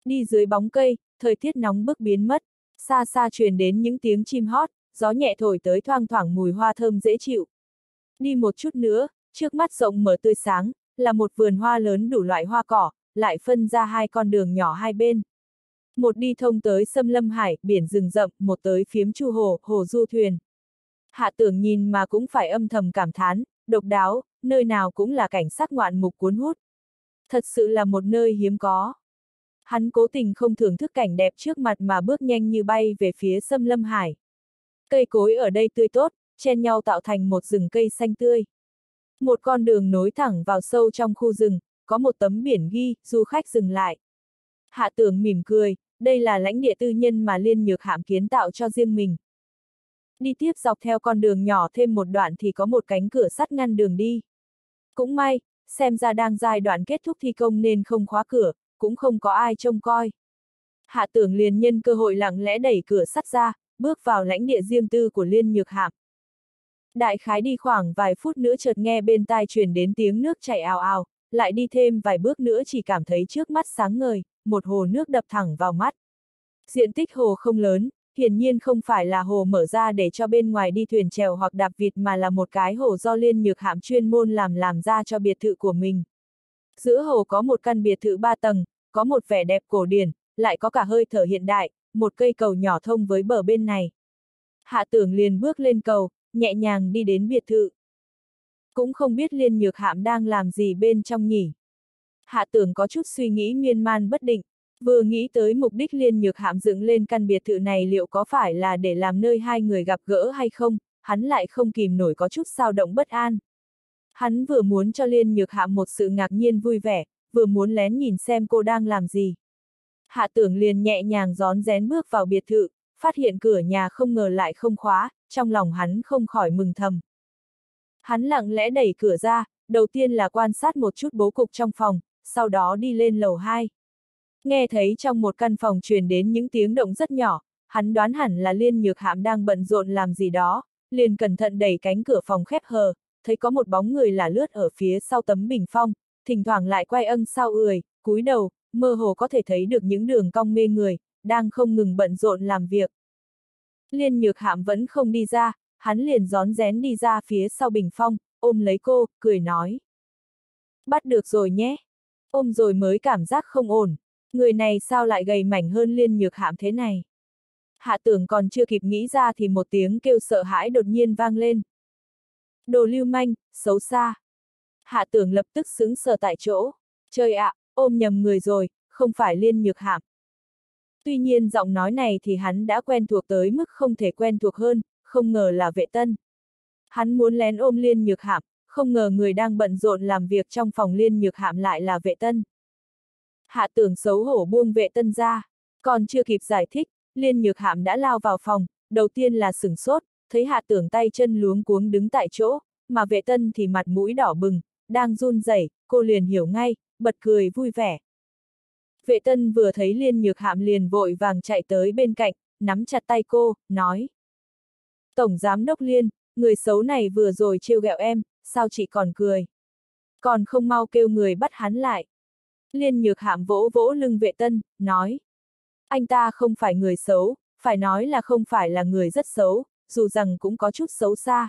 Đi dưới bóng cây, thời tiết nóng bức biến mất, xa xa truyền đến những tiếng chim hót, gió nhẹ thổi tới thoang thoảng mùi hoa thơm dễ chịu. Đi một chút nữa, trước mắt rộng mở tươi sáng, là một vườn hoa lớn đủ loại hoa cỏ, lại phân ra hai con đường nhỏ hai bên. Một đi thông tới sâm lâm hải, biển rừng rậm, một tới phiếm chu hồ, hồ du thuyền. Hạ tưởng nhìn mà cũng phải âm thầm cảm thán, độc đáo, nơi nào cũng là cảnh sát ngoạn mục cuốn hút. Thật sự là một nơi hiếm có. Hắn cố tình không thưởng thức cảnh đẹp trước mặt mà bước nhanh như bay về phía sâm lâm hải. Cây cối ở đây tươi tốt, chen nhau tạo thành một rừng cây xanh tươi. Một con đường nối thẳng vào sâu trong khu rừng, có một tấm biển ghi, du khách dừng lại. Hạ tưởng mỉm cười, đây là lãnh địa tư nhân mà Liên Nhược Hạm kiến tạo cho riêng mình. Đi tiếp dọc theo con đường nhỏ thêm một đoạn thì có một cánh cửa sắt ngăn đường đi. Cũng may, xem ra đang giai đoạn kết thúc thi công nên không khóa cửa, cũng không có ai trông coi. Hạ tưởng liền nhân cơ hội lặng lẽ đẩy cửa sắt ra, bước vào lãnh địa riêng tư của Liên Nhược Hạm. Đại khái đi khoảng vài phút nữa chợt nghe bên tai truyền đến tiếng nước chảy ào ào, lại đi thêm vài bước nữa chỉ cảm thấy trước mắt sáng ngời, một hồ nước đập thẳng vào mắt. Diện tích hồ không lớn, hiển nhiên không phải là hồ mở ra để cho bên ngoài đi thuyền chèo hoặc đạp vịt mà là một cái hồ do liên nhược hạm chuyên môn làm làm ra cho biệt thự của mình. Giữa hồ có một căn biệt thự ba tầng, có một vẻ đẹp cổ điển, lại có cả hơi thở hiện đại, một cây cầu nhỏ thông với bờ bên này. Hạ tưởng liền bước lên cầu, nhẹ nhàng đi đến biệt thự. Cũng không biết liên nhược hạm đang làm gì bên trong nhỉ. Hạ tưởng có chút suy nghĩ miên man bất định, vừa nghĩ tới mục đích liên nhược hạm dựng lên căn biệt thự này liệu có phải là để làm nơi hai người gặp gỡ hay không, hắn lại không kìm nổi có chút sao động bất an. Hắn vừa muốn cho liên nhược hạm một sự ngạc nhiên vui vẻ, vừa muốn lén nhìn xem cô đang làm gì. Hạ tưởng liền nhẹ nhàng gión rén bước vào biệt thự, phát hiện cửa nhà không ngờ lại không khóa, trong lòng hắn không khỏi mừng thầm. Hắn lặng lẽ đẩy cửa ra, đầu tiên là quan sát một chút bố cục trong phòng, sau đó đi lên lầu 2. Nghe thấy trong một căn phòng truyền đến những tiếng động rất nhỏ, hắn đoán hẳn là Liên Nhược Hạm đang bận rộn làm gì đó, liền cẩn thận đẩy cánh cửa phòng khép hờ, thấy có một bóng người là lướt ở phía sau tấm bình phong, thỉnh thoảng lại quay âng sau ười, cúi đầu, mơ hồ có thể thấy được những đường cong mê người, đang không ngừng bận rộn làm việc. Liên nhược hạm vẫn không đi ra, hắn liền gión rén đi ra phía sau bình phong, ôm lấy cô, cười nói. Bắt được rồi nhé. Ôm rồi mới cảm giác không ổn. Người này sao lại gầy mảnh hơn liên nhược hạm thế này? Hạ tưởng còn chưa kịp nghĩ ra thì một tiếng kêu sợ hãi đột nhiên vang lên. Đồ lưu manh, xấu xa. Hạ tưởng lập tức xứng sờ tại chỗ. Trời ạ, ôm nhầm người rồi, không phải liên nhược hạm. Tuy nhiên giọng nói này thì hắn đã quen thuộc tới mức không thể quen thuộc hơn, không ngờ là vệ tân. Hắn muốn lén ôm liên nhược hạm, không ngờ người đang bận rộn làm việc trong phòng liên nhược hạm lại là vệ tân. Hạ tưởng xấu hổ buông vệ tân ra, còn chưa kịp giải thích, liên nhược hạm đã lao vào phòng, đầu tiên là sửng sốt, thấy hạ tưởng tay chân luống cuống đứng tại chỗ, mà vệ tân thì mặt mũi đỏ bừng, đang run rẩy, cô liền hiểu ngay, bật cười vui vẻ. Vệ tân vừa thấy liên nhược hạm liền vội vàng chạy tới bên cạnh, nắm chặt tay cô, nói. Tổng giám đốc liên, người xấu này vừa rồi trêu ghẹo em, sao chị còn cười? Còn không mau kêu người bắt hắn lại. Liên nhược hạm vỗ vỗ lưng vệ tân, nói. Anh ta không phải người xấu, phải nói là không phải là người rất xấu, dù rằng cũng có chút xấu xa.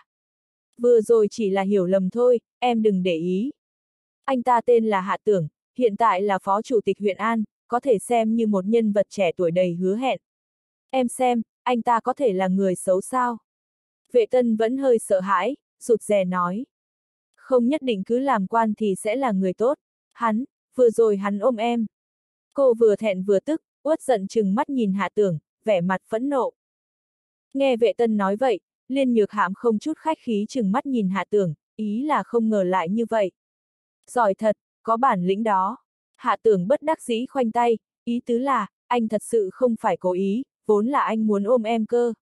Vừa rồi chỉ là hiểu lầm thôi, em đừng để ý. Anh ta tên là Hạ Tưởng, hiện tại là phó chủ tịch huyện An, có thể xem như một nhân vật trẻ tuổi đầy hứa hẹn. Em xem, anh ta có thể là người xấu sao? Vệ tân vẫn hơi sợ hãi, rụt rè nói. Không nhất định cứ làm quan thì sẽ là người tốt. Hắn, vừa rồi hắn ôm em. Cô vừa thẹn vừa tức, uất giận chừng mắt nhìn hạ tưởng, vẻ mặt phẫn nộ. Nghe vệ tân nói vậy, liên nhược hạm không chút khách khí chừng mắt nhìn hạ tưởng, ý là không ngờ lại như vậy. Giỏi thật, có bản lĩnh đó. Hạ tưởng bất đắc dĩ khoanh tay, ý tứ là, anh thật sự không phải cố ý, vốn là anh muốn ôm em cơ.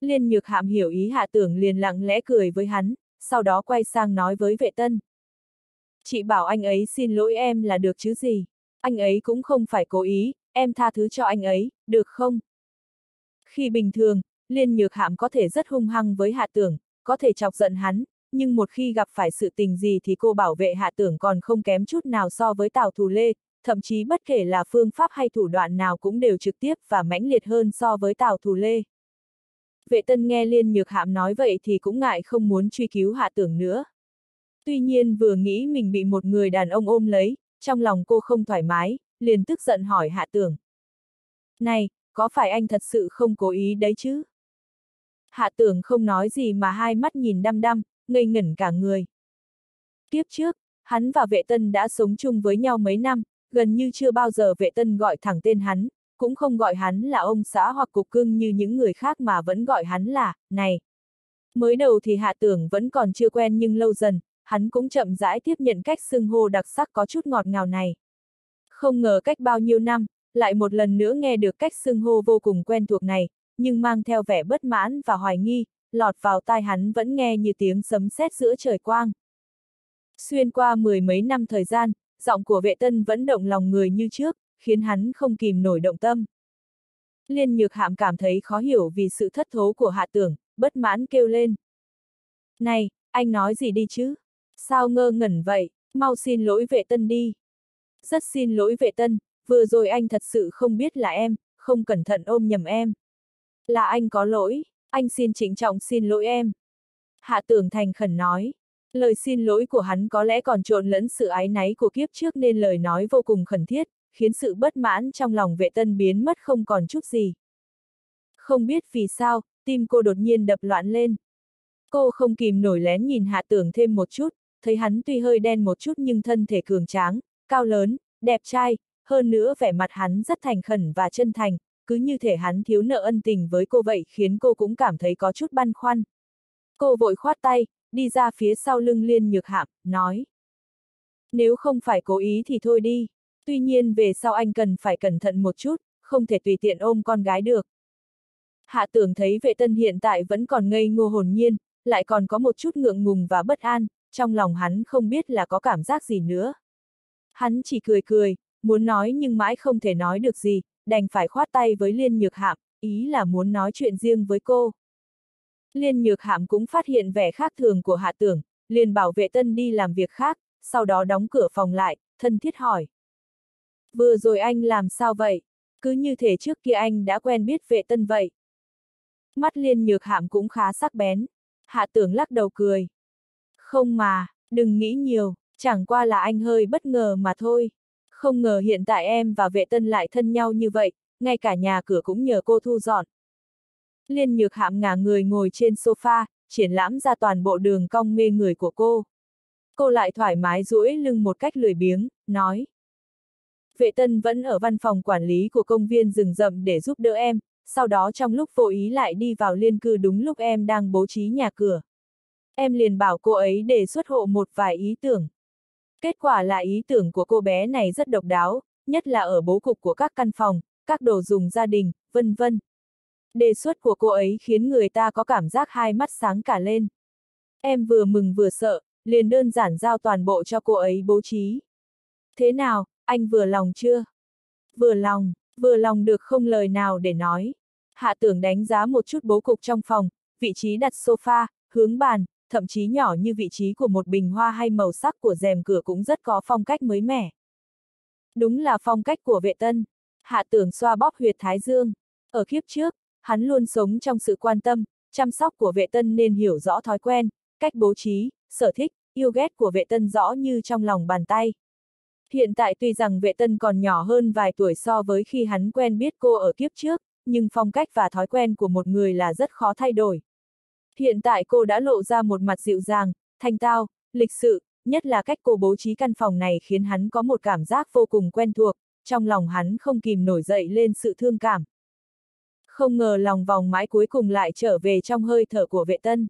Liên nhược hạm hiểu ý hạ tưởng liền lặng lẽ cười với hắn, sau đó quay sang nói với vệ tân. Chị bảo anh ấy xin lỗi em là được chứ gì, anh ấy cũng không phải cố ý, em tha thứ cho anh ấy, được không? Khi bình thường, Liên Nhược Hạm có thể rất hung hăng với Hạ Tưởng, có thể chọc giận hắn, nhưng một khi gặp phải sự tình gì thì cô bảo vệ Hạ Tưởng còn không kém chút nào so với Tào Thù Lê, thậm chí bất kể là phương pháp hay thủ đoạn nào cũng đều trực tiếp và mãnh liệt hơn so với Tào Thù Lê. Vệ tân nghe Liên Nhược Hạm nói vậy thì cũng ngại không muốn truy cứu Hạ Tưởng nữa. Tuy nhiên vừa nghĩ mình bị một người đàn ông ôm lấy, trong lòng cô không thoải mái, liền tức giận hỏi Hạ Tưởng. Này, có phải anh thật sự không cố ý đấy chứ? Hạ Tưởng không nói gì mà hai mắt nhìn đăm đăm, ngây ngẩn cả người. kiếp trước, hắn và vệ tân đã sống chung với nhau mấy năm, gần như chưa bao giờ vệ tân gọi thẳng tên hắn, cũng không gọi hắn là ông xã hoặc cục cưng như những người khác mà vẫn gọi hắn là, này. Mới đầu thì hạ tưởng vẫn còn chưa quen nhưng lâu dần, hắn cũng chậm rãi tiếp nhận cách xưng hô đặc sắc có chút ngọt ngào này. Không ngờ cách bao nhiêu năm, lại một lần nữa nghe được cách xưng hô vô cùng quen thuộc này, nhưng mang theo vẻ bất mãn và hoài nghi, lọt vào tai hắn vẫn nghe như tiếng sấm sét giữa trời quang. Xuyên qua mười mấy năm thời gian, giọng của vệ tân vẫn động lòng người như trước, khiến hắn không kìm nổi động tâm. Liên nhược hạm cảm thấy khó hiểu vì sự thất thố của hạ tưởng, bất mãn kêu lên. Này, anh nói gì đi chứ? Sao ngơ ngẩn vậy, mau xin lỗi vệ tân đi. Rất xin lỗi vệ tân, vừa rồi anh thật sự không biết là em, không cẩn thận ôm nhầm em. Là anh có lỗi, anh xin trịnh trọng xin lỗi em. Hạ tưởng thành khẩn nói. Lời xin lỗi của hắn có lẽ còn trộn lẫn sự ái náy của kiếp trước nên lời nói vô cùng khẩn thiết, khiến sự bất mãn trong lòng vệ tân biến mất không còn chút gì. Không biết vì sao, tim cô đột nhiên đập loạn lên. Cô không kìm nổi lén nhìn hạ tưởng thêm một chút, thấy hắn tuy hơi đen một chút nhưng thân thể cường tráng, cao lớn, đẹp trai, hơn nữa vẻ mặt hắn rất thành khẩn và chân thành, cứ như thể hắn thiếu nợ ân tình với cô vậy khiến cô cũng cảm thấy có chút băn khoăn. Cô vội khoát tay, đi ra phía sau lưng liên nhược hạm, nói. Nếu không phải cố ý thì thôi đi, tuy nhiên về sau anh cần phải cẩn thận một chút, không thể tùy tiện ôm con gái được. Hạ tưởng thấy vệ tân hiện tại vẫn còn ngây ngô hồn nhiên, lại còn có một chút ngượng ngùng và bất an, trong lòng hắn không biết là có cảm giác gì nữa. Hắn chỉ cười cười, muốn nói nhưng mãi không thể nói được gì, đành phải khoát tay với Liên Nhược Hạm, ý là muốn nói chuyện riêng với cô. Liên Nhược Hạm cũng phát hiện vẻ khác thường của Hạ Tưởng, liền bảo vệ tân đi làm việc khác, sau đó đóng cửa phòng lại, thân thiết hỏi. Vừa rồi anh làm sao vậy? Cứ như thể trước kia anh đã quen biết vệ tân vậy. Mắt Liên Nhược Hạm cũng khá sắc bén. Hạ Tưởng lắc đầu cười. Không mà, đừng nghĩ nhiều, chẳng qua là anh hơi bất ngờ mà thôi. Không ngờ hiện tại em và vệ tân lại thân nhau như vậy, ngay cả nhà cửa cũng nhờ cô thu dọn. Liên nhược hạm ngả người ngồi trên sofa, triển lãm ra toàn bộ đường cong mê người của cô. Cô lại thoải mái duỗi lưng một cách lười biếng, nói. Vệ tân vẫn ở văn phòng quản lý của công viên rừng rậm để giúp đỡ em, sau đó trong lúc vô ý lại đi vào liên cư đúng lúc em đang bố trí nhà cửa. Em liền bảo cô ấy đề xuất hộ một vài ý tưởng. Kết quả là ý tưởng của cô bé này rất độc đáo, nhất là ở bố cục của các căn phòng, các đồ dùng gia đình, vân vân. Đề xuất của cô ấy khiến người ta có cảm giác hai mắt sáng cả lên. Em vừa mừng vừa sợ, liền đơn giản giao toàn bộ cho cô ấy bố trí. Thế nào, anh vừa lòng chưa? Vừa lòng, vừa lòng được không lời nào để nói. Hạ tưởng đánh giá một chút bố cục trong phòng, vị trí đặt sofa, hướng bàn, thậm chí nhỏ như vị trí của một bình hoa hay màu sắc của rèm cửa cũng rất có phong cách mới mẻ. Đúng là phong cách của vệ tân. Hạ tưởng xoa bóp huyệt thái dương. Ở kiếp trước, hắn luôn sống trong sự quan tâm, chăm sóc của vệ tân nên hiểu rõ thói quen, cách bố trí, sở thích, yêu ghét của vệ tân rõ như trong lòng bàn tay. Hiện tại tuy rằng vệ tân còn nhỏ hơn vài tuổi so với khi hắn quen biết cô ở kiếp trước, nhưng phong cách và thói quen của một người là rất khó thay đổi. Hiện tại cô đã lộ ra một mặt dịu dàng, thanh tao, lịch sự, nhất là cách cô bố trí căn phòng này khiến hắn có một cảm giác vô cùng quen thuộc, trong lòng hắn không kìm nổi dậy lên sự thương cảm. Không ngờ lòng vòng mãi cuối cùng lại trở về trong hơi thở của vệ tân.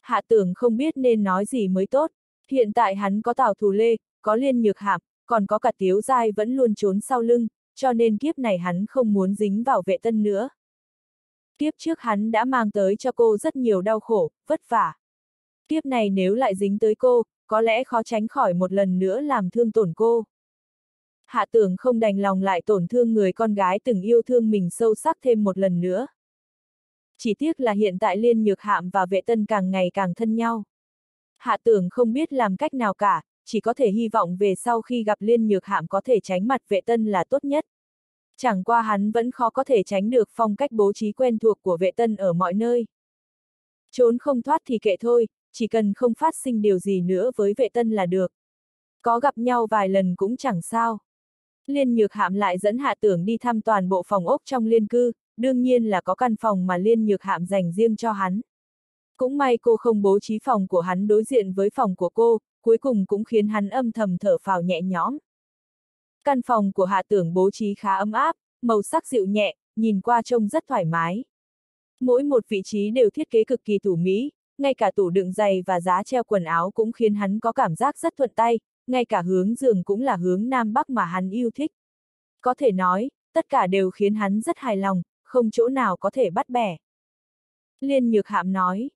Hạ tưởng không biết nên nói gì mới tốt, hiện tại hắn có tào thù lê, có liên nhược hạp, còn có cả tiếu dai vẫn luôn trốn sau lưng, cho nên kiếp này hắn không muốn dính vào vệ tân nữa. Kiếp trước hắn đã mang tới cho cô rất nhiều đau khổ, vất vả. Kiếp này nếu lại dính tới cô, có lẽ khó tránh khỏi một lần nữa làm thương tổn cô. Hạ tưởng không đành lòng lại tổn thương người con gái từng yêu thương mình sâu sắc thêm một lần nữa. Chỉ tiếc là hiện tại Liên Nhược Hạm và Vệ Tân càng ngày càng thân nhau. Hạ tưởng không biết làm cách nào cả, chỉ có thể hy vọng về sau khi gặp Liên Nhược Hạm có thể tránh mặt Vệ Tân là tốt nhất. Chẳng qua hắn vẫn khó có thể tránh được phong cách bố trí quen thuộc của Vệ Tân ở mọi nơi. Trốn không thoát thì kệ thôi, chỉ cần không phát sinh điều gì nữa với Vệ Tân là được. Có gặp nhau vài lần cũng chẳng sao. Liên Nhược Hạm lại dẫn Hạ Tưởng đi thăm toàn bộ phòng ốc trong liên cư, đương nhiên là có căn phòng mà Liên Nhược Hạm dành riêng cho hắn. Cũng may cô không bố trí phòng của hắn đối diện với phòng của cô, cuối cùng cũng khiến hắn âm thầm thở phào nhẹ nhõm. Căn phòng của Hạ Tưởng bố trí khá ấm áp, màu sắc dịu nhẹ, nhìn qua trông rất thoải mái. Mỗi một vị trí đều thiết kế cực kỳ tủ mỹ, ngay cả tủ đựng giày và giá treo quần áo cũng khiến hắn có cảm giác rất thuận tay, ngay cả hướng giường cũng là hướng Nam Bắc mà hắn yêu thích. Có thể nói, tất cả đều khiến hắn rất hài lòng, không chỗ nào có thể bắt bẻ. Liên Nhược Hạm nói,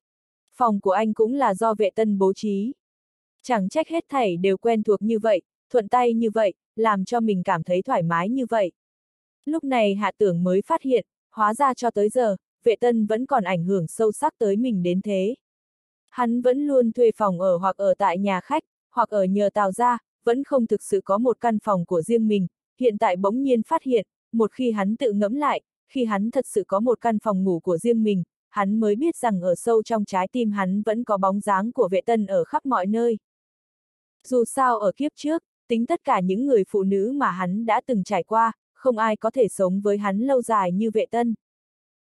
phòng của anh cũng là do vệ tân bố trí. Chẳng trách hết thảy đều quen thuộc như vậy, thuận tay như vậy, làm cho mình cảm thấy thoải mái như vậy. Lúc này hạ tưởng mới phát hiện, hóa ra cho tới giờ, vệ tân vẫn còn ảnh hưởng sâu sắc tới mình đến thế. Hắn vẫn luôn thuê phòng ở hoặc ở tại nhà khách, hoặc ở nhờ tàu ra, vẫn không thực sự có một căn phòng của riêng mình, hiện tại bỗng nhiên phát hiện, một khi hắn tự ngẫm lại, khi hắn thật sự có một căn phòng ngủ của riêng mình, hắn mới biết rằng ở sâu trong trái tim hắn vẫn có bóng dáng của vệ tân ở khắp mọi nơi. Dù sao ở kiếp trước, tính tất cả những người phụ nữ mà hắn đã từng trải qua, không ai có thể sống với hắn lâu dài như vệ tân.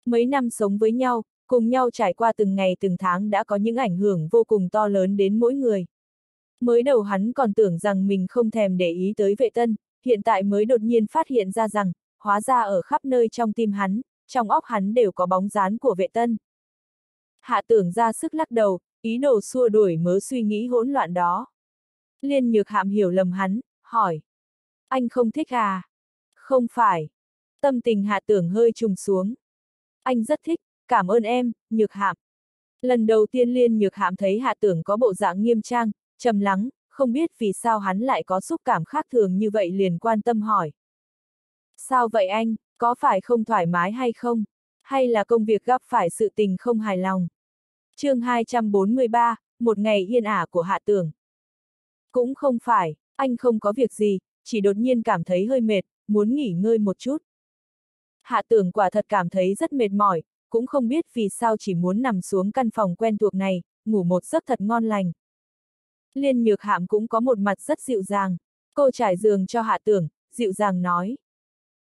Mấy năm sống với nhau, cùng nhau trải qua từng ngày từng tháng đã có những ảnh hưởng vô cùng to lớn đến mỗi người. Mới đầu hắn còn tưởng rằng mình không thèm để ý tới vệ tân, hiện tại mới đột nhiên phát hiện ra rằng, hóa ra ở khắp nơi trong tim hắn, trong óc hắn đều có bóng dáng của vệ tân. Hạ tưởng ra sức lắc đầu, ý đồ xua đuổi mớ suy nghĩ hỗn loạn đó. Liên nhược hạm hiểu lầm hắn, hỏi. Anh không thích à? Không phải. Tâm tình hạ tưởng hơi trùng xuống. Anh rất thích, cảm ơn em, nhược hạm. Lần đầu tiên liên nhược hạm thấy hạ tưởng có bộ dạng nghiêm trang, trầm lắng, không biết vì sao hắn lại có xúc cảm khác thường như vậy liền quan tâm hỏi. Sao vậy anh, có phải không thoải mái hay không? Hay là công việc gặp phải sự tình không hài lòng? chương 243, một ngày yên ả của hạ tưởng. Cũng không phải, anh không có việc gì, chỉ đột nhiên cảm thấy hơi mệt, muốn nghỉ ngơi một chút. Hạ tưởng quả thật cảm thấy rất mệt mỏi, cũng không biết vì sao chỉ muốn nằm xuống căn phòng quen thuộc này, ngủ một giấc thật ngon lành. Liên nhược hạm cũng có một mặt rất dịu dàng. Cô trải giường cho hạ tưởng, dịu dàng nói.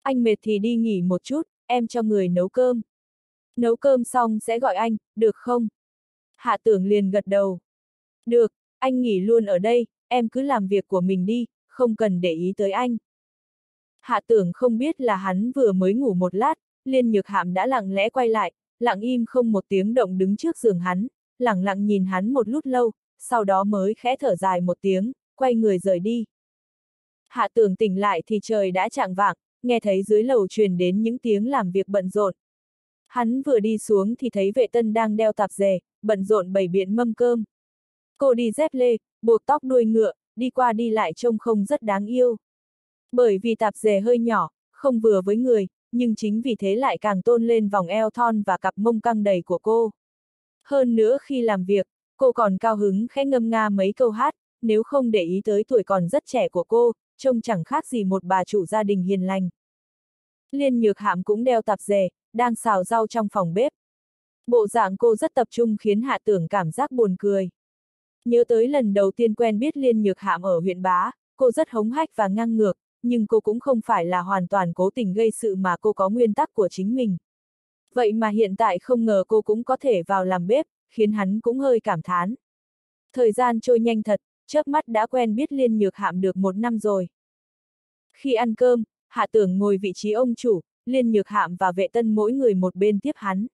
Anh mệt thì đi nghỉ một chút, em cho người nấu cơm. Nấu cơm xong sẽ gọi anh, được không? Hạ tưởng liền gật đầu. Được, anh nghỉ luôn ở đây, em cứ làm việc của mình đi, không cần để ý tới anh. Hạ tưởng không biết là hắn vừa mới ngủ một lát, liên nhược hạm đã lặng lẽ quay lại, lặng im không một tiếng động đứng trước giường hắn, lặng lặng nhìn hắn một lúc lâu, sau đó mới khẽ thở dài một tiếng, quay người rời đi. Hạ tưởng tỉnh lại thì trời đã chạng vạng, nghe thấy dưới lầu truyền đến những tiếng làm việc bận rộn. Hắn vừa đi xuống thì thấy vệ tân đang đeo tạp dề, bận rộn bày biện mâm cơm. Cô đi dép lê, buộc tóc đuôi ngựa, đi qua đi lại trông không rất đáng yêu. Bởi vì tạp dề hơi nhỏ, không vừa với người, nhưng chính vì thế lại càng tôn lên vòng eo thon và cặp mông căng đầy của cô. Hơn nữa khi làm việc, cô còn cao hứng khẽ ngâm nga mấy câu hát, nếu không để ý tới tuổi còn rất trẻ của cô, trông chẳng khác gì một bà chủ gia đình hiền lành. Liên nhược hạm cũng đeo tạp dề, đang xào rau trong phòng bếp. Bộ dạng cô rất tập trung khiến hạ tưởng cảm giác buồn cười. Nhớ tới lần đầu tiên quen biết Liên nhược hạm ở huyện Bá, cô rất hống hách và ngang ngược, nhưng cô cũng không phải là hoàn toàn cố tình gây sự mà cô có nguyên tắc của chính mình. Vậy mà hiện tại không ngờ cô cũng có thể vào làm bếp, khiến hắn cũng hơi cảm thán. Thời gian trôi nhanh thật, chớp mắt đã quen biết liên nhược hạm được một năm rồi. Khi ăn cơm, hạ tưởng ngồi vị trí ông chủ, liên nhược hạm và vệ tân mỗi người một bên tiếp hắn.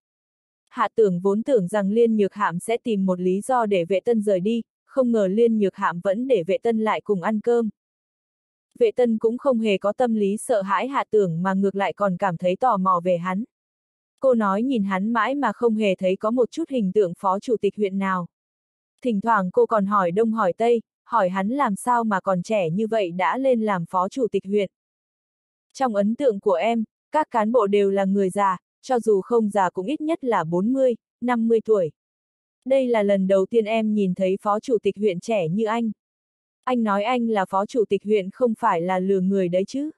Hạ tưởng vốn tưởng rằng liên nhược hạm sẽ tìm một lý do để vệ tân rời đi, không ngờ liên nhược hạm vẫn để vệ tân lại cùng ăn cơm. Vệ tân cũng không hề có tâm lý sợ hãi hạ tưởng mà ngược lại còn cảm thấy tò mò về hắn. Cô nói nhìn hắn mãi mà không hề thấy có một chút hình tượng phó chủ tịch huyện nào. Thỉnh thoảng cô còn hỏi đông hỏi tây, hỏi hắn làm sao mà còn trẻ như vậy đã lên làm phó chủ tịch huyện. Trong ấn tượng của em, các cán bộ đều là người già, cho dù không già cũng ít nhất là 40, 50 tuổi. Đây là lần đầu tiên em nhìn thấy phó chủ tịch huyện trẻ như anh. Anh nói anh là phó chủ tịch huyện không phải là lừa người đấy chứ.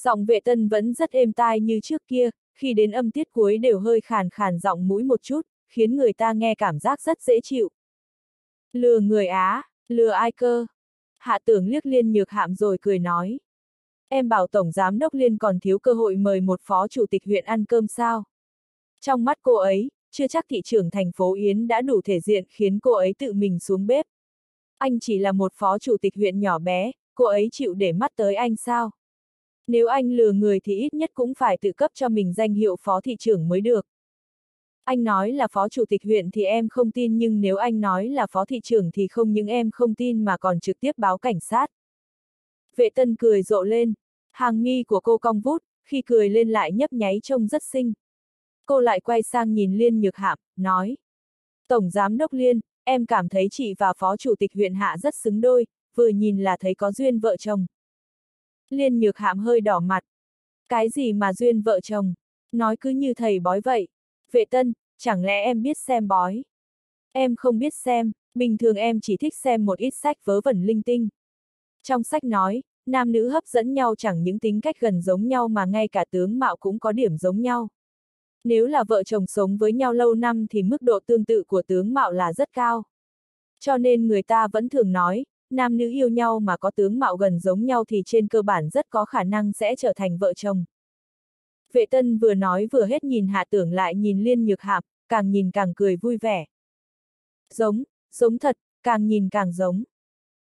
Giọng vệ tân vẫn rất êm tai như trước kia, khi đến âm tiết cuối đều hơi khàn khàn giọng mũi một chút, khiến người ta nghe cảm giác rất dễ chịu. Lừa người Á, lừa ai cơ? Hạ tưởng liếc liên nhược hạm rồi cười nói. Em bảo Tổng Giám Đốc Liên còn thiếu cơ hội mời một phó chủ tịch huyện ăn cơm sao? Trong mắt cô ấy, chưa chắc thị trưởng thành phố Yến đã đủ thể diện khiến cô ấy tự mình xuống bếp. Anh chỉ là một phó chủ tịch huyện nhỏ bé, cô ấy chịu để mắt tới anh sao? Nếu anh lừa người thì ít nhất cũng phải tự cấp cho mình danh hiệu phó thị trưởng mới được. Anh nói là phó chủ tịch huyện thì em không tin nhưng nếu anh nói là phó thị trưởng thì không những em không tin mà còn trực tiếp báo cảnh sát. Vệ tân cười rộ lên, hàng mi của cô cong vút, khi cười lên lại nhấp nháy trông rất xinh. Cô lại quay sang nhìn Liên Nhược Hạm, nói. Tổng Giám Đốc Liên, em cảm thấy chị và Phó Chủ tịch huyện Hạ rất xứng đôi, vừa nhìn là thấy có duyên vợ chồng. Liên Nhược Hạm hơi đỏ mặt. Cái gì mà duyên vợ chồng? Nói cứ như thầy bói vậy. Vệ tân, chẳng lẽ em biết xem bói? Em không biết xem, bình thường em chỉ thích xem một ít sách vớ vẩn linh tinh. Trong sách nói, nam nữ hấp dẫn nhau chẳng những tính cách gần giống nhau mà ngay cả tướng mạo cũng có điểm giống nhau. Nếu là vợ chồng sống với nhau lâu năm thì mức độ tương tự của tướng mạo là rất cao. Cho nên người ta vẫn thường nói, nam nữ yêu nhau mà có tướng mạo gần giống nhau thì trên cơ bản rất có khả năng sẽ trở thành vợ chồng. Vệ tân vừa nói vừa hết nhìn hạ tưởng lại nhìn liên nhược hạp, càng nhìn càng cười vui vẻ. Giống, giống thật, càng nhìn càng giống.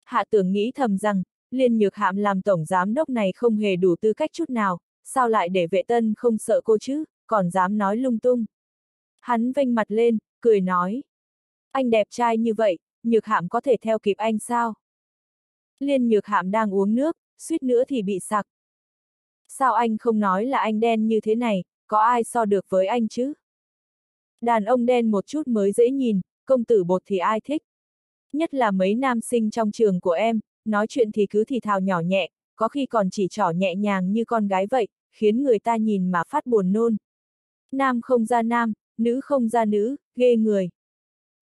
Hạ tưởng nghĩ thầm rằng, liên nhược hạm làm tổng giám đốc này không hề đủ tư cách chút nào, sao lại để vệ tân không sợ cô chứ, còn dám nói lung tung. Hắn vênh mặt lên, cười nói. Anh đẹp trai như vậy, nhược hạm có thể theo kịp anh sao? Liên nhược hạm đang uống nước, suýt nữa thì bị sặc. Sao anh không nói là anh đen như thế này, có ai so được với anh chứ? Đàn ông đen một chút mới dễ nhìn, công tử bột thì ai thích? Nhất là mấy nam sinh trong trường của em, nói chuyện thì cứ thì thào nhỏ nhẹ, có khi còn chỉ trỏ nhẹ nhàng như con gái vậy, khiến người ta nhìn mà phát buồn nôn. Nam không ra nam, nữ không ra nữ, ghê người.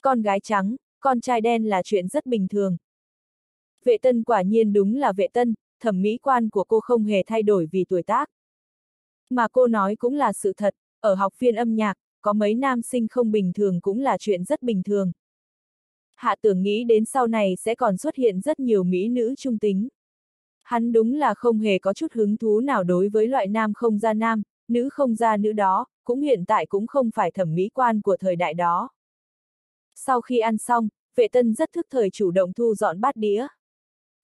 Con gái trắng, con trai đen là chuyện rất bình thường. Vệ tân quả nhiên đúng là vệ tân, thẩm mỹ quan của cô không hề thay đổi vì tuổi tác. Mà cô nói cũng là sự thật, ở học viên âm nhạc, có mấy nam sinh không bình thường cũng là chuyện rất bình thường. Hạ tưởng nghĩ đến sau này sẽ còn xuất hiện rất nhiều mỹ nữ trung tính. Hắn đúng là không hề có chút hứng thú nào đối với loại nam không ra nam, nữ không ra nữ đó, cũng hiện tại cũng không phải thẩm mỹ quan của thời đại đó. Sau khi ăn xong, vệ tân rất thức thời chủ động thu dọn bát đĩa.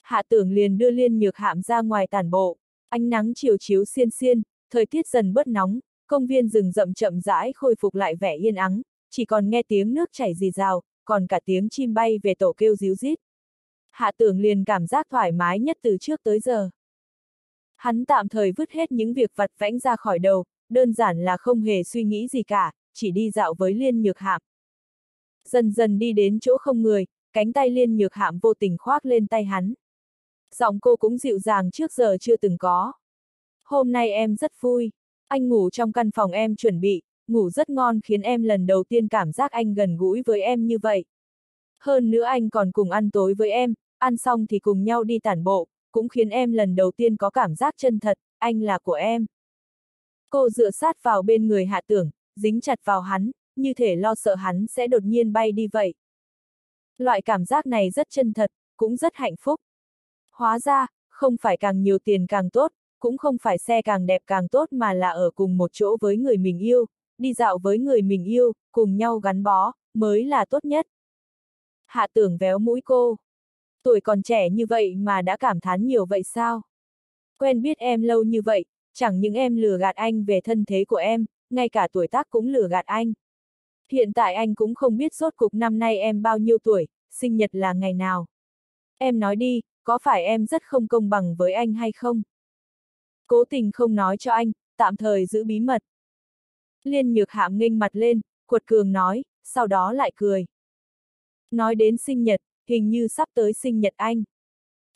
Hạ tưởng liền đưa liên nhược hạm ra ngoài tản bộ, ánh nắng chiều chiếu xiên xiên, thời tiết dần bớt nóng, công viên rừng rậm chậm rãi khôi phục lại vẻ yên ắng, chỉ còn nghe tiếng nước chảy rì rào, còn cả tiếng chim bay về tổ kêu ríu rít. Hạ tưởng liền cảm giác thoải mái nhất từ trước tới giờ. Hắn tạm thời vứt hết những việc vặt vãnh ra khỏi đầu, đơn giản là không hề suy nghĩ gì cả, chỉ đi dạo với liên nhược hạm. Dần dần đi đến chỗ không người, cánh tay liên nhược hạm vô tình khoác lên tay hắn. Giọng cô cũng dịu dàng trước giờ chưa từng có. Hôm nay em rất vui. Anh ngủ trong căn phòng em chuẩn bị, ngủ rất ngon khiến em lần đầu tiên cảm giác anh gần gũi với em như vậy. Hơn nữa anh còn cùng ăn tối với em, ăn xong thì cùng nhau đi tản bộ, cũng khiến em lần đầu tiên có cảm giác chân thật, anh là của em. Cô dựa sát vào bên người hạ tưởng, dính chặt vào hắn, như thể lo sợ hắn sẽ đột nhiên bay đi vậy. Loại cảm giác này rất chân thật, cũng rất hạnh phúc. Hóa ra, không phải càng nhiều tiền càng tốt, cũng không phải xe càng đẹp càng tốt mà là ở cùng một chỗ với người mình yêu, đi dạo với người mình yêu, cùng nhau gắn bó, mới là tốt nhất. Hạ tưởng véo mũi cô. Tuổi còn trẻ như vậy mà đã cảm thán nhiều vậy sao? Quen biết em lâu như vậy, chẳng những em lừa gạt anh về thân thế của em, ngay cả tuổi tác cũng lừa gạt anh. Hiện tại anh cũng không biết rốt cục năm nay em bao nhiêu tuổi, sinh nhật là ngày nào. Em nói đi, có phải em rất không công bằng với anh hay không? Cố tình không nói cho anh, tạm thời giữ bí mật. Liên nhược hạm nghênh mặt lên, cuột cường nói, sau đó lại cười. Nói đến sinh nhật, hình như sắp tới sinh nhật anh.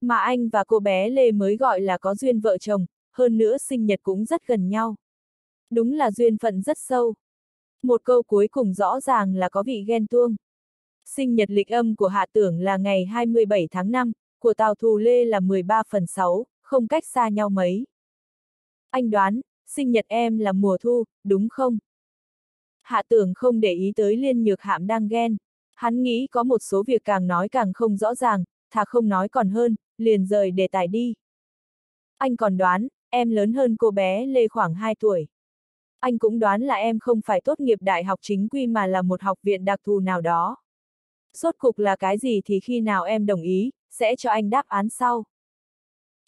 Mà anh và cô bé Lê mới gọi là có duyên vợ chồng, hơn nữa sinh nhật cũng rất gần nhau. Đúng là duyên phận rất sâu. Một câu cuối cùng rõ ràng là có vị ghen tuông. Sinh nhật lịch âm của Hạ Tưởng là ngày 27 tháng 5, của Tào Thù Lê là 13 phần 6, không cách xa nhau mấy. Anh đoán, sinh nhật em là mùa thu, đúng không? Hạ tưởng không để ý tới liên nhược hạm đang ghen. Hắn nghĩ có một số việc càng nói càng không rõ ràng, thà không nói còn hơn, liền rời đề tài đi. Anh còn đoán, em lớn hơn cô bé Lê khoảng 2 tuổi. Anh cũng đoán là em không phải tốt nghiệp đại học chính quy mà là một học viện đặc thù nào đó. Sốt cục là cái gì thì khi nào em đồng ý, sẽ cho anh đáp án sau.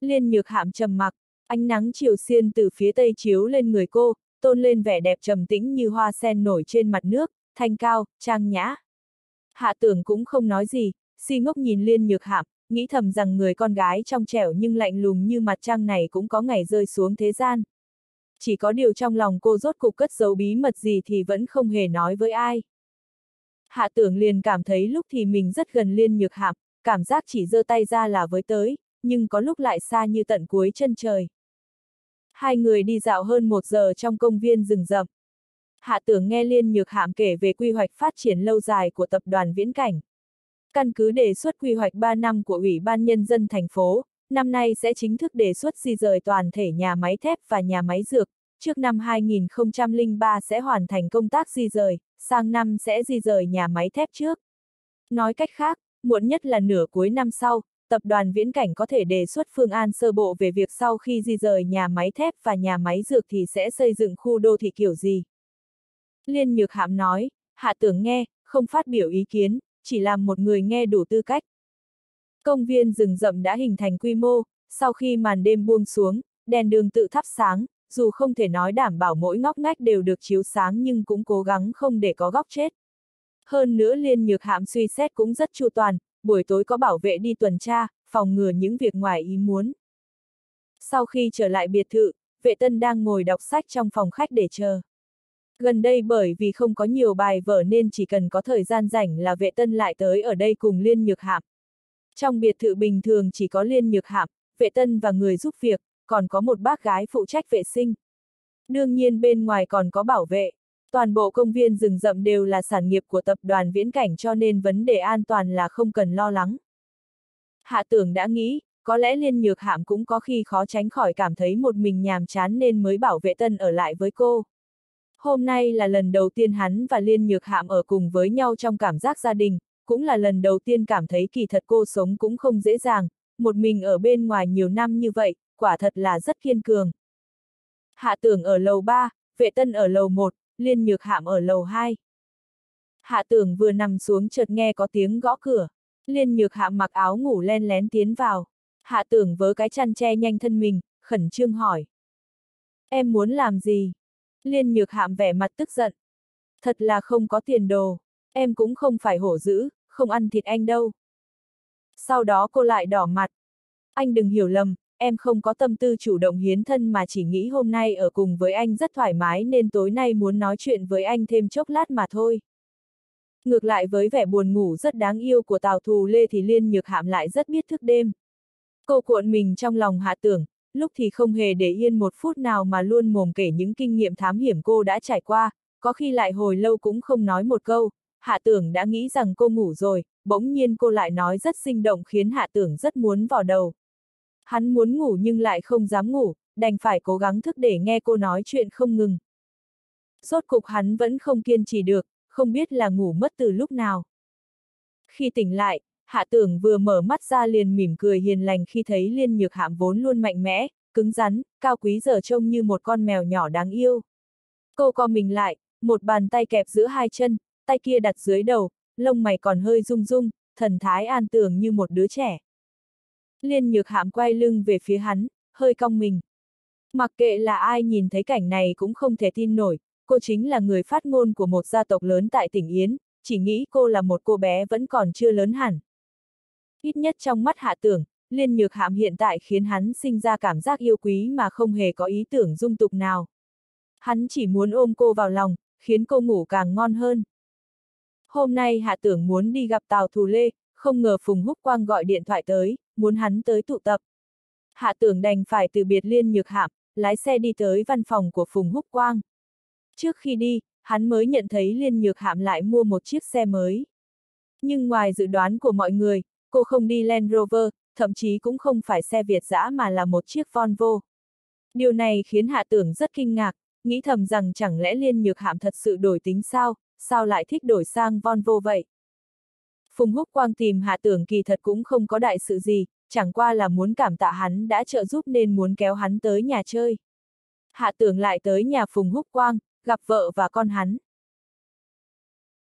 Liên nhược hạm trầm mặc, ánh nắng chiều xiên từ phía tây chiếu lên người cô, tôn lên vẻ đẹp trầm tĩnh như hoa sen nổi trên mặt nước, thanh cao, trang nhã. Hạ tưởng cũng không nói gì, si ngốc nhìn liên nhược hạm, nghĩ thầm rằng người con gái trong trẻo nhưng lạnh lùng như mặt trăng này cũng có ngày rơi xuống thế gian. Chỉ có điều trong lòng cô rốt cục cất giấu bí mật gì thì vẫn không hề nói với ai. Hạ tưởng liền cảm thấy lúc thì mình rất gần liên nhược hạm, cảm giác chỉ giơ tay ra là với tới, nhưng có lúc lại xa như tận cuối chân trời. Hai người đi dạo hơn một giờ trong công viên rừng rậm. Hạ tưởng nghe Liên Nhược Hạm kể về quy hoạch phát triển lâu dài của tập đoàn Viễn Cảnh. Căn cứ đề xuất quy hoạch 3 năm của Ủy ban Nhân dân thành phố, năm nay sẽ chính thức đề xuất di rời toàn thể nhà máy thép và nhà máy dược, trước năm 2003 sẽ hoàn thành công tác di rời, sang năm sẽ di rời nhà máy thép trước. Nói cách khác, muộn nhất là nửa cuối năm sau, tập đoàn Viễn Cảnh có thể đề xuất phương án sơ bộ về việc sau khi di rời nhà máy thép và nhà máy dược thì sẽ xây dựng khu đô thị kiểu gì. Liên Nhược Hạm nói, Hạ Tưởng nghe, không phát biểu ý kiến, chỉ làm một người nghe đủ tư cách. Công viên rừng rậm đã hình thành quy mô, sau khi màn đêm buông xuống, đèn đường tự thắp sáng, dù không thể nói đảm bảo mỗi ngóc ngách đều được chiếu sáng nhưng cũng cố gắng không để có góc chết. Hơn nữa liên nhược hạm suy xét cũng rất chu toàn, buổi tối có bảo vệ đi tuần tra, phòng ngừa những việc ngoài ý muốn. Sau khi trở lại biệt thự, vệ tân đang ngồi đọc sách trong phòng khách để chờ. Gần đây bởi vì không có nhiều bài vở nên chỉ cần có thời gian rảnh là vệ tân lại tới ở đây cùng Liên Nhược Hạm. Trong biệt thự bình thường chỉ có Liên Nhược Hạm, vệ tân và người giúp việc, còn có một bác gái phụ trách vệ sinh. Đương nhiên bên ngoài còn có bảo vệ. Toàn bộ công viên rừng rậm đều là sản nghiệp của tập đoàn viễn cảnh cho nên vấn đề an toàn là không cần lo lắng. Hạ tưởng đã nghĩ, có lẽ liên nhược hạm cũng có khi khó tránh khỏi cảm thấy một mình nhàm chán nên mới bảo vệ tân ở lại với cô. Hôm nay là lần đầu tiên hắn và liên nhược hạm ở cùng với nhau trong cảm giác gia đình, cũng là lần đầu tiên cảm thấy kỳ thật cô sống cũng không dễ dàng, một mình ở bên ngoài nhiều năm như vậy, quả thật là rất kiên cường. Hạ tưởng ở lầu 3, vệ tân ở lầu 1, liên nhược hạm ở lầu 2. Hạ tưởng vừa nằm xuống chợt nghe có tiếng gõ cửa. Liên nhược hạ mặc áo ngủ len lén tiến vào. Hạ tưởng vớ cái chăn che nhanh thân mình, khẩn trương hỏi. Em muốn làm gì? Liên nhược hạm vẻ mặt tức giận. Thật là không có tiền đồ. Em cũng không phải hổ dữ, không ăn thịt anh đâu. Sau đó cô lại đỏ mặt. Anh đừng hiểu lầm, em không có tâm tư chủ động hiến thân mà chỉ nghĩ hôm nay ở cùng với anh rất thoải mái nên tối nay muốn nói chuyện với anh thêm chốc lát mà thôi. Ngược lại với vẻ buồn ngủ rất đáng yêu của Tào Thù Lê thì Liên Nhược Hạm lại rất biết thức đêm. Cô cuộn mình trong lòng hạ tưởng, lúc thì không hề để yên một phút nào mà luôn mồm kể những kinh nghiệm thám hiểm cô đã trải qua, có khi lại hồi lâu cũng không nói một câu, hạ tưởng đã nghĩ rằng cô ngủ rồi, bỗng nhiên cô lại nói rất sinh động khiến hạ tưởng rất muốn vào đầu. Hắn muốn ngủ nhưng lại không dám ngủ, đành phải cố gắng thức để nghe cô nói chuyện không ngừng. Rốt cục hắn vẫn không kiên trì được, không biết là ngủ mất từ lúc nào. Khi tỉnh lại, hạ tưởng vừa mở mắt ra liền mỉm cười hiền lành khi thấy liên nhược hạm vốn luôn mạnh mẽ, cứng rắn, cao quý giờ trông như một con mèo nhỏ đáng yêu. Cô co mình lại, một bàn tay kẹp giữa hai chân, tay kia đặt dưới đầu, lông mày còn hơi rung rung, thần thái an tường như một đứa trẻ. Liên nhược hạm quay lưng về phía hắn, hơi cong mình. Mặc kệ là ai nhìn thấy cảnh này cũng không thể tin nổi, cô chính là người phát ngôn của một gia tộc lớn tại tỉnh Yến, chỉ nghĩ cô là một cô bé vẫn còn chưa lớn hẳn. Ít nhất trong mắt hạ tưởng, liên nhược hạm hiện tại khiến hắn sinh ra cảm giác yêu quý mà không hề có ý tưởng dung tục nào. Hắn chỉ muốn ôm cô vào lòng, khiến cô ngủ càng ngon hơn. Hôm nay hạ tưởng muốn đi gặp Tào Thù Lê, không ngờ Phùng Húc Quang gọi điện thoại tới, muốn hắn tới tụ tập. Hạ tưởng đành phải từ biệt liên nhược hạm, lái xe đi tới văn phòng của Phùng Húc Quang. Trước khi đi, hắn mới nhận thấy liên nhược hạm lại mua một chiếc xe mới. Nhưng ngoài dự đoán của mọi người, cô không đi Land Rover, thậm chí cũng không phải xe Việt dã mà là một chiếc Volvo. Điều này khiến hạ tưởng rất kinh ngạc, nghĩ thầm rằng chẳng lẽ liên nhược hạm thật sự đổi tính sao, sao lại thích đổi sang Volvo vậy? Phùng Húc Quang tìm hạ tưởng kỳ thật cũng không có đại sự gì, chẳng qua là muốn cảm tạ hắn đã trợ giúp nên muốn kéo hắn tới nhà chơi. Hạ tưởng lại tới nhà Phùng Húc Quang, gặp vợ và con hắn.